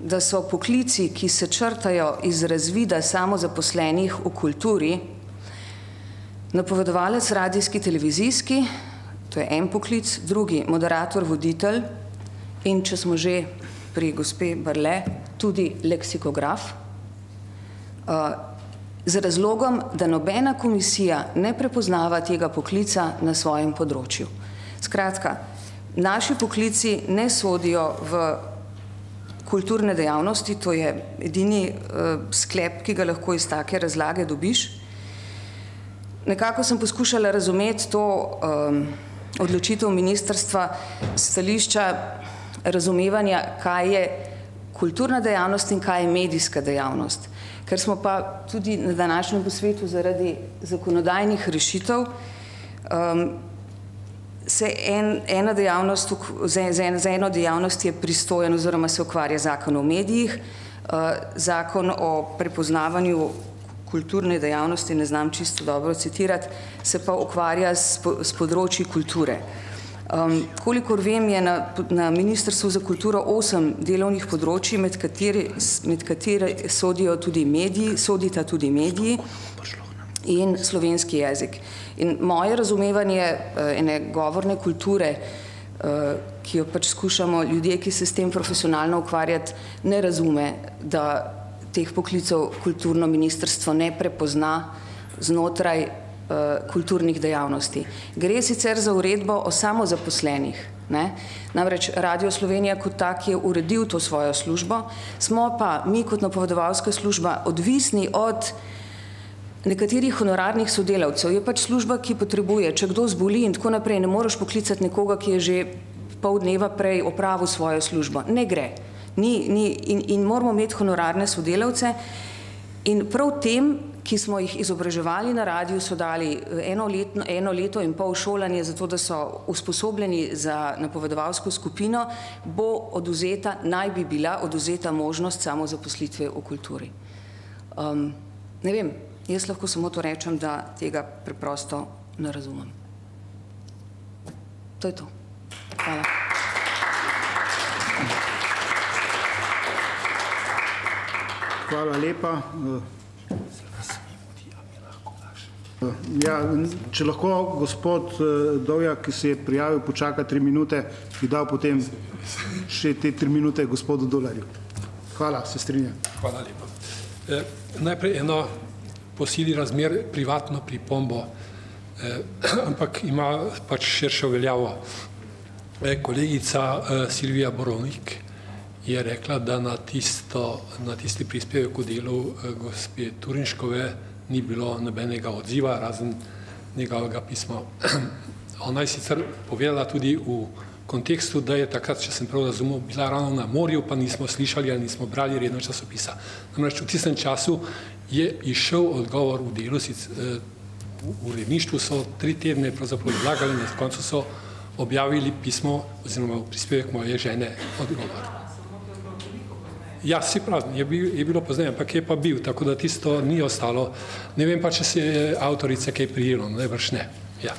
da so poklici, ki se črtajo iz razvida samozaposlenih v kulturi, napovedovalec radijski televizijski, to je en poklic, drugi moderator, voditelj in če smo že pri gospe Barle, tudi leksikograf, uh, z razlogom, da nobena komisija ne prepoznava tega poklica na svojem področju. Skratka, naši poklici ne sodijo v kulturne dejavnosti, to je edini uh, sklep, ki ga lahko iz take razlage dobiš. Nekako sem poskušala razumeti to um, odločitev ministrstva stališča razumevanja, kaj je kulturna dejavnost in kaj je medijska dejavnost ker smo pa tudi na današnjem posvetu zaradi zakonodajnih rešitev um, se en, ena dejavnost, za, za, za eno dejavnost je pristojen oziroma se ukvarja zakon o medijih, uh, zakon o prepoznavanju kulturne dejavnosti, ne znam čisto dobro citirati, se pa ukvarja s, s področji kulture. Um, kolikor vem, je na, na Ministrstvu za kulturo osem delovnih področji, med kateri, med kateri sodijo tudi mediji, sodita tudi mediji in slovenski jezik. In moje razumevanje uh, ene govorne kulture, uh, ki jo pač skušamo ljudje, ki se s tem profesionalno ukvarjati, ne razume, da teh poklicov kulturno ministrstvo ne prepozna znotraj kulturnih dejavnosti. Gre sicer za uredbo o samozaposlenih. Ne? Namreč Radio Slovenija kot tak je uredil to svojo službo, smo pa mi kot napovedovalska služba odvisni od nekaterih honorarnih sodelavcev. Je pač služba, ki potrebuje, če kdo zboli in tako naprej, ne moreš poklicati nekoga, ki je že pol dneva prej opravil svojo službo. Ne gre. Ni, ni, in, in moramo imeti honorarne sodelavce in prav tem ki smo jih izobraževali na radiju, so dali eh, eno, letno, eno leto in pol šolanje za to, da so usposobljeni za napovedovalsko skupino, bo oduzeta, naj bi bila oduzeta možnost samo zaposlitve v kulturi. Um, ne vem, jaz lahko samo to rečem, da tega preprosto ne razumem. To je to. Hvala. Hvala lepa. Ja, če lahko gospod eh, Dovja, ki se je prijavil, počaka tri minute, bi dal potem še te tri minute gospodu Dolarju. Hvala, se strinjam. Hvala lepa. E, najprej eno posili razmer privatno pripombo, e, ampak ima pač širšo veljavo. E, kolegica e, Silvija Borovnik je rekla, da na, tisto, na tisti prispevek v delu e, gospe Turinškove ni bilo nobenega odziva, razen njegovega pisma. Ona je sicer povedala tudi v kontekstu, da je takrat, če sem prav razumel, bila ravno na morju, pa nismo slišali ali nismo brali redno časopisa. Namreč v tistem času je išel odgovor v delu, sic, eh, v uredništvu so tri tedne pravzaprav odlagali, na koncu so objavili pismo oziroma prispevek moje žene odgovor. Ja, si prav, je, bil, je bilo pozneje, ampak je pa bil, tako da tisto ni ostalo. Ne vem pa, če se je avtorica kaj prijelo, ne vrš ne. Ja,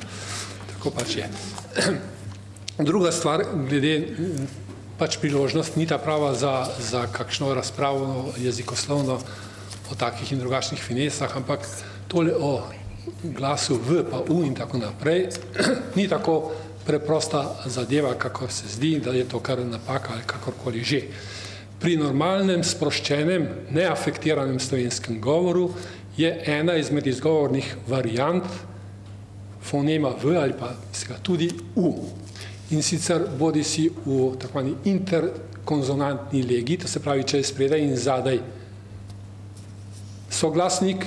tako pač je. Druga stvar, glede pač priložnost, ni ta prava za, za kakšno razpravo jezikoslovno o takih in drugačnih finesah, ampak tole o glasu v pa u in tako naprej, ni tako preprosta zadeva, kako se zdi, da je to kar napaka ali kakorkoli že pri normalnem, sproščenem, neafektiranem slovenskem govoru je ena izmed izgovornih variant fonema v ali pa tudi u. In sicer bodi si v tako interkonzonantni legi, to se pravi, če je spredaj in zadaj soglasnik,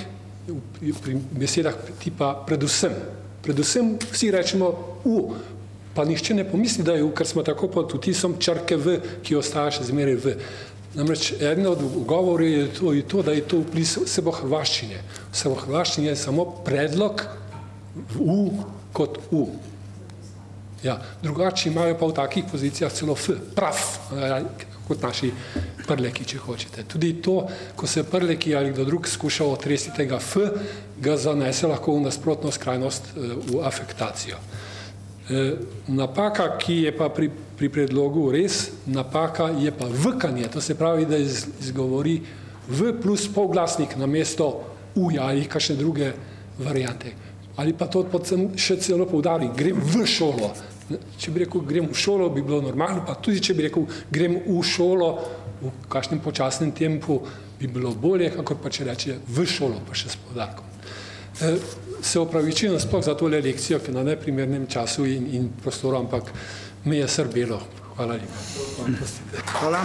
pri besedah tipa predvsem, Predvsem vsi rečemo u, pa nišče ne pomisli, da je u, ker smo tako pod vtisom črke v, ki ostaja še zmeraj v. Namreč eden od ugovorov je to, je to, da je to vpliv sebohrvaščine. Sebohrvaščine je samo predlog v u kot u. Ja, drugače imajo pa v takih pozicijah celo f, prav, kot naši prleki, če hočete. Tudi to, ko se prleki ali kdo drug skuša otresti tega f, ga zanese lahko v nasprotno skrajnost v afektacijo. Napaka, ki je pa pri, pri predlogu res, napaka je pa vkanje, to se pravi, da izgovori v plus polglasnik na mesto uja ali kakšne druge variante. Ali pa to potem še celo povdari, grem v šolo. Če bi rekel, grem v šolo, bi bilo normalno, pa tudi če bi rekel, grem v šolo v kakšnem počasnem tempu, bi bilo bolje, kakor pa če reče v šolo, pa še s povdarkom. E, se opravičujem sploh za tole lekcijo, ki na neprimernem času in, in prostoru, ampak me je srbelo. Hvala lepa. Hvala.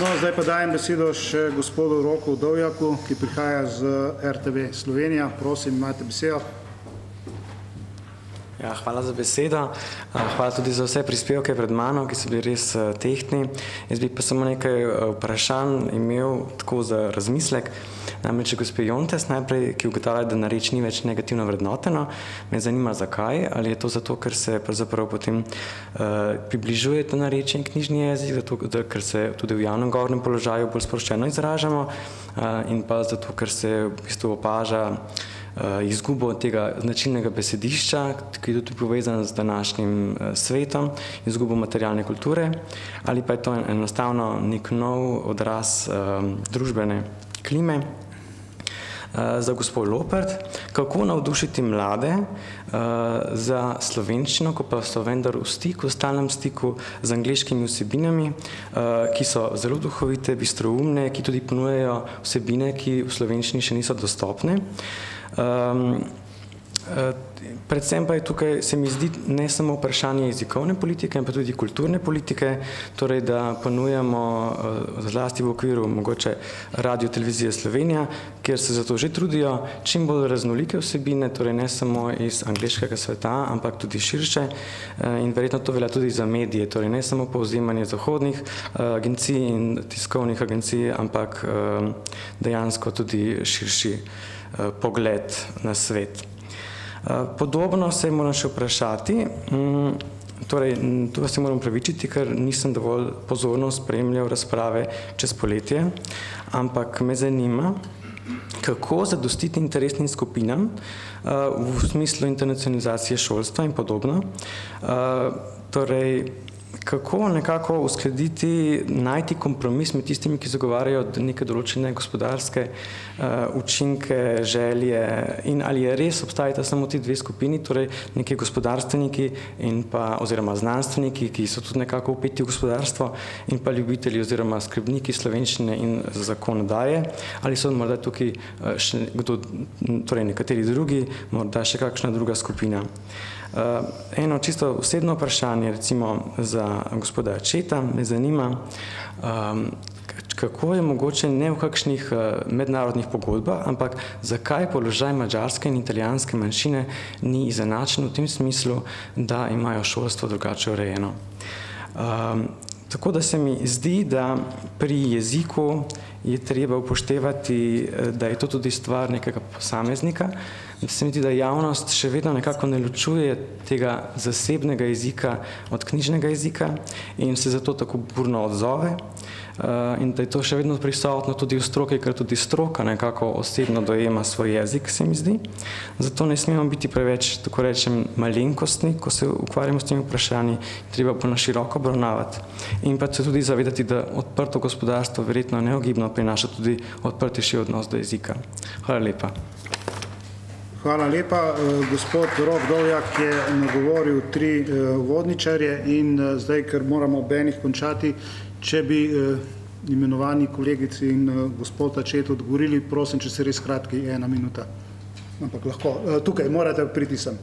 No, zdaj pa dajem besedo še gospodu Roku Dovjaku, ki prihaja z RTV Slovenija. Prosim, imate besedo. Ja, hvala za besedo. Hvala tudi za vse prispevke pred mano, ki so bili res tehtni. Jaz bi pa samo nekaj vprašanj imel tako za razmislek. Namreč gospe Jontes najprej, ki ugotavlja, da nareč ni več negativno vrednoteno, me zanima zakaj, ali je to zato, ker se pravzaprav potem uh, približuje ta narečen knjižni jezik, zato, da, ker se tudi v javnem govornem položaju bolj sproščeno izražamo uh, in pa zato, ker se v bistvu opaža uh, izgubo tega značilnega besedišča, ki je tudi povezan z današnjim uh, svetom, izgubo materialne kulture, ali pa je to enostavno nek nov odraz um, družbene klime. Uh, za gospod Lopert, kako navdušiti mlade uh, za slovenščino, ko pa so vendar v stiku, v stalnem stiku z angliškimi vsebinami, uh, ki so zelo duhovite, bistroumne, ki tudi ponujejo vsebine, ki v slovenščini še niso dostopne. Uh, Um, predvsem pa je tukaj, se mi zdi, ne samo vprašanje jezikovne politike, ampak tudi kulturne politike, torej da ponujamo uh, zlasti v okviru mogoče radio televizije Slovenija, kjer se zato že trudijo čim bolj raznolike vsebine, torej ne samo iz angliškega sveta, ampak tudi širše uh, in verjetno to velja tudi za medije, torej ne samo povzemanje zahodnih agencij in tiskovnih agencij, ampak dejansko tudi širši Eh, pogled na svet. Eh, podobno se moram še vprašati, mm, torej tu se moram pravičiti, ker nisem dovolj pozorno spremljal razprave čez poletje, ampak me zanima, kako zadostiti interesnim skupinam eh, v smislu internacionalizacije šolstva in podobno. Torej, kako nekako uskladiti, najti kompromis med tistimi, ki zagovarjajo neke določene gospodarske uh, učinke, želje in ali je res obstajata samo ti dve skupini, torej neki gospodarstveniki in pa oziroma znanstveniki, ki so tudi nekako upeti v gospodarstvo in pa ljubitelji oziroma skrbniki slovenščine in zakonodaje, ali so morda tukaj uh, še kdo, torej nekateri drugi, morda še kakšna druga skupina. Uh, eno čisto osebno vprašanje, recimo za gospoda Četa, me zanima, um, kako je mogoče ne v kakšnih uh, mednarodnih pogodbah, ampak zakaj položaj mađarske in italijanske manjšine ni izenačen v tem smislu, da imajo šolstvo drugače urejeno. Um, tako da se mi zdi, da pri jeziku je treba upoštevati, da je to tudi stvar nekega posameznika, se mi zdi, da javnost še vedno nekako ne ločuje tega zasebnega jezika od knjižnega jezika in se zato tako burno odzove uh, in da je to še vedno prisotno tudi v stroki, ker tudi stroka nekako osebno dojema svoj jezik, se mi zdi. Zato ne smemo biti preveč, tako rečem, malenkostni, ko se ukvarjamo s temi vprašanji, treba pa na široko obravnavati. In pa se tudi zavedati, da odprto gospodarstvo verjetno neogibno prinaša tudi odprtejši odnos do jezika. Hvala lepa. Hvala lepa. Gospod Rok Dovjak je nagovoril tri vodničarje in zdaj, ker moramo ob enih končati, če bi imenovani kolegici in gospod Ačet odgovorili, prosim, če se res kratki ena minuta. Ampak lahko. Tukaj morate priti sem.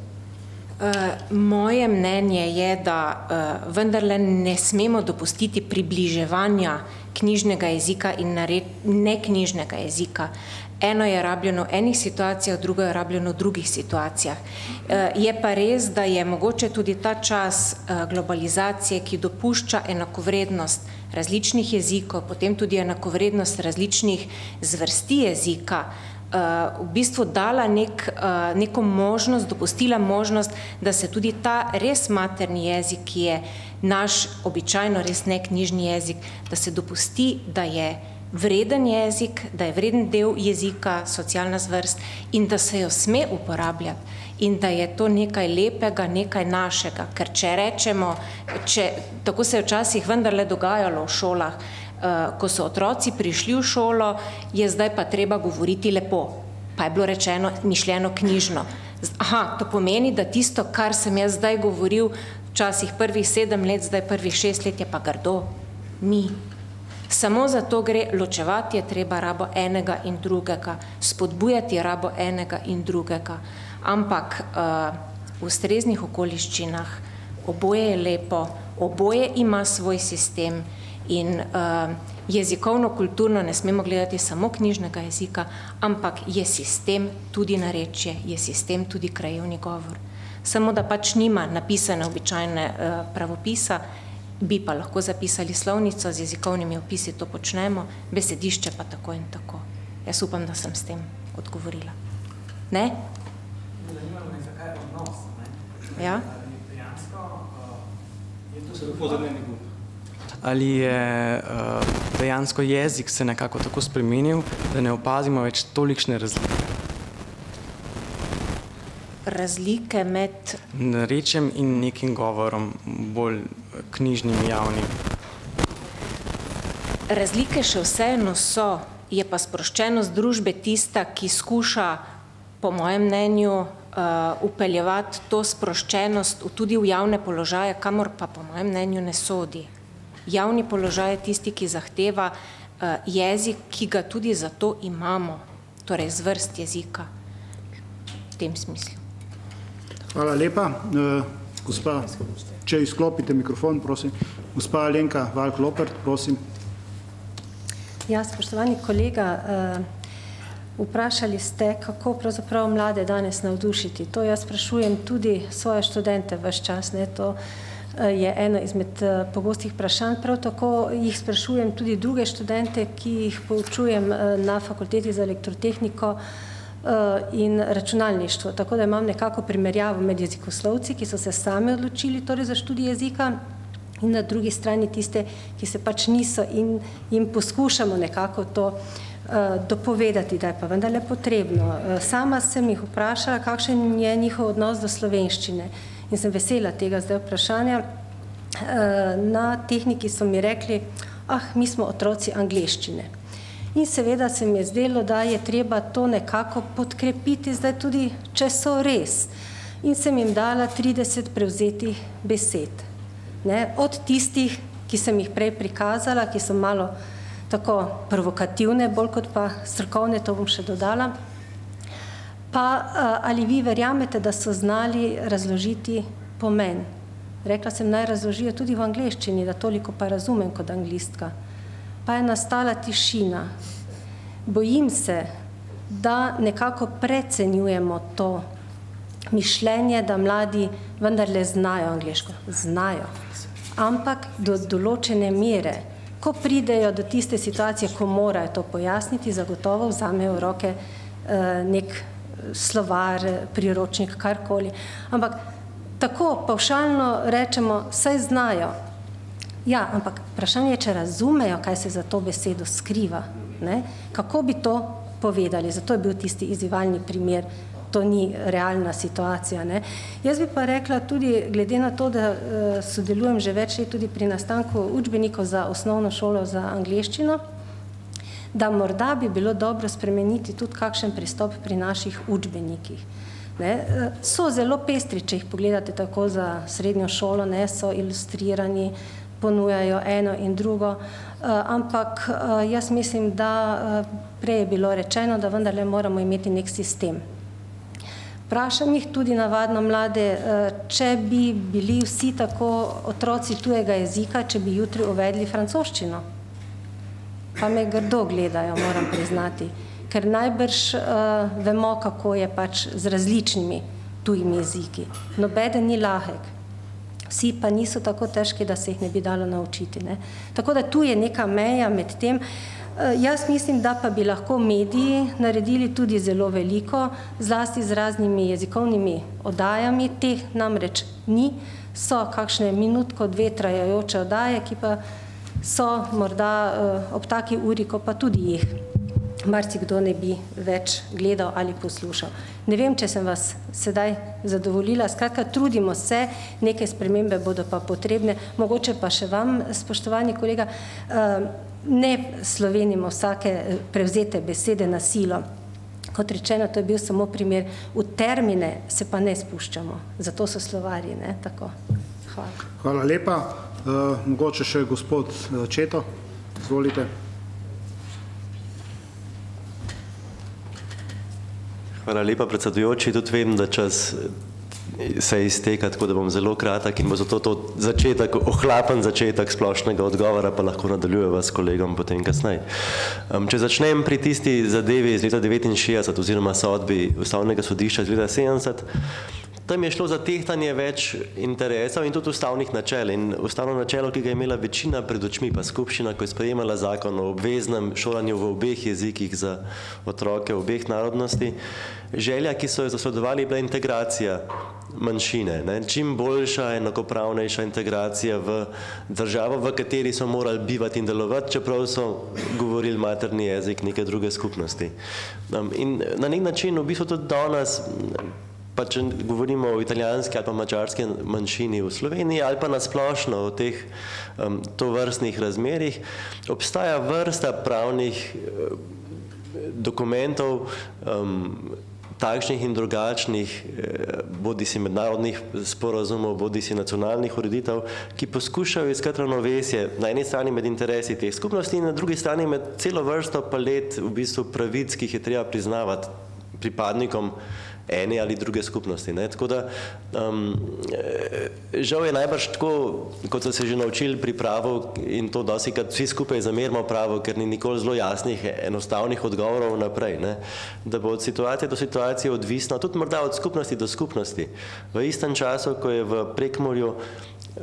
moje mnenje je, da vendarle ne smemo dopustiti približevanja knjižnega jezika in neknjižnega jezika. Eno je rabljeno v enih situacijah, drugo je rabljeno v drugih situacijah. Uh, je pa res, da je mogoče tudi ta čas uh, globalizacije, ki dopušča enakovrednost različnih jezikov, potem tudi enakovrednost različnih zvrsti jezika, uh, v bistvu dala nek, neko možnost, dopustila možnost, da se tudi ta res materni jezik, ki je naš običajno res neknjižni jezik, da se dopusti, da je vreden jezik, da je vreden del jezika, socialna zvrst in da se jo sme uporabljati in da je to nekaj lepega, nekaj našega. Ker če rečemo, če, tako se je včasih vendarle dogajalo v šolah, uh, ko so otroci prišli v šolo, je zdaj pa treba govoriti lepo. Pa je bilo rečeno, mišljeno knjižno. Aha, to pomeni, da tisto, kar sem jaz zdaj govoril, včasih prvih sedem let, zdaj prvih šest let, je pa grdo. Ni. Samo za to gre, ločevati je treba rabo enega in drugega, spodbujati rabo enega in drugega. Ampak uh, v ustreznih okoliščinah oboje je lepo, oboje ima svoj sistem. In uh, jezikovno-kulturno ne smemo gledati samo knjižnega jezika, ampak je sistem tudi narečje, je sistem tudi krajevni govor. Samo da pač nima napisane običajne uh, pravopisa, bi pa lahko zapisali slovnico z jezikovnimi opisi, to počnemo, besedišče pa tako in tako. Jaz upam, da sem s tem odgovorila. Ne? Zanima me, zakaj je odnos. Ne? Ja? Dejansko je to zelo pozornjeni grup ali je uh, dejansko jezik se nekako tako spremenil, da ne opazimo več tolikšne razlike. Razlike med rečem in nekim govorom, bolj knjižnim, javnim. Razlike še vseeno so, je pa sproščenost družbe tista, ki skuša, po mojem mnenju, uh, upeljevati to sproščenost tudi v javne položaje, kamor pa po mojem mnenju ne sodi javni položaj je tisti, ki zahteva uh, jezik, ki ga tudi zato imamo, torej zvrst jezika v tem smislu. Hvala lepa. Uh, gospa, če izklopite mikrofon, prosim. Gospa Alenka Valk-Lopert, prosim. Ja, spoštovani kolega, uh, vprašali ste, kako pravzaprav mlade danes navdušiti. To jaz sprašujem tudi svoje študente vse čas. Ne, to, uh, je eno izmed pogostih vprašanj. Prav tako jih sprašujem tudi druge študente, ki jih poučujem na fakulteti za elektrotehniko eh, in računalništvo. Tako da imam nekako primerjavo med jezikoslovci, ki so se sami odločili torej za študij jezika in na drugi strani tiste, ki se pač niso in jim poskušamo nekako to dopovedati, da je pa vendarle potrebno. Sama sem jih vprašala, kakšen je njihov odnos do slovenščine in sem vesela tega zdaj vprašanja. Eh, na tehniki so mi rekli, ah, mi smo otroci angleščine. In seveda se mi je zdelo, da je treba to nekako podkrepiti zdaj tudi, če so res. In sem jim dala 30 prevzetih besed. Ne? Od tistih, ki sem jih prej prikazala, ki so malo tako provokativne, bolj kot pa strokovne, to bom še dodala, Pa ali vi verjamete, da so znali razložiti pomen? Rekla sem, naj razložijo tudi v angleščini, da toliko pa razumem kot anglistka. Pa je nastala tišina. Bojim se, da nekako precenjujemo to mišljenje, da mladi vendarle znajo angliško. Znajo. Ampak do določene mere, ko pridejo do tiste situacije, ko morajo to pojasniti, zagotovo vzamejo v roke uh, nek slovar, priročnik, karkoli. Ampak tako pavšalno rečemo, vse znajo. Ja, ampak vprašanje je, če razumejo, kaj se za to besedo skriva. Ne? Kako bi to povedali? Zato je bil tisti izzivalni primer. To ni realna situacija. Ne? Jaz bi pa rekla tudi, glede na to, da uh, sodelujem že več let tudi pri nastanku učbenikov za osnovno šolo za angliščino, da morda bi bilo dobro spremeniti tudi kakšen pristop pri naših učbenikih. Ne, so zelo pestri, če jih pogledate tako za srednjo šolo, ne, so ilustrirani, ponujajo eno in drugo, ampak jaz mislim, da prej je bilo rečeno, da vendarle moramo imeti nek sistem. Vprašam jih tudi navadno mlade, eh, če bi bili vsi tako otroci tujega jezika, če bi jutri uvedli francoščino. Pa me grdo gledajo, moram priznati, ker najbrž uh, vemo, kako je pač z različnimi tujimi jeziki. Nobeden ni lahek, vsi pa niso tako težki, da se jih ne bi dalo naučiti. Ne? Tako da tu je neka meja med tem. Uh, jaz mislim, da pa bi lahko mediji naredili tudi zelo veliko, zlasti z raznimi jezikovnimi oddajami, teh namreč ni, so kakšne minutko, dve trajajoče oddaje, ki pa so morda uh, ob taki uri, ko pa tudi jih marsikdo ne bi več gledal ali poslušal. Ne vem, če sem vas sedaj zadovoljila. Skratka, trudimo se, neke spremembe bodo pa potrebne. Mogoče pa še vam, spoštovani kolega, uh, ne slovenimo vsake prevzete besede na silo. Kot rečeno, to je bil samo primer. V termine se pa ne spuščamo. Zato so slovarji. Ne? Tako. Hvala. Hvala lepa. Uh, mogoče še gospod Četo, izvolite. Hvala lepa, predsedujoči. Tudi vem, da čas se izteka, tako da bom zelo kratek in bo zato to začetek, ohlapen začetek splošnega odgovora, pa lahko nadaljujeva s kolegom potem kasneje. Um, če začnem pri tisti zadevi iz leta 69 oziroma sodbi Ustavnega sodišča iz leta 70, Tam je šlo za tehtanje več interesov in tudi ustavnih načel. In ustavno načelo, ki ga je imela večina pred očmi, pa skupščina, ko je sprejemala zakon o obveznem šolanju v obeh jezikih za otroke obeh narodnosti, želja, ki so jo zasledovali, je bila integracija manjšine. Ne? Čim boljša, enakopravnejša integracija v državo, v kateri so morali bivati in delovati, čeprav so govorili materni jezik neke druge skupnosti. Um, in na nek način v bistvu tudi danes pa če govorimo o italijanski ali pa mačarski manjšini v Sloveniji ali pa nasplošno o teh um, tovrstnih razmerih, obstaja vrsta pravnih uh, dokumentov, um, takšnih in drugačnih, eh, bodi si mednarodnih sporazumov, bodi si nacionalnih ureditev, ki poskušajo iskati ravnovesje na eni strani med interesi teh skupnosti in na drugi strani med celo vrsto palet v bistvu pravic, ki jih je treba priznavati pripadnikom ene ali druge skupnosti. Ne? Tako da um, žal je najbrž tako, kot so se že naučili pri pravu in to dosti, kad vsi skupaj zamerimo pravo, ker ni nikoli zelo jasnih, enostavnih odgovorov naprej, ne? da bo od situacije do situacije odvisno, tudi morda od skupnosti do skupnosti. V istem času, ko je v prekmorju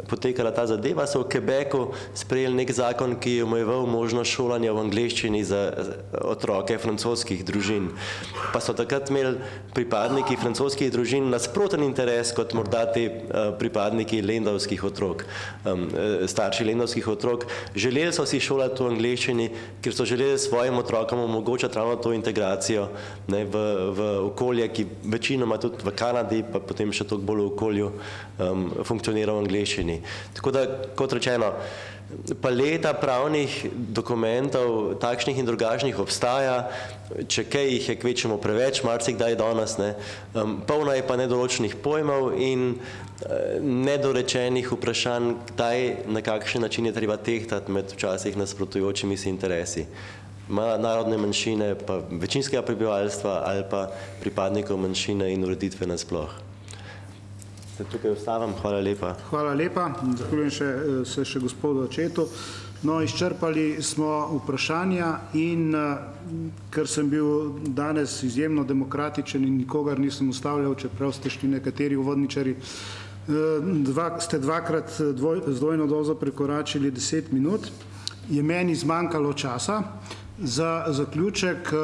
potekala ta zadeva, so v Quebecu sprejeli nek zakon, ki je omejeval možnost šolanja v angleščini za otroke francoskih družin. Pa so takrat imeli pripadniki francoskih družin nasproten interes kot morda ti uh, pripadniki lendavskih otrok, um, starši lendavskih otrok. Želeli so si šolati v angleščini, ker so želeli svojim otrokom omogočati ravno to integracijo ne, v, v okolje, ki večinoma tudi v Kanadi, pa potem še toliko bolj v okolju um, funkcionira v angleščini slovenščini. Tako da, kot rečeno, paleta pravnih dokumentov, takšnih in drugačnih obstaja, če kaj jih je kvečemo preveč, marsikdaj danes, ne, um, polna je pa nedoločenih pojmov in uh, nedorečenih vprašanj, kdaj, na kakšen način je treba tehtati med včasih nasprotujočimi si interesi. Narodne manjšine, pa večinskega prebivalstva ali pa pripadnikov manjšine in ureditve nasploh se tukaj ustavim. Hvala lepa. Hvala lepa. Zahvaljujem še, se še gospodu Očetu. No, izčrpali smo vprašanja in ker sem bil danes izjemno demokratičen in nikogar nisem ustavljal, čeprav ste šli nekateri uvodničari, dva, ste dvakrat dvoj, z dvojno dozo prekoračili deset minut, je meni zmanjkalo časa za zaključek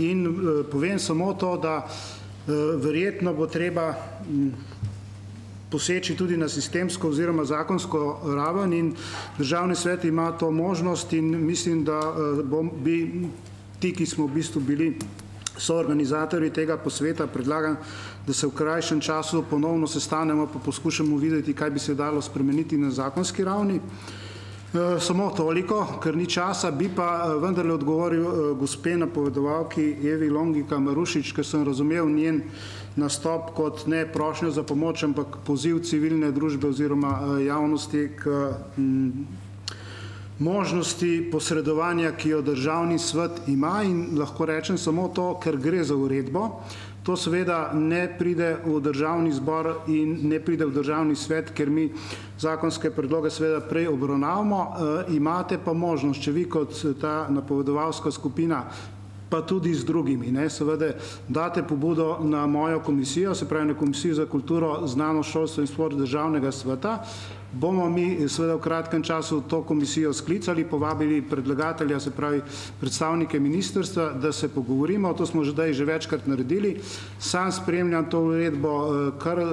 in povem samo to, da verjetno bo treba poseči tudi na sistemsko oziroma zakonsko raven in državni svet ima to možnost in mislim, da eh, bi ti, ki smo v bistvu bili soorganizatorji tega posveta, predlagam, da se v krajšem času ponovno sestanemo pa poskušamo videti, kaj bi se dalo spremeniti na zakonski ravni. E, samo toliko, ker ni časa, bi pa vendarle odgovoril gospe napovedovalki Evi Longika Marušič, ker sem razumel njen nastop kot ne prošnjo za pomoč, ampak poziv civilne družbe oziroma eh, javnosti k mm, možnosti posredovanja, ki jo državni svet ima in lahko rečem samo to, ker gre za uredbo. To seveda ne pride v državni zbor in ne pride v državni svet, ker mi zakonske predloge seveda prej obravnavamo. E, imate pa možnost, če vi kot ta napovedovalska skupina pa tudi z drugimi. Ne. Seveda date pobudo na mojo komisijo, se pravi na Komisijo za kulturo, znanost, šolstvo in sport državnega sveta, bomo mi seveda v kratkem času to komisijo sklicali, povabili predlagatelja, se pravi predstavnike ministrstva, da se pogovorimo, to smo že daj že večkrat naredili. Sam spremljam to uredbo eh, kar eh,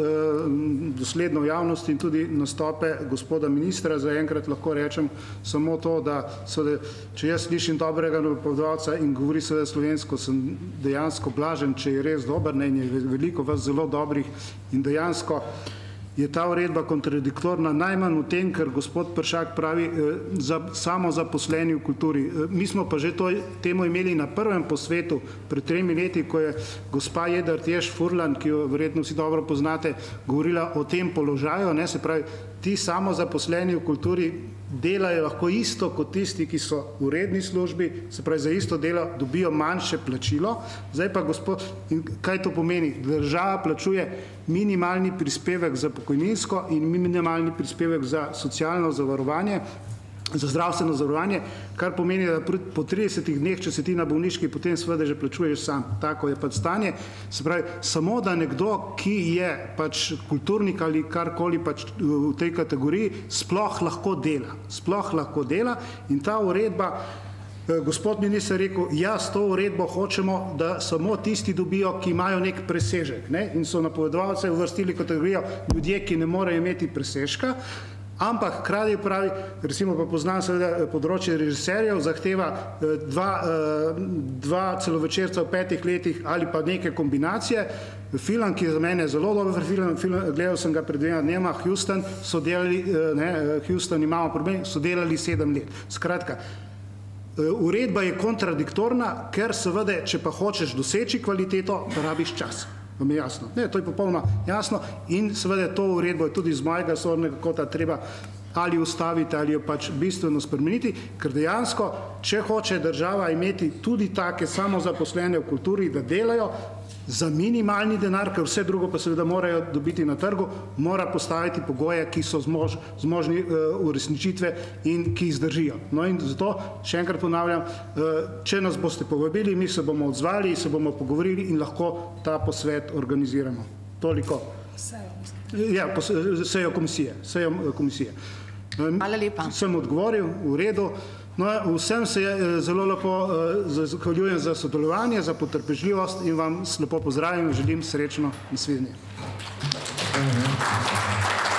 dosledno v javnosti in tudi nastope gospoda ministra, zaenkrat lahko rečem samo to, da seveda, če jaz slišim dobrega napovedovalca in govori seveda slovensko, sem dejansko blažen, če je res dober, ne, in je veliko vas zelo dobrih in dejansko je ta uredba kontradiktorna najmanj v tem, ker gospod Pršak pravi eh, za samo zaposleni v kulturi. Eh, mi smo pa že to temo imeli na prvem posvetu pred tremi leti, ko je gospa Jedar Tješ Furlan, ki jo verjetno vsi dobro poznate, govorila o tem položaju, ne, se pravi, ti samo zaposleni v kulturi delajo lahko isto kot tisti, ki so v redni službi, se pravi za isto delo dobijo manjše plačilo. Zdaj pa gospod, kaj to pomeni? Država plačuje minimalni prispevek za pokojninsko in minimalni prispevek za socialno zavarovanje, za zdravstveno zavarovanje, kar pomeni, da po 30 dneh, če se ti na bolniški, potem seveda že plačuješ sam. Tako je pač stanje. Se pravi, samo da nekdo, ki je pač kulturnik ali karkoli pač v tej kategoriji, sploh lahko dela. Sploh lahko dela in ta uredba eh, Gospod minister je rekel, ja, s to uredbo hočemo, da samo tisti dobijo, ki imajo nek presežek. Ne? In so napovedovalce uvrstili kategorijo ljudje, ki ne morejo imeti presežka. Ampak hkrati pravi, recimo pa poznam seveda eh, področje režiserjev, zahteva eh, dva, eh, dva celovečerca v petih letih ali pa neke kombinacije. Film, ki je za mene zelo dober film, film gledal sem ga pred dvema dnema, Houston, so delali, ne, Houston imamo problem, so delali sedem let. Skratka, uredba je kontradiktorna, ker seveda, če pa hočeš doseči kvaliteto, rabiš čas. Vam je jasno? Ne, to je popolnoma jasno in seveda to uredbo je tudi z mojega sornega kota treba ali ustaviti ali jo pač bistveno spremeniti, ker dejansko, če hoče država imeti tudi take samozaposlene v kulturi, da delajo, za minimalni denar, ker vse drugo pa seveda morajo dobiti na trgu, mora postaviti pogoje, ki so zmož, zmožni uh, uresničitve in ki izdržijo. No in zato, še enkrat ponavljam, uh, če nas boste povabili, mi se bomo odzvali, se bomo pogovorili in lahko ta posvet organiziramo. Toliko. Ja, sejo komisije. Sejo eh, komisije. Hvala lepa. Sem odgovoril, v redu. No, vsem se je zelo lepo zahvaljujem za sodelovanje, za potrpežljivost in vam lepo pozdravim in želim srečno naslednje. Mhm.